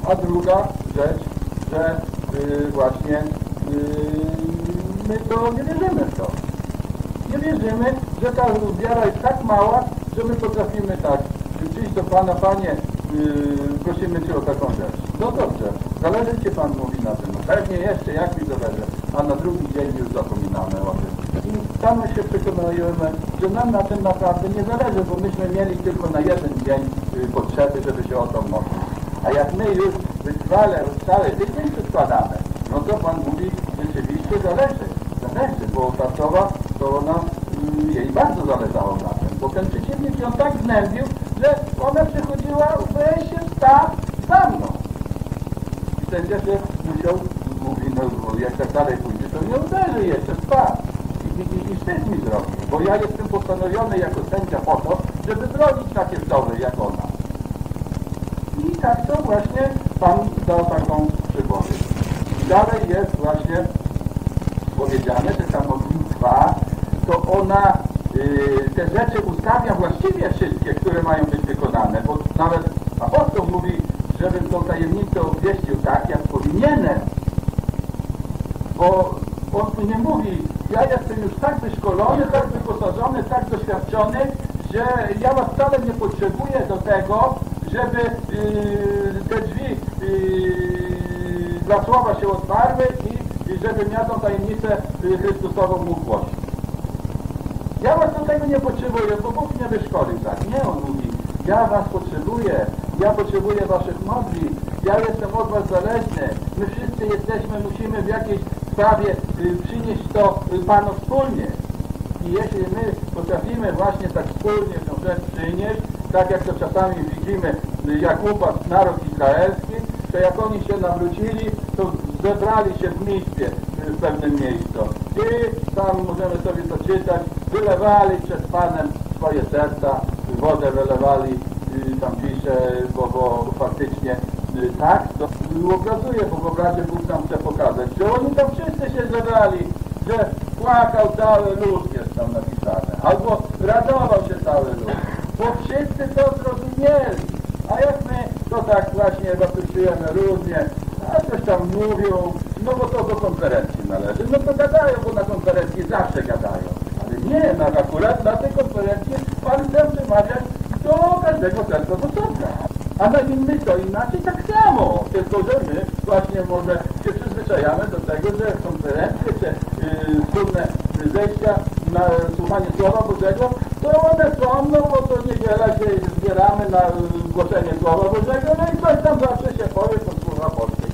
a druga rzecz, że yy, właśnie yy, my to nie wierzymy w to. Nie wierzymy, że ta wiara jest tak mała, my potrafimy tak przyjść do Pana, Panie, yy, prosimy Cię o taką rzecz. No dobrze, zależy Ci Pan mówi na tym, pewnie jeszcze, jak mi zależy, a na drugi dzień już zapominamy o tym. I tam się przekonujemy, że nam na tym naprawdę nie zależy, bo myśmy mieli tylko na jeden dzień yy, potrzeby, żeby się o to modlić. A jak my już wytrwale, cały tydzień przykładamy, no to Pan mówi, rzeczywiście zależy, zależy, bo ta sowa, to ona, yy, jej bardzo zależało mnie ją tak gnębił, że ona przychodziła wejście w staw za mną. I sędzia się musiał, mówi, no, no jak tak dalej pójdzie, to nie uderzy jeszcze w. I, i, i mi zrobi, bo ja jestem postanowiony jako sędzia po to, żeby bronić takie wdowy jak ona. I tak to właśnie Pan dał taką przypowiedź. Dalej jest właśnie powiedziane, że ta modlitwa, to ona te rzeczy ustawia właściwie wszystkie, które mają być wykonane, bo nawet apostoł mówi, żebym tą tajemnicę obwieścił tak, jak powinienem. Bo on tu nie mówi, ja jestem już tak wyszkolony, tak wyposażony, tak doświadczony, że ja was wcale nie potrzebuję do tego, żeby yy, te drzwi yy, dla słowa się otwarły i, i żebym ja tą tajemnicę yy, Chrystusową mógł głosić. Ja was do tego nie potrzebuję, bo Bóg mnie wyszkolił tak. Nie, on mówi, ja was potrzebuję, ja potrzebuję waszych modli, ja jestem od was zależny, my wszyscy jesteśmy, musimy w jakiejś sprawie y, przynieść to y, Panu wspólnie. I jeśli my potrafimy właśnie tak wspólnie tę rzecz przynieść, tak jak to czasami widzimy, y, jak upadł naród izraelski, to jak oni się nawrócili, to zebrali się w mieście w pewnym miejscu. I tam możemy sobie to czytać, wylewali przed Panem swoje serca, wodę wylewali, y, tam pisze, bo, bo faktycznie y, tak, to obrazuje, bo obrazie Bóg nam chce pokazać, że oni tam wszyscy się zebrali, że płakał cały lud, jest tam napisane, albo radował się cały lud, bo wszyscy to zrozumieli. A jak my to tak właśnie zapisujemy różnie, a coś tam mówią, no bo to do konferencji należy. No to gadają, bo na konferencji zawsze gadają. Nie, na, akurat na tej konferencji Pan chce przemawiać do każdego serca z osobna. A na innych to inaczej tak samo. Tylko, że my właśnie może się przyzwyczajamy do tego, że konferencje czy yy, wspólne zejścia na słuchanie Słowa Bożego, to one są, no bo to niedziela się zbieramy na głoszenie Słowa Bożego, no i coś tam zawsze się powie, to Słowa Polskie.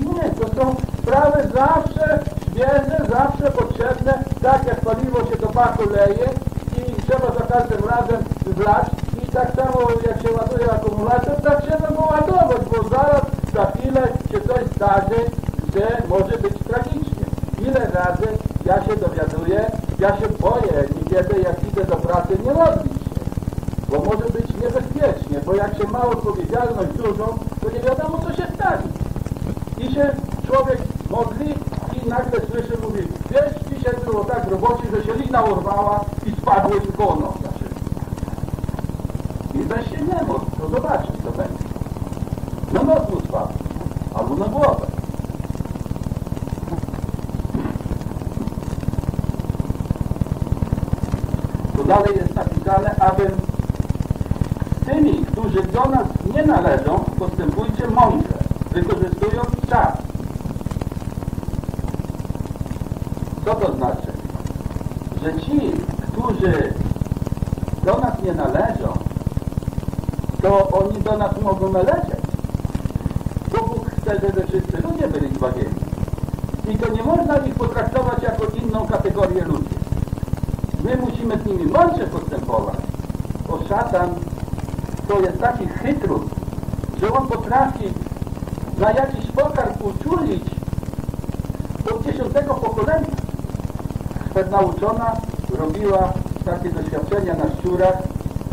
Nie, to są sprawy zawsze świeże, zawsze potrzebne, tak jak paliwo się do baku leje i trzeba za każdym razem wlać i tak samo jak się ładuje akumulator, tak trzeba go ładować, bo zaraz za chwilę się coś zdarzy, że może być tragicznie. Ile razy ja się dowiaduję, ja się boję niekiedy jak idę do pracy nie modlić się, bo może być niebezpiecznie, bo jak się ma odpowiedzialność dużą, to nie wiadomo co się stanie. I się człowiek modli i nagle słyszy, mówi, wiesz, dzisiaj było tak w robocie, że się lina urwała i spadło i koło nosa szybko. I weź się nie modl, to zobaczysz co będzie. Na mu spadł, albo na głowę. Tu dalej jest napisane, abym z tymi, którzy do nas nie należą, postępujcie mądrze, wykorzystując czas. Co to znaczy? Że ci, którzy do nas nie należą, to oni do nas mogą należeć. Bo Bóg chce, żeby wszyscy ludzie byli zbawieni. I to nie można ich potraktować jako inną kategorię ludzi. My musimy z nimi mądrze postępować, bo szatan to jest taki chytrut, że on potrafi na jakiś pokarm uczulić od dziesiątego pokolenia. Pewna uczona robiła takie doświadczenia na szczurach,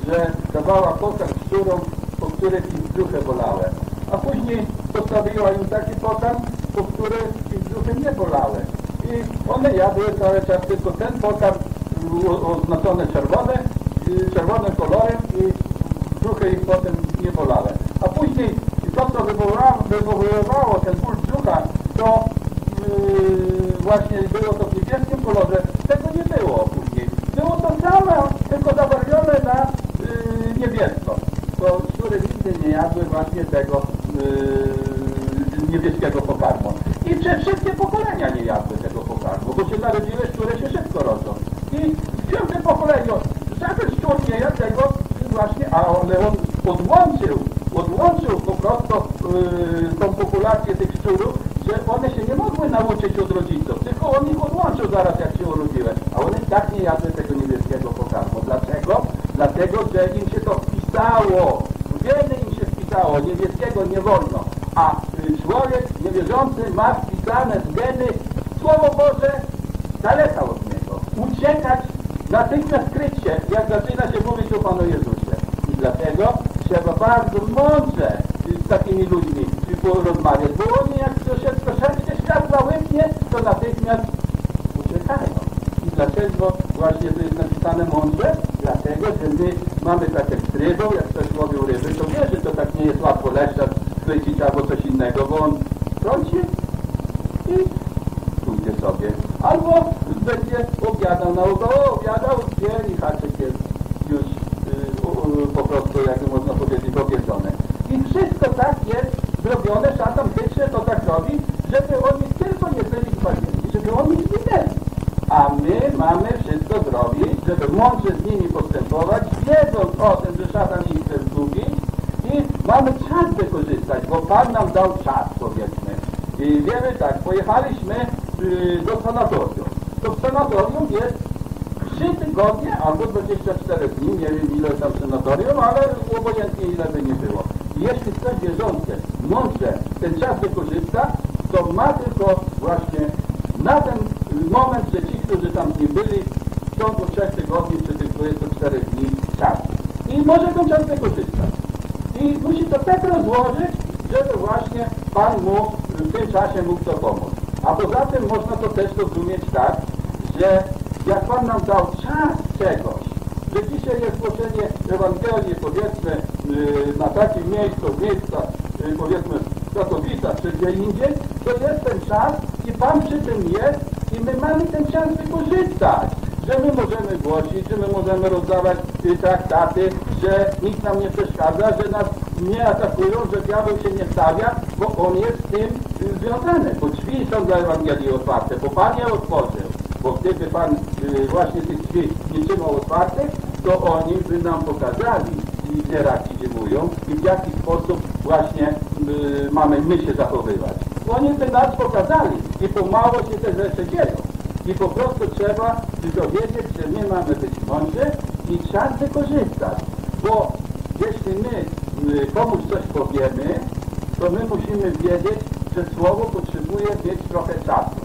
że dawała pokarm szczurom, po których ich brzuchy bolały. A później postawiła im taki pokarm, po których ich brzuchy nie bolały. I one jadły cały czas tylko ten pokarm oznaczony czerwone, czerwonym kolorem i brzuchy ich potem nie bolały. A później to, co wywoływało ten ból brzucha, to yy, właśnie było to w niebieskim kolorze, jadły właśnie tego yy, niebieskiego pokarmu. I prze, wszystkie pokolenia nie jadły tego pokarmu, bo się narodziły szczury się szybko rodzą. I w piątym pokoleniu żaden szczur nie jadł tego właśnie, a ale on odłączył, odłączył po prostu yy, tą populację tych szczurów, że one się nie mogły nauczyć od rodziców, tylko on ich odłączył zaraz jak się urodziły. A one i tak nie jadły tego niebieskiego pokarmu. Dlaczego? Dlatego, że im się to wpisało wpisało, w geny im się wpisało, niebieskiego nie wolno, a y, człowiek niewierzący ma wpisane w geny Słowo Boże daleka od niego. Uciekać, natychmiast kryć się, jak zaczyna się mówić o Panu Jezusie. I dlatego trzeba bardzo mądrze z takimi ludźmi porozmawiać, bo oni jak to się troszeczkę światła łyknie, to natychmiast uciekają. I dlaczego właśnie to jest napisane mądrze? Dlatego, że my mamy tak jak z rybą, jak ktoś łowił ryby, to wie, że to tak nie jest łatwo leszcza chwycić albo coś innego, bo on trąci i pójdzie sobie. Albo będzie obiadał na o, obiadał, gdzie i haczyk jest już y, u, u, po prostu, jak można powiedzieć, obiedzone. I wszystko tak jest zrobione, szatan chytrze to tak robi, żeby oni tylko nie byli zbawieni, żeby oni nie ginęli. A my mamy wszystko zrobić, żeby mądrze z nimi postępować, wiedząc o tym, że szatan ich chce zgubić i mamy czas wykorzystać, bo Pan nam dał czas, powiedzmy. I wiemy tak, pojechaliśmy y, do sanatorium. To w sanatorium jest 3 tygodnie albo 24 dni, nie wiem ile tam sanatorium, ale obojętnie ile by nie było. I jeśli ktoś wierzący mądrze ten czas wykorzysta, to ma tylko właśnie na ten moment, że ci, którzy tam nie byli, w ciągu 3 tygodni czy tych 24 dni czas. I może ten czas wykorzystać. I musi to tak rozłożyć, Pan mu w tym czasie mógł to pomóc. A poza tym można to też rozumieć tak, że jak Pan nam dał czas czegoś, że dzisiaj jest głoszenie Ewangelii, powiedzmy, yy, na takim miejscu, miejsca, yy, powiedzmy, Katowicach czy gdzie indziej, to jest ten czas i Pan przy tym jest i my mamy ten czas wykorzystać że my możemy głosić, że my możemy rozdawać y, traktaty, że nikt nam nie przeszkadza, że nas nie atakują, że diabeł się nie stawia, bo on jest z tym y, związany, bo drzwi są dla Ewangelii otwarte, bo Pan je otworzył, bo gdyby Pan y, właśnie tych drzwi nie trzymał otwartych, to oni by nam pokazali, gdzie raki zimują i w jaki sposób właśnie y, mamy my się zachowywać. Oni by nas pokazali i pomału się te rzeczy dzieją. I po prostu trzeba tylko wiedzieć, że my mamy być mądrzy i czas wykorzystać. Bo jeśli my komuś coś powiemy, to my musimy wiedzieć, że słowo potrzebuje mieć trochę czasu.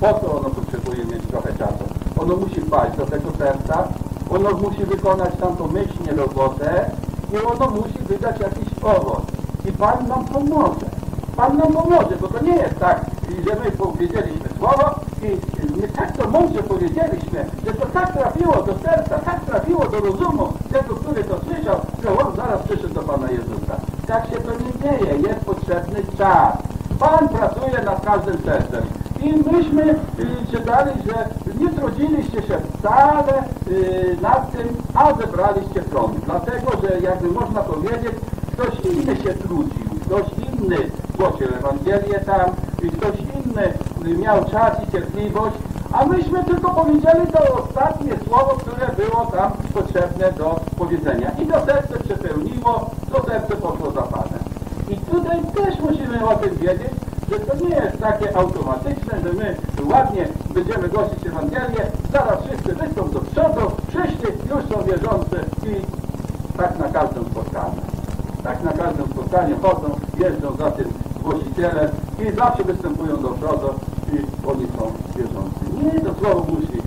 Po co ono potrzebuje mieć trochę czasu? Ono musi wpaść do tego serca, ono musi wykonać tam pomyślnie robotę i ono musi wydać jakiś owoc. I Pan nam pomoże. Pan nam pomoże, bo to nie jest tak, że my powiedzieliśmy słowo i my tak to mądrze powiedzieliśmy, że to tak trafiło do serca, tak trafiło do rozumu tego, który to słyszał, że on zaraz przyszedł do Pana Jezusa. Tak się to nie dzieje, jest potrzebny czas. Pan pracuje nad każdym sercem. I myśmy czytali, że nie trudziliście się wcale y, nad tym, a zebraliście plon. Dlatego, że jakby można powiedzieć, ktoś inny się trudził, ktoś inny głosił Ewangelię tam, ktoś inny y, miał czas i cierpliwość, a myśmy tylko powiedzieli to ostatnie słowo, które było tam potrzebne do powiedzenia. I to serce przepełniło, to serce poszło za Panem. Tutaj też musimy o tym wiedzieć, że to nie jest takie automatyczne, że my ładnie będziemy głosić Ewangelię, zaraz wszyscy wyjdą do przodu, wszyscy już są wierzący i tak na każdym spotkaniu. Tak na każdym spotkaniu chodzą, jeżdżą za tym głosicielem i zawsze występują do przodu i oni są wierzący. Nie, to słowo musi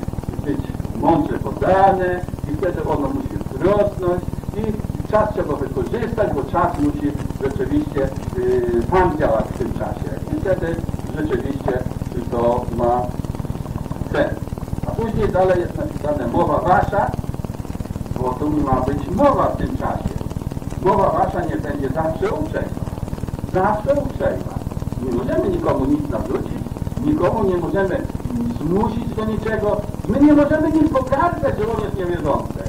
być mądrze podane i wtedy ono musi wzrosnąć i czas trzeba wykorzystać, bo czas musi rzeczywiście yy, Pan działać w tym czasie. I wtedy rzeczywiście to ma sens. A później dalej jest napisane mowa wasza, bo tu ma być mowa w tym czasie. Mowa wasza nie będzie zawsze uprzejma. Zawsze uprzejma. Nie możemy nikomu nic nawrócić, nikomu nie możemy zmusić do niczego. My nie możemy nim pogardzać, że on jest niewierzący.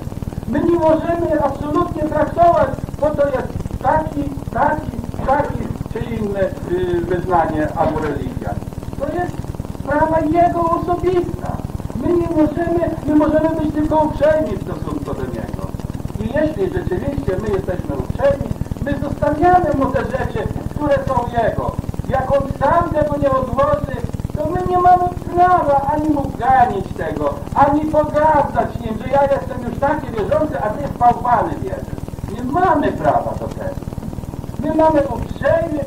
My nie możemy absolutnie traktować, bo to jest taki, taki, taki czy inne y, wyznanie albo religia. To jest sprawa jego osobista. My nie możemy, my możemy być tylko uprzejmi w stosunku do niego. I jeśli rzeczywiście my jesteśmy uprzejmi, my zostawiamy mu te rzeczy, które są jego. Jak on sam tego nie odłoży, to my nie mamy prawa ani mu ganić tego, ani pogardzać nim, że ja jestem już taki wierzący, a ty bałwany wierzysz. nie mamy prawa do tego. My mamy uprzejmie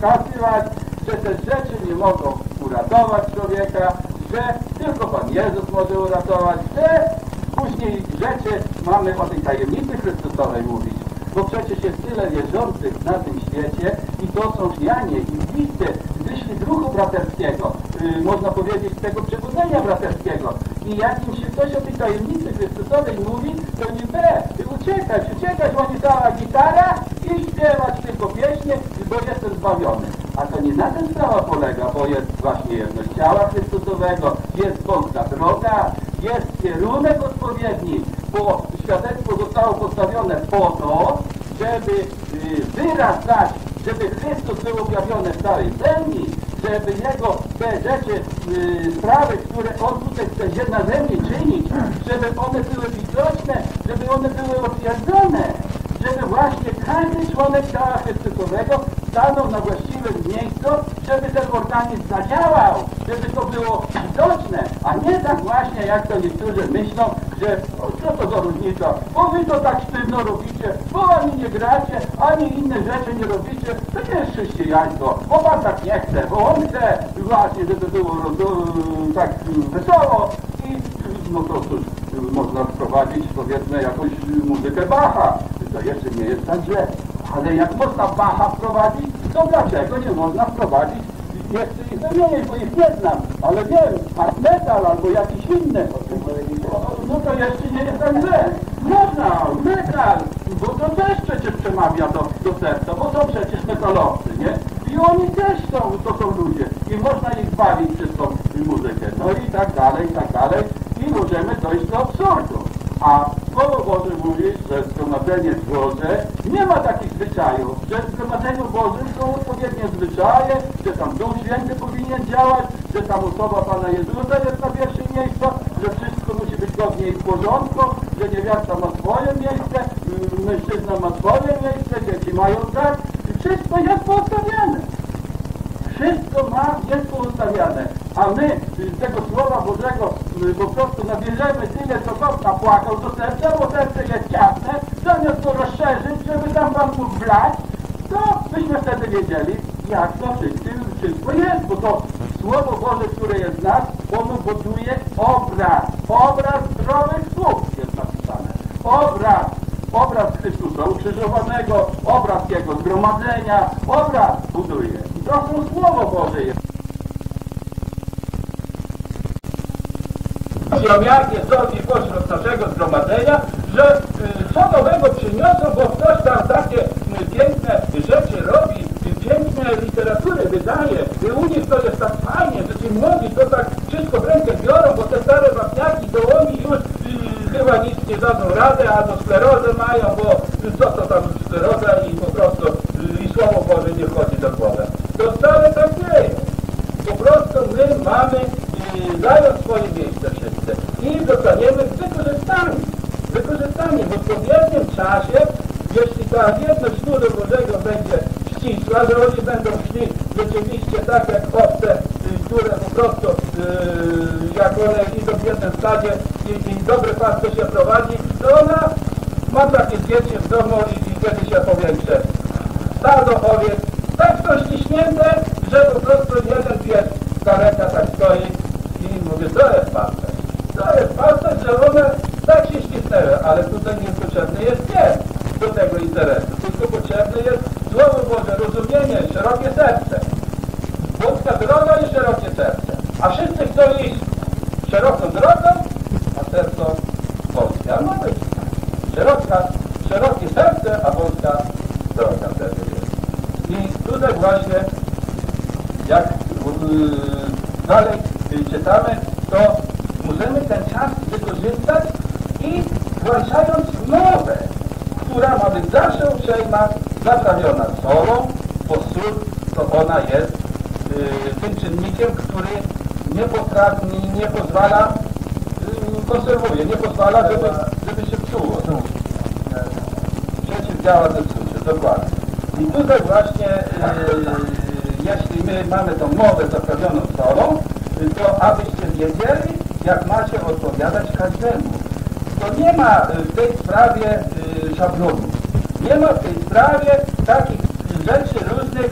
podskazywać, że te rzeczy nie mogą uratować człowieka, że tylko Pan Jezus może uratować, że później rzeczy mamy o tej tajemnicy Chrystusowej mówić. Bo przecież jest tyle wierzących na tym świecie i to są Janie i bliscy, wyszli duchu braterskiego, yy, można powiedzieć tego przebudzenia braterskiego. I jak im się ktoś o tej tajemnicy Chrystusowej mówi, to nie be, uciekać, uciekać, oni cała gitara i śpiewać tylko pieśnie, bo jestem zbawiony. A to nie na tym sprawa polega, bo jest właśnie jedność ciała Chrystusowego, jest wąska droga, jest kierunek odpowiedni, bo świadectwo zostało postawione po to, żeby y, wyraz dać, żeby Chrystus był objawiony w całej pełni, żeby Jego te rzeczy, y, sprawy, które On tutaj chce na ziemi czynić, żeby one były widoczne, żeby one były potwierdzone, żeby właśnie każdy członek ciała Chrystusowego stanął na właściwym miejscu, żeby ten organizm zadziałał, żeby to było widoczne, a nie tak właśnie, jak to niektórzy myślą, że o, co to za różnica, bo wy to tak sztywno robicie, bo ani nie gracie, ani inne rzeczy nie robicie, to nie jest chrześcijaństwo, bo pan tak nie chce, bo on chce właśnie, żeby było roz- tak wesoło i no to cóż, można wprowadzić powiedzmy jakąś muzykę Bacha, to jeszcze nie jest tak źle, ale jak można Bacha wprowadzić, to dlaczego nie można wprowadzić jeszcze ich wymienić, bo ich nie znam, ale wiem, hard metal albo jakiś inny. No to jeszcze nie jest tak źle. Można, metal, bo to też przecież przemawia do, do serca, bo są przecież metalowcy, nie? I oni też są, to są ludzie. I można ich bawić przez tą muzykę. No i tak dalej, i tak dalej. I możemy dojść do absurdu. A Słowo Boże mówi, że zgromadzenie Boże nie ma zwyczajów, że w Zgromadzeniu Bożym są odpowiednie zwyczaje, że tam Duch Święty powinien działać, że tam osoba Pana Jezusa jest na pierwszym miejscu, że wszystko musi być godnie i w porządku, że niewiasta ma swoje miejsce, mężczyzna ma swoje miejsce, dzieci mają tak. I wszystko jest poustawiane. Wszystko ma, jest poustawiane. A my z tego Słowa Bożego po prostu nabierzemy tyle, co Bóg napłakał do serca, bo serce jest ciasne, zamiast rozszerzyć, żeby tam Pan mógł wlać, to byśmy wtedy wiedzieli, jak to wszystko, wszystko jest, bo to Słowo Boże, które jest w nas, ono buduje obraz, obraz zdrowych słów jest napisane. Obraz, obraz Chrystusa ukrzyżowanego, obraz Jego zgromadzenia, obraz buduje. I to są Słowo Boże jest. Zamiarnie sądzi pośród naszego zgromadzenia, co nowego przyniosą, bo ktoś tam takie piękne rzeczy robi, piękne literatury wydaje. I u nich to jest tak fajnie, że ci młodzi to tak wszystko w rękę biorą, bo te stare wapniaki do oni już y, chyba nic nie dadzą radę, albo sklerozę mają, bo co to tam skleroza i po prostu y, i Słowo Boże nie wchodzi do głowy. To wcale tak nie jest. Po prostu my mamy y, zająć swoje miejsce wszyscy i wykorzystani. Wykorzystani w odpowiednim czasie, jeśli ta jedność ludu Bożego będzie ścisła, że oni będą szli rzeczywiście tak jak owce, y, które po prostu y, jak one idą w jednym stadzie i, i dobry pasterz się prowadzi, to ona ma takie zdjęcie w domu i, i kiedy się powiększe. Stado owiec, tak są ściśnięte, że po prostu jeden pies, kareta tak stoi i mówię, to jest pasterz. To jest pasterz, że one tak się ścisnęły, ale tutaj niepotrzebny jest pies interesu, tylko potrzebne jest Słowo Boże, rozumienie, szerokie serce. Wąska droga i szerokie serce. A wszyscy chcą iść szeroką drogą, a serce wąskie. A ma być szeroka, szerokie serce, a wąska droga wtedy jest. I tutaj właśnie, jak yy, dalej czytamy, to możemy ten czas wykorzystać i włączając być zawsze uprzejma, zaprawiona solą, bo sól to ona jest yy, tym czynnikiem, który nie potrafi, nie pozwala, yy, konserwuje, nie pozwala, żeby, żeby się psuło. Przeciwdziała zepsuciu, dokładnie. I tutaj właśnie, yy, jeśli my mamy tą mowę zaprawioną solą, to abyście wiedzieli, jak macie odpowiadać każdemu. To nie ma w tej sprawie yy, szablonu. Ma w tej sprawie takich rzeczy różnych,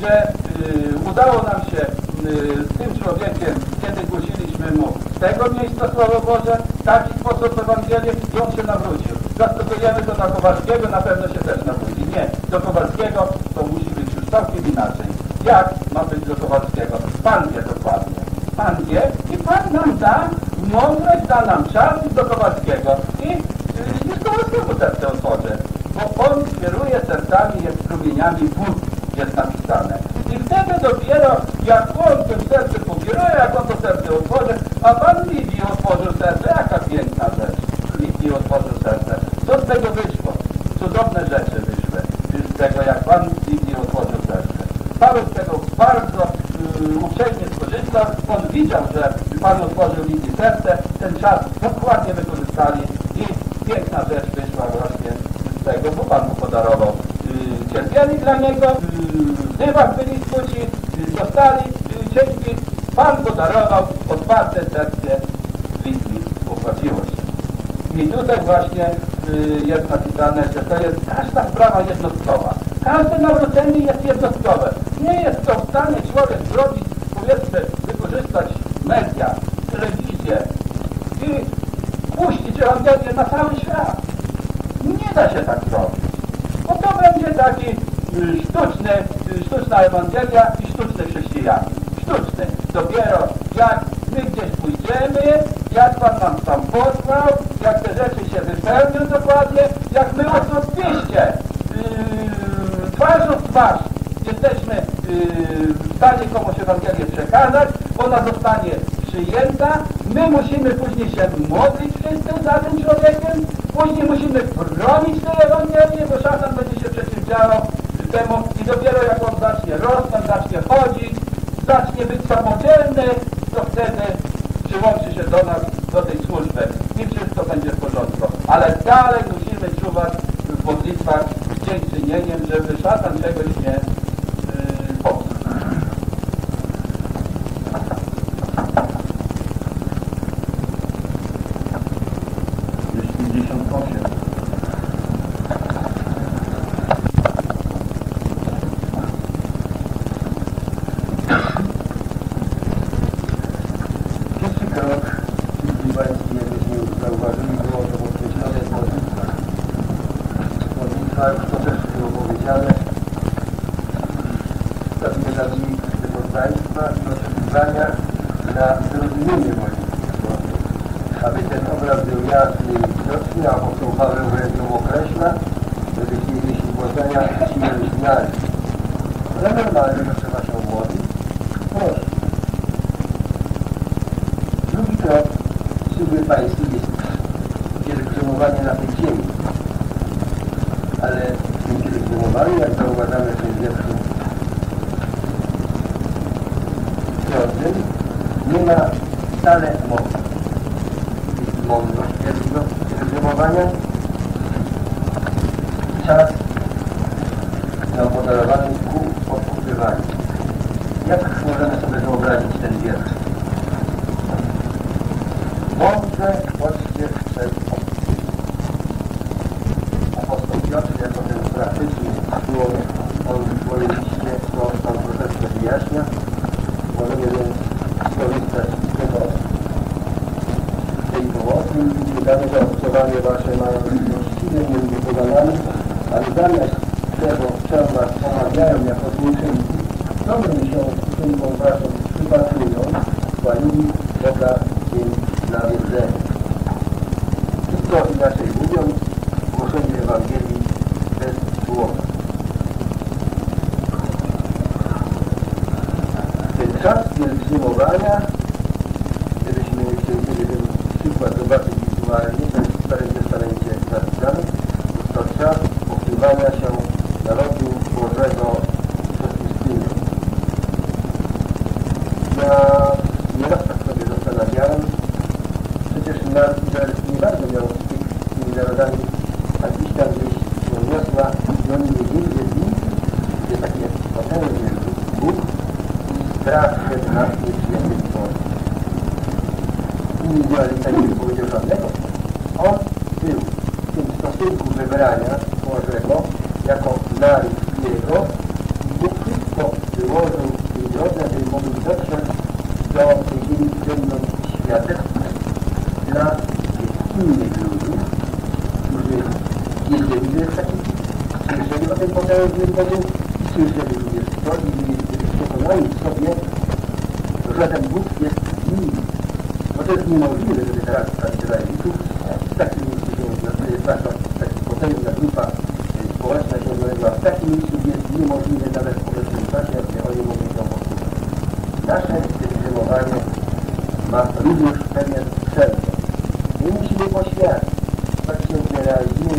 że y, udało nam się y, z tym człowiekiem, kiedy głosiliśmy mu z tego miejsca Słowo Boże, taki sposób Ewangelię i on się nawrócił. Zastosujemy to na Kowalskiego, na pewno się też nawróci. Nie, do Kowalskiego to musi być już całkiem inaczej. Jak ma być do Kowalskiego? Pan wie dokładnie. Pan wie i Pan nam da mądrość, da nam czas do Kowalskiego i y, już Kowalskiemu serce otworzy, bo on kieruje sercami, jest strumieniami wód, jest napisane. I wtedy dopiero, jak on tym serce pokieruje, jak on to serce otworzy, a Pan Lidii otworzył serce, jaka piękna rzecz. Lidii otworzył serce. Co z tego wyszło? Cudowne rzeczy wyszły z tego, jak Pan Lidii otworzył serce. Paweł z tego bardzo y, uprzejmie skorzystał. On widział, że Pan otworzył Lidii serce. Ten czas dokładnie wykorzystali i piękna rzecz wyszła tego, bo Pan mu podarował. Y, cierpieli dla Niego, y, w dywach byli skuci. Pan podarował otwarte serce Lidii. Opłaciło się. I tutaj właśnie y, jest napisane, że to jest każda sprawa jednostkowa. Każde nawrócenie jest jednostkowe. Nie jest to w stanie człowiek zrobić, powiedzmy, wykorzystać media, telewizję i puścić Ewangelię na cały da się tak zrobić. Bo to będzie taki y, sztuczny, y, sztuczna Ewangelia i sztuczny chrześcijanin. Sztuczny. Dopiero jak my gdzieś pójdziemy, jak Pan nam tam posłał, jak te rzeczy się wypełnią dokładnie, jak my osobiście yy, twarzą w twarz jesteśmy yy, w stanie komuś Ewangelię przekazać, ona zostanie przyjęta, my musimy później się modlić wszyscy za tym człowiekiem, później musimy bronić tej Ewangelii, bo szatan będzie się przeciwdziałał temu i dopiero jak on zacznie rosnąć, zacznie chodzić, zacznie być samodzielny, to wtedy przyłączy się do nas, do tej służby i wszystko będzie w porządku. Ale dalej musimy czuwać w modlitwach z dziękczynieniem, żeby szatan czegoś nie niemożliwe, żeby teraz Izraelitów w takim miejscu się przepraszam, taki potężna grupa społeczna się odnalazła w takim miejscu, jest niemożliwe nawet w obecnym czasie, gdzie oni mogli to posłuchać. Nasze zdecydowanie ma również pewien przerw. My musimy poświadczyć, tak się realizuje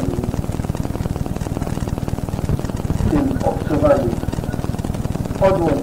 w tym obcowaniu podłącz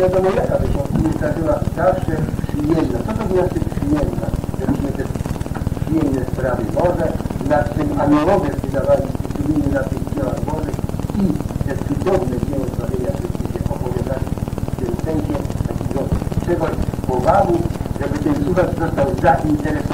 wiadomo jaka by się inicjatywa zawsze przyjemna. Co to znaczy przyjemna? Żebyśmy te przyjemne sprawy Boże, nad tym aniołowie wydawali dyscypliny na tych dziełach Bożych i te cudowne dzieło zbawienia wszystkie się opowiadali w tym sensie takiego czegoś powabu, żeby ten słuchacz został zainteresowany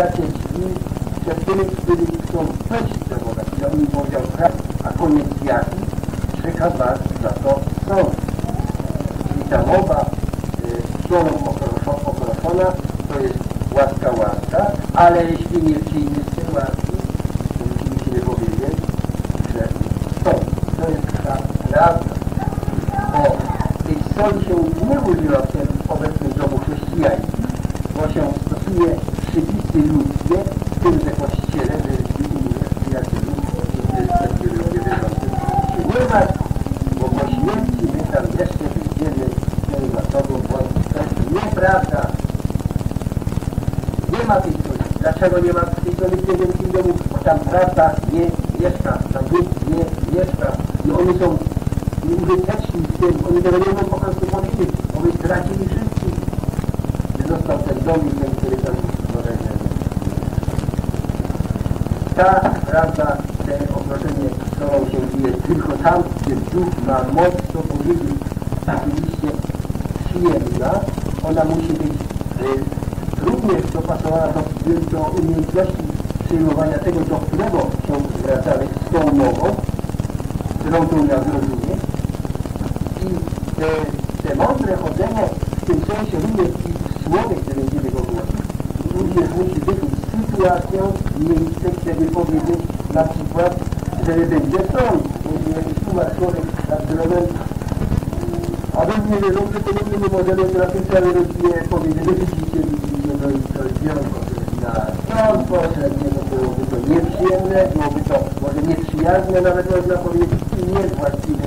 muchachos. Dlaczego nie ma w tym wielkim domu? Tam prawda nie mieszka, tam nikt nie mieszka. I oni są użyteczni w tym, oni tego nie mogą po prostu powiedzieć, bo my stracili wszystkich. Że został ten dom i ten, który tam stworzenie. Ta prawda, te oproszenie, którą się dzieje tylko tam, gdzie duch ma moc to powiedzieć, oczywiście przyjemna, ona musi być y, również dopasowana do, do umiejętności przyjmowania tego, do którego się zwracamy tą mową, którą to ja zrozumie. I te, te mądre chodzenie w tym sensie również i w słowie, które będziemy go głosić, również musi być sytuacją, miejsce, kiedy powiedzieć na przykład, że będzie sąd, będzie jakiś tłumacz człowiek nad drogą, a wy nie wierzą, że to nie możemy na tym całej rodzinie powiedzieć, że widzicie, widzicie, to jest dziełko, sąd poszedł, no byłoby to nieprzyjemne, byłoby to może nieprzyjazne, nawet można powiedzieć, i niewłaściwe.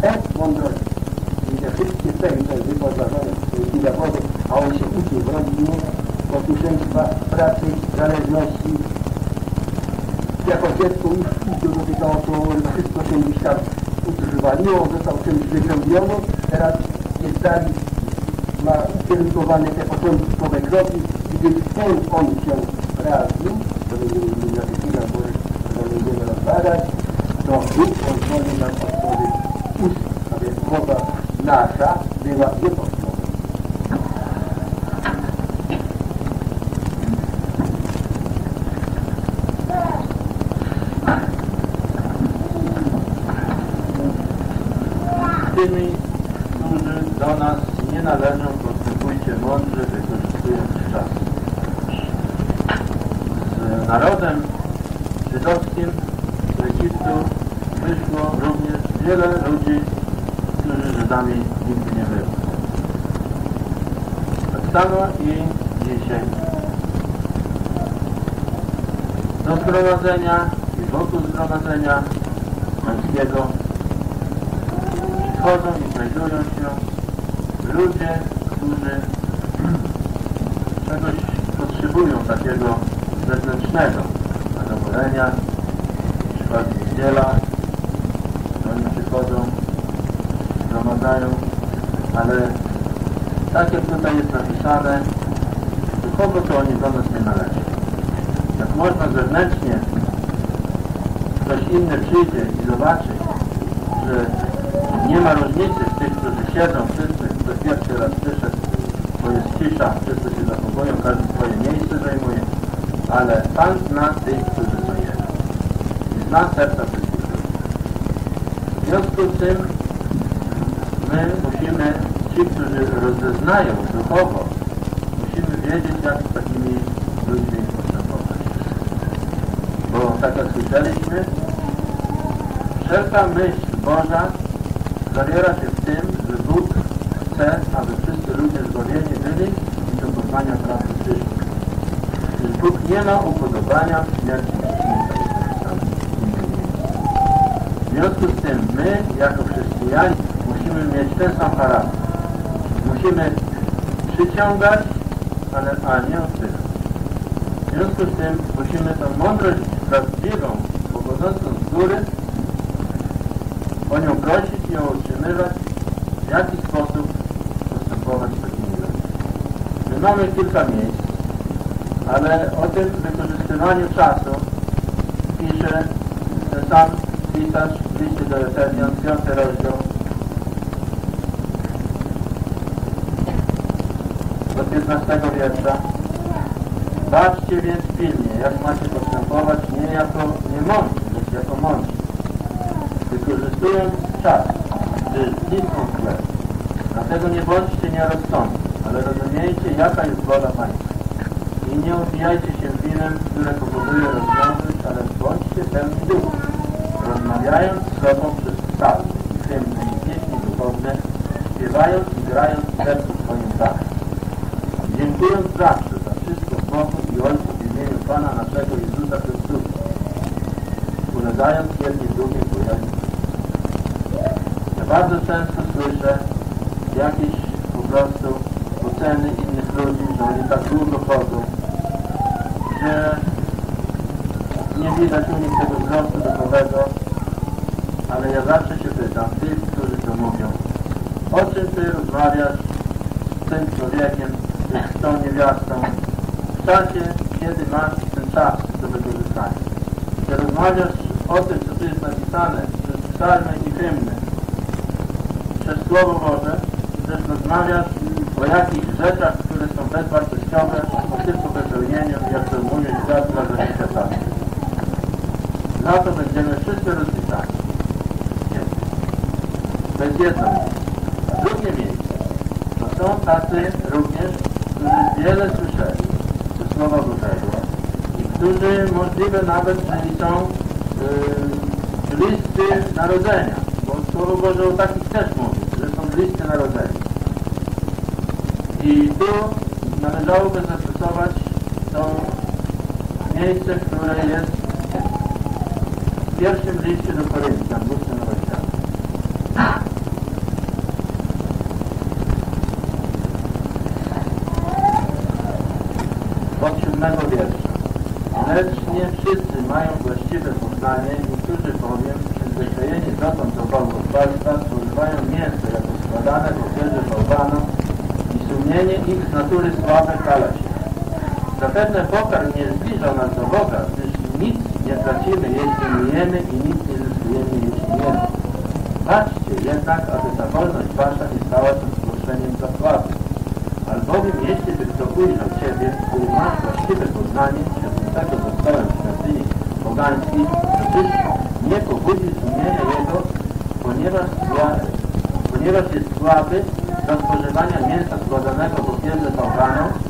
Bez mądrości. I te wszystkie cechy, które wyposażone w diaboły, a on się uczy w rodzinie, posłuszeństwa, pracy, zależności. Jako dziecko już idzie do tego, to wszystko się gdzieś tam utrzymaliło, został czymś wypełniony, teraz jest dalej, ma ukierunkowane te początkowe kroki, gdy w tym on się realizuje, to będziemy na tych chwilach, bo to będziemy rozważać, to Bóg pozwoli nam otworzyć ust, aby mowa nasza była nieposłowna. tymi, którzy do nas nie należą, postępujcie mądrze, wykorzystując czas. Z narodem żydowskim z Egiptu wyszło również wiele ludzi, którzy Żydami nigdy nie byli. Samo i dzisiaj. Do zgromadzenia i wokół zgromadzenia pańskiego. Przychodzą i znajdują się ludzie, którzy czegoś potrzebują takiego zewnętrznego. Zadowolenia, przychodzi niedziela, oni przychodzą, zgromadzają, ale tak jak tutaj jest napisane, duchowo to oni do nas nie należą. Jak można zewnętrznie ktoś inny przyjdzie i zobaczy, że nie ma różnicy w tych, którzy siedzą, wszyscy, kto pierwszy raz przyszedł, bo jest cisza, wszyscy się zachowują, każdy swoje miejsce zajmuje, ale Pan zna tych, którzy są Jego. I zna serca wszystkich ludzi. W związku z tym my musimy, ci, którzy rozeznają duchowo, musimy wiedzieć, jak z takimi ludźmi postępować. Bo tak jak słyszeliśmy, wszelka myśl Boża zawiera się w tym, że Bóg chce, aby wszyscy ludzie zbawieni byli i do poznania prawdy przyszli. Gdyż Bóg nie ma upodobania w śmierci W związku z tym my, jako chrześcijanie, musimy mieć ten sam charakter. Musimy przyciągać, ale a nie odpychać. W związku z tym musimy tą mądrość prawdziwą, pochodzącą z góry, o nią prosić i ją utrzymywać, w jaki sposób postępować takimi ludźmi. My mamy kilka miejsc, ale o tym wykorzystywaniu czasu pisze sam pisarz w liście do Efezjan, 5 rozdział, do 15 wiersza. Baczcie więc pilnie, jak macie postępować nie jako niemądrzy, lecz jako mądrzy wykorzystując czas, gdy znikną chleb. Dlatego nie bądźcie nierozsądni, ale rozumiejcie, jaka jest wola Pańska. I nie opijajcie się winem, które powoduje rozwiązłość, ale bądźcie pełni duchu, rozmawiając z sobą przez psalmy, hymny i pieśni duchowne, śpiewając i grając w sercu swoim tak. Dziękując zawsze za wszystko Bogu i Ojcu w imieniu Pana naszego Jezusa Chrystusa, ulegając jedni drugim ku Ja bardzo często słyszę jakieś po prostu oceny innych ludzi, że oni tak długo chodzą, że nie widać u nich tego wzrostu duchowego, ale ja zawsze się pytam tych, którzy to mówią, o czym Ty rozmawiasz z tym człowiekiem, z tą niewiastą, w czasie, kiedy masz ten czas do wykorzystania. Czy rozmawiasz o tym, co tu jest napisane przez psalmy i hymny, przez Słowo Boże, też rozmawiasz o jakichś rzeczach, które są bezwartościowe, o tylko wypełnieniu, jak to mówię, światła za światami. Za to będziemy wszyscy rozliczani. To jest jedno miejsce. Drugie miejsce. To są tacy również, wiele słyszeli ze Słowa Bożego i którzy możliwe nawet, że są yy, narodzenia, bo Słowo Boże o takich też mówi, że są bliscy narodzenia. I tu należałoby zastosować to miejsce, które jest w pierwszym liście do Koryntian, w ósmym rozdziale. Od siódmego wiersza. Lecz nie wszyscy mają właściwe poznanie, niektórzy bowiem, przyzwyczajeni dotąd do bałwochwalstwa, spożywają mięso jako składane w ofierze bałwanom i sumienie ich z natury słabe kala się. Zapewne pokarm nie zbliża nas do Boga, gdyż nic nie tracimy, jeśli nie jemy i nic nie zyskujemy, jeśli jemy. Patrzcie jednak, aby ta wolność wasza nie stała się zgłoszeniem zapłaty. Albowiem jeśli by kto ujrzał Ciebie, który masz właściwe poznanie, że z tego zostałem w świątyni pogańskiej, to Tyś nie pobudzi sumienia Jego, ponieważ, ponieważ jest słaby do spożywania mięsa składanego w ofierze bałwanom tak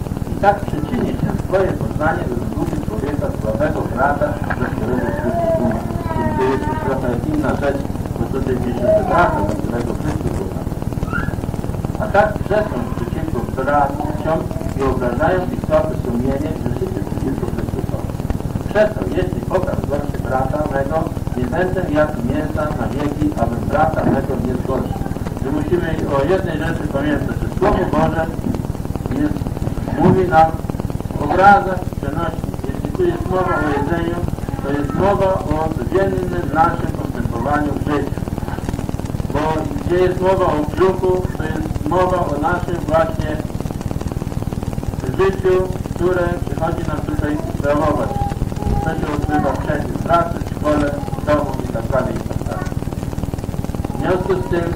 się Twoje poznanie do zguby człowieka słabego brata, za którego Chrystus umarł. Czyli to jest już trochę inna rzecz, bo tutaj pisze, że brata, za którego Chrystus umarł. A tak grzeszą przeciwko braciom i obrażają ich słabe sumienie grzeszycie przeciwko Chrystusowi. Przez to, jeśli pokarm zgorszy brata mego, nie będę jadł mięsa na wieki, abym brata mego nie zgorszył. Że musimy o jednej rzeczy pamiętać, że Słowo Boże jest, mówi nam o obrazach przenośni. Jeśli tu jest mowa o jedzeniu, to jest mowa o codziennym naszym postępowaniu w życiu. Bo gdzie jest mowa o brzuchu, to jest mowa o naszym właśnie życiu, które przychodzi nam tutaj sprawować. Co się odbywa wszędzie, w pracy, w szkole, w domu i tak dalej, i tak dalej. W związku z tym,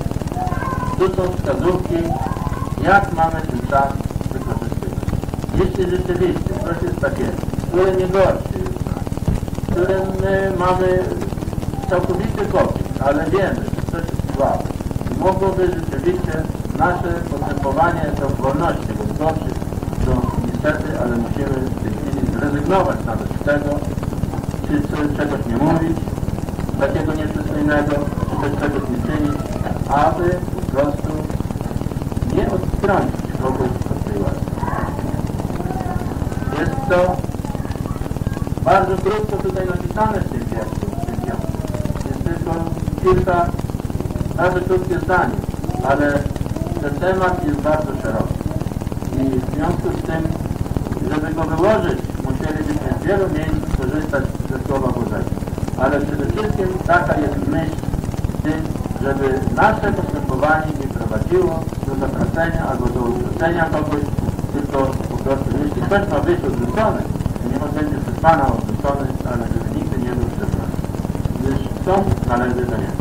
tu są wskazówki, jak mamy ten czas wykorzystywać. Jeśli rzeczywiście jest takie, które nie gorszy w którym my mamy całkowity pokój, ale wiemy, że coś jest słabe. Mogłoby rzeczywiście nasze postępowanie do wolności gorszych, to niestety, ale musimy w tej chwili zrezygnować nawet z tego, czy czegoś nie mówić, takiego nieprzystojnego, czy też czegoś nie czynić, aby po prostu nie odstrącić kogoś od tej łaski. Jest to bardzo krótko tutaj napisane w tym wierszu, w. Jest tylko kilka, bardzo krótkie zdanie, ale ten temat jest bardzo szeroki. I w związku z tym, żeby go wyłożyć, musielibyśmy z wielu miejsc korzystać ze Słowa Bożego. Ale przede wszystkim taka jest myśl w tym, żeby nasze postępowanie nie prowadziło do zatracenia albo do odrzucenia kogoś, tylko po prostu, jeśli ktoś ma być odrzucony, to niech on będzie przez Pana odrzucony, ale żeby nigdy nie był przez nas. Gdyż sąd należy do Niego.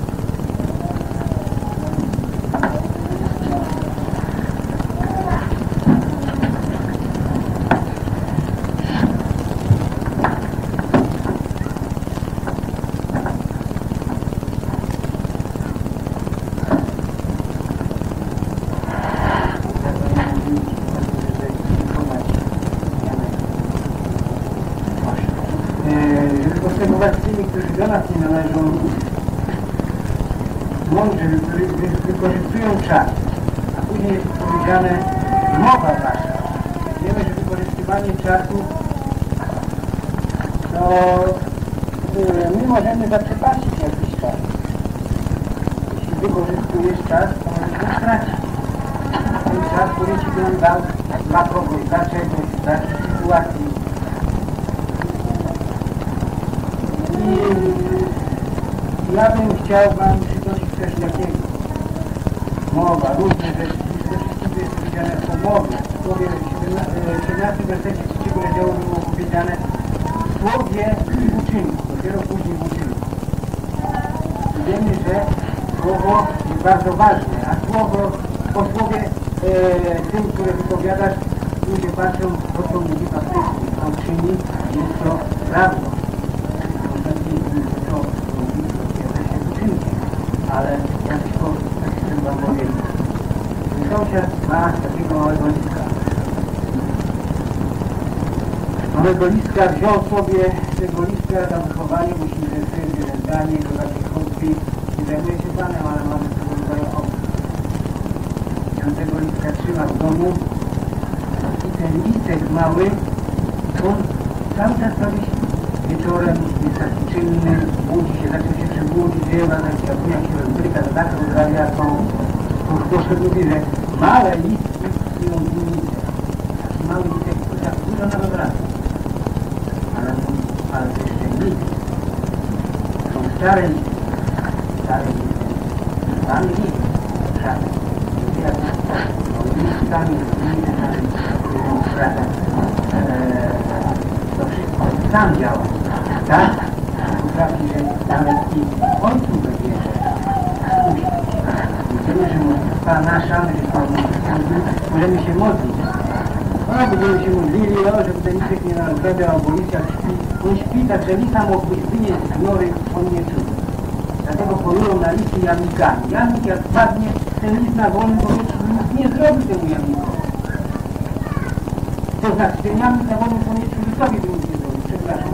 E, żeby postępować z tymi, którzy do nas nie należą, mądrze wy- wy- wykorzystują czas. później jest powiedziane mowa wasza. Wiemy, że wykorzystywanie czasu to y, my możemy zaprzepaścić jakiś czas. Jeśli wykorzystujesz czas, to możesz go stracić. Ten czas, który ci nam dał dla kogoś, dla czegoś, dla jakiejś sytuacji. I ja bym chciał Wam przytoczyć coś takiego. Mowa, różne rzeczy. Przede wszystkim jest mowie. W słowie 17 wersecie 3 rozdziału było powiedziane w słowie i uczynku. Dopiero później w uczynku. Wiemy, że słowo jest bardzo ważne, a słowo, po słowie e, tym, które wypowiadasz, ludzie patrzą, to co mówi faktycznie, co czyni, jest to prawdą. To, co mówi, to wiąże się z uczynkiem, ale ja tylko tak chcę wam powiedzieć. Mój Sąsiad ma takiego małego liska. Liska wziął sobie tego liska na wychowanie, bo się interesuje zwierzętami, do takich hobby. Nie zajmuje się panem, ale mamy tego rodzaju hobby. I on tego liska trzyma w domu i ten listek mały, on cały czas robi wieczorem, jest taki czynny, budzi się, zaczął się przebudzić, ziewa, jak się rozbryka, to tak rozrabia, tą, tą proszę mówi, że małe listki i on Taki mały listek, to tak dużo nawet razy. Ale, ale to jeszcze nic. Stare listy, tam nic, żadne. Jak listami, listami, to wszystko sam działa, tak? Potrafi, że nawet i ojcu będzie Wiemy, że modlitwa nasza, my możemy się modlić. O, będziemy się modlili, o, żeby ten lisek nie rozrabiał, bo lisek śpi. On śpi, także lisa mógłbyś wynieść z nory, on nie czuje. Dlatego polują na listy jamnikami. Jamnik jak spadnie, ten list na wolnym powietrzu nic nie zrobi temu jamnikowi. To znaczy, ten jamnik na wolnym powietrzu lisowi by nic nie zrobił, przepraszam.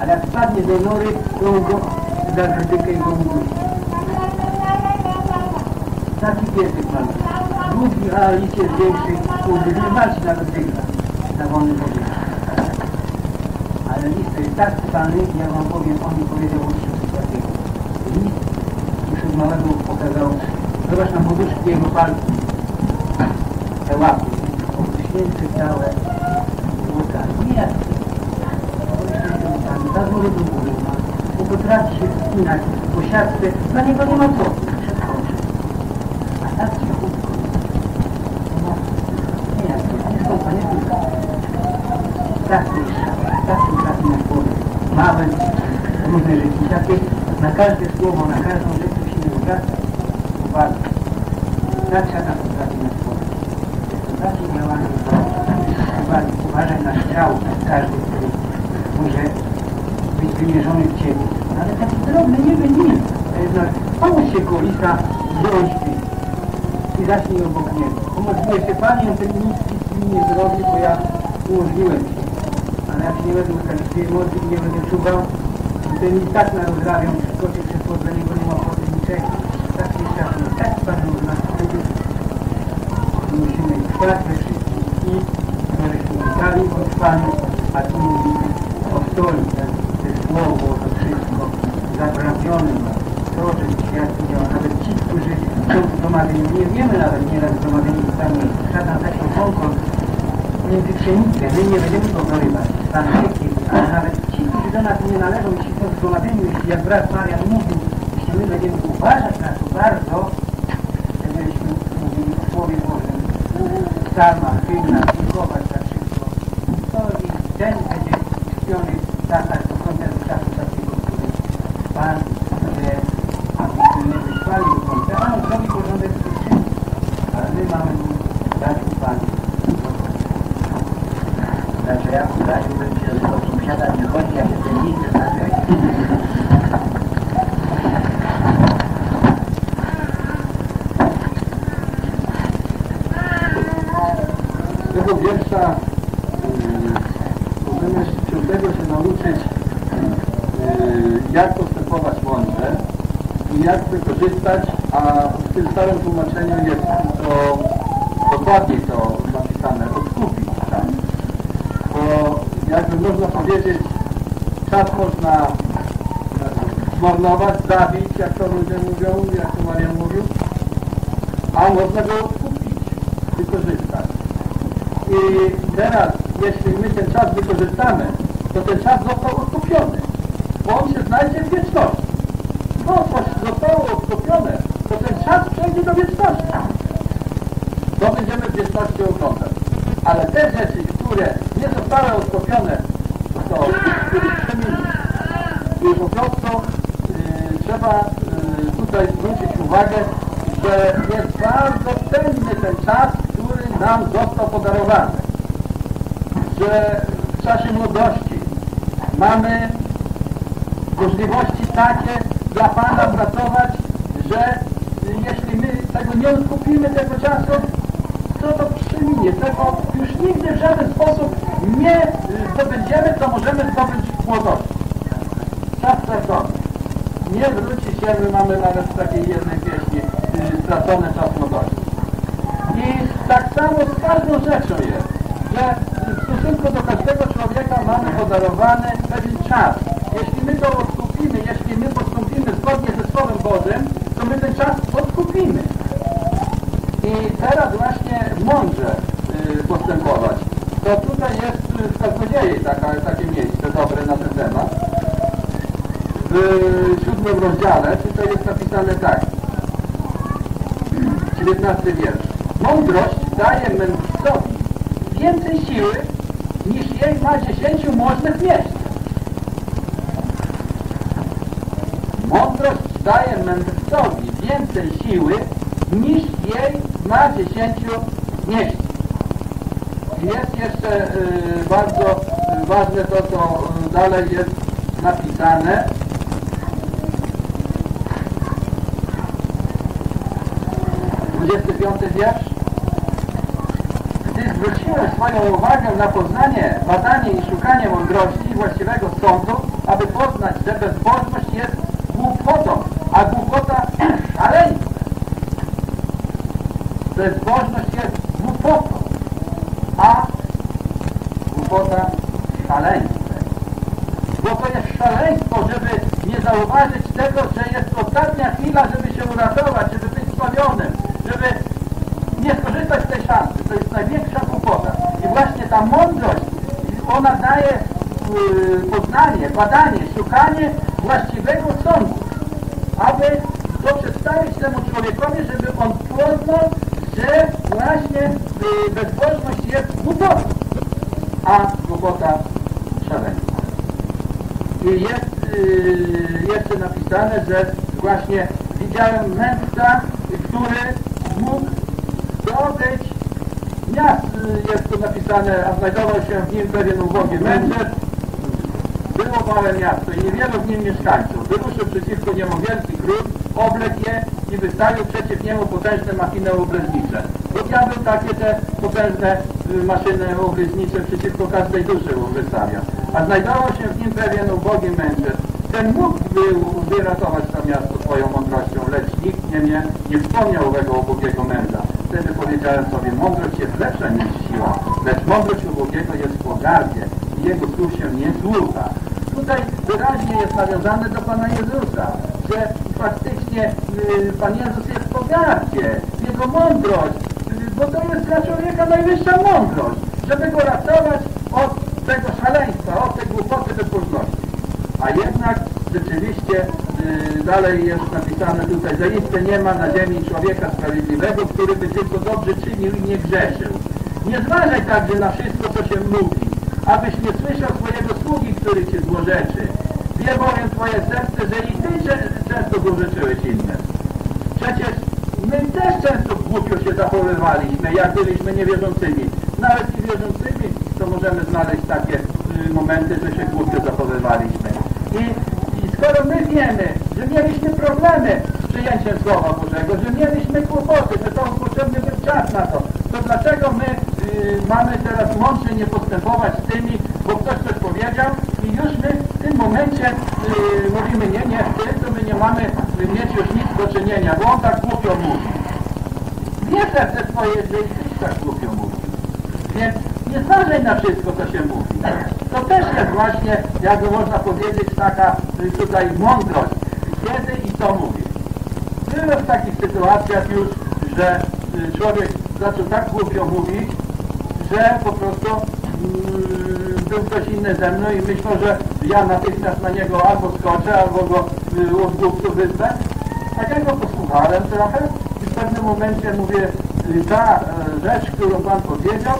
Ale jak spadnie do nory, to go za krytykę i go udusi. Taki piesek mamy. Długi, a jest większy, kurde, nie walczy nawet wygra na wolnym powietrzu. Ale lis to jest tak spany, ja wam powiem, on mi powiedział uczcił coś takiego. Lis już od małego pokazał, zobacz na poduszki jego palców, te łapy, obciśnięte całe, łuka. Nie jak ta z góry do góry ma, bo potrafi się wspinać po siatce, dla niego nie ma co, przeskoczy. A tak się chłopko. No, nie jak to, nie stąpa, nie tylko. Tak słyszę, tak potrafi na głowie. Małe, różne rzeczy, takie, na każde słowo, na każdą rzecz musimy zwracać uwagę. Tak szatan potrafi na głowie. To takie działanie, uwagi, uważaj na strzał, każdy, który może być wymierzony w Ciebie. Ale taki drobny nie znak, pomóż się kolisa, Ty i zacznij obok niego. Umożliwię się Panie, ten nic nic mi nie zrobi, bo ja umożliwiłem Ci. Ale jak się nie będę ustawić emocji i nie będę czuwał, to ten tak. Tak się tak i tak? to jak brat Marian my będziemy uważać na to bardzo, żebyśmy mówili o Słowie Bożym, dziękować jak wykorzystać, a w tym starym tłumaczeniu jest to dokładniej to napisane, odkupić czas. Bo jakby można powiedzieć, czas można e, zmarnować, zabić, jak to ludzie mówią, jak to Marian mówił, a można go odkupić, wykorzystać. I teraz, jeśli my ten czas wykorzystamy, to ten czas został odkupiony, bo on się znajdzie w wieczności. Co zostało odkupione, to ten czas przejdzie do wieczności. To będziemy w wieczności oglądać. Ale te rzeczy, które nie zostały odkupione, to. I po prostu y, trzeba y, tutaj zwrócić uwagę, że jest bardzo cenny ten czas, który nam został podarowany. Że w czasie młodości mamy możliwości takie dla Pana pracować, że jeśli my tego nie odkupimy tego czasu, to to przeminie. Tego już nigdy w żaden sposób nie zdobędziemy, co możemy zdobyć w młodości. Czas stracony. Nie wróci się, my mamy nawet w takiej jednej pieśni y, stracony czas młodości. I tak samo z każdą rzeczą jest, że w stosunku do każdego człowieka mamy podarowany pewien czas. Jeśli my to odkupimy, jeśli my zgodnie ze Słowem Bożym, to my ten czas odkupimy. I teraz właśnie mądrze y, postępować. To tutaj jest y, w Kaznodziei takie miejsce dobre na ten temat. W siódmym rozdziale tutaj jest napisane tak. 19 wiersz. Mądrość daje mędrcowi więcej siły, niż jej ma dziesięciu możnych mieść. Mądrość daje mędrcowi więcej siły, niż jej ma dziesięciu mieść. Jest jeszcze y, bardzo ważne to, co y, dalej jest napisane. Dwudziesty piąty wiersz. Gdy zwróciłem swoją uwagę na poznanie, badanie i szukanie mądrości i właściwego sądu, aby poznać, że bezbożność jest głupotą, a głupota szaleństwem. Bezbożność jest głupotą, a głupota szaleństwem. Bo to jest szaleństwo, żeby nie zauważyć tego, że jest ostatnia chwila, żeby się uratować, żeby być zbawionym, żeby nie skorzystać z tej szansy. To jest największa głupota. I właśnie ta mądrość, ona daje yy, poznanie, badanie, szukanie właściwego sądu, aby to przedstawić temu człowiekowi, żeby on yy, bezbożność jest głupotą, a głupota szaleństwa. I jest yy, jeszcze napisane, że właśnie widziałem mędrca, który mógł zdobyć miast. Y, Jest tu napisane, a znajdował się w nim pewien ubogi mędrzec. Było małe miasto i niewielu w nim mieszkańców. Wyruszył przeciwko niemu wielki król, oblekł je i wystawił przeciw niemu potężne machiny obleżnicze. Diabeł takie te potężne y, maszyny obleżnicze przeciwko każdej duszy wystawia. A znajdował się w nim pewien ubogi mędrzec. Ten mógł wyratować to miasto swoją mądrością, lecz nikt nie, nie, nie wspomniał owego ubogiego męża. Wtedy powiedziałem sobie, mądrość jest lepsza niż siła, lecz mądrość ubogiego jest w pogardzie i jego słów się nie słucha. Tutaj wyraźnie jest nawiązane do Pana Jezusa, że faktycznie y, Pan Jezus jest w pogardzie, Jego mądrość, bo to jest dla człowieka najwyższa mądrość, żeby go ratować od tego szaleństwa, od tej głupoty bezbożności. A jednak rzeczywiście y, dalej jest napisane tutaj, zaiste nie ma na ziemi człowieka sprawiedliwego, który by tylko dobrze czynił i nie grzeszył. Nie zważaj także na wszystko, co się mówi, abyś nie słyszał swojego sługi, który ci złorzeczy. Wie bowiem twoje serce, że i ty często złorzeczyłeś inne. Przecież my też często głupio się zachowywaliśmy, jak byliśmy niewierzącymi. Nawet i wierzącymi, to możemy znaleźć takie y, momenty, że się głupio zachowywaliśmy. I, I skoro my wiemy, że mieliśmy problemy z przyjęciem Słowa Bożego, że mieliśmy kłopoty, że to potrzebny był czas na to, to dlaczego my y, mamy teraz mądrze nie postępować z tymi, bo ktoś coś powiedział I już my w tym momencie yy, mówimy, nie, nie, z tym to my nie mamy mieć już nic do czynienia, bo on tak głupio mówi. Że i tyś tak głupio mówi. Więc nie zważaj na wszystko, co się mówi. To też jest właśnie, jakby można powiedzieć, taka tutaj mądrość. Kiedy i co mówi. Byłem w takich sytuacjach już, że y, człowiek zaczął tak głupio mówić, że po prostu mm, był ktoś inny ze mną i myślał, że ja natychmiast na niego albo skoczę, albo go y, od głupcu wyspę. Tak posłuchałem trochę i w pewnym momencie mówię, y, ta e, rzecz, którą Pan powiedział,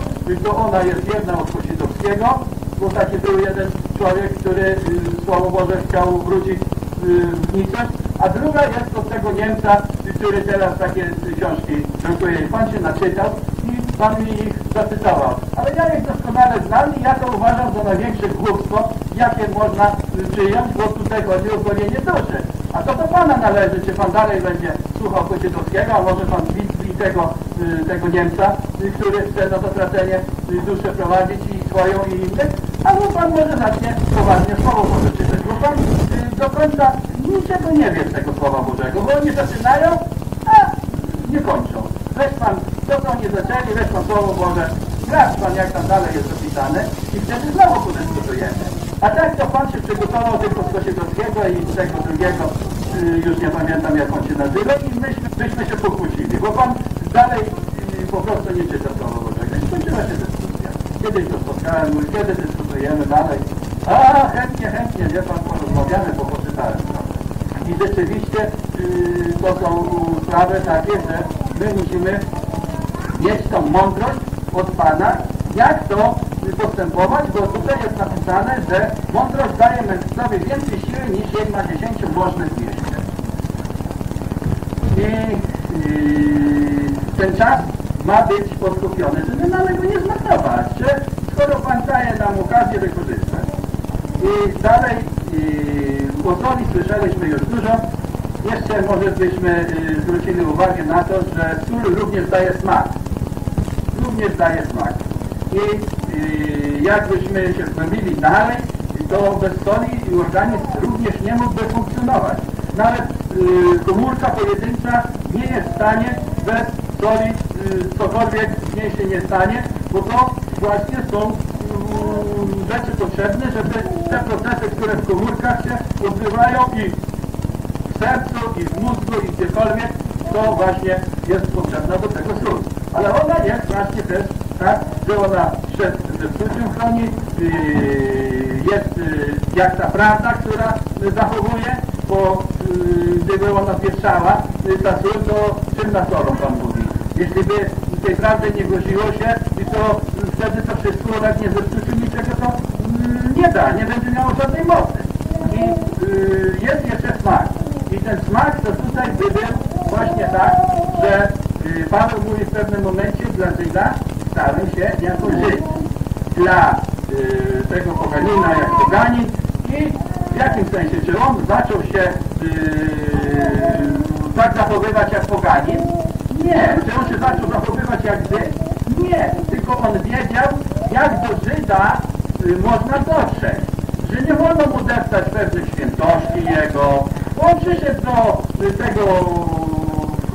to ona jest jedna od Kosidowskiego, bo taki był jeden człowiek, który y, Słowo Boże chciał wrócić y, w nicość, a druga jest od tego Niemca, który teraz takie książki drukuje. Pan się naczytał i Pan mi ich zacytował. Ale ja ich doskonale znam i ja to uważam za największe głupstwo, jakie można przyjąć, bo tutaj chodzi o gonienie duszy. A to do Pana należy, czy Pan dalej będzie słuchał Kocietowskiego, a może Pan widzi tego, y, tego Niemca, y, który chce na zatracenie y, duszę prowadzić i swoją i innych, albo Pan może zacznie poważnie Słowo Boże czytać, bo Pan do końca niczego nie wie z tego Słowa Bożego, bo oni zaczynają, a nie kończą. Weź Pan, to co oni zaczęli, weź Pan Słowo Boże, sprawdź Pan jak tam dalej jest zapisane i wtedy znowu podyskutujemy. A tak to Pan się przygotował tylko z Kosiedowskiego i z tego drugiego, y, już nie pamiętam jak on się nazywa i myśmy, myśmy się pokłócili, bo Pan dalej y, po prostu nie czyta Słowa Bożego i skończyła się dyskusja. Kiedyś to spotkałem, mówię, kiedy dyskutujemy dalej? A, chętnie, chętnie, wie Pan, porozmawiamy, bo poczytałem trochę. I rzeczywiście y, to są sprawy takie, że my musimy mieć tą mądrość od Pana, jak to postępować, bo tutaj jest napisane, że mądrość daje mędrcowi więcej siły niż jedna dziesięciu możnych mieście. I yy, ten czas ma być podkupiony, żeby nawet go nie zmarnować, że skoro Pan daje nam okazję wykorzystać. I dalej yy, o soli słyszeliśmy już dużo. Jeszcze może byśmy yy, zwrócili uwagę na to, że sól również daje smak. Również daje smak. I jakbyśmy się zgłębili dalej, to bez soli organizm również nie mógłby funkcjonować. Nawet yy, komórka pojedyncza nie jest w stanie bez soli yy, cokolwiek z niej się nie stanie, bo to właśnie są yy, rzeczy potrzebne, żeby te procesy, które w komórkach się odbywają i w sercu, i w mózgu, i gdziekolwiek, to właśnie jest potrzebna do tego sól. Ale ona jest właśnie też tak, że ona przed zepsuciem chroni, yy, jest yy, jak ta prawda, która zachowuje, bo yy, gdyby ona pieszczała, yy, ta sól, to czym na solą Pan mówi? Jeśli by tej prawdy nie godziło się, i to wtedy to wszystko tak nie zepsuciu niczego to nie da, nie będzie miało żadnej mocy. I jest jeszcze smak. I ten smak to tutaj by był właśnie tak, że Paweł mówi w pewnym momencie dla Żyda, stałem się jako Żyd. Dla yy, tego poganina jak poganin i w jakim sensie, czy on zaczął się yy, tak zachowywać jak poganin? Nie. Czy on się zaczął zachowywać jak Żyd? Nie. Tylko on wiedział, jak do Żyda yy, można dotrzeć. Że nie wolno mu deptać pewnych świętości jego. On przyszedł do y, tego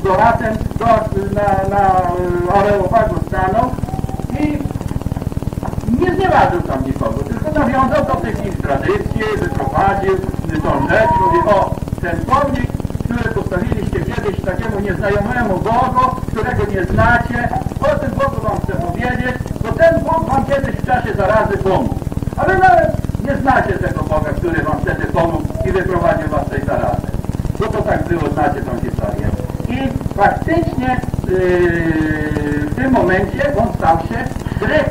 Doratem, do, na, na Areopagu stanął nie znieważył tam nikogo, tylko nawiązał do tych ich tradycji, wyprowadził tą rzecz, mówi, o, ten pomnik, który postawiliście kiedyś takiemu nieznajomemu Bogu, którego nie znacie, o tym Bogu wam chcę powiedzieć, bo ten Bóg wam kiedyś w czasie zarazy pomógł. Ale nawet nie znacie tego Boga, który wam wtedy pomógł i wyprowadził was z tej zarazy. Bo to tak było, znacie tą historię. I faktycznie yy, w tym momencie on stał się Grekiem, bo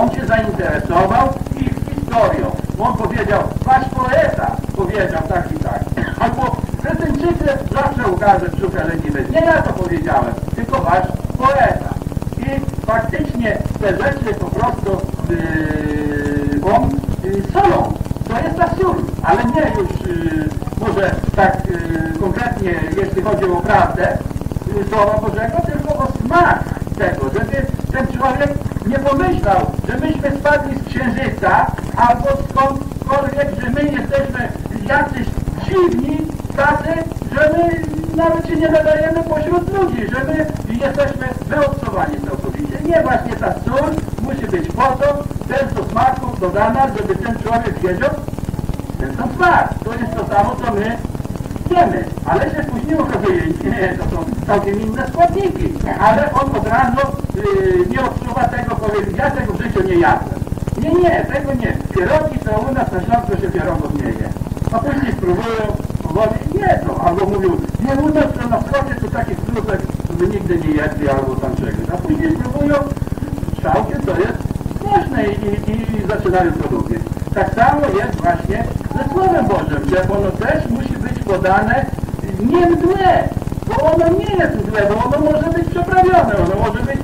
on się zainteresował ich historią. On powiedział, wasz poeta powiedział tak i tak. Albo Kretyńczycy zawsze ukaże brzucha leniwy. Nie ja to powiedziałem, tylko wasz poeta. I faktycznie te rzeczy po prostu yy, on yy, solą. To jest sól, ale nie już yy, może tak yy, konkretnie, jeśli chodzi o prawdę yy, Słowa Bożego, tylko o smak tego, żeby ten człowiek nie pomyślał, że myśmy spadli z księżyca albo skąd jakkolwiek, że my jesteśmy jacyś dziwni, tacy, że my nawet się nie nadajemy pośród ludzi, że my jesteśmy wyodsowani całkowicie. Nie właśnie ta sól musi być po to, też do smaku dodana, żeby ten człowiek wiedział, ten sam smak. To jest to samo, co my wiemy, ale się później okazuje, nie, to są całkiem inne składniki, ale on od razu yy, nie odczuwa tego, powie, ja tego w życiu nie jadłem. Nie, nie, tego nie. Pierogi to u nas na Śląsku się pierogów nie je. A później spróbują, powoli jedzą, albo mówią, nie, u nas to na wschodzie to takich krupek my nigdy nie jedli, albo tam czegoś. A później spróbują, całkiem to jest smaczne i, i, i zaczynają to lubić. Tak samo jest właśnie ze Słowem Bożym, że ono też musi być podane nie mdłe, bo ono nie jest mdłe, bo ono może być przeprawione, ono może być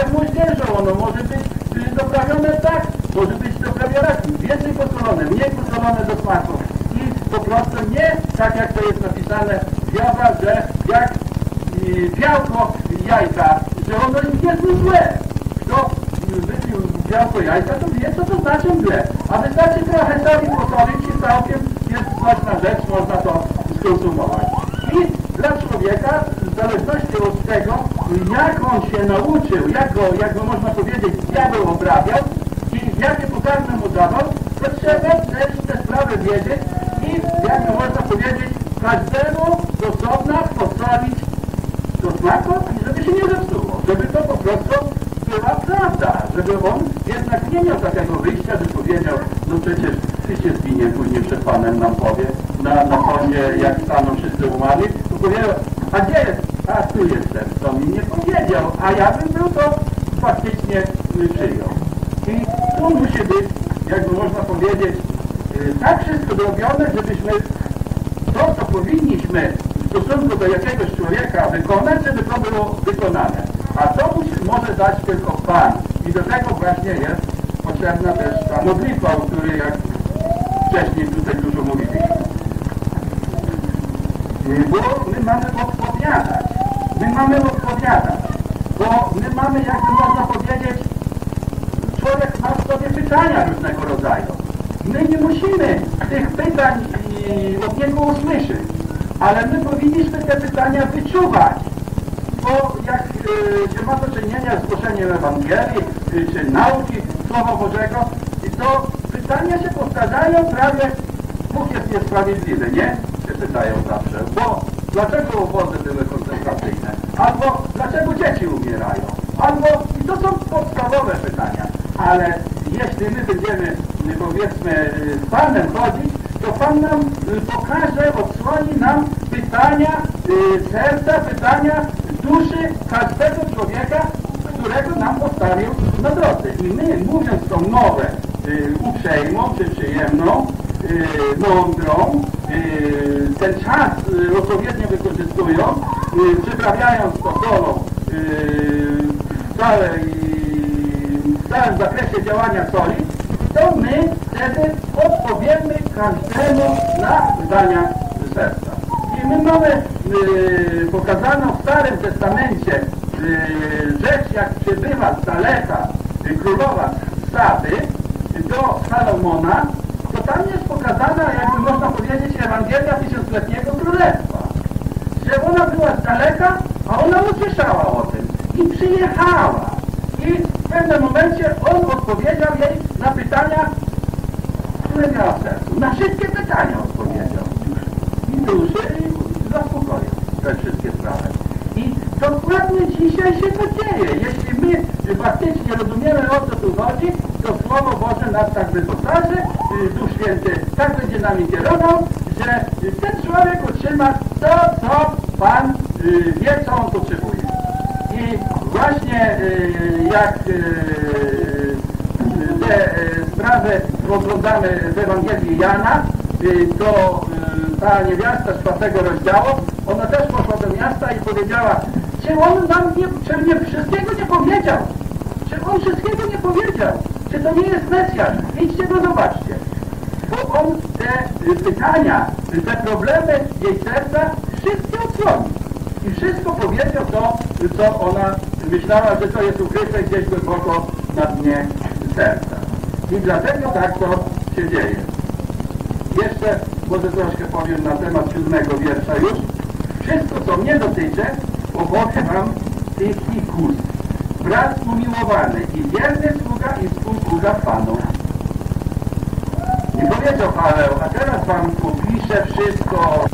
w moździerzu, ono może być y, doprawione tak, może być doprawione więcej posolone, mniej posolone do smaku. I po prostu nie tak jak to jest napisane w Jowa, że jak y, białko jajka, że ono jest złe. Kto wypił białko jajka, to wie, co to znaczy mdle. A wystarczy trochę soli posolić i całkiem jest smaczna rzecz, można to skonsumować. I dla człowieka, w zależności od tego, jak on się nauczył, jak go, jak go można powiedzieć, diabeł obrabiał i jakie pokarmy mu dawał, to trzeba też te sprawy wiedzieć i, jak można powiedzieć, każdemu z osobna posolić do smaku i żeby się nie zepsuło, żeby to po prostu była prawda, żeby on jednak nie miał takiego wyjścia, że powiedział, no przecież ty się zginie później przed Panem nam powie, na, na sądzie jak staną wszyscy umarli, to powiedział, a gdzie jest? Tu jestem, to mi nie powiedział, a ja bym był to faktycznie przyjął. I tu musi być, jakby można powiedzieć, y, tak wszystko zrobione, żebyśmy to, co powinniśmy w stosunku do jakiegoś człowieka wykonać, żeby to było wykonane. A to musi, może dać tylko Pan. I do tego właśnie jest potrzebna też ta modlitwa, o której jak wcześniej tutaj dużo mówiliśmy. Y, Bo my mamy odpowiadać. My mamy odpowiadać. Bo my mamy, jakby można powiedzieć, człowiek ma w sobie pytania różnego rodzaju. My nie musimy tych pytań i od niego usłyszeć, ale my powinniśmy te pytania wyczuwać. Bo jak y, się ma do czynienia z głoszeniem Ewangelii, y, czy nauki Słowa Bożego, to pytania się powtarzają prawie, Bóg jest niesprawiedliwy, nie? Się pytają zawsze. Bo dlaczego obozy były koncentracyjne? Albo dlaczego dzieci umierają? Albo, i to są podstawowe pytania. Ale jeśli my będziemy, y, powiedzmy, y, z Panem chodzić, to Pan nam y, pokaże, odsłoni nam pytania serca, pytania duszy każdego człowieka, którego nam postawił na drodze. I my, mówiąc tą mowę uprzejmą czy przyjemną, mądrą, ten czas odpowiednio wykorzystując, przyprawiając to solą y, w całej całym zakresie działania soli, to my wtedy odpowiemy każdemu na zdania serca. I my mamy yy, pokazaną w Starym Testamencie yy, rzecz, jak przybywa z daleka yy, królowa Sady do Salomona, to tam jest pokazana, jakby można powiedzieć, Ewangelia Tysiącletniego Królestwa. Że ona była daleka, a ona usłyszała o tym i przyjechała. I w pewnym momencie on odpowiedział jej na pytania, które miała w sercu. Na wszystkie pytania odpowiedział. I duszy i zaspokoił te wszystkie sprawy. I dokładnie dzisiaj się to dzieje. Jeśli my faktycznie rozumiemy o co tu chodzi, to Słowo Boże nas tak wyposaży, y, Duch Święty tak będzie nami kierował, że ten człowiek otrzyma to, co Pan wie, co on potrzebuje. I właśnie y, jak te y, sprawy oglądamy w Ewangelii Jana, y, to y, ta niewiasta z czwartego rozdziału, ona też poszła do miasta i powiedziała, czy on nam nie, czy mnie wszystkiego nie powiedział? Czy on wszystkiego nie powiedział? Czy to nie jest Mesjasz? Idźcie go zobaczcie. Bo on te pytania, te problemy jej serca wszystkie odsłonił i wszystko powiedział to, co ona myślała, że to jest ukryte gdzieś głęboko na dnie serca. I dlatego tak to się dzieje. Jeszcze może troszkę powiem na temat siódmego wiersza już. Wszystko, co mnie dotyczy, opowiem wam Tychnikus, brat umiłowany i wierny sługa i współsługa Panu. Nie powiedział Paweł, a teraz wam opiszę wszystko.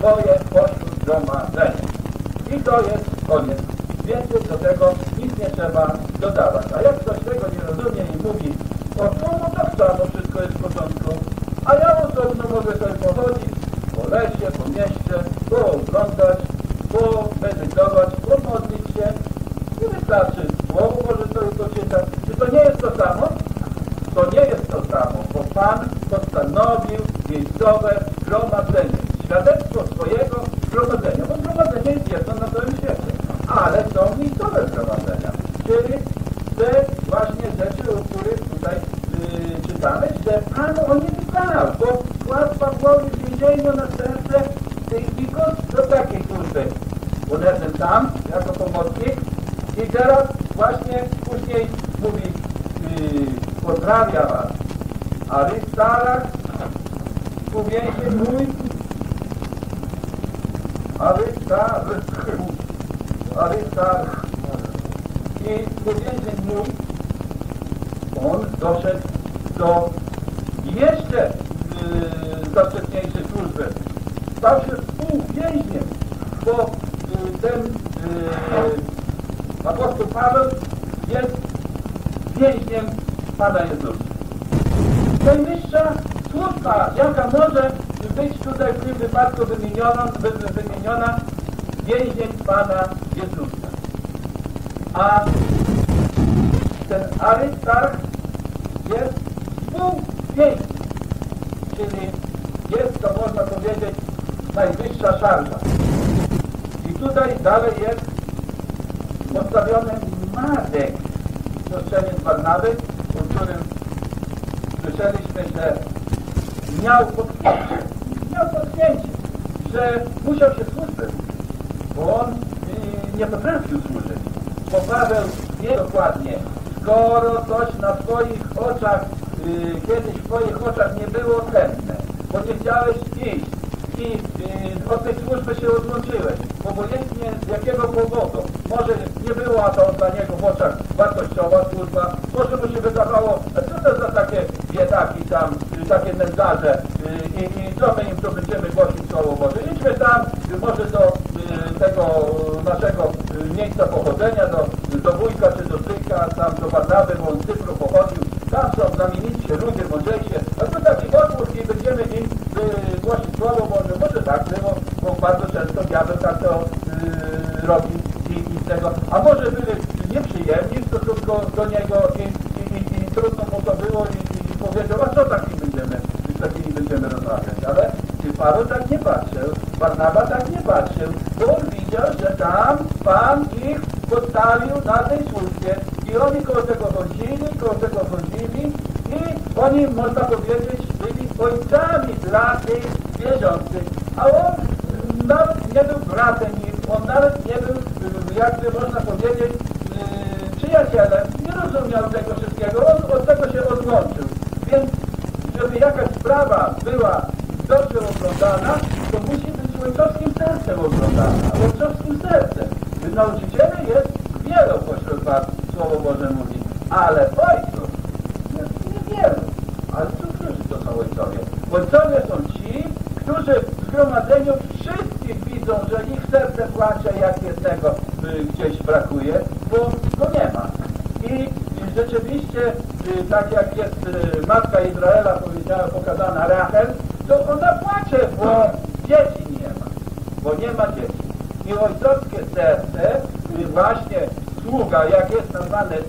Oh, yeah. Judach w tym wypadku wymieniono, wymieniona więzień Pana Jezusa. A ten Arytarch jest współwięźniem, czyli jest to można powiedzieć najwyższa szarża. I tutaj dalej jest postawiony Marek, siostrzenin Barnaby, o którym słyszeliśmy, że miał że musiał się służyć, bo on nie potrafił służyć. Bo Paweł wie dokładnie, skoro coś na Twoich oczach, y, kiedyś w Twoich oczach nie było chętne, bo nie chciałeś iść i y, od tej służby się odłączyłeś, obojętnie z jakiego powodu, może nie była to dla niego w oczach wartościowa służba, może mu się wydawało, co to za takie biedaki tam, y, takie nędzarze yy, i, co my im tu będziemy głosić słowo Boże, Idźmy tam, może do e, tego naszego e, miejsca pochodzenia, do, do wujka czy do stryjka, tam do Barnaby, bo on z Cypru pochodził. Tam są znamienici ludzie, mądrzejsi. A tu taki odwór i będziemy im e, głosić słowo Boże. Może tak było, आलियो दादे Valid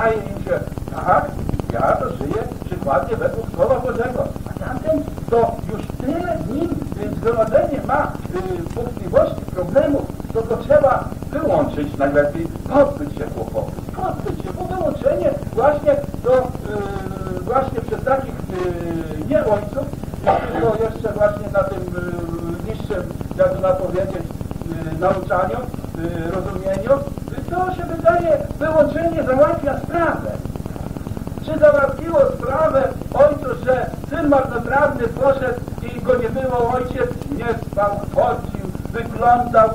答。Islam that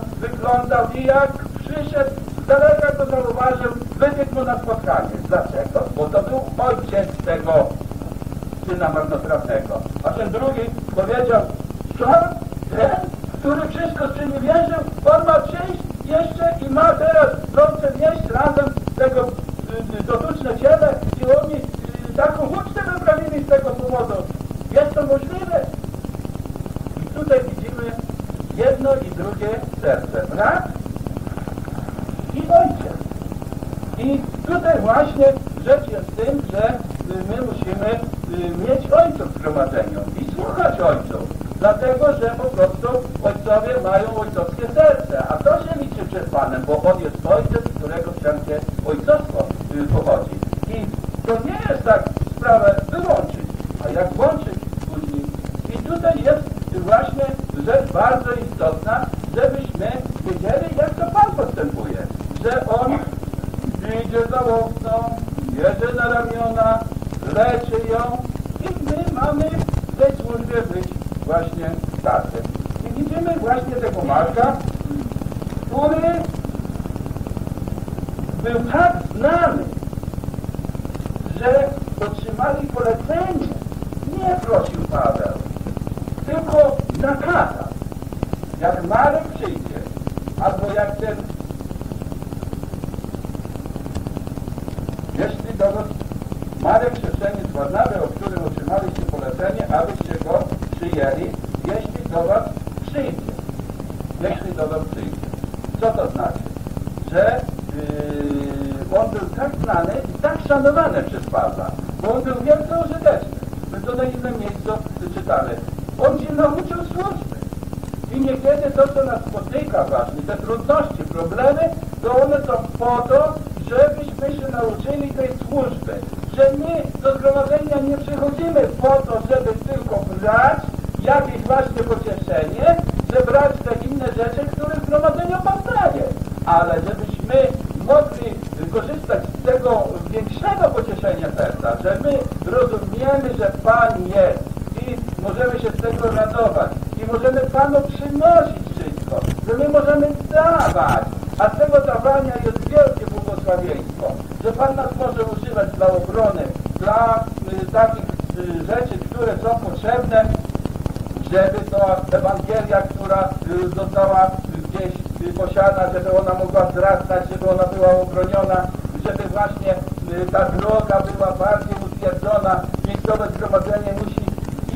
żeby ona mogła wzrastać, żeby ona była obroniona, żeby właśnie y, ta droga była bardziej utwierdzona. Miejscowe zgromadzenie musi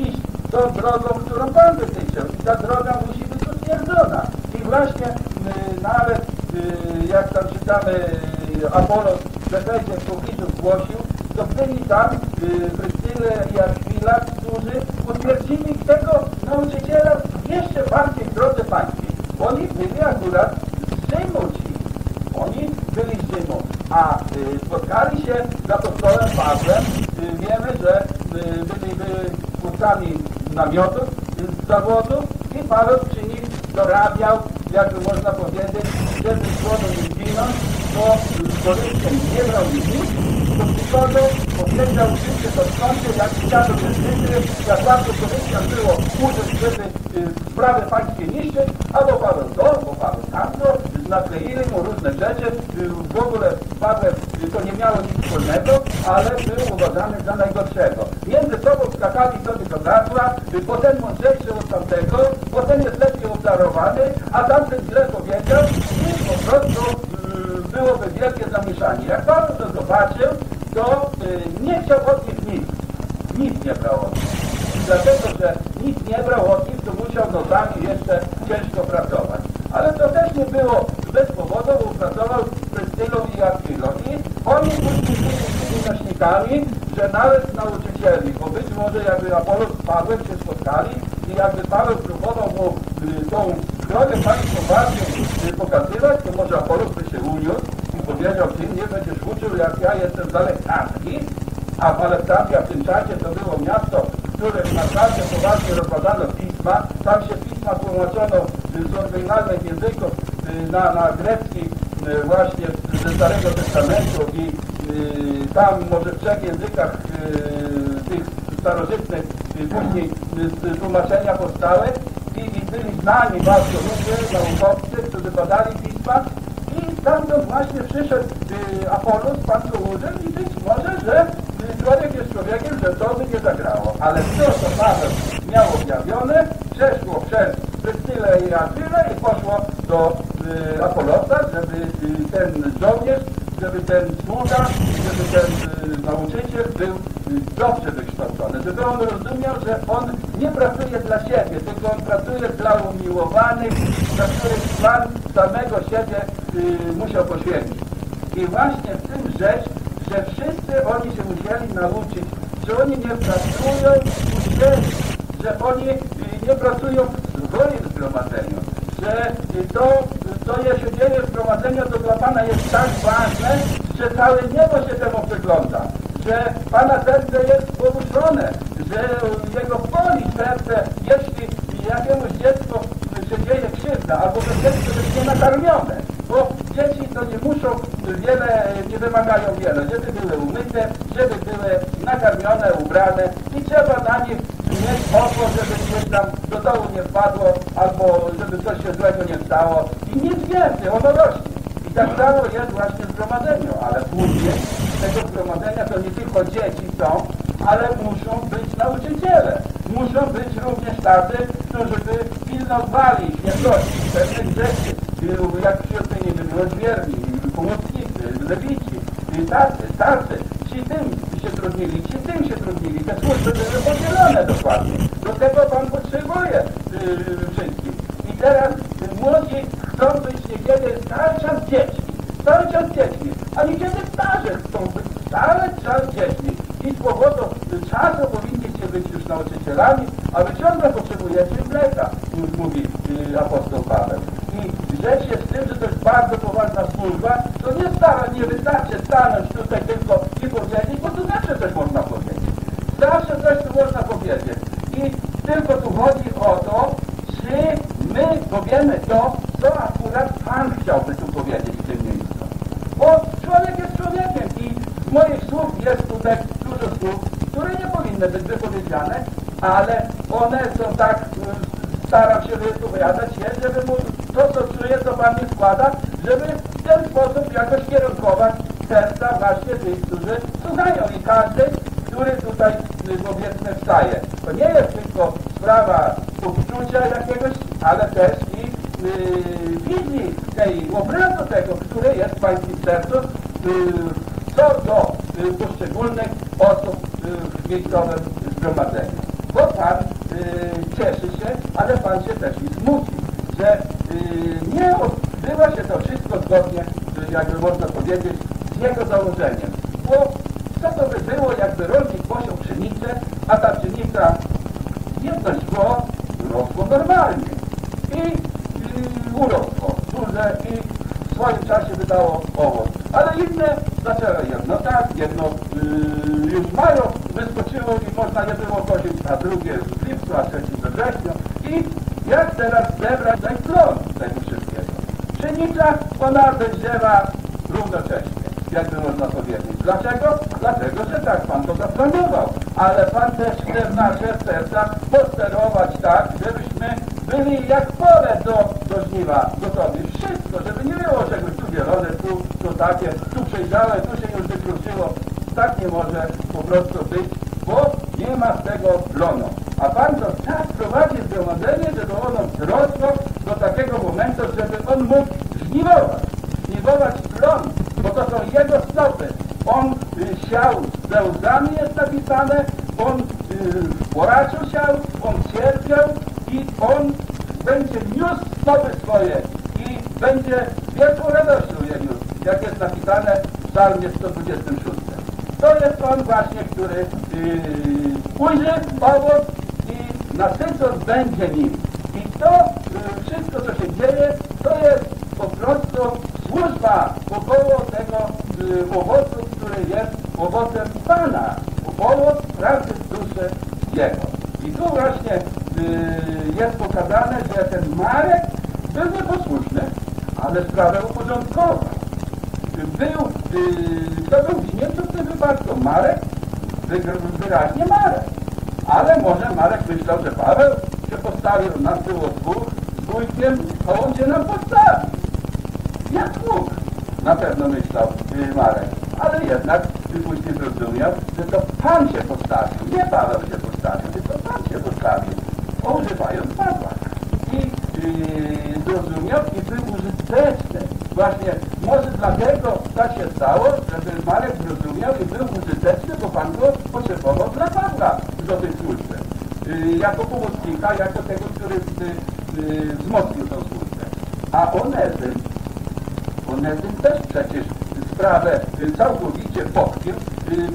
iść tą drogą, którą Pan wytyczył. I ta droga musi być utwierdzona. I właśnie y, nawet, y, jak tam czytamy, Apollos w Efezie w pobliżu głosił, to byli tam Prystyle i Akwila, którzy utwierdzili tego nauczyciela jeszcze bardziej w drodze pańskiej. Oni byli akurat spotkali się z apostołem Pawłem. Y, wiemy, że y, byli twórcami namiotów y, zawodów i Paweł przy nich dorabiał, jakby można powiedzieć, żeby słowo nie zginąć, bo z korzyściem nie brał nic, do przychodu powiedział życie to skądzie, jak chciano jest jak łatwo korzyściem było użyć, żeby y, sprawy pańskie niszczyć, albo Paweł to, bo Paweł tamto, nakleili mu różne rzeczy, y, w ogóle z Pawłem y, to nie miało ale był uważany za najgorszego. Między sobą skakali sobie do gardła, y, bo ten mądrzejszy od tamtego, bo ten jest lepiej obdarowany, a tamten źle powiedział i po prostu y, byłoby wielkie zamieszanie. Jak Paweł to zobaczył, to y, nie chciał od nich nic. Nic nie brał od nich. Dlatego, że nic nie brał od nich, to musiał nocami jeszcze ciężko pracować. Ale to też nie było bez powodu, bo pracował z Prystylą i Akwilą. I oni później byli nośnikami, że nawet nauczycieli, bo być może jakby Apollo z Pawłem się spotkali i jakby Paweł próbował mu y, tą drogę pańską bardziej y, pokazywać, to może Apollo by się uniósł i powiedział, ty nie będziesz uczył, jak ja jestem z Aleksandrii, a w Aleksandrii w tym czasie to było miasto, w którym naprawdę poważnie rozkładano pisma. Tam się pisma tłumaczono z oryginalnych języków y, na, na grecki y, właśnie ze Starego Testamentu i y, tam może w trzech językach tych starożytnych później tłumaczenia powstały i, i byli znani bardzo ludzie, naukowcy, którzy badali pisma i stamtąd właśnie przyszedł Apollos, Pan Kołudem i być może, że człowiek jest człowiekiem, że to by nie zagrało. Ale to, co Paweł miał objawione, przeszło przez Prystylę i Apolosa, żeby y, ten żołnierz, żeby ten sługa, żeby ten y, nauczyciel był y, dobrze wykształcony, żeby on rozumiał, że on nie pracuje dla siebie, tylko on pracuje dla umiłowanych, dla których Pan samego siebie musiał poświęcić. I właśnie w tym rzecz, że wszyscy oni się musieli nauczyć, że oni nie pracują uczciwie, że oni nie pracują w swoim zgromadzeniu, że to, je się dzieje w zgromadzeniu, to dla Pana jest tak ważne, że całe niebo się temu przygląda, że Pana serce jest poruszone, że Jego boli serce, jeśli jakiemuś dziecku się dzieje krzywda, albo że dziecko jest nienakarmione, bo dzieci to nie muszą wiele, nie wymagają wiele, żeby były umyte, żeby były nakarmione, ubrane i trzeba na nich mieć oko, żeby gdzieś tam do dołu nie wpadło, albo żeby coś się złego nie stało więcej, ono rośnie. I tak samo jest właśnie w zgromadzeniu, ale później tego zgromadzenia to nie tylko dzieci są, ale muszą być nauczyciele. Muszą być również tacy, którzy by pilnowali świętości pewnych rzeczy, jak w świątyni by było dźwierni, pomocnicy, lewici, tacy, tacy. Ci tym się trudnili, ci tym się trudnili. Te służby były podzielone dokładnie. Do tego Pan potrzebuje yy, wszystkich. I teraz młodzi chcą być niekiedy cały czas dziećmi, cały czas dziećmi, a niekiedy starzy chcą być cały czas dziećmi. I z powodu czasu powinniście być już nauczycielami, a wy ciągle potrzebujecie mleka, już mówi yy, apostoł Paweł. I rzecz jest w tym, że to jest bardzo poważna służba, to nie stara, nie wystarczy stanąć tutaj tylko i powiedzieć, bo tu zawsze coś można powiedzieć. Zawsze coś tu można powiedzieć. I tylko tu chodzi o to, czy my powiemy to, co akurat Pan chciałby tu powiedzieć w tym miejscu. Bo człowiek jest człowiekiem i z moich słów jest tutaj dużo słów, które nie powinny być wypowiedziane, ale one są tak, y, wypowiadać je, żeby mu to, co czuje, to Pan mi składa, żeby w ten sposób jakoś kierunkować serca właśnie tych, którzy słuchają i każdy, który tutaj y, powiedzmy wstaje. To nie jest tylko sprawa uczucia jakiegoś, ale też i yy, wizji tej, obrazu tego, który jest w Pańskim sercu, yy, co do yy, poszczególnych osób w miejscowym zgromadzeniu. Bo Pan cieszy się, ale Pan się też i smuci, że yy, nie odbywa się to wszystko zgodnie, yy, jakby można powiedzieć, z jego założeniem. Bo co to by było, jakby rolnik posiął pszenicę, a ta pszenica jedno szkło rosło normalnie. I, i urosło duże i w swoim czasie wydało owoc. ale inne zaczęły jedno tak, jedno yy, już mają, wyskoczyło i można nie było kosić, a drugie a trzecie we wrześniu. I jak teraz zebrać ten plon tego wszystkiego? Pszenica, ona dojrzewa równocześnie, jakby można powiedzieć. Dlaczego? Dlatego, że tak Pan to zaplanował. Ale Pan też chce w nasze serca posterować tak, żebyśmy byli jak pole do, do żniwa gotowi. Wszystko, żeby nie było czegoś tu zielone, tu, tu takie, tu przejrzałe, tu się już wykluczyło. Tak nie może po prostu być, bo nie ma tego plonu. A Pan to tak prowadzi zgromadzenie, żeby ono wzrosło do takiego momentu, żeby on mógł żniwować. Żniwować plon, bo to są jego stopy. On y, siał ze łzami jest napisane, on y, płaczu siał, on cierpiał i on będzie niósł stopy swoje i będzie wielką radością je niósł, jak jest napisane w psalmie 126. To jest on właśnie, który yy, ujrzy owoc nasycon będzie nim. I to yy, wszystko, co się dzieje, to jest po prostu służba wokoło tego yy, owocu, który jest owocem Pana. Owoc pracy duszy Jego. I tu właśnie yy, jest pokazane, że ten Marek był nieposłuszny, ale sprawę uporządkował był, kto był winien w tym wypadku? Marek? Wy, wyraźnie Marek. Ale może Marek myślał, że Paweł się postawił, nas było dwóch, z wujkiem, a on się nam postawi. Jak mógł? Na pewno myślał yy, Marek. Ale jednak później zrozumiał, że to Pan się postawił, nie Paweł się postawił, tylko Pan się postawił, używając Pawła. Yy, zrozumiał i był użyteczny. Właśnie może dlatego tak się stało, żeby Marek zrozumiał i był użyteczny, bo Pan go potrzebował dla Pawła do tej służby. Yy, jako pomocnika, jako tego, który yy, wzmocnił tą służbę. A Onezym, Onezym też przecież sprawę całkowicie y,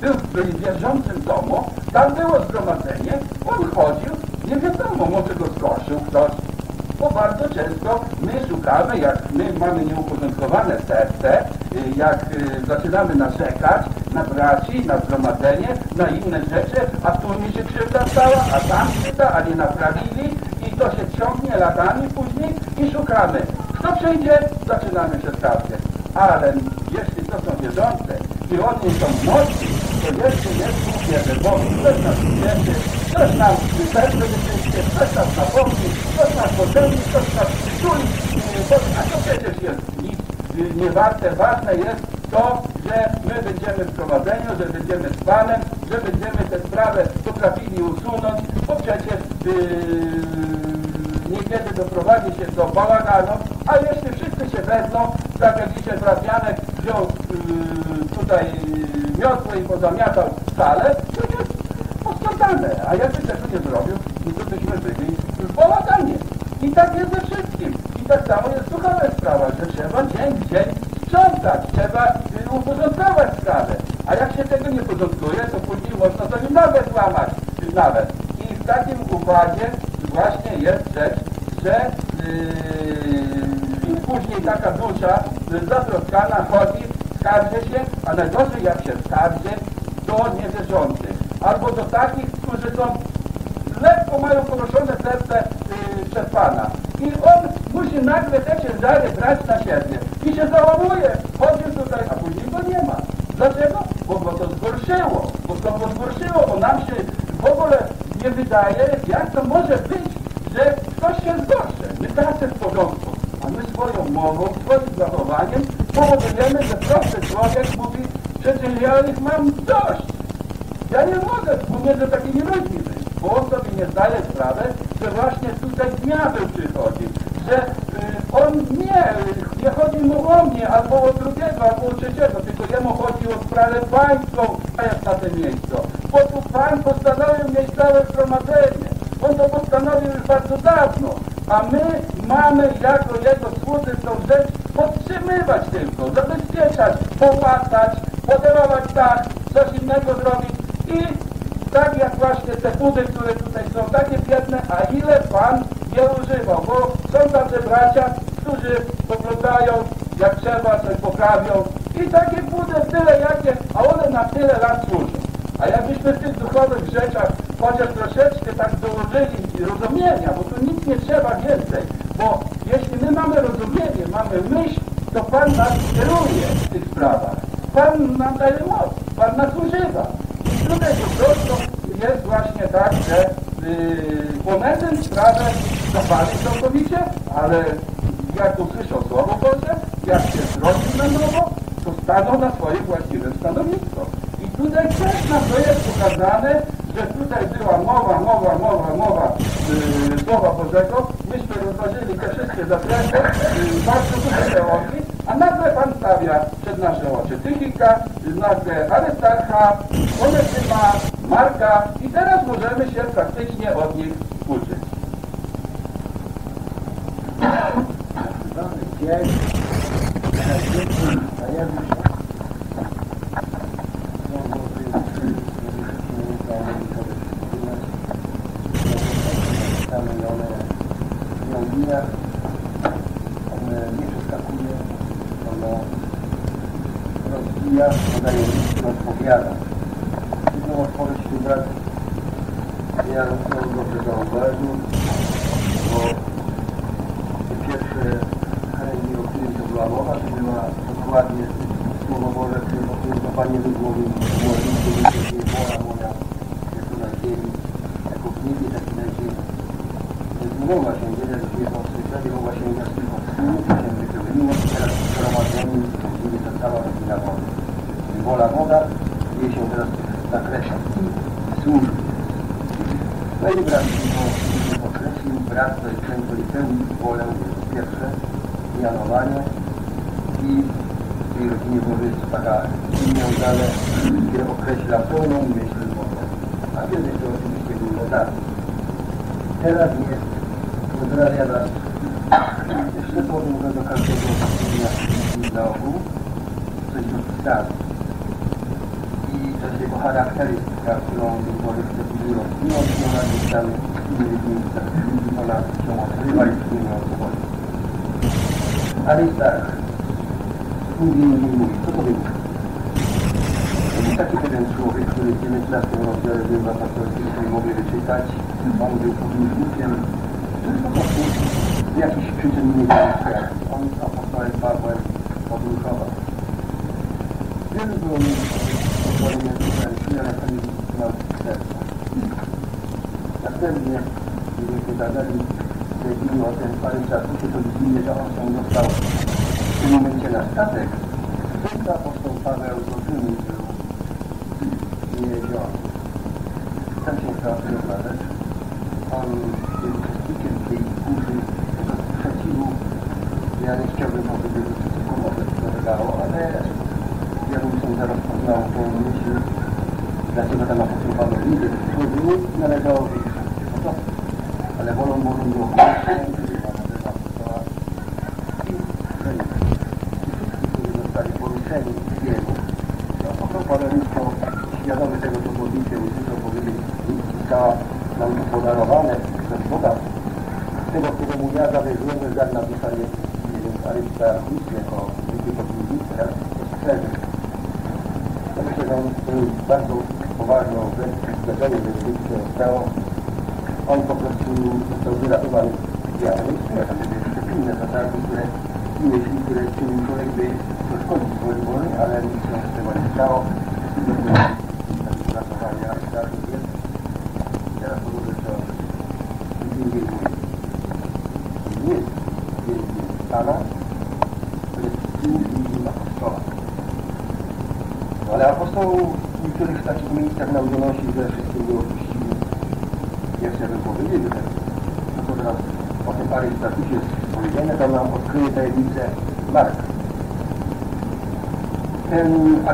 był w wierzącym domu, tam było zgromadzenie, on chodził, nie wiadomo, może go zgorszył ktoś, bo bardzo często my szukamy, jak my mamy nieuporządkowane serce, y, jak zaczynamy narzekać na braci, na zgromadzenie, na inne rzeczy, a tu mi się krzywda stała, a tam krzywda, a nie naprawili i to się ciągnie latami później i szukamy. Kto przyjdzie, zaczynamy się skarżyć. Ale jeśli to są wierzące i oni są mocni, to jeszcze jest wierzę Bogu. Ktoś nas cieszy, ktoś nam serce wyczyście, ktoś nas napomni, ktoś nas popełni, ktoś nas czuli. A to przecież jest nic niewarte. Ważne jest to, że my będziemy w prowadzeniu, że będziemy z Panem, że będziemy tę sprawę potrafili usunąć, bo przecież yy, niekiedy doprowadzi się do bałaganu, a jeśli wszyscy się wezmą, tak jak dzisiaj brat Janek wziął yy, tutaj yy, miotło i pozamiatał salę, to jest posprzątane, a jakby tego nie zrobił, no to byśmy byli w bałaganie. I tak jest ze wszystkim. I tak samo jest duchowa sprawa, że trzeba dzień w dzień sprzątać, trzeba uporządkować sprawę. A jak się tego nie porządkuje, to później można sobie nawet złamać y, nawet. I w takim układzie właśnie jest rzecz, że yy, później taka dusza yy, zatroskana chodzi, skarży się, a najgorzej jak się skarży do niewierzących. Albo do takich, którzy są lekko mają poruszone serce yy, przez Pana. I on musi nagle te ciężary brać na siebie. I się załamuje. Chodził tutaj, a później go nie ma. Dlaczego? Bo go to zgorszyło. Bo to go zgorszyło, bo nam się w ogóle nie wydaje, jak to może być, że ktoś się zgorszy. My tacy w porządku. A my swoją mową, swoim zachowaniem powodujemy, że prosty człowiek mówi, przecież ja ich mam dość. Ja nie mogę pomiędzy takimi ludźmi być, bo on sobie nie zdaje sprawy, że właśnie tutaj diabeł przychodzi, że y, on nie, nie chodzi mu o mnie, albo o drugiego, albo o trzeciego, tylko jemu chodzi o sprawę pańską, jest na tym miejscu. Bo tu Pan postanowił mieć całe zgromadzenie. On to postanowił już bardzo dawno, a my mamy jako Jego słudzy tą rzecz podtrzymywać tylko, zabezpieczać, popatać, poderować tak, coś innego zrobić i tak jak właśnie te pudy, które tutaj są takie biedne, a ile Pan je używał, bo są tacy bracia, którzy poglądają, jak trzeba, coś poprawią I takie budę tyle jakie, a one na tyle lat służą. A jakbyśmy w tych duchowych rzeczach chociaż troszeczkę tak dołożyli rozumienia, bo tu nic nie trzeba więcej, bo jeśli my mamy rozumienie, mamy myśl, to Pan nas kieruje w tych sprawach. Pan nam daje moc, Pan nas używa. I tutaj po prostu jest właśnie tak, że yy, momentem sprawę zapali całkowicie, ale jak usłyszą Słowo Boże, jak się zrodził na nowo, to staną na swoje właściwe stanowisko. I tutaj też nam to jest pokazane, że tutaj była mowa, mowa, mowa, mowa yy, Słowa Bożego. Myśmy rozważyli te wszystkie zakresy, yy, bardzo dużo teorii, a nagle Pan stawia przed nasze oczy Tychika, nagle Arystarcha, Onesyma, Marka i teraz możemy się praktycznie od nich uczyć. Dzień, stajemy się. Tam one nie omija, one nie przeskakuje, ona rozwija, podaje list, odpowiada.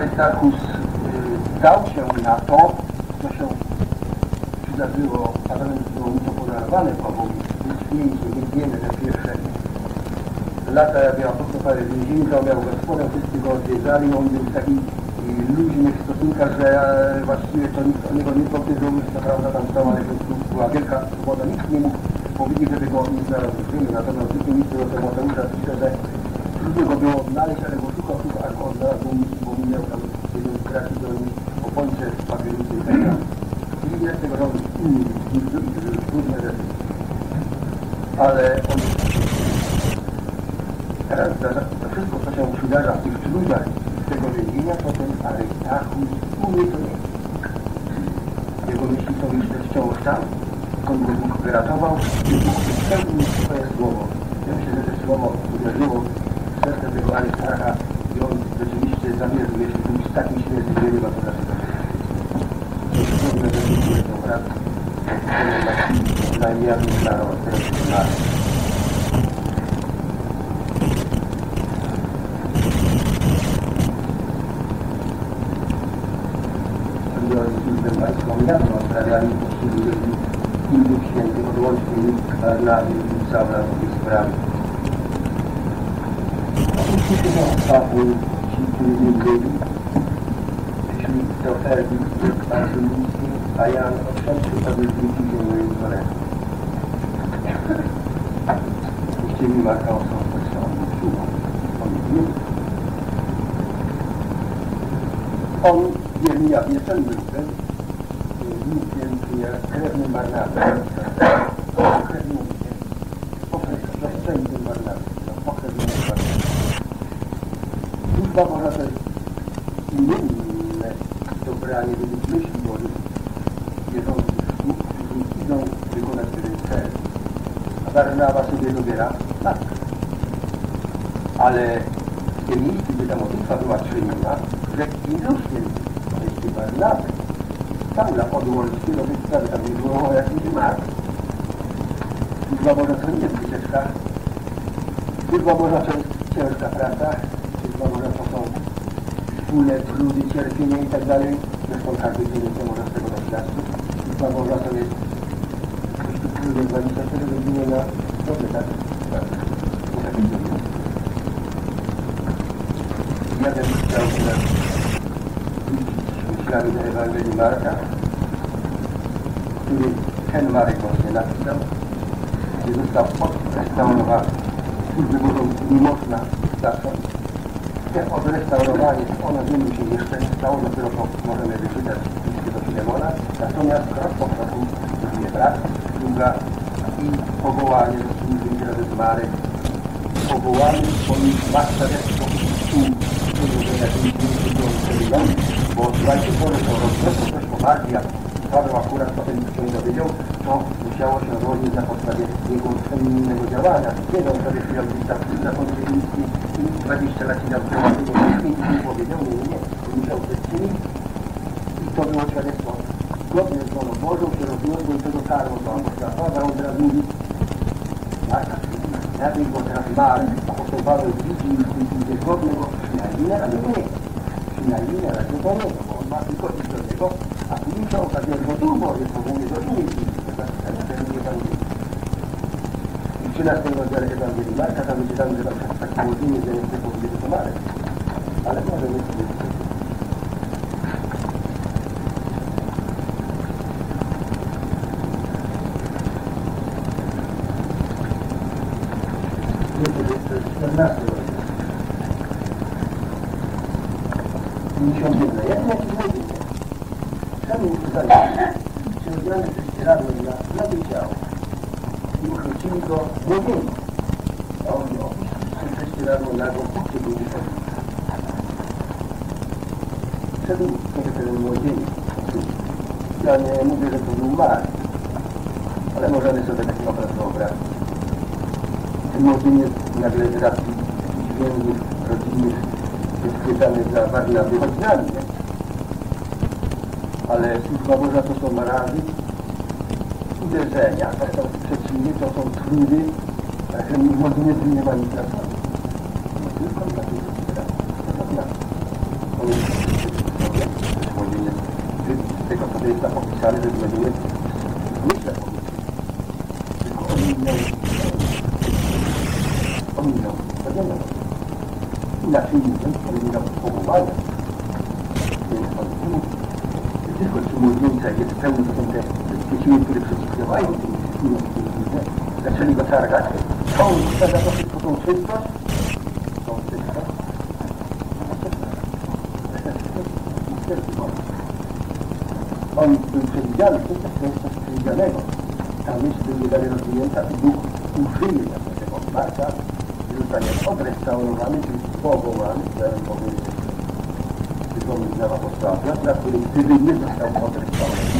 Ten Arystachus y, dał się na to, co się przydarzyło, a wręcz było mu to podarowane Pawłowi. Więc nie wiemy, że pierwsze lata, jak miał apostoł Paweł w więzieniu, to miał gospodę, wszyscy go odwiedzali, on był w takich y, luźnych stosunkach, że e, właściwie to nikt o niego nie powiedział, już co prawda tam stał, ale była wielka swoboda, nikt nie mógł powiedzieć, żeby go nie znalazł w Rzymie, natomiast w liście do Tymoteusza pisze, że Trudno go było odnaleźć, ale go szukał, szukał, aż go odnalazł, mi miał tam jeden z graczy do opończe papierucy i tak dalej. I ile z tego robić inni, różne rzeczy. Ale on teraz za, za wszystko, co się przydarza w tych trudach tego więzienia, to ten Arytachus umie to nie. Jego myśli są jeszcze wciąż tam, skąd go Bóg wyratował i Bóg wypełnił swoje słowo. Ja myślę, że to słowo uderzyło w serce tego Arystacha i on rzeczywiście zamierzył, jeśli był z takim śmierci wielu, to dlaczego to jest trudne rzeczy, które są raz, przynajmniej ja bym klarował teraz na Biorąc Państwom jasno sprawiali potrzeby innych świętych odłącznie Barnaby i Saula w tej sprawie. Otóż się to Paweł, ci, którzy nie byli, szli do Ferbi, Arzyliński, a Jan odszedłszy, aby zwrócił się do Jeruzalemu. Puścili Marka osobę, co on czuł. On nie On, Jeremia, jestem byłem, łukiem, czy jak krewny Barnaby, pokrewny łukiem, pokrewny Barnaby, pokrewny Barnaby. Służba Boża to jest inne dobranie według myśli Bożych, wierzących sług, którzy idą wykonać pewien cel. A Dobiera tak. Ale w tym miejscu, gdzie ta modlitwa była czyniona, rzekł Święty, jeśli Barnaby, Saula odłączcie do tej sprawy, tam nie było o jakimś marku. Służba Boża to nie jest wycieczka. Służba Boża to jest ciężka praca. Służba Boża to są wspólne trudy, cierpienie i tak dalej. Zresztą każdy nie może z tego doświadczyć. Służba Boża to jest ktoś tu pracuje 24 godziny na dobę, tak? Tak. Tak. Ja bym chciał myślami do Ewangelii Marka, który ten Marek właśnie napisał, gdzie został odrestaurowany. Służby Bożą nie można zacząć. Te odrestaurowanie, one wiemy się jeszcze nie stało, dopiero po, możemy wyczytać listy do Filemona. Natomiast krok po kroku będzie brak, sługa i powołanie do Marek. Powołany swoim masterstwo i służby jakimś nie bo słuchajcie, to, że to rozrosło coś poważnie, jak Paweł akurat potem się dowiedział, to musiało się rodzić na podstawie jego feminnego działania. No, sobie tam na konferencji i 20 lat siedział w prowadzeniu i powiedział, nie, nie, nie, musiał być czynić i to było świadectwo. Zgodnie z wolą Bożą się rozwiązło i to dotarło do Paweł od razu mówi, ja bym go teraz Marek, apostoł Paweł widzi i idzie zgodnie, bo przynajmniej, ale nie, przynajmniej na razie do niego, bo on ma tylko iść do niego, a później się okazuje, że tu może powołuje do innych ludzi. I w 13 rozdziale Ewangelii Marka tam wyczytamy, że tam przez takie łodzienie, że nie chce powiedzieć, że to Marek. Ale może nie sobie To jest 14 rozdział. 51. Jak jakiś młodzież. Sami ustali. Przyrodzony prześcieradłem na nowe ciało. I uchwycili go młodzieńcem. A on opuścił prześcieradło na go, póki był. Wszedł sobie ten młodzieniec. Ja nie mówię, że to był Marek. Ale możemy sobie taki obraz wyobrazić. Ten młodzieniec nagle z racji dźwięków rodzinnych jest chwytany za Barnaby choć mnie. Ale służba Boża to są marazy, uderzenia, to są przeciwnie, to są trudy, a ten młodzeniec nie ma nic na sobie. Jest sobie, młodzeniec, z tego co jest tam opisane, że młodzeniec myślę tylko ominął, ominął, ominął. Inaczej mówiąc, ominął powołania. Więc on tu, tylko ci młodzieńca jest pełny, to są te wszystkie siły, które przeciwdziałają tym siłom, które widzę, zaczęli go targać. To on chce za to wszystko tą czystość, tą on był przewidziany, to jest coś przewidzianego. Ta myśl będzie rozwinięta i Bóg użyje tego Marka i zostanie odrestaurowany, czyli powołany, chciałem powiedzieć, przypomnieć dla apostoła Piotra, który gdyby nie został odrestaurowany,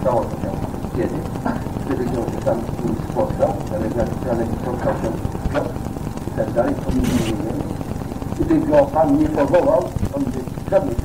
stało to się kiedy? Wtedy się tam z nim spotkał, ale napisane spotkał się Piotr i tak dalej, to nie wiemy. Gdy go Pan nie powołał, on by żadnej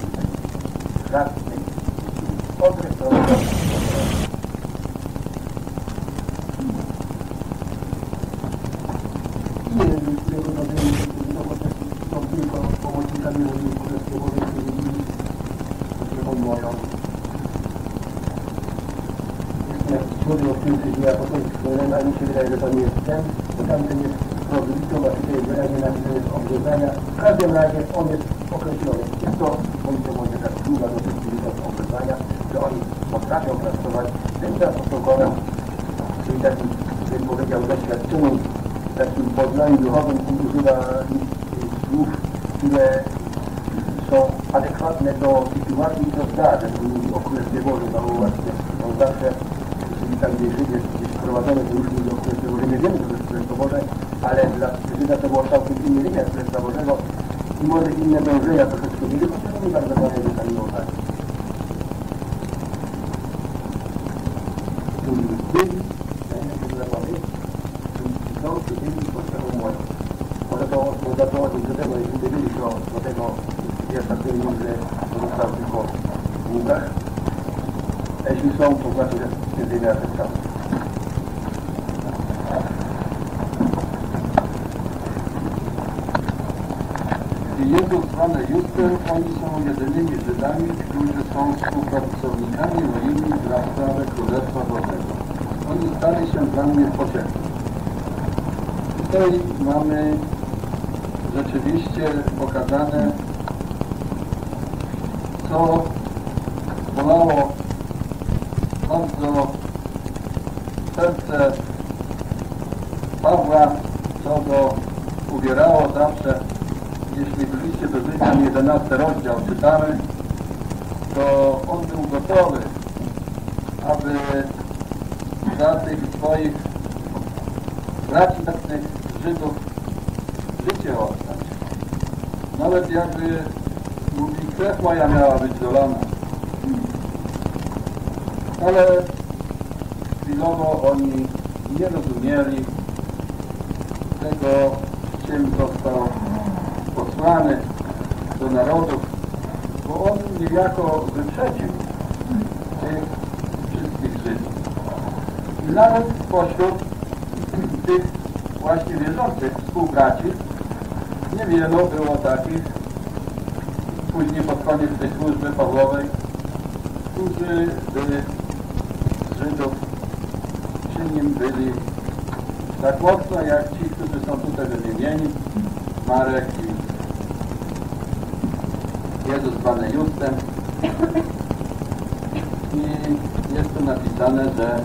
Tutaj mamy rzeczywiście pokazane, co bolało bardzo serce Pawła, co go uwierało zawsze jeśli w liście do Rzymian 11 rozdział czytamy, to on był gotowy, aby za tych swoich braci takich Żydów życie oddać. Nawet jakby mówi, krew moja miała być dolana. Ale chwilowo oni nie rozumieli tego, czym został posłany do narodów, bo on niejako wyprzedził tych wszystkich Żydów. I nawet pośród tych właśnie wierzących współbraci niewielu było takich, później pod koniec tej służby Pawłowej, którzy z Żydów przy nim byli tak mocno jak ci, którzy są tutaj wymienieni, Marek i Jezus zwany Justem. I jest tu napisane, że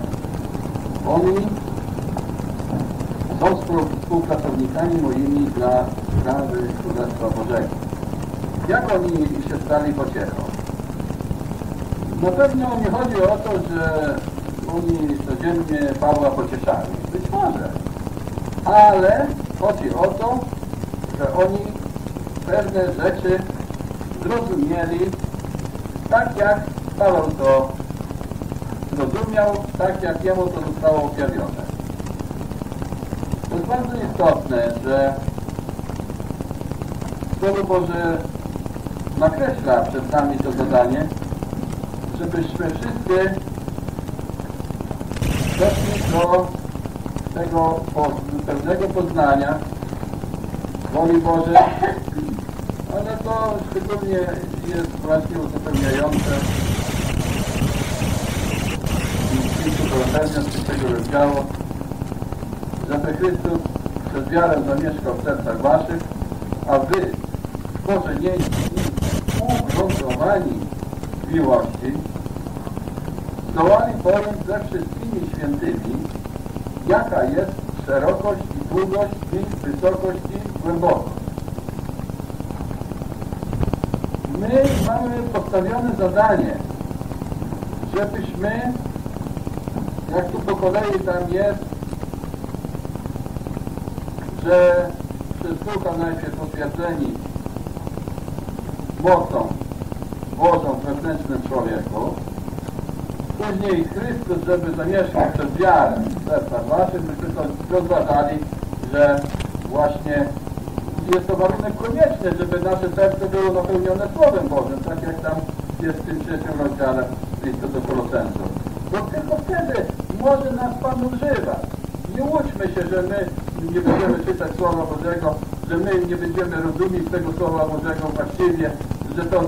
oni są współpracownikami moimi dla sprawy Królestwa Bożego. Jak oni się stali pociechą? Na pewno nie chodzi o to, że oni codziennie Pawła pocieszali. Być może. Ale chodzi o to, że oni pewne rzeczy zrozumieli tak, jak Paweł to zrozumiał, tak jak jemu to zostało objawione. To jest bardzo istotne, że Słowo Boże nakreśla przed nami to zadanie, żebyśmy wszyscy doszli do tego pewnego poznania woli Bożej, ale to szczególnie jest właśnie uzupełniające. Efezjan z tego rozdziału, żeby Chrystus przez wiarę zamieszkał w sercach waszych, a wy stworzenieni i ugruntowani w miłości zdołali pojąć ze wszystkimi świętymi, jaka jest szerokość i długość i wysokość i głębokość. My mamy postawione zadanie, żebyśmy, jak tu po kolei tam jest, że przez Ducha najpierw potwierdzeni mocą wewnętrznym człowieku, później Chrystus, żeby zamieszkał przez wiarę w sercach waszych, myśmy to rozważali, że właśnie jest to warunek konieczny, żeby nasze serce było napełnione Słowem Bożym, tak jak tam jest w tym trzecim rozdziale listu do Kolosensów. Bo tylko wtedy może nas Pan używać. Nie łudźmy się, że my nie będziemy czytać Słowa Bożego, że my nie będziemy rozumieć tego Słowa Bożego właściwie, że to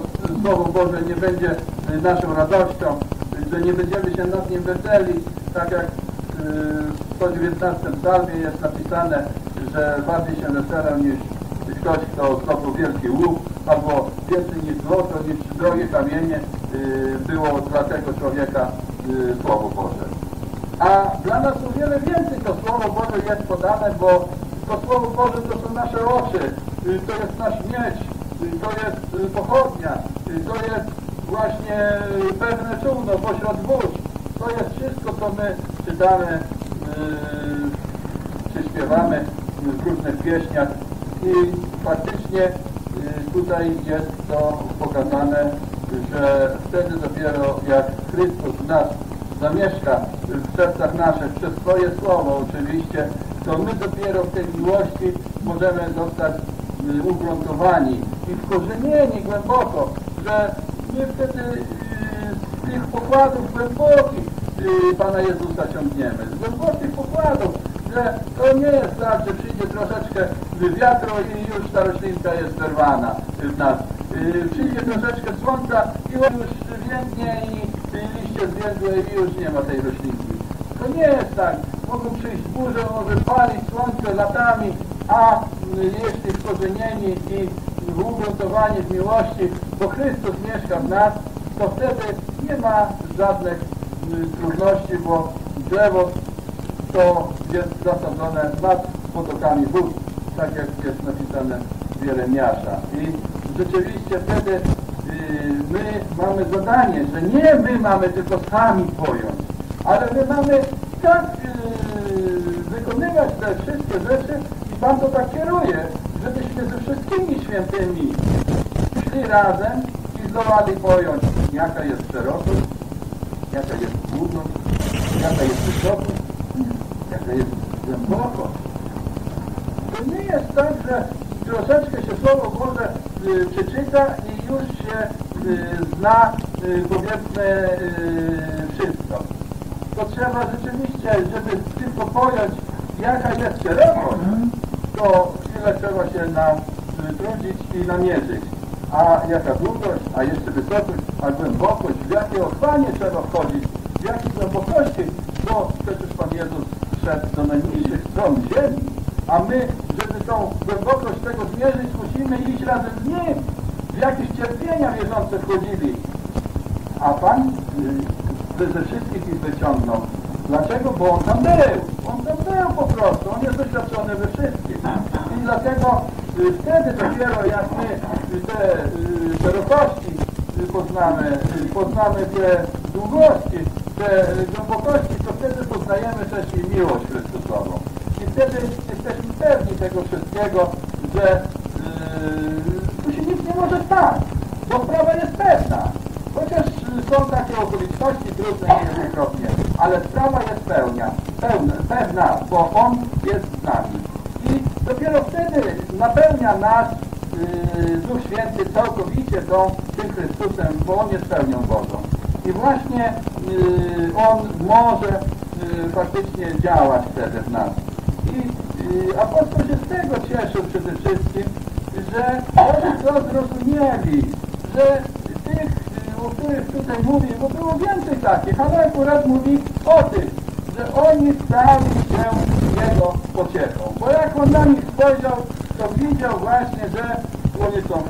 Słowo Boże nie będzie y, naszą radością, że nie będziemy się nad nim weseli, tak jak y, w 119 psalmie jest napisane, że bardziej się weselę niż ktoś, kto zdobył wielki łuk, albo więcej niż złoto, niż drogie kamienie było dla tego człowieka Słowo Boże. A dla nas o wiele więcej to Słowo Boże jest podane, bo to Słowo Boże to są nasze oczy, to jest nasz miecz, to jest pochodnia, to jest właśnie pewne czółno pośród wóz. To jest wszystko, co my czytamy, czy śpiewamy w różnych pieśniach i faktycznie tutaj jest to pokazane, że wtedy dopiero jak Chrystus nas zamieszka w sercach naszych przez swoje słowo oczywiście, to my dopiero w tej miłości możemy zostać y, ugruntowani i wkorzenieni głęboko, że my wtedy y, z tych pokładów głębokich y, Pana Jezusa ciągniemy. Z głębokich pokładów, że to nie jest tak, że przyjdzie troszeczkę wiatru i już ta roślinka jest zerwana w nas. Przyjdzie troszeczkę słońca i on już więdnie i liście zwiędłe i już nie ma tej roślinki. To nie jest tak. Mogą przyjść burze, może palić słońce latami, a jeśli wkorzenieni i ugruntowani w miłości, bo Chrystus mieszka w nas, to wtedy nie ma żadnych trudności, bo drzewo to jest zasadzone nad potokami wód, tak jak jest napisane w Jeremiasza. I rzeczywiście wtedy my mamy zadanie, że nie my mamy tylko sami pojąć, ale my mamy tak yy, wykonywać te wszystkie rzeczy i Pan to tak kieruje, żebyśmy ze wszystkimi świętymi szli razem i zdołali pojąć, jaka jest szerokość, jaka jest długość, jaka jest wysokość, jaka jest głębokość. To nie jest tak, że troszeczkę się Słowo Boże y, przeczyta i już się y, zna, y, powiedzmy, wszystko. To trzeba rzeczywiście, żeby tylko pojąć, jaka jest szerokość, to chwilę trzeba się nam trudzić i namierzyć. A jaka długość, a jeszcze wysokość, a głębokość, w jakie otchwanie trzeba wchodzić, w jakiej głębokości, bo przecież Pan Jezus szedł do najniższych stron ziemi, a my, żeby tą głębokość tego zmierzyć, musimy iść razem z Nim. W jakieś cierpienia wierzące wchodzili. A Pan y, ze wszystkich ich wyciągnął. Dlaczego? Bo On tam był. On tam był po prostu. On jest doświadczony we wszystkim. I dlatego wtedy dopiero jak my y, te y, szerokości y, poznamy, y, poznamy te długości, te y, głębokości, to wtedy poznajemy też i miłość Chrystusową. I wtedy jesteśmy pewni tego wszystkiego, że yy, tu się nic nie może stać, bo sprawa jest pewna. Chociaż są takie okoliczności trudne niejednokrotnie, ale sprawa jest pełnia, pełna, pewna, bo On jest z nami. Dopiero wtedy napełnia nas yy, Duch Święty całkowicie tą, tym Chrystusem, bo On jest pełnią Bożą. I właśnie yy, On może yy, faktycznie działać wtedy w nas. I y, apostoł się z tego cieszył przede wszystkim, że oni to zrozumieli, że tych, y, o których tutaj mówi, bo było więcej takich, ale akurat mówi o tych, że oni stali się Jego pociechą. Bo jak on na nich spojrzał, to widział właśnie, że oni są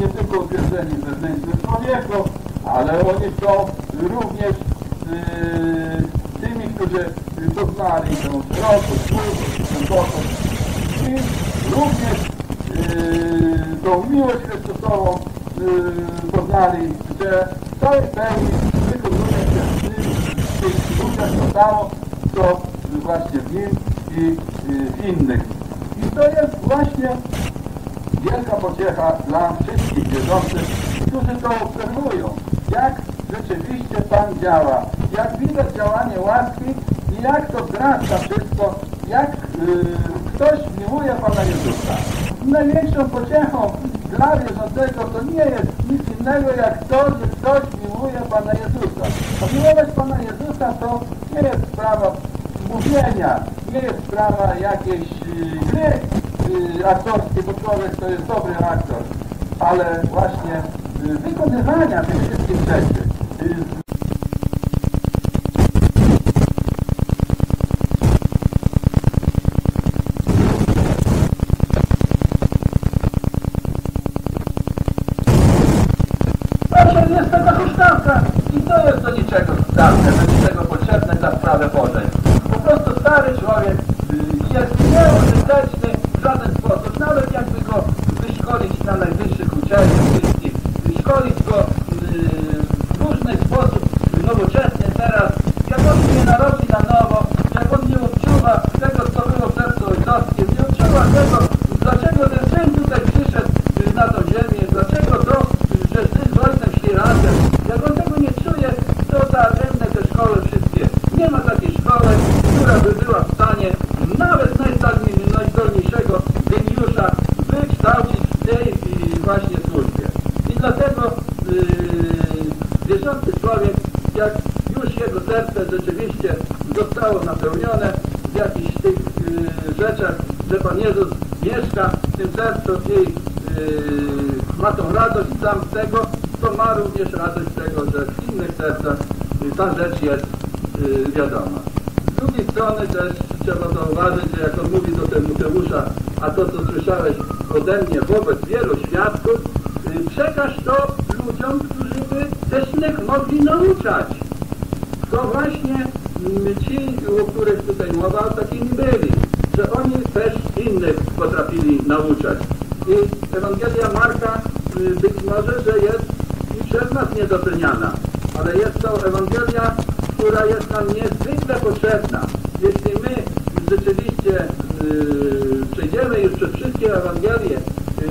nie tylko w wewnętrznym człowieku, ale oni są również yy, tymi, którzy poznali tę długość, głębokość i również yy, tą miłość Chrystusową yy, poznali, że w całej pełni wykonuje tych ludziach to co właśnie w nim i y, w innych. I to jest właśnie wielka pociecha dla wszystkich wierzących, którzy to obserwują, jak rzeczywiście Pan działa, jak widać działanie łaski i jak to wzrasta wszystko, jak y, ktoś miłuje Pana Jezusa. Największą pociechą dla wierzącego to nie jest nic innego jak to, że ktoś miłuje Pana Jezusa. A miłować Pana Jezusa to nie jest sprawa mówienia, nie jest sprawa jakiejś y, gry y, aktorskiej, bo człowiek to jest dobry aktor, ale właśnie y, wykonywania tych wszystkich rzeczy. Jest taka huśtawka i to jest do niczego zdatne, do niczego potrzebne dla sprawy Bożej. Stary człowiek y, jest nieużyteczny w żaden sposób, nawet jakby go wyszkolić na najwyższych uczelniach wszystkich, szkolić go y, w różny sposób nowoczesny teraz, jak on nie narodzi na nowo, jak on nie odczuwa tego, co było w sercu ojcowskim, nie odczuwa tego, dlaczego ten syn tutaj przyszedł y, na tą ziemię, dlaczego to, y, że syn z ojcem szli razem, jak on tego nie czuje, to daremne te szkoły wszystkie. Nie ma takiej szkoły, która by była w stanie nawet najzdolniej- najzdolniejszego geniusza wykształcić w tej y, właśnie służbie. I dlatego yy, wierzący człowiek, jak już jego serce rzeczywiście zostało napełnione w jakichś tych yy, rzeczach, że Pan Jezus mieszka w tym sercu i yy, ma tą radość sam z tego, to ma również radość z tego, że w innych sercach yy, ta rzecz jest yy, wiadoma. Z drugiej strony też trzeba zauważyć, że jak on mówi do Tymoteusza, a to co słyszałeś ode mnie wobec wielu świadków, y, przekaż to ludziom, którzy by też innych mogli nauczać. To właśnie mm, ci, o których tutaj mowa, takimi byli, że oni też innych potrafili nauczać. I Ewangelia Marka y, być może, że jest i niedoceniana, ale jest to Ewangelia, która jest nam niezwykle potrzebna. Jeśli my rzeczywiście yy, przejdziemy już przez wszystkie Ewangelie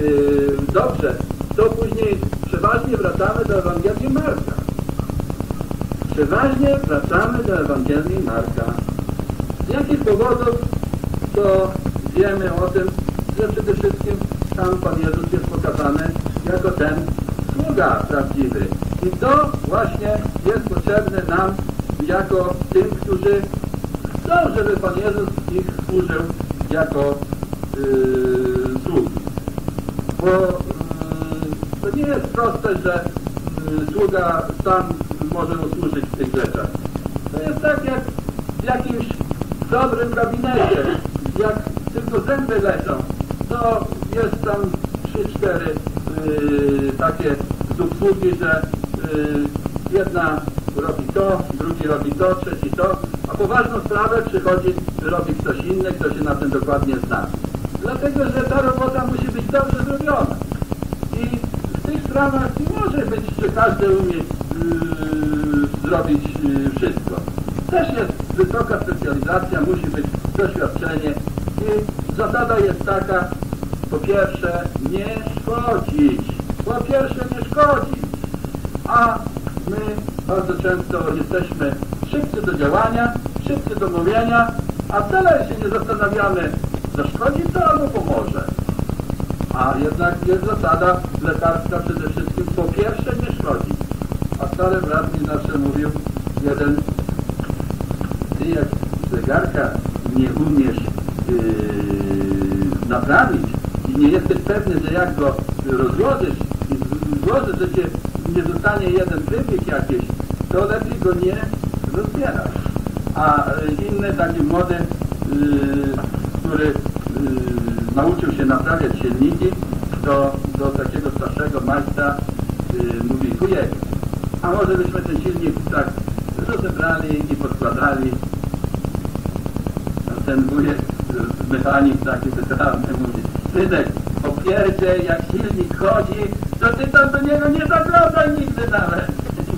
yy, dobrze, to później przeważnie wracamy do Ewangelii Marka. Przeważnie wracamy do Ewangelii Marka. Z jakich powodów to wiemy o tym, że przede wszystkim tam Pan Jezus jest pokazany jako ten sługa prawdziwy. I to właśnie jest potrzebne nam jako tym, którzy chcą, żeby Pan Jezus ich służył jako yy. Bo yy, to nie jest proste, że yy, sługa sam może usłużyć w tych rzeczach. To jest tak jak w jakimś dobrym gabinecie, jak tylko zęby leżą, to jest tam 3-4 yy, takie subsługi, że yy, jedna robi to, drugi robi to, trzeci to, a poważną przychodzi, robi ktoś inny, kto się na tym dokładnie zna. Dlatego, że ta robota musi być dobrze zrobiona. I w tych sprawach nie może być, że każdy umie yy, zrobić yy, wszystko. Też jest wysoka specjalizacja, musi być doświadczenie i zasada jest taka, po pierwsze nie szkodzić, po pierwsze nie szkodzić, a my bardzo często jesteśmy szybcy do działania, szybcy do mówienia, a wcale się nie zastanawiamy, zaszkodzi to albo pomoże. A jednak jest zasada lekarska przede wszystkim po pierwsze nie szkodzi. A stary brat mi zawsze mówił, jeden, ty jak zegarka nie umiesz yy, naprawić i nie jesteś pewny, że jak go rozłożysz i złożysz, że cię nie zostanie jeden wybieg jakiś, to lepiej go nie rozbierasz. A inny taki młody, y, który y, nauczył się naprawiać silniki, do, do takiego starszego majstra y, mówi, wujek, a może byśmy ten silnik tak rozebrali i podkładali. Ten wujek, mechanik taki wytrawny mówi, synek, opierdzie, jak silnik chodzi, to ty tam do niego nie zaglądaj nigdy nawet.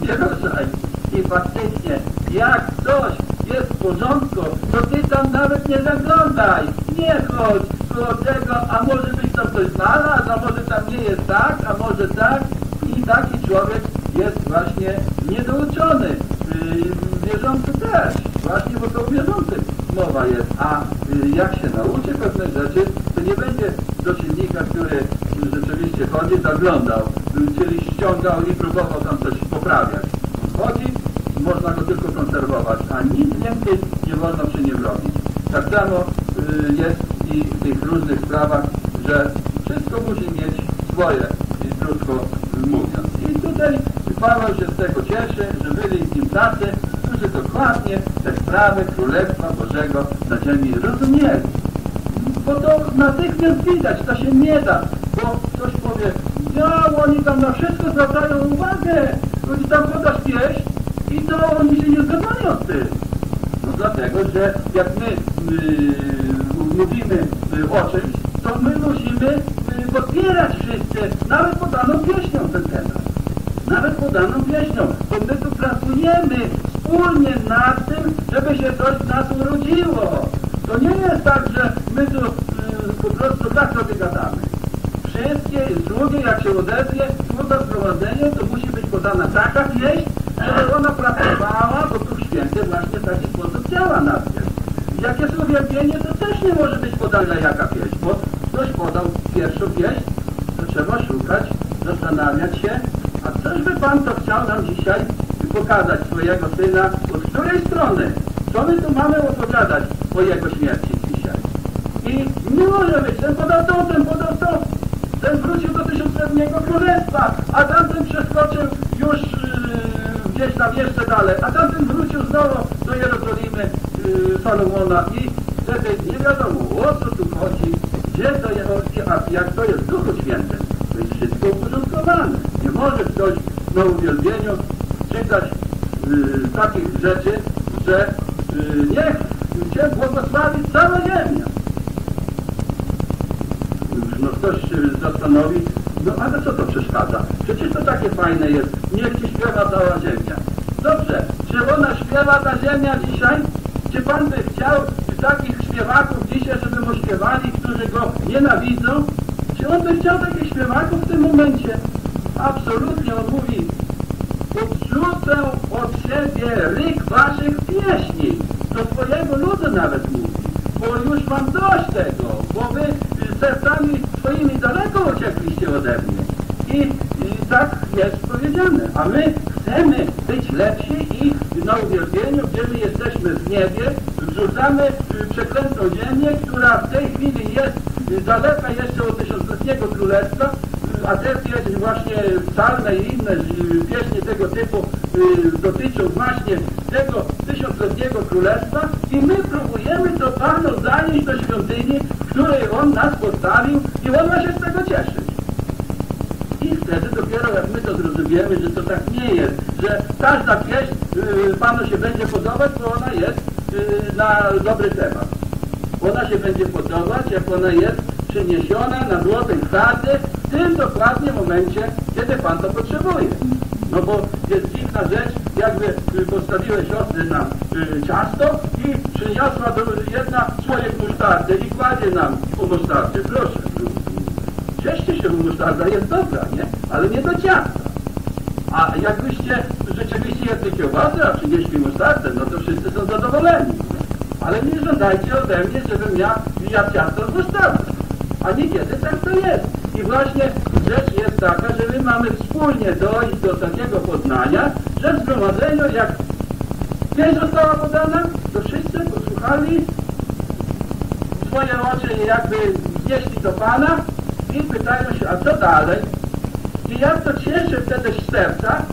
Nie ruszaj. i faktycznie, jak coś jest w porządku, to ty tam nawet nie zaglądaj. Nie chodź koło tego, a może byś tam coś znalazł, a może tam nie jest tak, a może tak. I taki człowiek jest właśnie niedouczony. Yy, wierzący też. Właśnie, bo to wierzącym mowa jest. A yy, jak się nauczy pewne rzeczy, to nie będzie do silnika, który rzeczywiście chodzi, zaglądał, yy, czyli ściągał i próbował tam coś poprawiać. Chodzi, można go tylko konserwować, a nic więcej nie wolno przy nim robić. Tak samo yy, jest i w tych różnych sprawach, że wszystko musi mieć swoje, krótko mówiąc. I tutaj Paweł się z tego cieszy, że byli z nim tacy, którzy dokładnie te sprawy Królestwa Bożego na ziemi rozumieli. Bo to natychmiast widać, to się nie da, bo ktoś powie, ja, oni tam na wszystko zwracają uwagę, oni tam podasz pieśń i to oni się nie zgadzają z tym. No dlatego, że jak my yy, mówimy yy, o czymś, to my musimy yy, podpierać wszyscy, nawet podaną pieśnią ten temat. Nawet podaną pieśnią, bo my tu pracujemy wspólnie nad tym, żeby się coś z nas urodziło. To nie jest tak, że my tu yy, po prostu tak sobie gadamy. Wszystkie drugie, jak się odezwie, służba zgromadzenie, to musi być podana taka pieśń, ona pracowała, bo Duch Święty właśnie w taki sposób działa na mnie. Jak jest uwielbienie, to też nie może być podana jaka pieśń, bo ktoś podał pierwszą pieśń, to trzeba szukać, zastanawiać się, a coś by Pan to chciał nam dzisiaj pokazać swojego Syna, od której strony, co my tu mamy opowiadać o Jego śmierci dzisiaj. I nie może być, ten podał to, ten podał to, ten wrócił do tysiącletniego królestwa, a tamten przeskoczył gdzieś tam jeszcze dalej, a tamten wrócił znowu do Jerozolimy yy, Salomona i wtedy nie wiadomo o co tu chodzi, gdzie to jest, a jak to jest Duchu Świętym. To jest wszystko uporządkowane. Nie może ktoś na uwielbieniu czytać yy, takich rzeczy, że yy, niech Cię błogosławi cała ziemia no ktoś się zastanowi, no ale co to przeszkadza? Przecież to takie fajne jest, niech ci śpiewa cała ziemia. Dobrze, czy ona śpiewa ta ziemia dzisiaj? Czy Pan by chciał takich śpiewaków dzisiaj, żeby mu śpiewali, którzy go nienawidzą? Czy On by chciał takich śpiewaków w tym momencie? Absolutnie, On mówi, odrzucę od siebie ryk waszych pieśni. Do swojego ludu nawet mówi, bo już mam dość tego, bo wy sercami swoimi daleko uciekliście ode mnie. I, I tak jest powiedziane. A my chcemy być lepsi i na uwielbieniu, gdzie my jesteśmy w niebie, wrzucamy przeklętą ziemię, która w tej chwili jest daleka jeszcze od tysiącletniego królestwa, a te właśnie psalme i inne pieśni tego typu dotyczą właśnie tego tysiącletniego królestwa i my próbujemy to Panu zanieść do świątyni, w której On nas postawił i On ma się z tego cieszyć. Wtedy dopiero jak my to zrozumiemy, że to tak nie jest, że każda pieśń yy, Panu się będzie podobać, bo ona jest yy, na dobry temat. Ona się będzie podobać, jak ona jest przeniesiona na złotej sardy w tym dokładnie momencie, kiedy Pan to potrzebuje. No bo jest dziwna rzecz, jakby postawiły siostry na y, ciasto i przyniosła do, jedna słoik musztardy i kładzie nam u musztardy. Proszę, cieszcie się, musztarda jest dobra, nie? Ale nie do ciasta. A jakbyście rzeczywiście jedli kiełbasę, a przynieśli musztardę, no to wszyscy są zadowoleni. Ale nie żądajcie ode mnie, żebym ja jadł ciasto z musztardą. A niekiedy tak to jest. I właśnie rzecz jest taka, że my mamy wspólnie dojść do takiego poznania, że w zgromadzeniu, jak pieśń została podana, to wszyscy posłuchali, swoje oczy jakby wnieśli do Pana i pytają się, a co dalej? I jak to cieszy wtedy serca,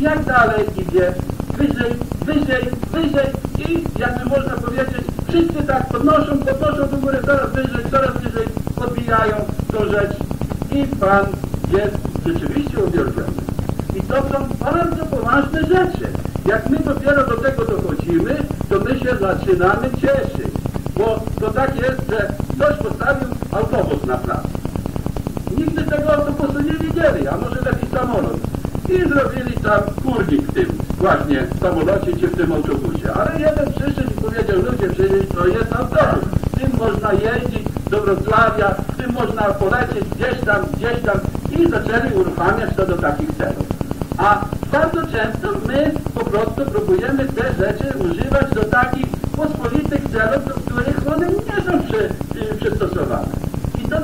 jak dalej idzie, wyżej, wyżej, wyżej i jakby można powiedzieć, wszyscy tak podnoszą, podnoszą do góry, coraz wyżej, coraz wyżej, podbijają tą rzecz i Pan jest rzeczywiście uwielbiony. I to są bardzo poważne rzeczy. Jak my dopiero do tego dochodzimy, to my się zaczynamy cieszyć. Bo to tak jest, że ktoś postawił autobus na plac. Nigdy tego autobusu nie widzieli, a może taki samolot. i zrobili tam kurnik w tym właśnie samolocie czy w tym autobusie. Ale jeden przyszedł i powiedział, ludzie, przecież to jest autobus, tym można jeździć do Wrocławia, tym można polecieć gdzieś tam, gdzieś tam i zaczęli uruchamiać to do takich celów. A bardzo często my po prostu próbujemy te rzeczy używać do takich pospolitych celów, do których one nie są przy, przystosowane.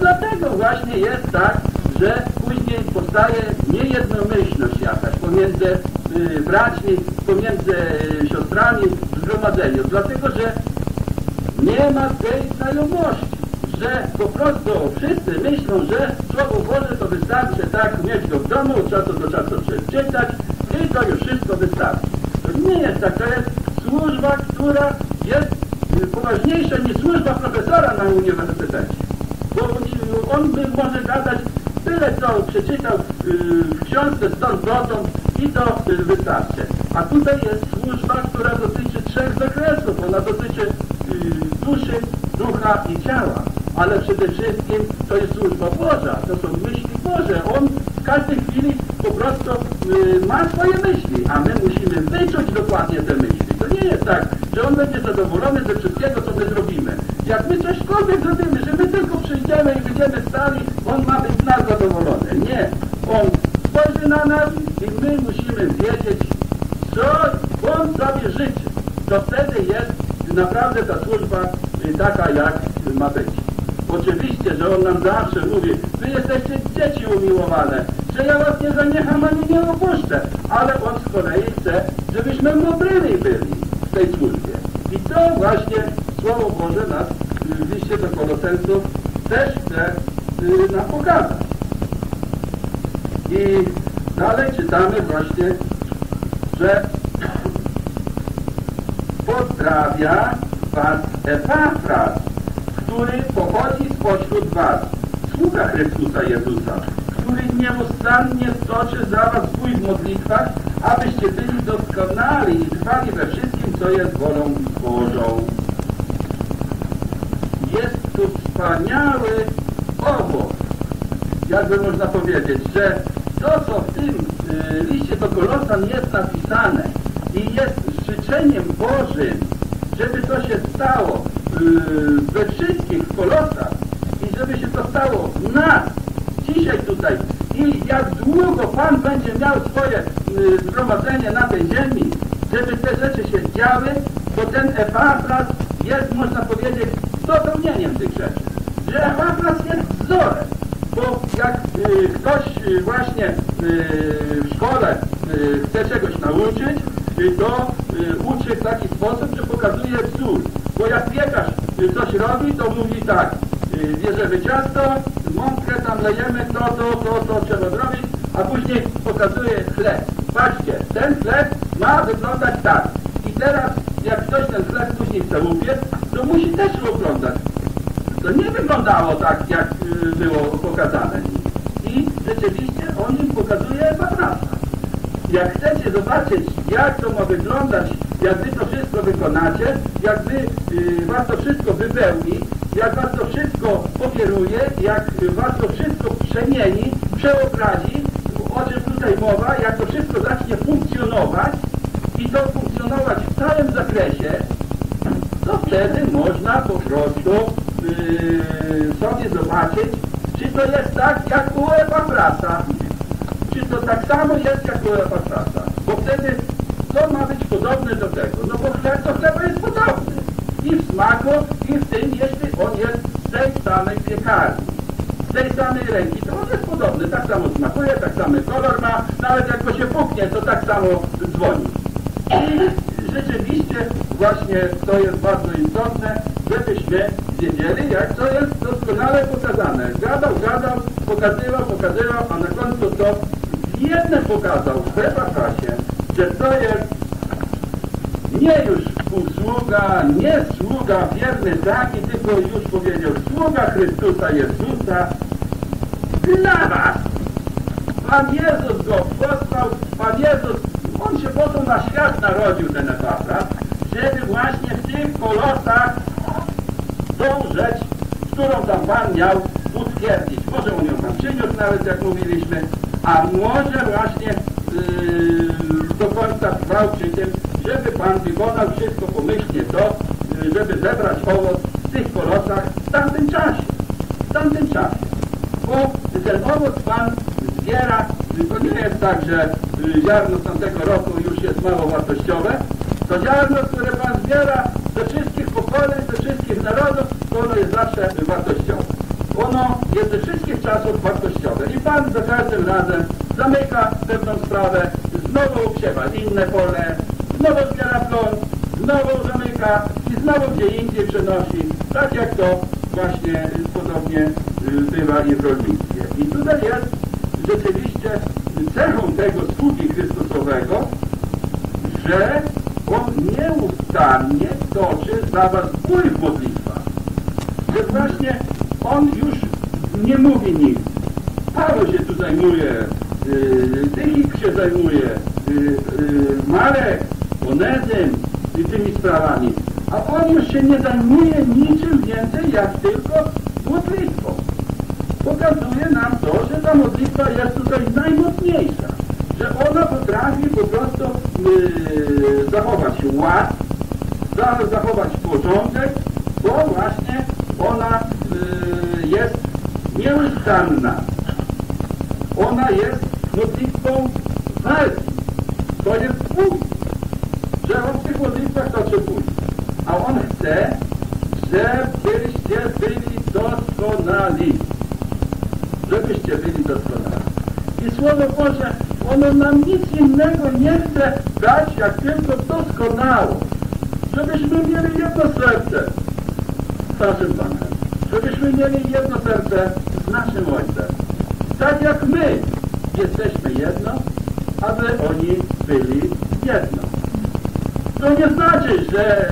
Dlatego właśnie jest tak, że później powstaje niejednomyślność jakaś pomiędzy y, braćmi, pomiędzy y, siostrami w zgromadzeniu. Dlatego, że nie ma tej znajomości, że po prostu wszyscy myślą, że Słowo Boże to wystarczy tak mieć go w domu, od czasu do czasu przeczytać i to już wszystko wystarczy. To nie jest tak, to jest służba, która jest y, poważniejsza niż służba profesora na uniwersytecie. Bo on, by może gadać tyle, co przeczytał y, w książce stąd dotąd i to y, wystarczy. A tutaj jest służba, która dotyczy trzech zakresów. Ona dotyczy duszy, ducha i ciała. Ale przede wszystkim to jest służba Boża, to są myśli Boże. On w każdej chwili po prostu y, ma swoje myśli, a my musimy wyczuć dokładnie te myśli. To nie jest tak, że on będzie zadowolony ze wszystkiego, co my zrobimy. Jak my cośkolwiek zrobimy, że my tylko przyjdziemy i będziemy stali, on ma być z nas zadowolony. Nie. On spojrzy na nas i my musimy wiedzieć, co on sobie życzy. To wtedy jest naprawdę ta służba y, taka, jak ma być. Oczywiście, że on nam zawsze mówi, wy jesteście dzieci umiłowane, że ja was nie zaniecham ani nie opuszczę, ale on z kolei chce, żebyśmy mądrymi byli w tej służbie. I to właśnie Słowo Boże nas w liście do Kolosensów też chce y, nam pokazać. I dalej czytamy właśnie, że pozdrawia was Epafras, który pochodzi spośród was, sługa Chrystusa Jezusa, który nieustannie stoczy za was bój w modlitwach, abyście byli doskonali i trwali we wszystkim, co jest wolą Bożą. Jest tu wspaniały owoc, jakby można powiedzieć, że to, co w tym y, liście do Kolosan jest napisane i jest życzeniem Bożym, żeby to się stało y, we wszystkich Kolosach i żeby się to stało w nas, dzisiaj tutaj i jak długo Pan będzie miał swoje y, zgromadzenie na tej ziemi, żeby te rzeczy się działy, to ten Epafras jest, można powiedzieć, dopełnieniem tych rzeczy. Że Epafras jest wzorem, bo jak y, ktoś y, właśnie y, w szkole chce czegoś nauczyć, to uczy w taki sposób, że pokazuje wzór. Bo jak piekarz coś robi, to mówi tak, bierzemy ciasto, mąkę tam lejemy, to, to, to, to trzeba zrobić, a później pokazuje chleb. Patrzcie, ten chleb ma wyglądać tak. I teraz, jak ktoś ten chleb później chce upiec, to musi też oglądać. To nie wyglądało tak, jak y, było pokazane. I rzeczywiście on im pokazuje matrasa. Jak chcecie zobaczyć, jak to ma wyglądać, jak wy to wszystko wykonacie, jak wy, y, was to wszystko wypełni, jak was to wszystko pokieruje, jak was to wszystko przemieni, przeobrazi, o czym tutaj mowa, jak to wszystko zacznie funkcjonować i to funkcjonować w całym zakresie, to wtedy można po prostu yy, sobie zobaczyć, czy to jest tak jak u Epafrasa, czy to tak samo jest jak u Epafrasa. Bo wtedy co ma być podobne do tego? No bo chleb do chleba jest podobny. I w smaku, i w tym, jeśli on jest z tej samej piekarni. Z tej samej ręki, to on jest podobny. Tak samo smakuje, tak samo kolor ma, nawet jak go się puknie, to tak samo dzwoni. I rzeczywiście właśnie to jest bardzo istotne, żebyśmy wiedzieli, jak to jest doskonale pokazane. Gadał, gadał, pokazywał, pokazywał, a na końcu to w jednym pokazał w Epafrasie, że to jest nie już usługa, nie sługa wierny taki, tylko już powiedział sługa Chrystusa Jezusa dla was. Pan Jezus go posłał, Pan Jezus, on się po to na świat narodził, ten Epafras, żeby właśnie w tych kolosach tą rzecz, którą tam Pan miał utwierdzić. Może on ją tam przyniósł nawet, jak mówiliśmy, a może właśnie yy, do końca trwał przy tym, żeby Pan wykonał wszystko pomyślnie to, yy, żeby zebrać owoc w tych kolosach w tamtym czasie. W tamtym czasie. Bo ten owoc Pan zbiera, to nie jest tak, że yy, ziarno z tamtego roku już jest mało wartościowe. To ziarno, które Pan zbiera ze wszystkich pokoleń, ze wszystkich narodów, to ono jest zawsze wartościowe. Ono jest ze wszystkich czasów wartościowe. I Pan za każdym razem zamyka pewną sprawę, znowu upsiewa inne pole, znowu zbiera plon, znowu zamyka i znowu gdzie indziej przenosi, tak jak to właśnie y, podobnie y, bywa i w rolnictwie. I tutaj jest rzeczywiście cechą tego sługi Chrystusowego, że on nieustannie toczy za was bój w modlitwach. Że właśnie on już nie mówi nic. Paweł się tu zajmuje, Tychik się zajmuje, yy, yy, Marek, Onezym i tymi sprawami. A on już się nie zajmuje niczym więcej, jak tylko modlitwą. Pokazuje nam to, że ta modlitwa jest tutaj najmocniejsza. Że ona potrafi po prostu yy, zachować ład, za- zachować porządek, bo właśnie ona y, jest nieustanna. Ona jest modlitwą walki. To jest bój. Że on w tych modlitwach toczy bój. A on chce, żebyście byli doskonali. Żebyście byli doskonali. I Słowo Boże, ono nam nic innego nie chce dać, jak tylko doskonałość. Żebyśmy mieli jedno serce z naszym Panem. Żebyśmy mieli jedno serce z naszym Ojcem. Tak jak my jesteśmy jedno, aby oni byli jedno. To nie znaczy, że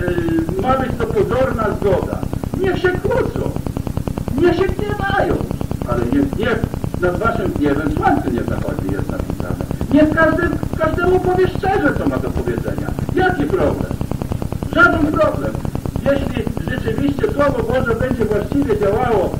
y, ma być to pozorna zgoda. Niech się kłócą. Niech się gniewają. Ale niech gniew nad waszym gniewem słońce nie zachodzi, jest napisane. Niech każdy, każdemu powie szczerze, co ma do powiedzenia. Jaki problem? Żaden problem. Jeśli rzeczywiście Słowo Boże będzie właściwie działało,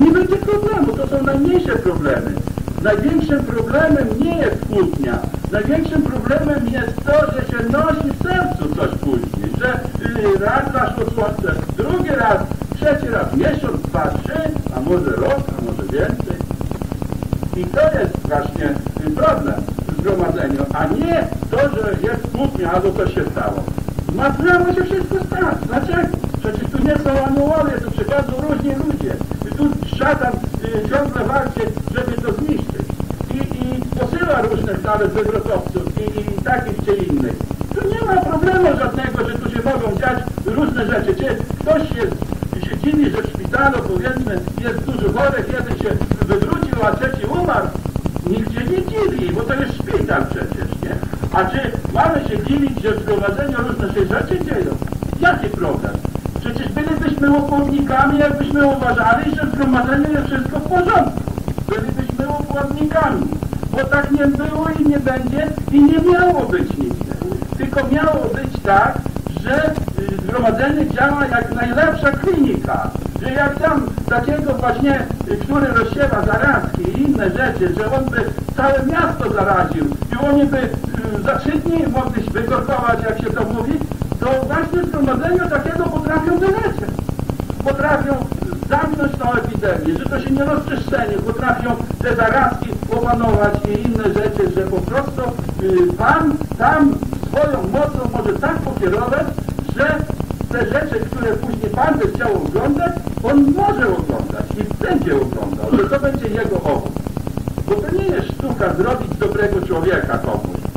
nie będzie problemu. To są najmniejsze problemy. Największym problemem nie jest kłótnia. Największym problemem jest to, że się nosi w sercu coś później. Że y, raz zaszło słońce, drugi raz, trzeci raz, miesiąc, dwa, trzy, a może rok, a może więcej. I to jest właśnie problem w zgromadzeniu, a nie to, że jest kłótnia albo coś się stało. Ma prawo się wszystko stać. Dlaczego? Przecież tu nie są aniołowie, tu przychodzą różni ludzie. I tu szatan y, ciągle walczy, żeby to zniszczyć. I, i posyła różnych nawet wywrotowców i, i takich czy innych. Tu nie ma problemu żadnego, że tu się mogą dziać różne rzeczy. Czy ktoś jest, się dziwi, że w szpitalu powiedzmy jest dużo chorych, jeden się wywrócił, a trzeci umarł. Nikt się nie dziwi, bo to jest szpital przecież, nie? A czy mamy się dziwić, że w zgromadzeniu różne się rzeczy dzieją? Jaki problem? Przecież bylibyśmy łopownikami, jakbyśmy uważali, że w zgromadzeniu jest wszystko w porządku. Bylibyśmy łopownikami, bo tak nie było i nie będzie i nie miało być nigdy. Tylko miało być tak, że y, zgromadzenie działa jak najlepsza klinika. Że jak tam takiego właśnie, y, który rozsiewa zarazki i inne rzeczy, że on by całe miasto zaraził i oni by za trzy dni mogli się wygorkować, jak się to mówi, to właśnie zgromadzenie takiego potrafią wyleczyć. Potrafią zamknąć tą epidemię, że to się nie rozprzestrzeni, potrafią te zarazki opanować i inne rzeczy, że po prostu y, Pan tam swoją mocą może tak pokierować, że te rzeczy, które później Pan by chciał oglądać, On może oglądać i będzie oglądał, że to będzie Jego owoc. Bo to nie jest sztuka zrobić dobrego człowieka komuś.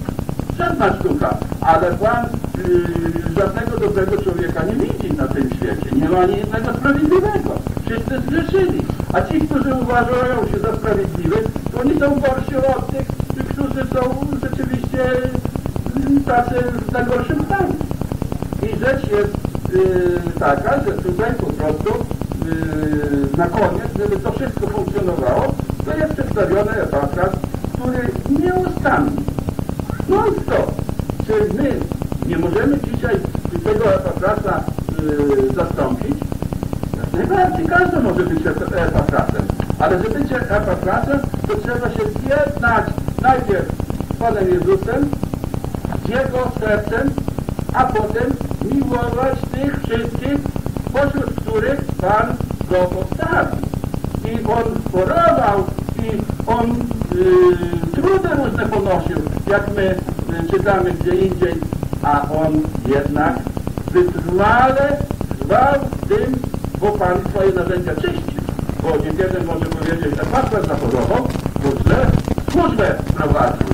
Żadna sztuka, ale Pan yy, żadnego dobrego człowieka nie widzi na tym świecie. Nie ma ani jednego sprawiedliwego. Wszyscy zgrzeszyli. A ci, którzy uważają się za sprawiedliwych, to oni są gorsi od tych, którzy są rzeczywiście yy, tacy w najgorszym stanie. I rzecz jest yy, taka, że tutaj po prostu yy, na koniec, żeby to wszystko funkcjonowało, to jest przedstawiony Epafras, który nieustannie, non stop, czy my nie możemy dzisiaj tego Epafrasa yy, zastąpić? Jak najbardziej, każdy może być ep- Epafrasem, ale żeby być Epafrasem, to trzeba się zjednać najpierw z Panem Jezusem, z Jego sercem, a potem miłować tych wszystkich, pośród których Pan go postawił. I on chorował, i on y, trudy różne ponosił, jak my y, czytamy gdzie indziej, a on jednak wytrwale trwał tym, bo Pan swoje narzędzia czyścił. Bo niekiedy może powiedzieć, że pastor zachorował, bo źle służbę prowadził.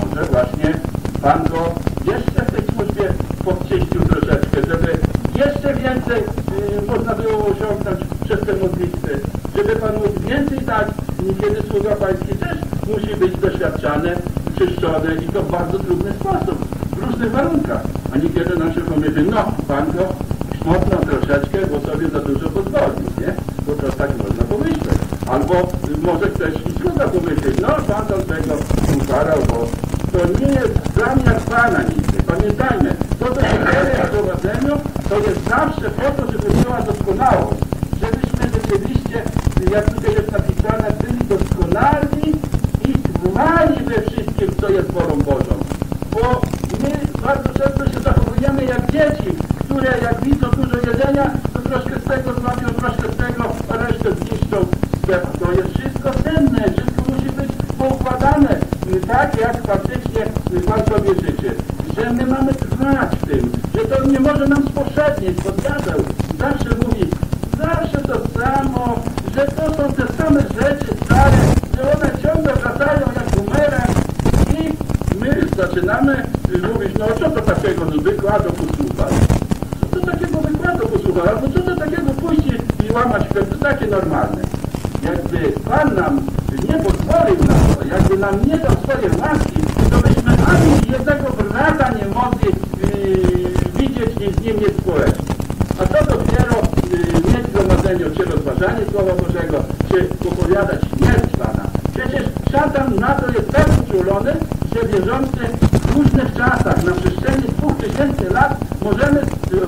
Może właśnie Pan go jeszcze w tej służbie podczyścił troszeczkę, żeby jeszcze więcej y, można było osiągnąć przez te modlitwy, żeby Pan mógł więcej dać. Niekiedy sługa Pański też musi być doświadczany, czyszczony i to w bardzo trudny sposób, w różnych warunkach. A niekiedy nam się pomyśli, no Pan go smutno troszeczkę, bo sobie za dużo pozwolił, nie? Bo to tak można pomyśleć. Albo może ktoś i sługa pomyśleć, no Pan tam tego ukarał, bo to nie jest jak Pana nigdy. Pamiętajmy, to co się w prowadzeniu, to jest zawsze po to, żeby była doskonałość. Żebyśmy rzeczywiście, jak tutaj jest napisane, byli doskonali i trwali we wszystkim, co jest wolą Bożą. Bo my bardzo często się zachowujemy jak dzieci, które jak widzą dużo jedzenia, to troszkę z tego złapią, troszkę z tego, a resztę zniszczą. To jest wszystko cenne, wszystko musi być poukładane, tak jak faktycznie Pan sobie życzy. Że my mamy trwać w tym, że to nie może nam spowszednieć, bo diabeł zawsze mówi, zawsze to samo, że to są te same rzeczy stare, że one ciągle wracają jak bumerang i my zaczynamy mówić, no co to takiego, no wykładu posłuchać. Co to takiego wykładu posłuchać, albo co to takiego pójść i łamać chleb, to takie normalne. Jakby Pan nam nie pozwolił na to, jakby nam nie dał swojej łaski, to byśmy ani jednego brata nie mogli yy, widzieć i z nim mieć społeczność. A co dopiero yy, mieć zgromadzenie, czy rozważanie Słowa Bożego, czy opowiadać śmierć Pana. Przecież szatan na to jest tak uczulony, że wierzący w różnych czasach, na przestrzeni dwóch tysięcy lat, możemy,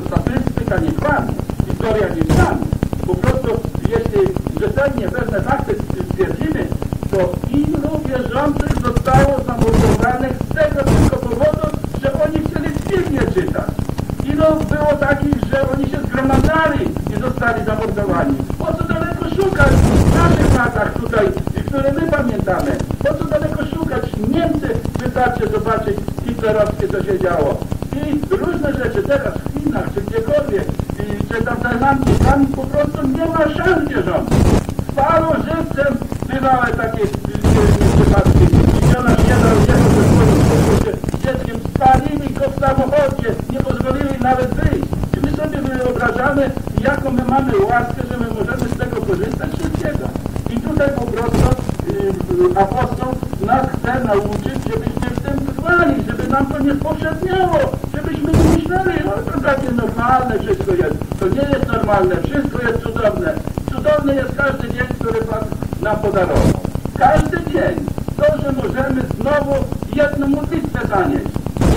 statystyka nie kłamie, historia nie kłamie. Po prostu, jeśli rzetelnie pewne fakty stwierdzimy, to ilu wierzących zostało zamordowanych z tego tylko powodu, że oni chcieli Biblię czytać. Ilu było takich, że oni się zgromadzali i zostali zamordowani. Po co daleko szukać w naszych latach tutaj, które my pamiętamy? Po co daleko szukać? Niemcy wystarczy zobaczyć hitlerowskie, co się działo. I różne rzeczy teraz w Chinach, czy gdziekolwiek, i, czy tam w Tajlandii, tam po prostu nie ma szans wierzących. Paru żywcem bywały takie przypadki. Widziano jeden jego ze swoim dzieckiem, spalili go w samochodzie, nie pozwolili nawet wyjść. I my sobie wyobrażamy, jaką my mamy łaskę, że my możemy z tego korzystać wszystkiego. I tutaj po prostu y, apostoł nas chce nauczyć, żebyśmy w tym trwali, nam to nie spowszedniało, żebyśmy nie myśleli, no to takie normalne wszystko jest. To nie jest normalne, wszystko jest cudowne. Cudowny jest każdy dzień, który Pan nam podarował. Każdy dzień. To, że możemy znowu jedną modlitwę zanieść.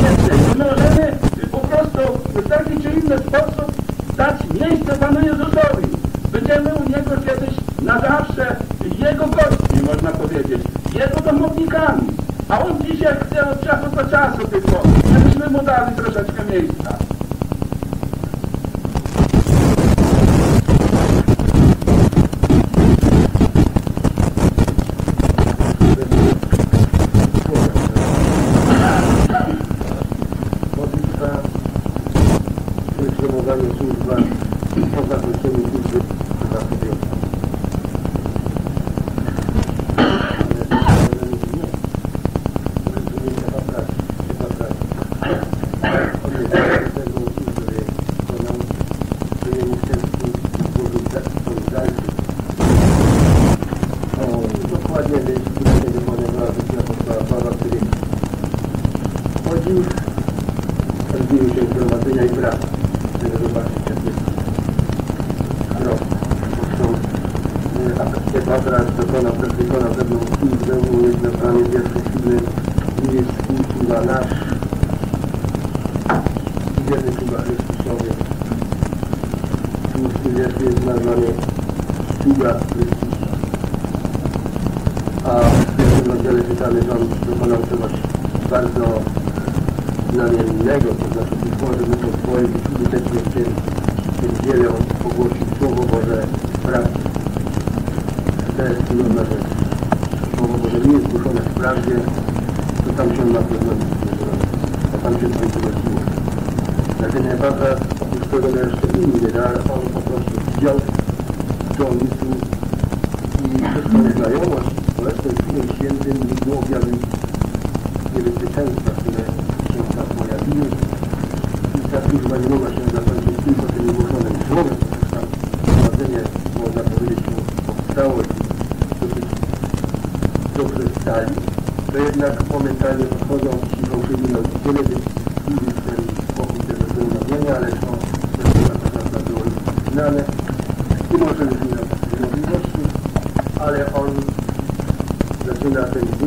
Więcej. Że możemy po prostu w taki czy inny sposób dać miejsce Panu Jezusowi. Będziemy u Niego kiedyś na zawsze Jego gośćmi, można powiedzieć. Jego domownikami. A On dzisiaj chce od czasu do czasu tylko, żebyśmy Mu dali troszeczkę miejsca.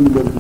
সুন্দর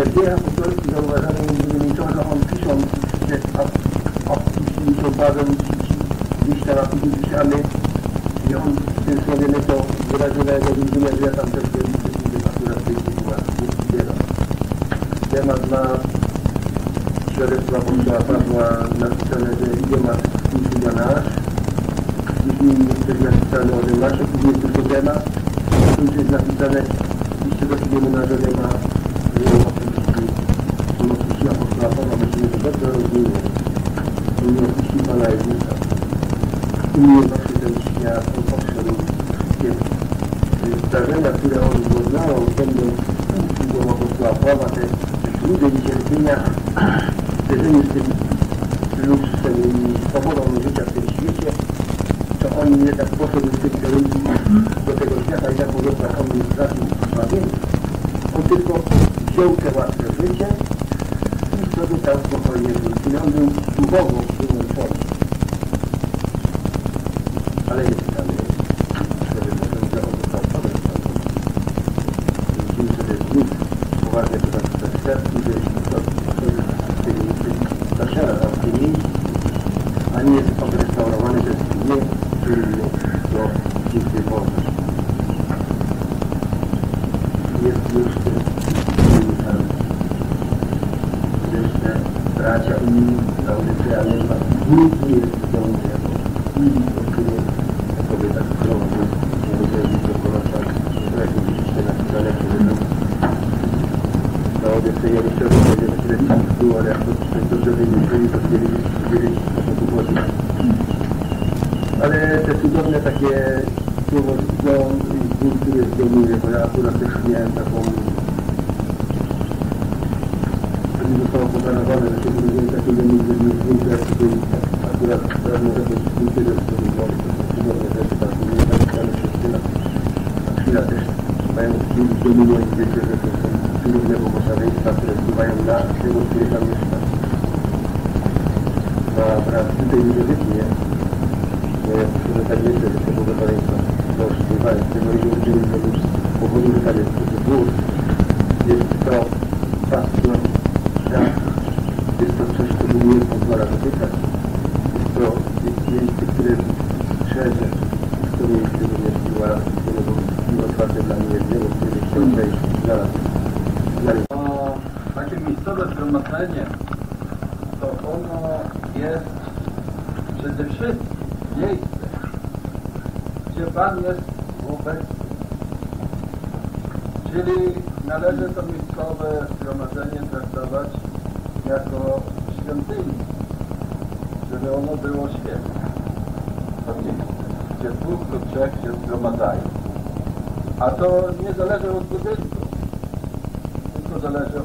Pierre Kutolski zauważany między innymi to, że on pisząc, że opisniczą bazę gdzieś tam opisany i on w tym słowie my to wyrażone jako widzimy, że ja tam też byłem akurat w tej sytuacji Temat ma świadectwa posła Pawła napisane, że temat wpisy na nasz. Później jest też napisane o tym naszym, później tylko temat. Później jest napisane, i jednocześnie ja poprzedł wszystkie zdarzenia, które on doznał, będąc do Bogosławowa, te trudy i cierpienia w zderzeniu z tym lustwem i swobodą życia w tym świecie, to on jednak poszedł z tej teorii do tego świata i tak taką rozpracowną stracił zbawienie. On tylko wziął tę łaskę życia i sobie tam spokojnie wrócił. On był duchowo Pan jest obecny, czyli należy to miejscowe zgromadzenie traktować jako świątyni, żeby ono było święte. To miejsce, gdzie tak, dwóch lub trzech się zgromadzają. A to nie zależy od budynku, tylko zależy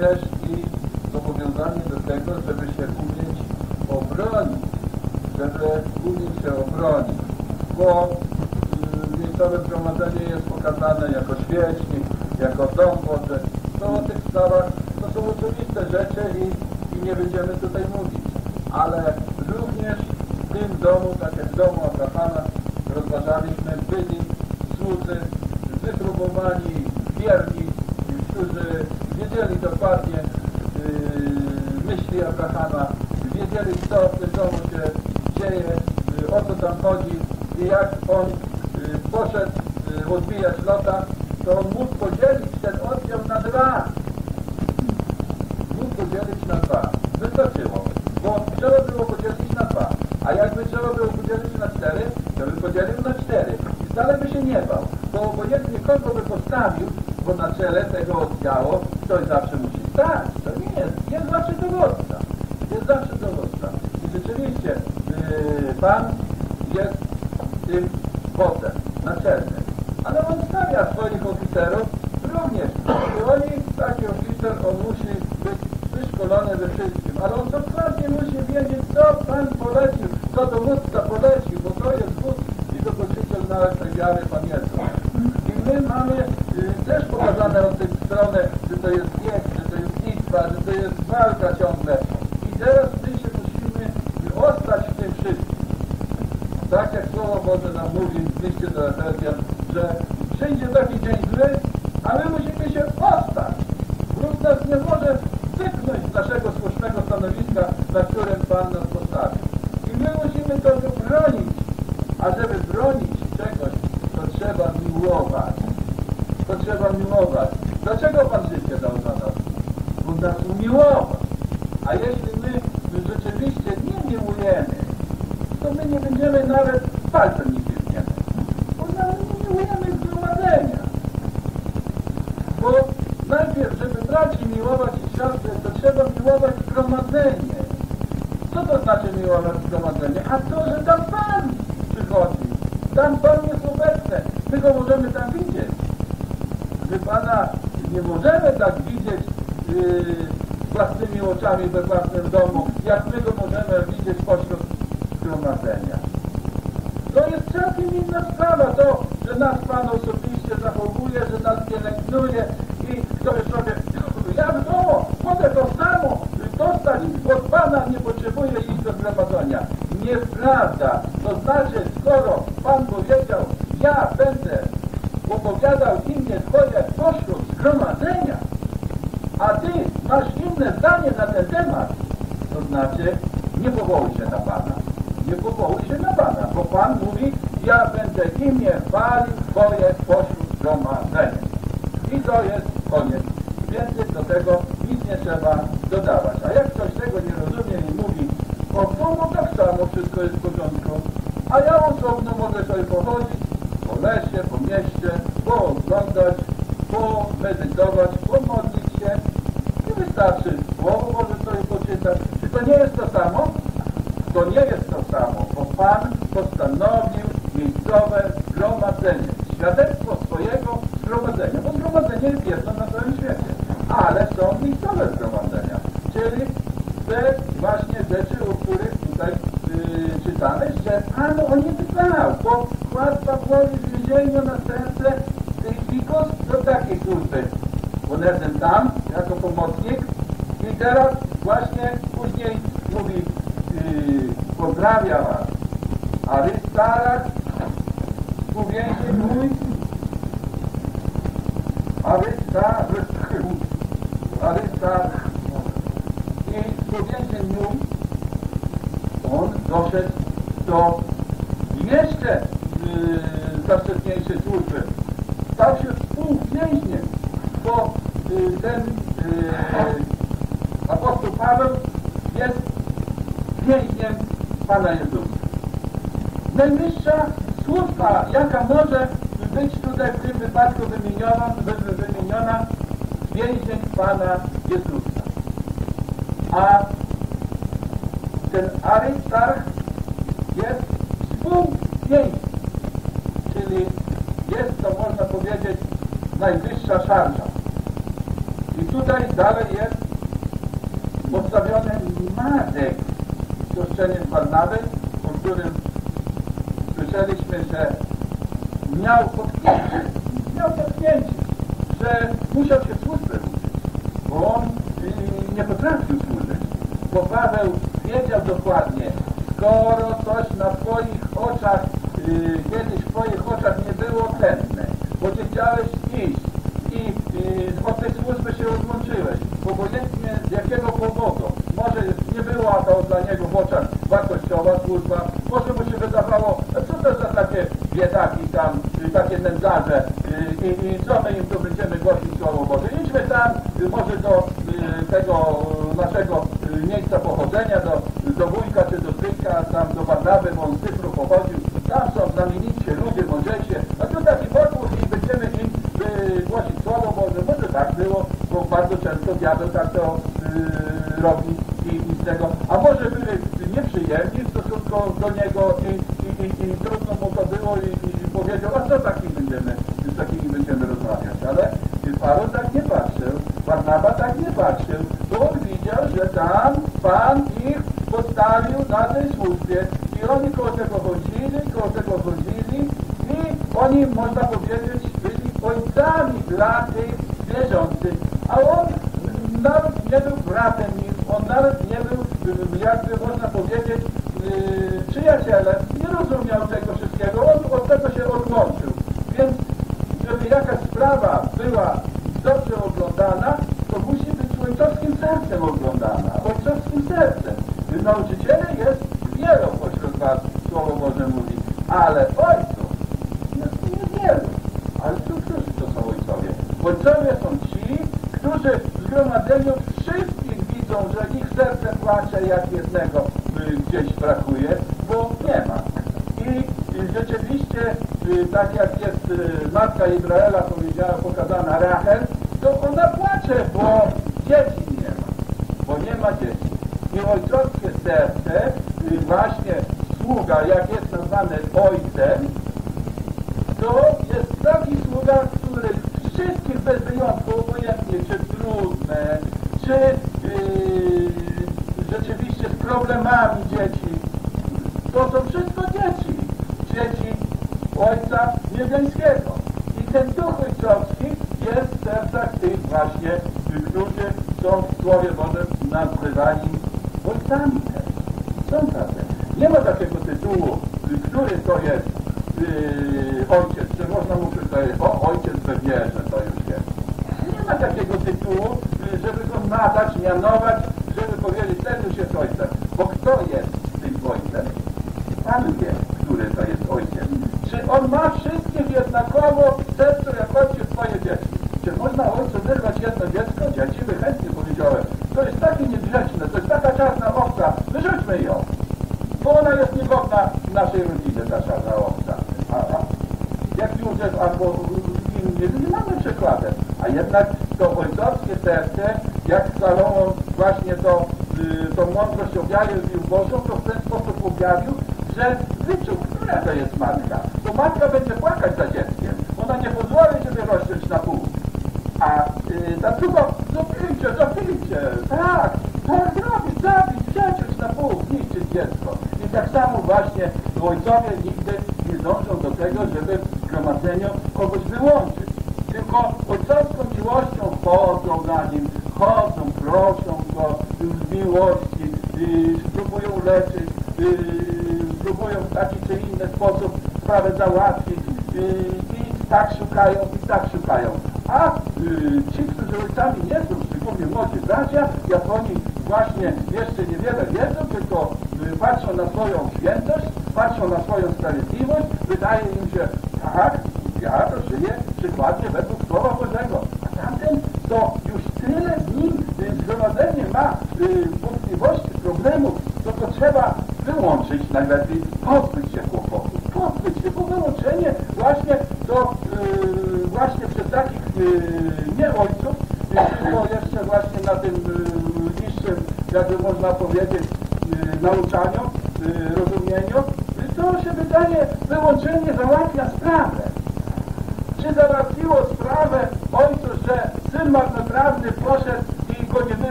też i zobowiązanie do tego, żeby się umieć obronić, żeby umieć się obronić, bo mm, miejscowe zgromadzenie jest pokazane jako świecznik, jako dom Boży. To o tych sprawach to są oczywiste rzeczy i, i nie będziemy tutaj mówić. Ale również w tym domu, tak jak w domu Abrahama, rozważaliśmy, byli słudzy wypróbowani, wierni, którzy wiedzieli dokładnie y, myśli Abrahama, wiedzieli co w tym domu się dzieje, y, o co tam chodzi i jak on y, poszedł odbijać lota, to on mógł podzielić ten oddział na dwa. Mógł podzielić na dwa. Wystarczyło. Bo trzeba było podzielić na dwa. A jakby trzeba było podzielić na cztery, to by podzielił na cztery. I wcale by się nie bał. Bo obojętnie kogo by postawił, bo na czele tego działo, coś zawsze musi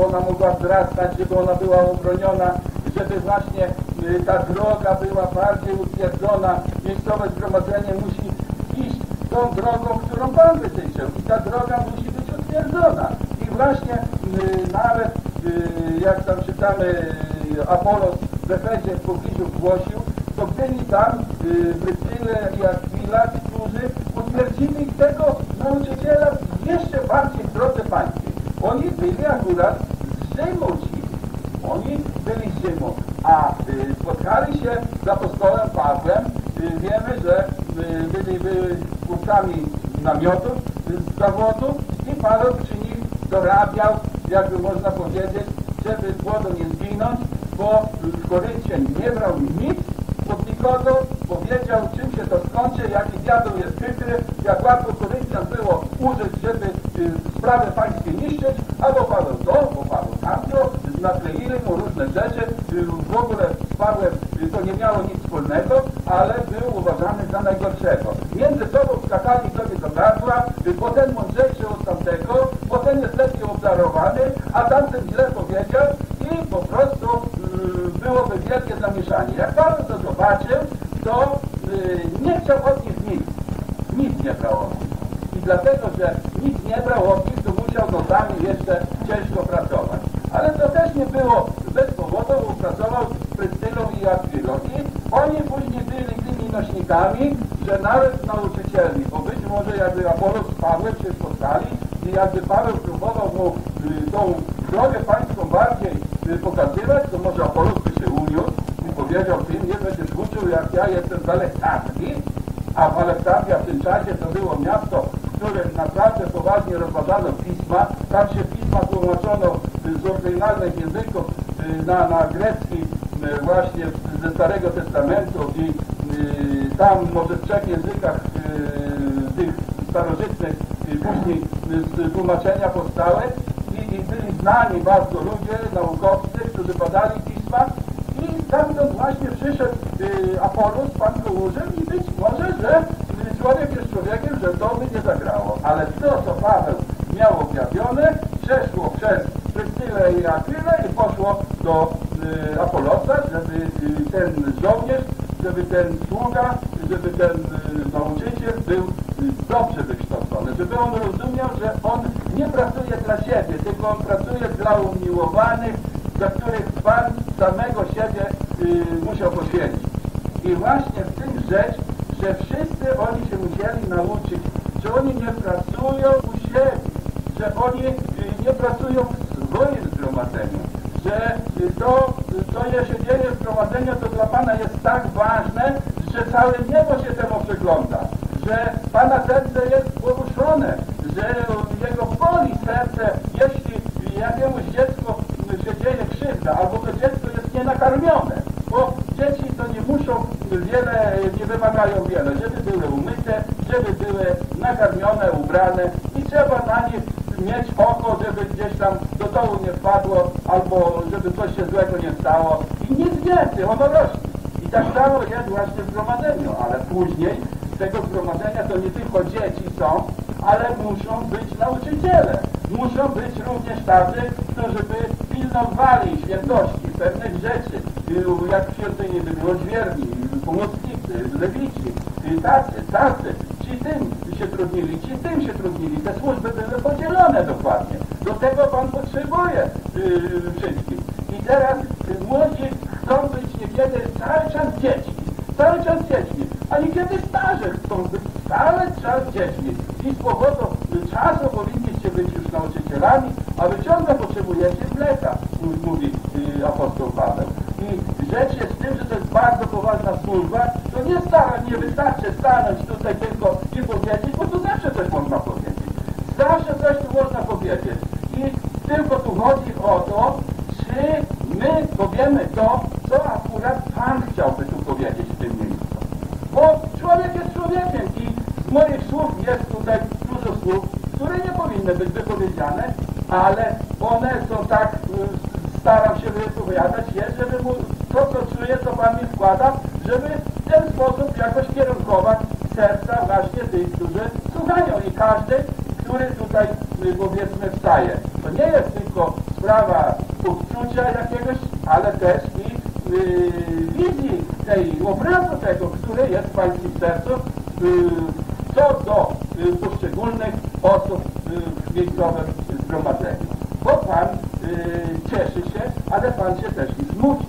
żeby ona mogła wzrastać, żeby ona była obroniona, żeby właśnie y, ta droga była bardziej utwierdzona. Miejscowe zgromadzenie musi iść tą drogą, którą Pan wytyczył i ta droga musi być utwierdzona. I właśnie y, nawet y, jak tam czytamy Apolos w Efezie w pobliżu głosił, to byli tam Pryscyle i Akwila, którzy utwierdzili tego nauczyciela jeszcze bardziej w drodze pańskiej. Oni byli akurat z Rzymu ci. Oni byli z Rzymu, a y, spotkali się z apostołem Pawłem. Y, wiemy, że y, byli, twórcami namiotów y, z zawodu i Paweł przy nich dorabiał, jakby można powiedzieć, żeby z głodu nie zginąć, bo w Koryncie nie brał nic od nikogo, powiedział, czym się to skończy, jaki diabeł jest chytry, jak łatwo Koryntian było użyć, żeby y, sprawy pańskie niszczyć, albo Paweł to, bo Paweł tamto, nakleili mu różne rzeczy, y, w ogóle z Pawłem y, to nie miało nic wspólnego, ale był uważany za najgorszego. Między sobą skakali sobie do gardła, y, bo ten mądrzejszy od tamtego, bo ten jest lepiej obdarowany, a tamten źle powiedział i po prostu y, byłoby wielkie zamieszanie. Jak Paweł to zobaczył, to y, nie chciał od nich nic. Nic nie brał od nich. I dlatego, że nic nie brał od nich, to musiał nocami jeszcze ciężko pracować. Ale to też nie było bez powodu, bo pracował z Prystylą i Akwilą. I oni później byli tymi nośnikami, że nawet nauczycielni, bo być może jakby Apolos z Pawłem się spotkali i jakby Paweł próbował mu y, tą drogę pańską bardziej y, pokazywać, to może Apolos by się uniósł i powiedział, ty nie będziesz uczył, jak ja Aleksandrii, a w Aleksandria w tym czasie to było miasto, w którym naprawdę poważnie rozważano pisma. Tam się pisma tłumaczono z oryginalnych języków y, na, na grecki y, właśnie ze Starego Testamentu i y, tam może w trzech językach tych starożytnych później z tłumaczenia powstały i, i byli znani bardzo ludzie, naukowcy, którzy badali pisma i stamtąd właśnie przyszedł y, Apolos, Pan użył i być może, że y, człowiek jest człowiekiem, że to by nie zagrało. Ale to, co Paweł miał objawione, przeszło przez Prystylę i Akwilę i poszło do y, Apolosa, żeby y, ten żołnierz, żeby ten sługa, żeby ten y, nauczyciel był y, dobrze wykształcony, żeby on rozumiał, że on nie pracuje dla siebie, tylko on pracuje dla umiłowanych, dla których Pan samego siebie y, musiał poświęcić. I właśnie w tym rzecz, że wszyscy oni się musieli nauczyć, że oni nie pracują u siebie, że oni y, nie pracują w swoim zgromadzeniu, że y, to, co się dzieje w zgromadzeniu, to dla Pana jest tak ważne, że całe niebo się temu przygląda, że Pana serce jest poruszone, że Jego boli serce, jeśli jakiemuś dziecku krzywda, albo to dziecko jest nienakarmione, bo dzieci to nie muszą wiele, nie wymagają wiele, żeby były umyte, żeby były nakarmione, ubrane i trzeba na nich mieć oko, żeby gdzieś tam do dołu nie wpadło, albo żeby coś się złego nie stało i nic więcej, ono rośnie. I tak samo jest właśnie w zgromadzeniu, ale później z tego zgromadzenia to nie tylko dzieci są, ale muszą być nauczyciele. Muszą być również tacy, którzy by pilnowali świętości, pewnych rzeczy, jak w świątyni by było dźwierni, pomocnicy, lewici, tacy, tacy. Ci tym się trudnili, ci tym się trudnili. Te służby były podzielone dokładnie. Do tego Pan potrzebuje yy, wszystkim. I teraz młodzi chcą być niekiedy cały czas dziećmi. Cały czas dziećmi. A niekiedy starzy chcą być cały czas dziećmi. I z powodu czasu powinniście być już nauczycielami, a wy ciągle potrzebujecie mleka, mówi y, apostoł Paweł. I rzecz jest w tym, że to jest bardzo poważna służba. To nie, stara, nie wystarczy stanąć tutaj tylko i powiedzieć, bo tu zawsze coś można powiedzieć. Zawsze coś tu można powiedzieć. I tylko tu chodzi o to, my powiemy to, co akurat Pan chciałby tu powiedzieć w tym miejscu. Bo człowiek jest człowiekiem i z moich słów jest tutaj dużo słów, które nie powinny być wypowiedziane, ale one są tak, y, staram się wypowiadać je, żeby mu to, co czuję, co Pan mi wkłada, żeby w ten sposób jakoś kierunkować serca właśnie tych, którzy słuchają i każdy, który tutaj y, powiedzmy wstaje. To nie jest tylko sprawa odczucia jakiegoś, ale też i y, wizji tej, obrazu tego, który jest w Pańskim sercu, y, co do y, poszczególnych osób w miejscowym zgromadzeniu. Bo Pan cieszy się, ale Pan się też i smuci,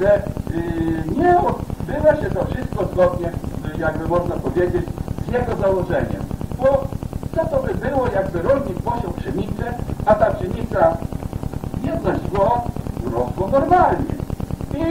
że nie odbywa się to wszystko zgodnie, jakby można powiedzieć, z Jego założeniem. Bo co to by było, jakby rolnik posiał pszenicę, a ta pszenica jedno źdźbło urosło normalnie. I,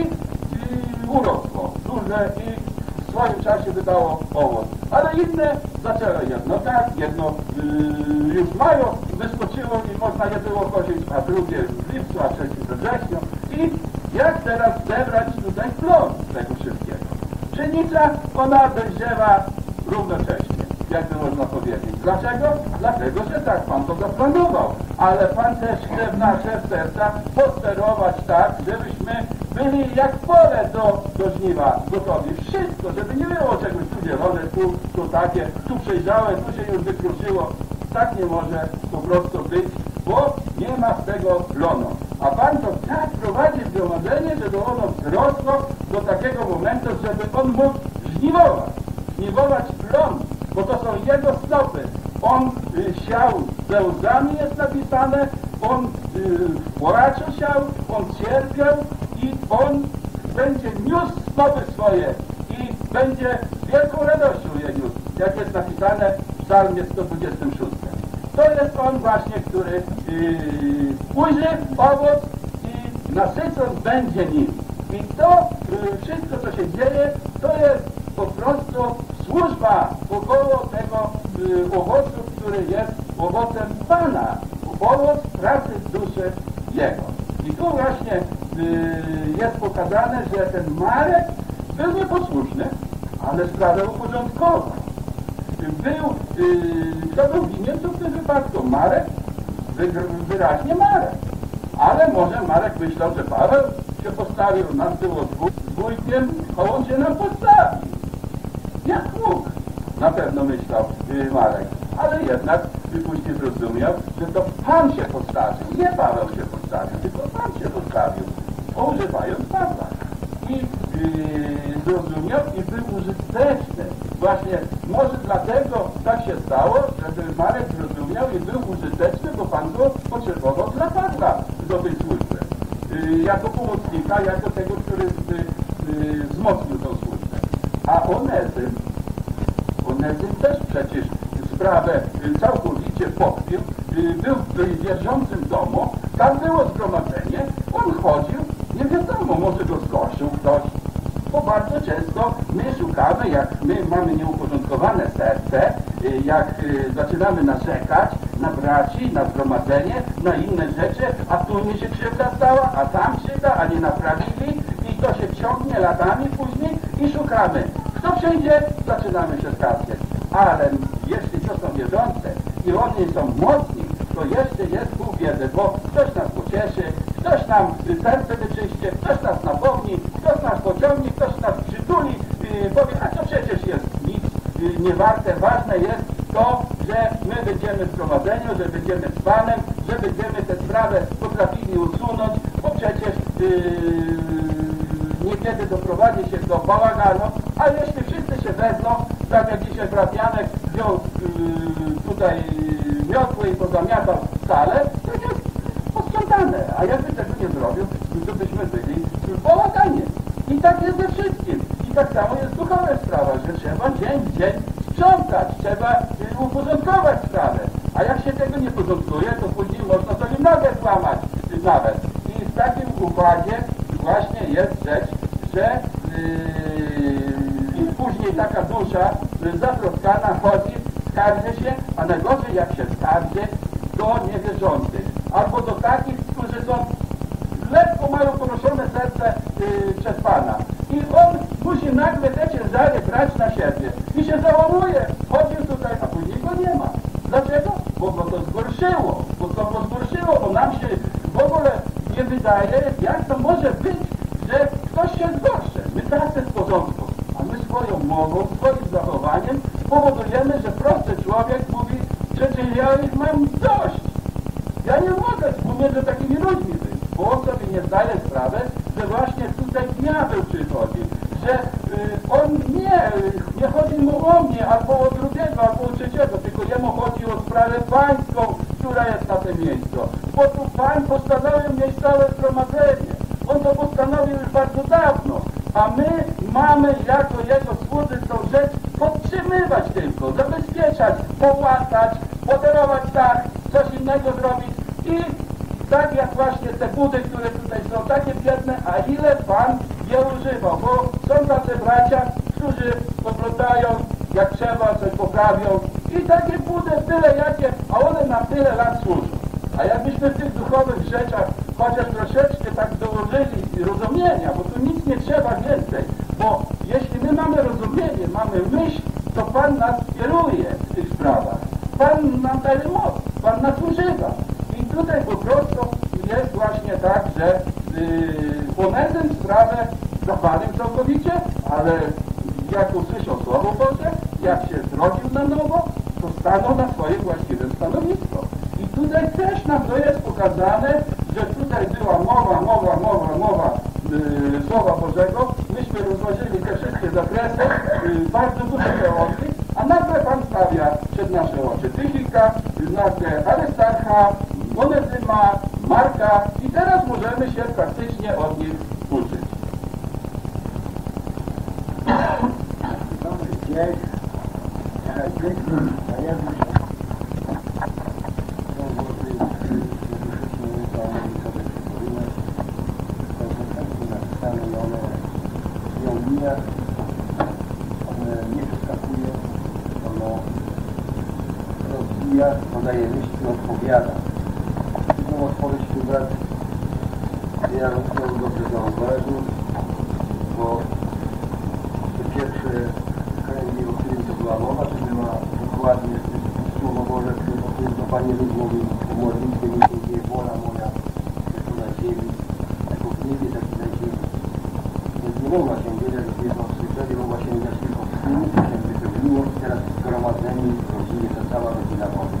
i urosło duże i w swoim czasie wydało owoc. Ale inne zaczęły jedno tak, jedno yy, już mają, wyskoczyło i można je było kosić, a drugie w lipcu, a trzecie we wrześniu. I jak teraz zebrać tutaj plon tego wszystkiego? Pszenica, ona dojrzewa równocześnie jakby można powiedzieć. Dlaczego? Dlatego, że tak Pan to zaplanował. Ale Pan też chce w nasze serca posterować tak, żebyśmy byli jak pole do, do żniwa gotowi. Wszystko, żeby nie było czegoś tu zielone, tu, tu takie, tu przejrzałe, tu się już wykruszyło. Tak nie może po prostu być, bo nie ma z tego plonu. A Pan to tak prowadzi zgromadzenie, żeby ono wzrosło do takiego momentu, żeby on mógł żniwować. Żniwować plon, bo to są jego stopy. On y, siał ze łzami, jest napisane, on y, w płaczu siał, on cierpiał i on będzie niósł stopy swoje i będzie wielką radością je niósł, jak jest napisane w psalmie 126. To jest on właśnie, który yy, ujrzy owoc i nasycon będzie nim. I to y, wszystko, co się dzieje, to jest po prostu służba około tego y, owocu, który jest owocem Pana. Owoc pracy duszy Jego. I tu właśnie y, jest pokazane, że ten Marek był nieposłuszny, ale sprawę uporządkował. Był, kto był winien, to w tym wypadku Marek, wy, wyraźnie Marek. Ale może Marek myślał, że Paweł się postawił, nas było z wujkiem, on się nam postawi. Jak mógł? Na pewno myślał y, Marek. Ale jednak później zrozumiał, że to Pan się postawił. Nie Paweł się postawił, tylko Pan się postawił, używając Pawła. I y, zrozumiał i był użyteczny. Właśnie może dlatego tak się stało, żeby Marek zrozumiał i był użyteczny, bo Pan go potrzebował dla Pawła do tej służby. Y, jako pomocnika, jako tego, który y, y, wzmocnił tą służbę. A Onezym, Onezym też przecież sprawę y, całkowicie pokpił, y, był w wierzącym domu, tam było zgromadzenie, on chodził, nie wiadomo, może go zgorszył ktoś, bo bardzo często my szukamy, jak my mamy nieuporządkowane serce, y, jak zaczynamy narzekać na braci, na zgromadzenie, na inne rzeczy, a tu mi się krzywda stała, a tam krzywda, a nie naprawili i to się ciągnie latami później i szukamy. Kto przyjdzie, zaczynamy się skarżyć. Ale to są wierzące i oni są mocni, to jeszcze jest pół biedy, bo ktoś nas pocieszy, ktoś nam y, serce wyczyści, ktoś nas napomni, ktoś nas pociągnie, ktoś nas przytuli, yy, powie, a to przecież jest nic yy, niewarte. Ważne jest to, że my będziemy w prowadzeniu, że będziemy z Panem, że będziemy tę sprawę potrafili usunąć, bo przecież yy, niekiedy doprowadzi się do bałaganu, a jeśli wszyscy się wezmą, tak jak dzisiaj brat wziął yy, tutaj yy, miotły i pozamiatał salę, to jest posprzątane. A jakby tego nie zrobił, to byśmy byli połaganie. I tak jest ze wszystkim. I tak samo jest duchowa sprawa, że trzeba dzień w dzień sprzątać, trzeba y, uporządkować sprawę. A jak się tego nie porządkuje, to później można sobie nogę złamać y, nawet. I w takim układzie właśnie jest rzecz, że yy, później taka dusza yy, zatroskana chodzi, skarży się, a najgorzej jak się skarży do niewierzących. Albo do takich, którzy są lekko mają poruszone serce yy, przez Pana. I on musi nagle te ciężary brać na siebie. I się załamuje. Chodził tutaj, a później go nie ma. Dlaczego? Bo go to zgorszyło. Bo to go zgorszyło, bo nam się w ogóle nie wydaje, jak to może być, że ktoś się zgorszy. My tacy w porządku. A my swoją mową, swoim zachowaniem powodujemy, że prosty człowiek mówi, przecież ja ich mam dość. Ja nie mogę pomiędzy takimi ludźmi być, bo on sobie nie zdaje sprawy, że właśnie tutaj diabeł przychodzi, że y, on nie, nie chodzi mu o mnie, albo o drugiego, albo o trzeciego, tylko jemu chodzi o sprawę pańską, która jest na tym miejscu. Bo tu Pan postanowił mieć całe zgromadzenie. On to postanowił już bardzo dawno. A my mamy jako jego słudzy tą rzecz podtrzymywać tylko, zabezpieczać, połatać, podarować tak, coś innego zrobić i tak jak właśnie te budy, które tutaj są takie biedne, a ile Pan je używał, bo są tacy bracia, którzy poglądają jak trzeba, coś poprawią i takie budy tyle jakie, a one nam tyle lat służą. A jakbyśmy w tych duchowych rzeczach chociaż troszeczkę tak dołożyli rozumienia, bo tu nic nie trzeba więcej, bo jeśli my mamy rozumienie, mamy myśl, to Pan nas kieruje w tych sprawach. Pan nam daje moc, Pan nas używa. Tutaj po prostu jest właśnie tak, że yy, onezem sprawę zapalił całkowicie, ale jak usłyszał Słowo Boże, jak się zrodził na nowo, to stanął na swoim właściwym stanowisku. I tutaj też nam to jest pokazane, że tutaj była mowa, mowa, mowa, mowa Słowa Bożego. Myśmy rozważyli te wszystkie zakresy, yy, bardzo dużo teorii, a nagle Pan stawia przed nasze oczy Tychika, nagle Arystarcha, Monezyma, Marka i teraz możemy się praktycznie od nich uczyć. Dzień, dzień, a ja muszę. Są głosy, słyszymy, to mogli sobie przypominać. Konsekwencje napisane i one ją mija. One nie przeskakuje, ono rozwija, podaje myśli, odpowiada. Jedną odpowiedź tu brat ja znowu dobrze zauważył, bo te pierwsze kręgi, o którym to była mowa, to była dokładnie Słowo Boże, które o którym to Panie Bóg mówił, o modlitwie nie się dzieje wola moja, jako na ziemi, jako w niebie, tak i na ziemi. Więc nie mogła się wiedzieć, że jedno słyszeli, mogła się wiedzieć tylko w tym, co się wypełniło i teraz zgromadzeni w rodzinie ta cała rodzina Boga.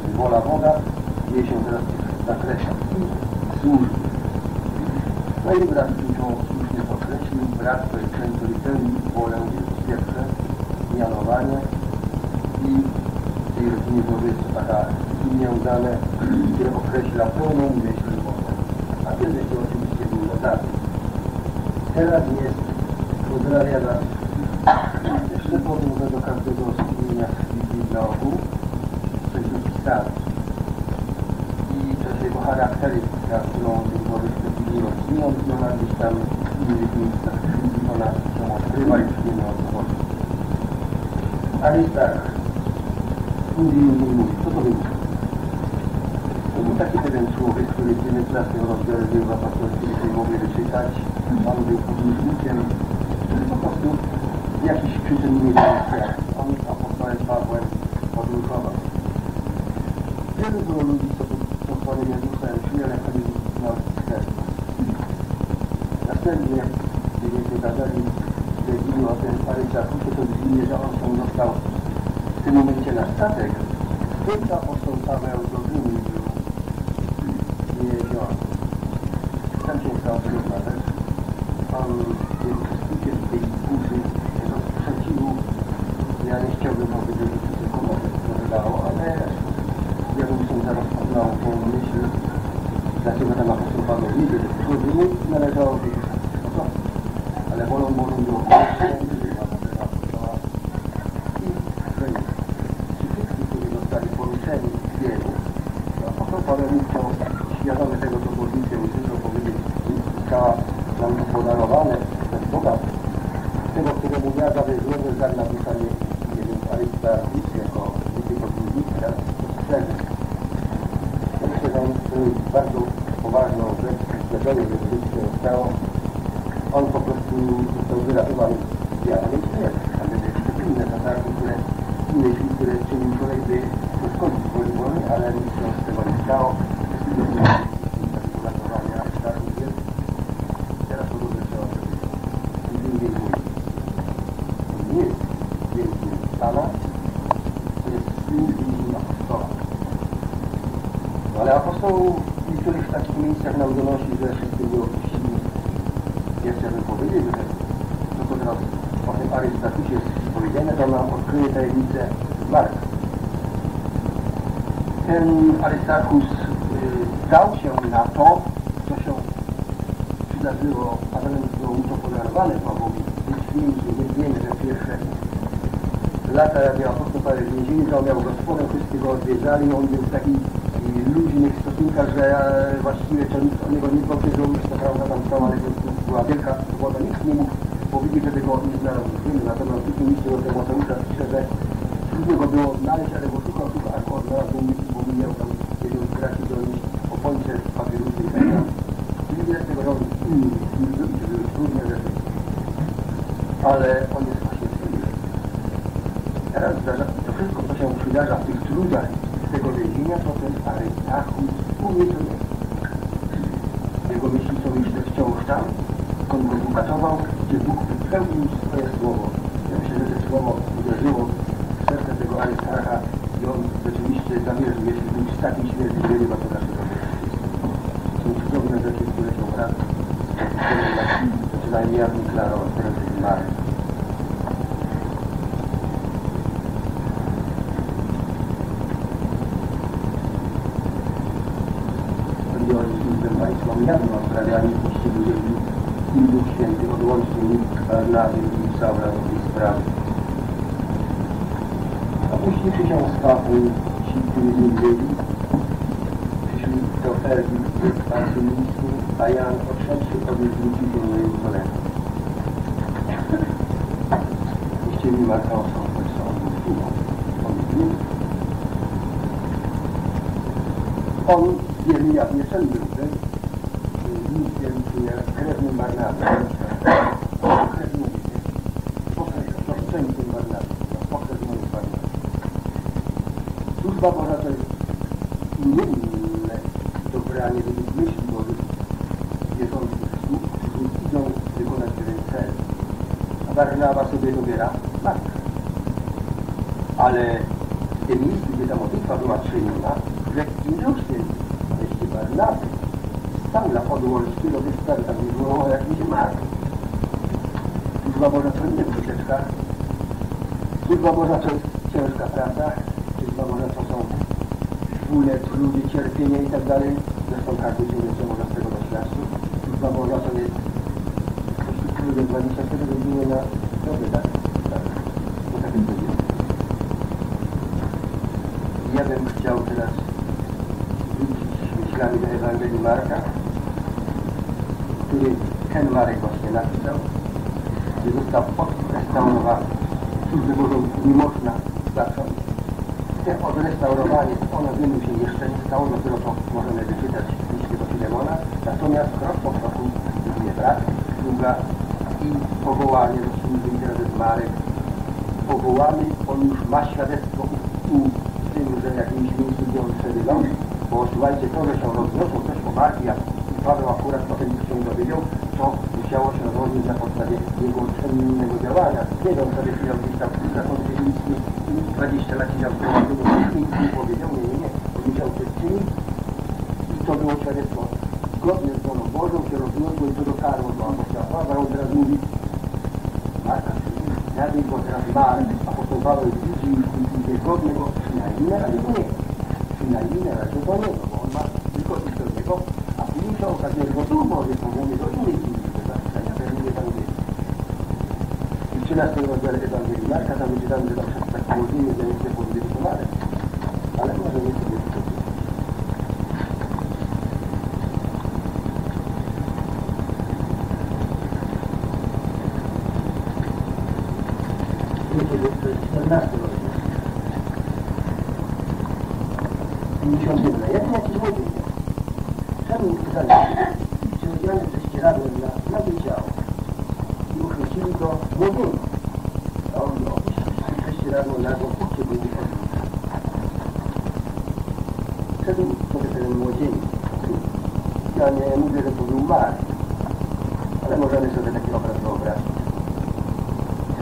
Czyli wola Boga dzieje się teraz w tych zakresach służby. No i brat to słusznie podkreślił, brat to jest ten, który pełni wolę Jezus pierwsze, mianowanie i w tej rodzinie Bożej jest to taka imię dane, które określa pełną myśl Boga. A kiedyś to oczywiście był notaty. Teraz jest pozdrawia nas jeszcze powiem, że do każdego strumienia z Biblii na ogół coś dopisane. I to jest jego charakterystyka, którą Boży wstępili rozwinąć, no ona gdzieś tam w innych miejscach ona się odkrywa i przyjmie o co chodzi. Ale jest tak, mówi, mówi, mówi, co to wynika? To był taki pewien człowiek, który w 19 rozdziale dzieł apostolskich, który mogli wyczytać, on był podróżnikiem, który po prostu z jakichś przyczyn nie wiedział, jak on z apostołem Pawłem podróżował. Wielu było ludzi, co co Panem Jezusem szli, ale Pan Jezus znał serce. Następnie, kiedy wykazali Jezusie o tym Paryszakusie, to widzimy, że on się dostał w tym momencie na statek. Wtedy apostoł Paweł zrozumiał był jezioro. Tam się stał rozmawiać. On jest uczestnikiem tej burzy, tego sprzeciwu należało wiedzieć, no co? Ale wolą Bożą było święty, i że ci wszyscy, którzy zostali poruszeni w wielu, to apostoł Paweł chciał świadomy tego, co modlitwie usłyszał powiedzieć, została nam podarowane przez Boga, tego, któremu ja zawierzyłem, tak napisanie, nie wiem, Aristarchus, jako wielkiego dłużnika, to szczerze. Ja myślę, że on zrobił bardzo poważną rzecz, zdarzenie, że to się stało. On po prostu został wyratowany z wiary, nie śmierć, ale jeszcze inne zasady, które, inne rzeczy, które czynił człowiek, by uszkodzić woli wolny, ale nic się z tego nie stało. Uratowanie Aristarchus jest. Teraz to dobrze trzeba zrobić. I drugiej wójt. To nie jest wielki Pana, to jest syn i apostoła. No ale apostoł w niektórych takich miejscach nam donosi, że wszyscy go opuścili. Ja chciałbym powiedzieć, że to, co teraz o tym Arystakusie jest powiedziane, to nam odkryje tajemnicę Marka. Ten Arystakus y, dał się na to, co się przydarzyło, a zatem było mu to podarowane Pawłowi. Więźni, nie wiemy, że pierwsze lata, miał apostoł Paweł w więzieniu, to on miał gospodę, wszyscy go odwiedzali, on był w takich y, luźnych stosunkach, że e, właściwie to nikt o niego nie powiedział, już to prawda tam stała, ale to była wielka swoboda, nikt nie mógł powiedzieć, żeby go nie znalazł wiemy, natomiast w tym liście do Tymoteusza pisze, że trudno go było znaleźć, ale go szukał, szukał, aż go odnalazł, bo mi- bo mi miał tam wiedział straci do nich opończe papierusy i tak dalej. Czyli widać tego robić inni, zrobić, żeby trudne rzeczy. Ale on jest właśnie trudny. Teraz zdarza, to wszystko, co się przydarza w tych trudach tego więzienia, to ten Arytachus umie to nie. Jego myśli są jeszcze wciąż tam, skąd go Bóg katował, gdzie Bóg wypełnił swoje słowo. Ja myślę, że to słowo uderzyło w serce tego Arystacha i on rzeczywiście zamierzył, jeśli być z takiej śmierci wyrywa to nasze dobre Są cudowne rzeczy, które się wraz to przynajmniej ja bym klarował teraz jest Marek. Biorąc służbę Państwa jawną, sprawianie właściwie ludzi i Duch Święty odłącznie nikt Barnaby i Saula do tej sprawy. Opuściwszy się z Pawłem, ci, którzy z nim byli, przyszli do Fergi, Arcymińsku, a Jan odszedłszy odwrócił się do jego kolegów. Puścili Marka on był sługą. On wiemy jak nie sen był, że listem czy krewnym Barnaby. Krewnym, pokrewnym Barnaby. Pokrewnym Barnaby. Służba Boża to jest inne dobranie według myśli Bożych wierzących sług, którzy idą wykonać pewien cel. A Barnawa sobie dobiera matkę. Ale w tym miejscu, gdzie ta modlitwa była czyniona, Duch Święty, jeśli Barnaby stał dla podłączki do wystawy, tak nie było o jakiejś marki. Służba Boża to nie wycieczka. Służba Boża to jest ciężka praca. Służba Boża to są bóle, trudy, cierpienie i tak dalej. Zresztą każdy człowiek się może z tego doświadczyć. Boża to jest ludzie 24 godziny na dobę, tak? Tak. To tak jest będzie. Ja bym chciał teraz wrócić myślami do Ewangelii Marka, który ten Marek właśnie napisał, gdzie został odrestaurowany. Służbę Bożą nie można zacząć. Te odrestaurowanie, ono wielu się jeszcze nie stało, dopiero to możemy wyczytać w liście do Filemona. Natomiast krok po kroku buduje brat, sługa i powołanie do służby i teraz jest Marek. Powołany, on już ma świadectwo u, tym, że w jakimś miejscu, gdzie on przebywał, bo słuchajcie, to, że się rozniosło coś o Marki, a Paweł akurat potem się dowiedział, to musiało się rozwiązać na podstawie jego czynnego działania. Nie wiem, sobie chwilę gdzieś tam na konferencji nic 20 lat siedział w nie powiedział, nie, nie, nie. Musiał coś czynić i to było świadectwo zgodnie z wolą Bożą, się rozniosło i to dotarło do apostoła Pawła, on teraz mówi Marka, Jadę go teraz Marek, apostoł Paweł widzi i niegodny go przynajmniej na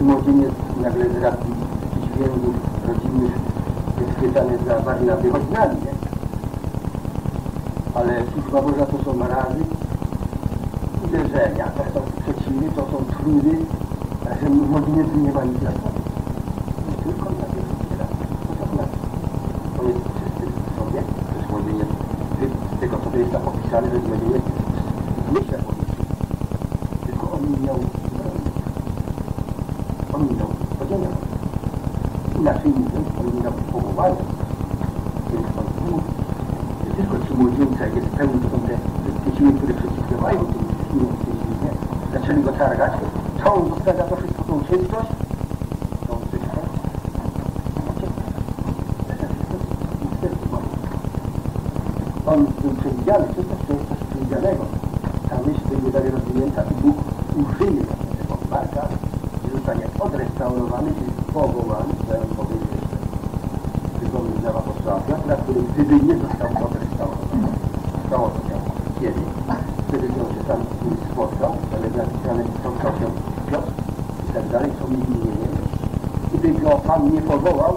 młodzieniec nagle z racji dźwięków rodzinnych jest chwytany za wariaty, choć na mnie. Ale służba Boża to są razy, uderzenia, to są przeciwy, to są trudy, razem młodzieniec nie ma nic jasnego. 啊，你火说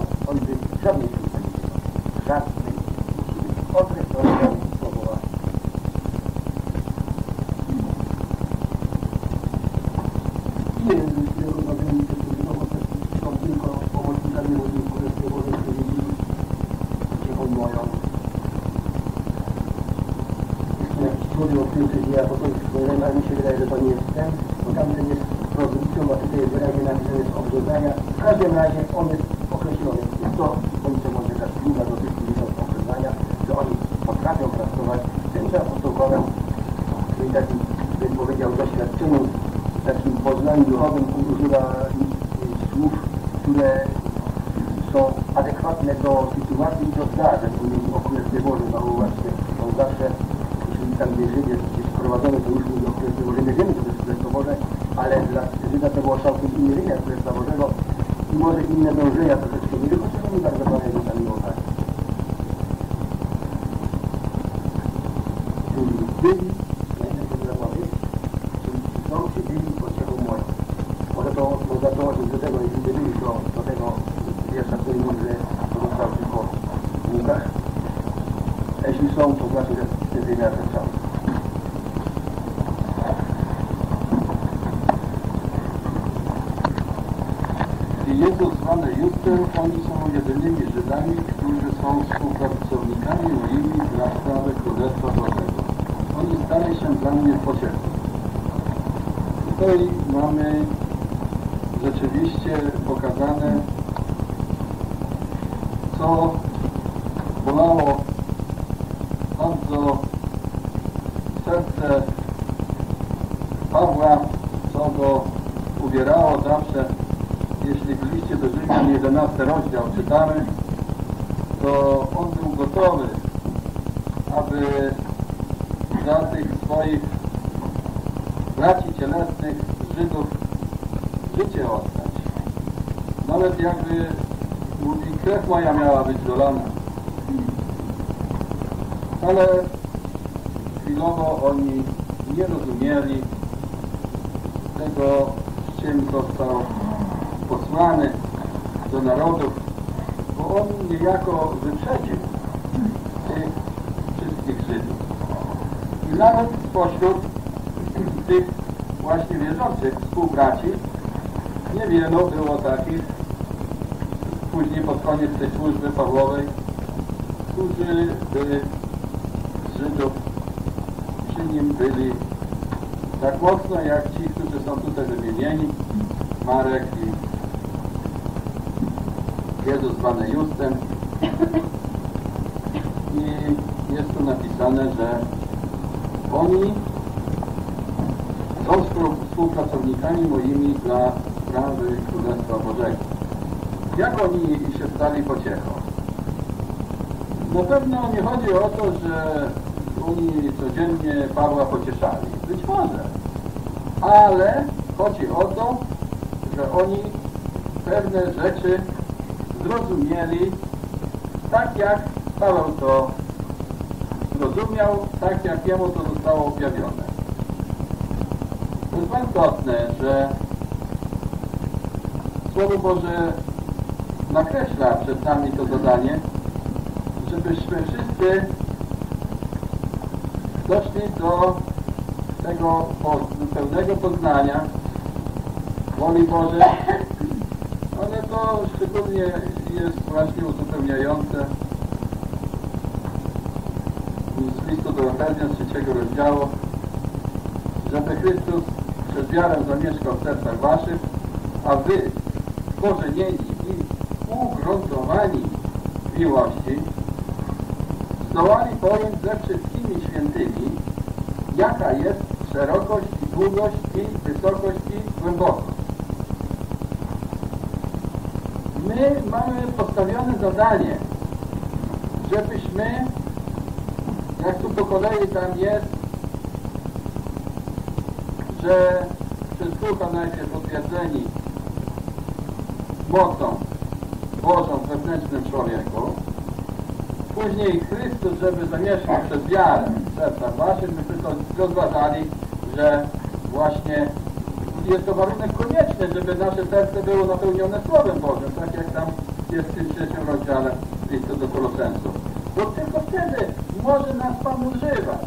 jakby i krew moja miała być dolana. Ale chwilowo oni nie rozumieli tego, z czym został posłany do narodów, bo on niejako wyprzedził tych wszystkich Żydów. I nawet spośród tych właśnie wierzących współbraci niewielu było takich, później pod koniec tej służby Pawłowej, którzy byli z Żydów, przy nim byli tak mocno jak ci, którzy są tutaj wymienieni, Marek i Jezus zwany Justem. I jest tu napisane, że oni są współpracownikami moimi dla sprawy Królestwa Bożego. Jak oni się stali pociechą? Na pewno nie chodzi o to, że oni codziennie Pawła pocieszali. Być może. Ale chodzi o to, że oni pewne rzeczy zrozumieli tak, jak Paweł to zrozumiał, tak, jak jemu to zostało objawione. To jest bardzo istotne, że Słowo Boże nakreśla przed nami to zadanie, żebyśmy wszyscy doszli do tego pełnego poznania woli Bożej, ale to szczególnie jest właśnie uzupełniające. Z listu do Efezjan trzeciego rozdziału, żeby Chrystus przez wiarę zamieszkał w sercach waszych, a wy korzenieni w miłości, zdołali pojąć ze wszystkimi świętymi, jaka jest szerokość i długość i wysokość i głębokość. My mamy postawione zadanie, żebyśmy, jak tu po kolei tam jest, że przez Ducha najpierw potwierdzeni mocą Wewnętrznym człowieku, później Chrystus, żeby zamieszkał przez wiarę w sercach waszych, myśmy to rozważali, że właśnie jest to warunek konieczny, żeby nasze serce było napełnione Słowem Bożym, tak jak tam jest w tym trzecim rozdziale listu do Kolosensów. Bo tylko wtedy może nas Pan używać.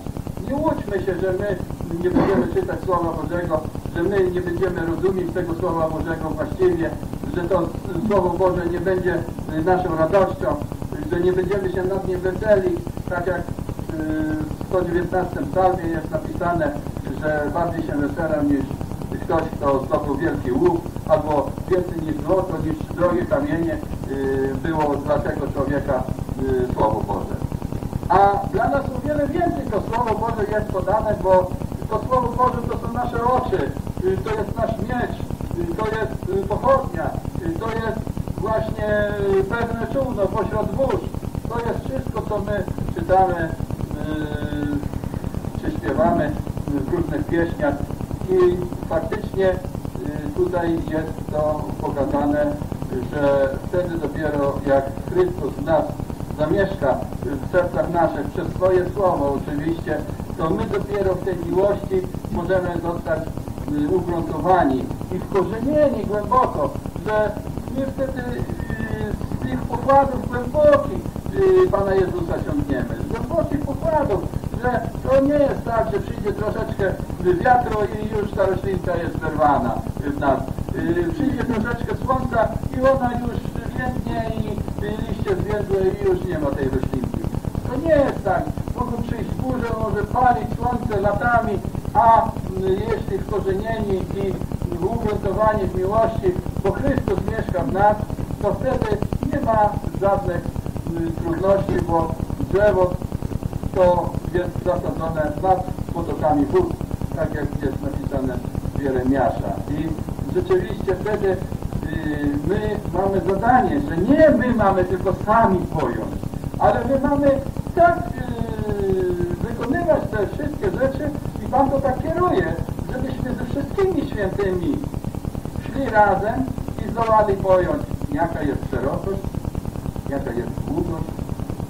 Nie łudźmy się, że my nie będziemy czytać Słowa Bożego, że my nie będziemy rozumieć tego Słowa Bożego właściwie, że to Słowo Boże nie będzie naszą radością, że nie będziemy się nad nim weseli, tak jak y, w 119 psalmie jest napisane, że bardziej się weselę niż ktoś, kto zdobył wielki łup, albo więcej niż złoto, niż drogie kamienie y, było dla tego człowieka y, Słowo Boże. A dla nas o wiele więcej to Słowo Boże jest podane, bo to Słowo Boże to są nasze oczy, y, to jest nasz miecz, y, to jest y, pochodnia, y, to jest właśnie pewne czółno pośród wóz. To jest wszystko, co my czytamy, y, czy śpiewamy w różnych pieśniach i faktycznie y, tutaj jest to pokazane, że wtedy dopiero jak Chrystus w nas zamieszka w sercach naszych przez swoje słowo oczywiście, to my dopiero w tej miłości możemy zostać y, ugruntowani i wkorzenieni głęboko, że my wtedy y, z tych pokładów głębokich y, Pana Jezusa siągniemy, z głębokich pokładów, że to nie jest tak, że przyjdzie troszeczkę wiatru i już ta roślinka jest zerwana w nas. Y, Przyjdzie troszeczkę słońca i ona już więdnie i liście zwiędłe i już nie ma tej roślinki. To nie jest tak. Mogą przyjść burze, może palić słońce latami, a mm, jeśli wkorzenieni i ugruntowani w miłości, Chrystus mieszka w nas, to wtedy nie ma żadnych y, trudności, bo drzewo to jest zasadzone nad potokami wód, tak jak jest napisane w Jeremiasza. I rzeczywiście wtedy y, my mamy zadanie, że nie my mamy tylko sami pojąć, ale my mamy tak y, wykonywać te wszystkie rzeczy i Pan to tak kieruje, żebyśmy ze wszystkimi świętymi szli razem i zdołali pojąć, jaka jest szerokość, jaka jest długość,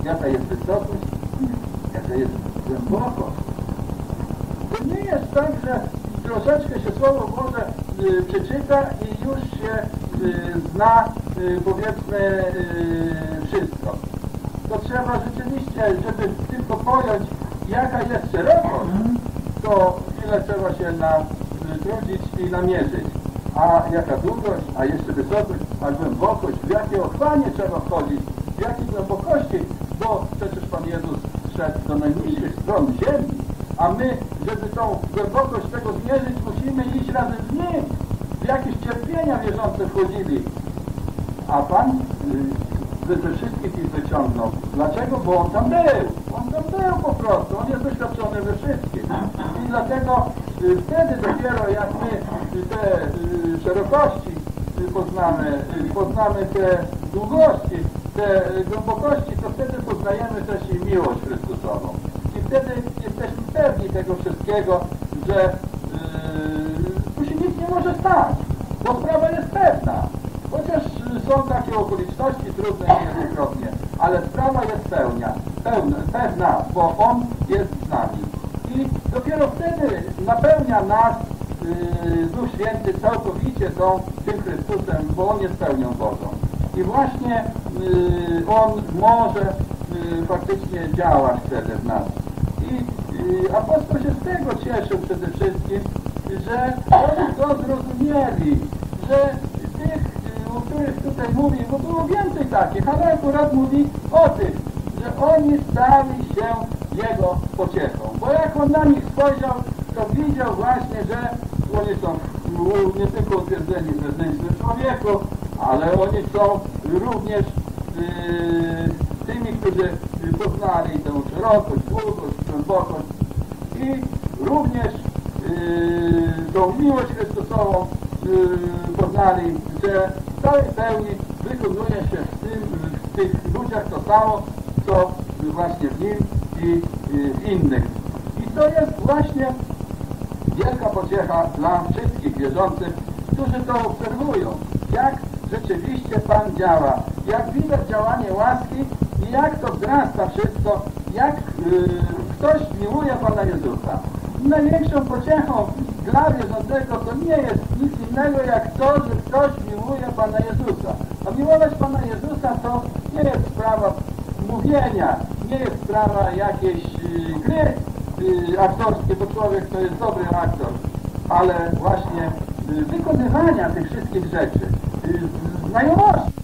jaka jest wysokość, jaka jest głębokość. To nie jest tak, że troszeczkę się Słowo Boże y, przeczyta i już się y, zna, y, powiedzmy, y, wszystko. To trzeba rzeczywiście, żeby tylko pojąć, jaka jest szerokość, to ile trzeba się na, y, i namierzyć. A jaka długość, a jeszcze wysokość, a głębokość, w jakie otchłanie trzeba wchodzić, w jakiej głębokości, bo przecież Pan Jezus szedł do najniższych stron ziemi, a my, żeby tą głębokość tego zmierzyć, musimy iść razem z nim. W jakieś cierpienia wierzące wchodzili. A Pan y, ze wszystkich ich wyciągnął. Dlaczego? Bo On tam był. On tam był po prostu. On jest doświadczony we wszystkim. I dlatego y, wtedy dopiero jak my y, te y, szerokości poznamy, y, poznamy te długości, te y, głębokości, to wtedy poznajemy też i miłość Chrystusową. I wtedy jesteśmy pewni tego wszystkiego, że yy, tu się nic nie może stać, bo sprawa jest pewna. Chociaż y, są takie okoliczności trudne niejednokrotnie, ale sprawa jest pełnia, pełna, pewna, bo On jest z nami. I dopiero wtedy napełnia nas yy, Duch Święty całkowicie tą, tym Chrystusem, bo On jest pełnią Bożą. I właśnie yy, On może yy, faktycznie działać wtedy w nas. I yy, apostoł się z tego cieszył przede wszystkim, że oni to zrozumieli, że tych, yy, o których tutaj mówi, bo było więcej takich, ale akurat mówi o tych, że oni stali się Jego pociechą. Bo jak On na nich spojrzał, to widział właśnie, że oni są u, nie tylko utwierdzeni wewnętrznym człowieku, ale oni są również yy, tymi, którzy poznali tę szerokość, długość, głębokość i również yy, tą miłość Chrystusową yy, poznali, że w całej pełni wykonuje się w, tym, w tych ludziach to samo, co właśnie w nim i w innych. I to jest właśnie wielka pociecha dla wszystkich wierzących, którzy to obserwują, jak rzeczywiście Pan działa, jak widać działanie łaski i jak to wzrasta wszystko, jak yy, ktoś miłuje Pana Jezusa. Największą pociechą dla wierzącego to nie jest nic innego jak to, że ktoś miłuje Pana Jezusa. A miłować Pana Jezusa to nie jest sprawa mówienia, nie jest sprawa jakiejś yy, gry yy, aktorskie, bo człowiek to jest dobry aktor, ale właśnie yy, wykonywania tych wszystkich rzeczy, yy, znajomości.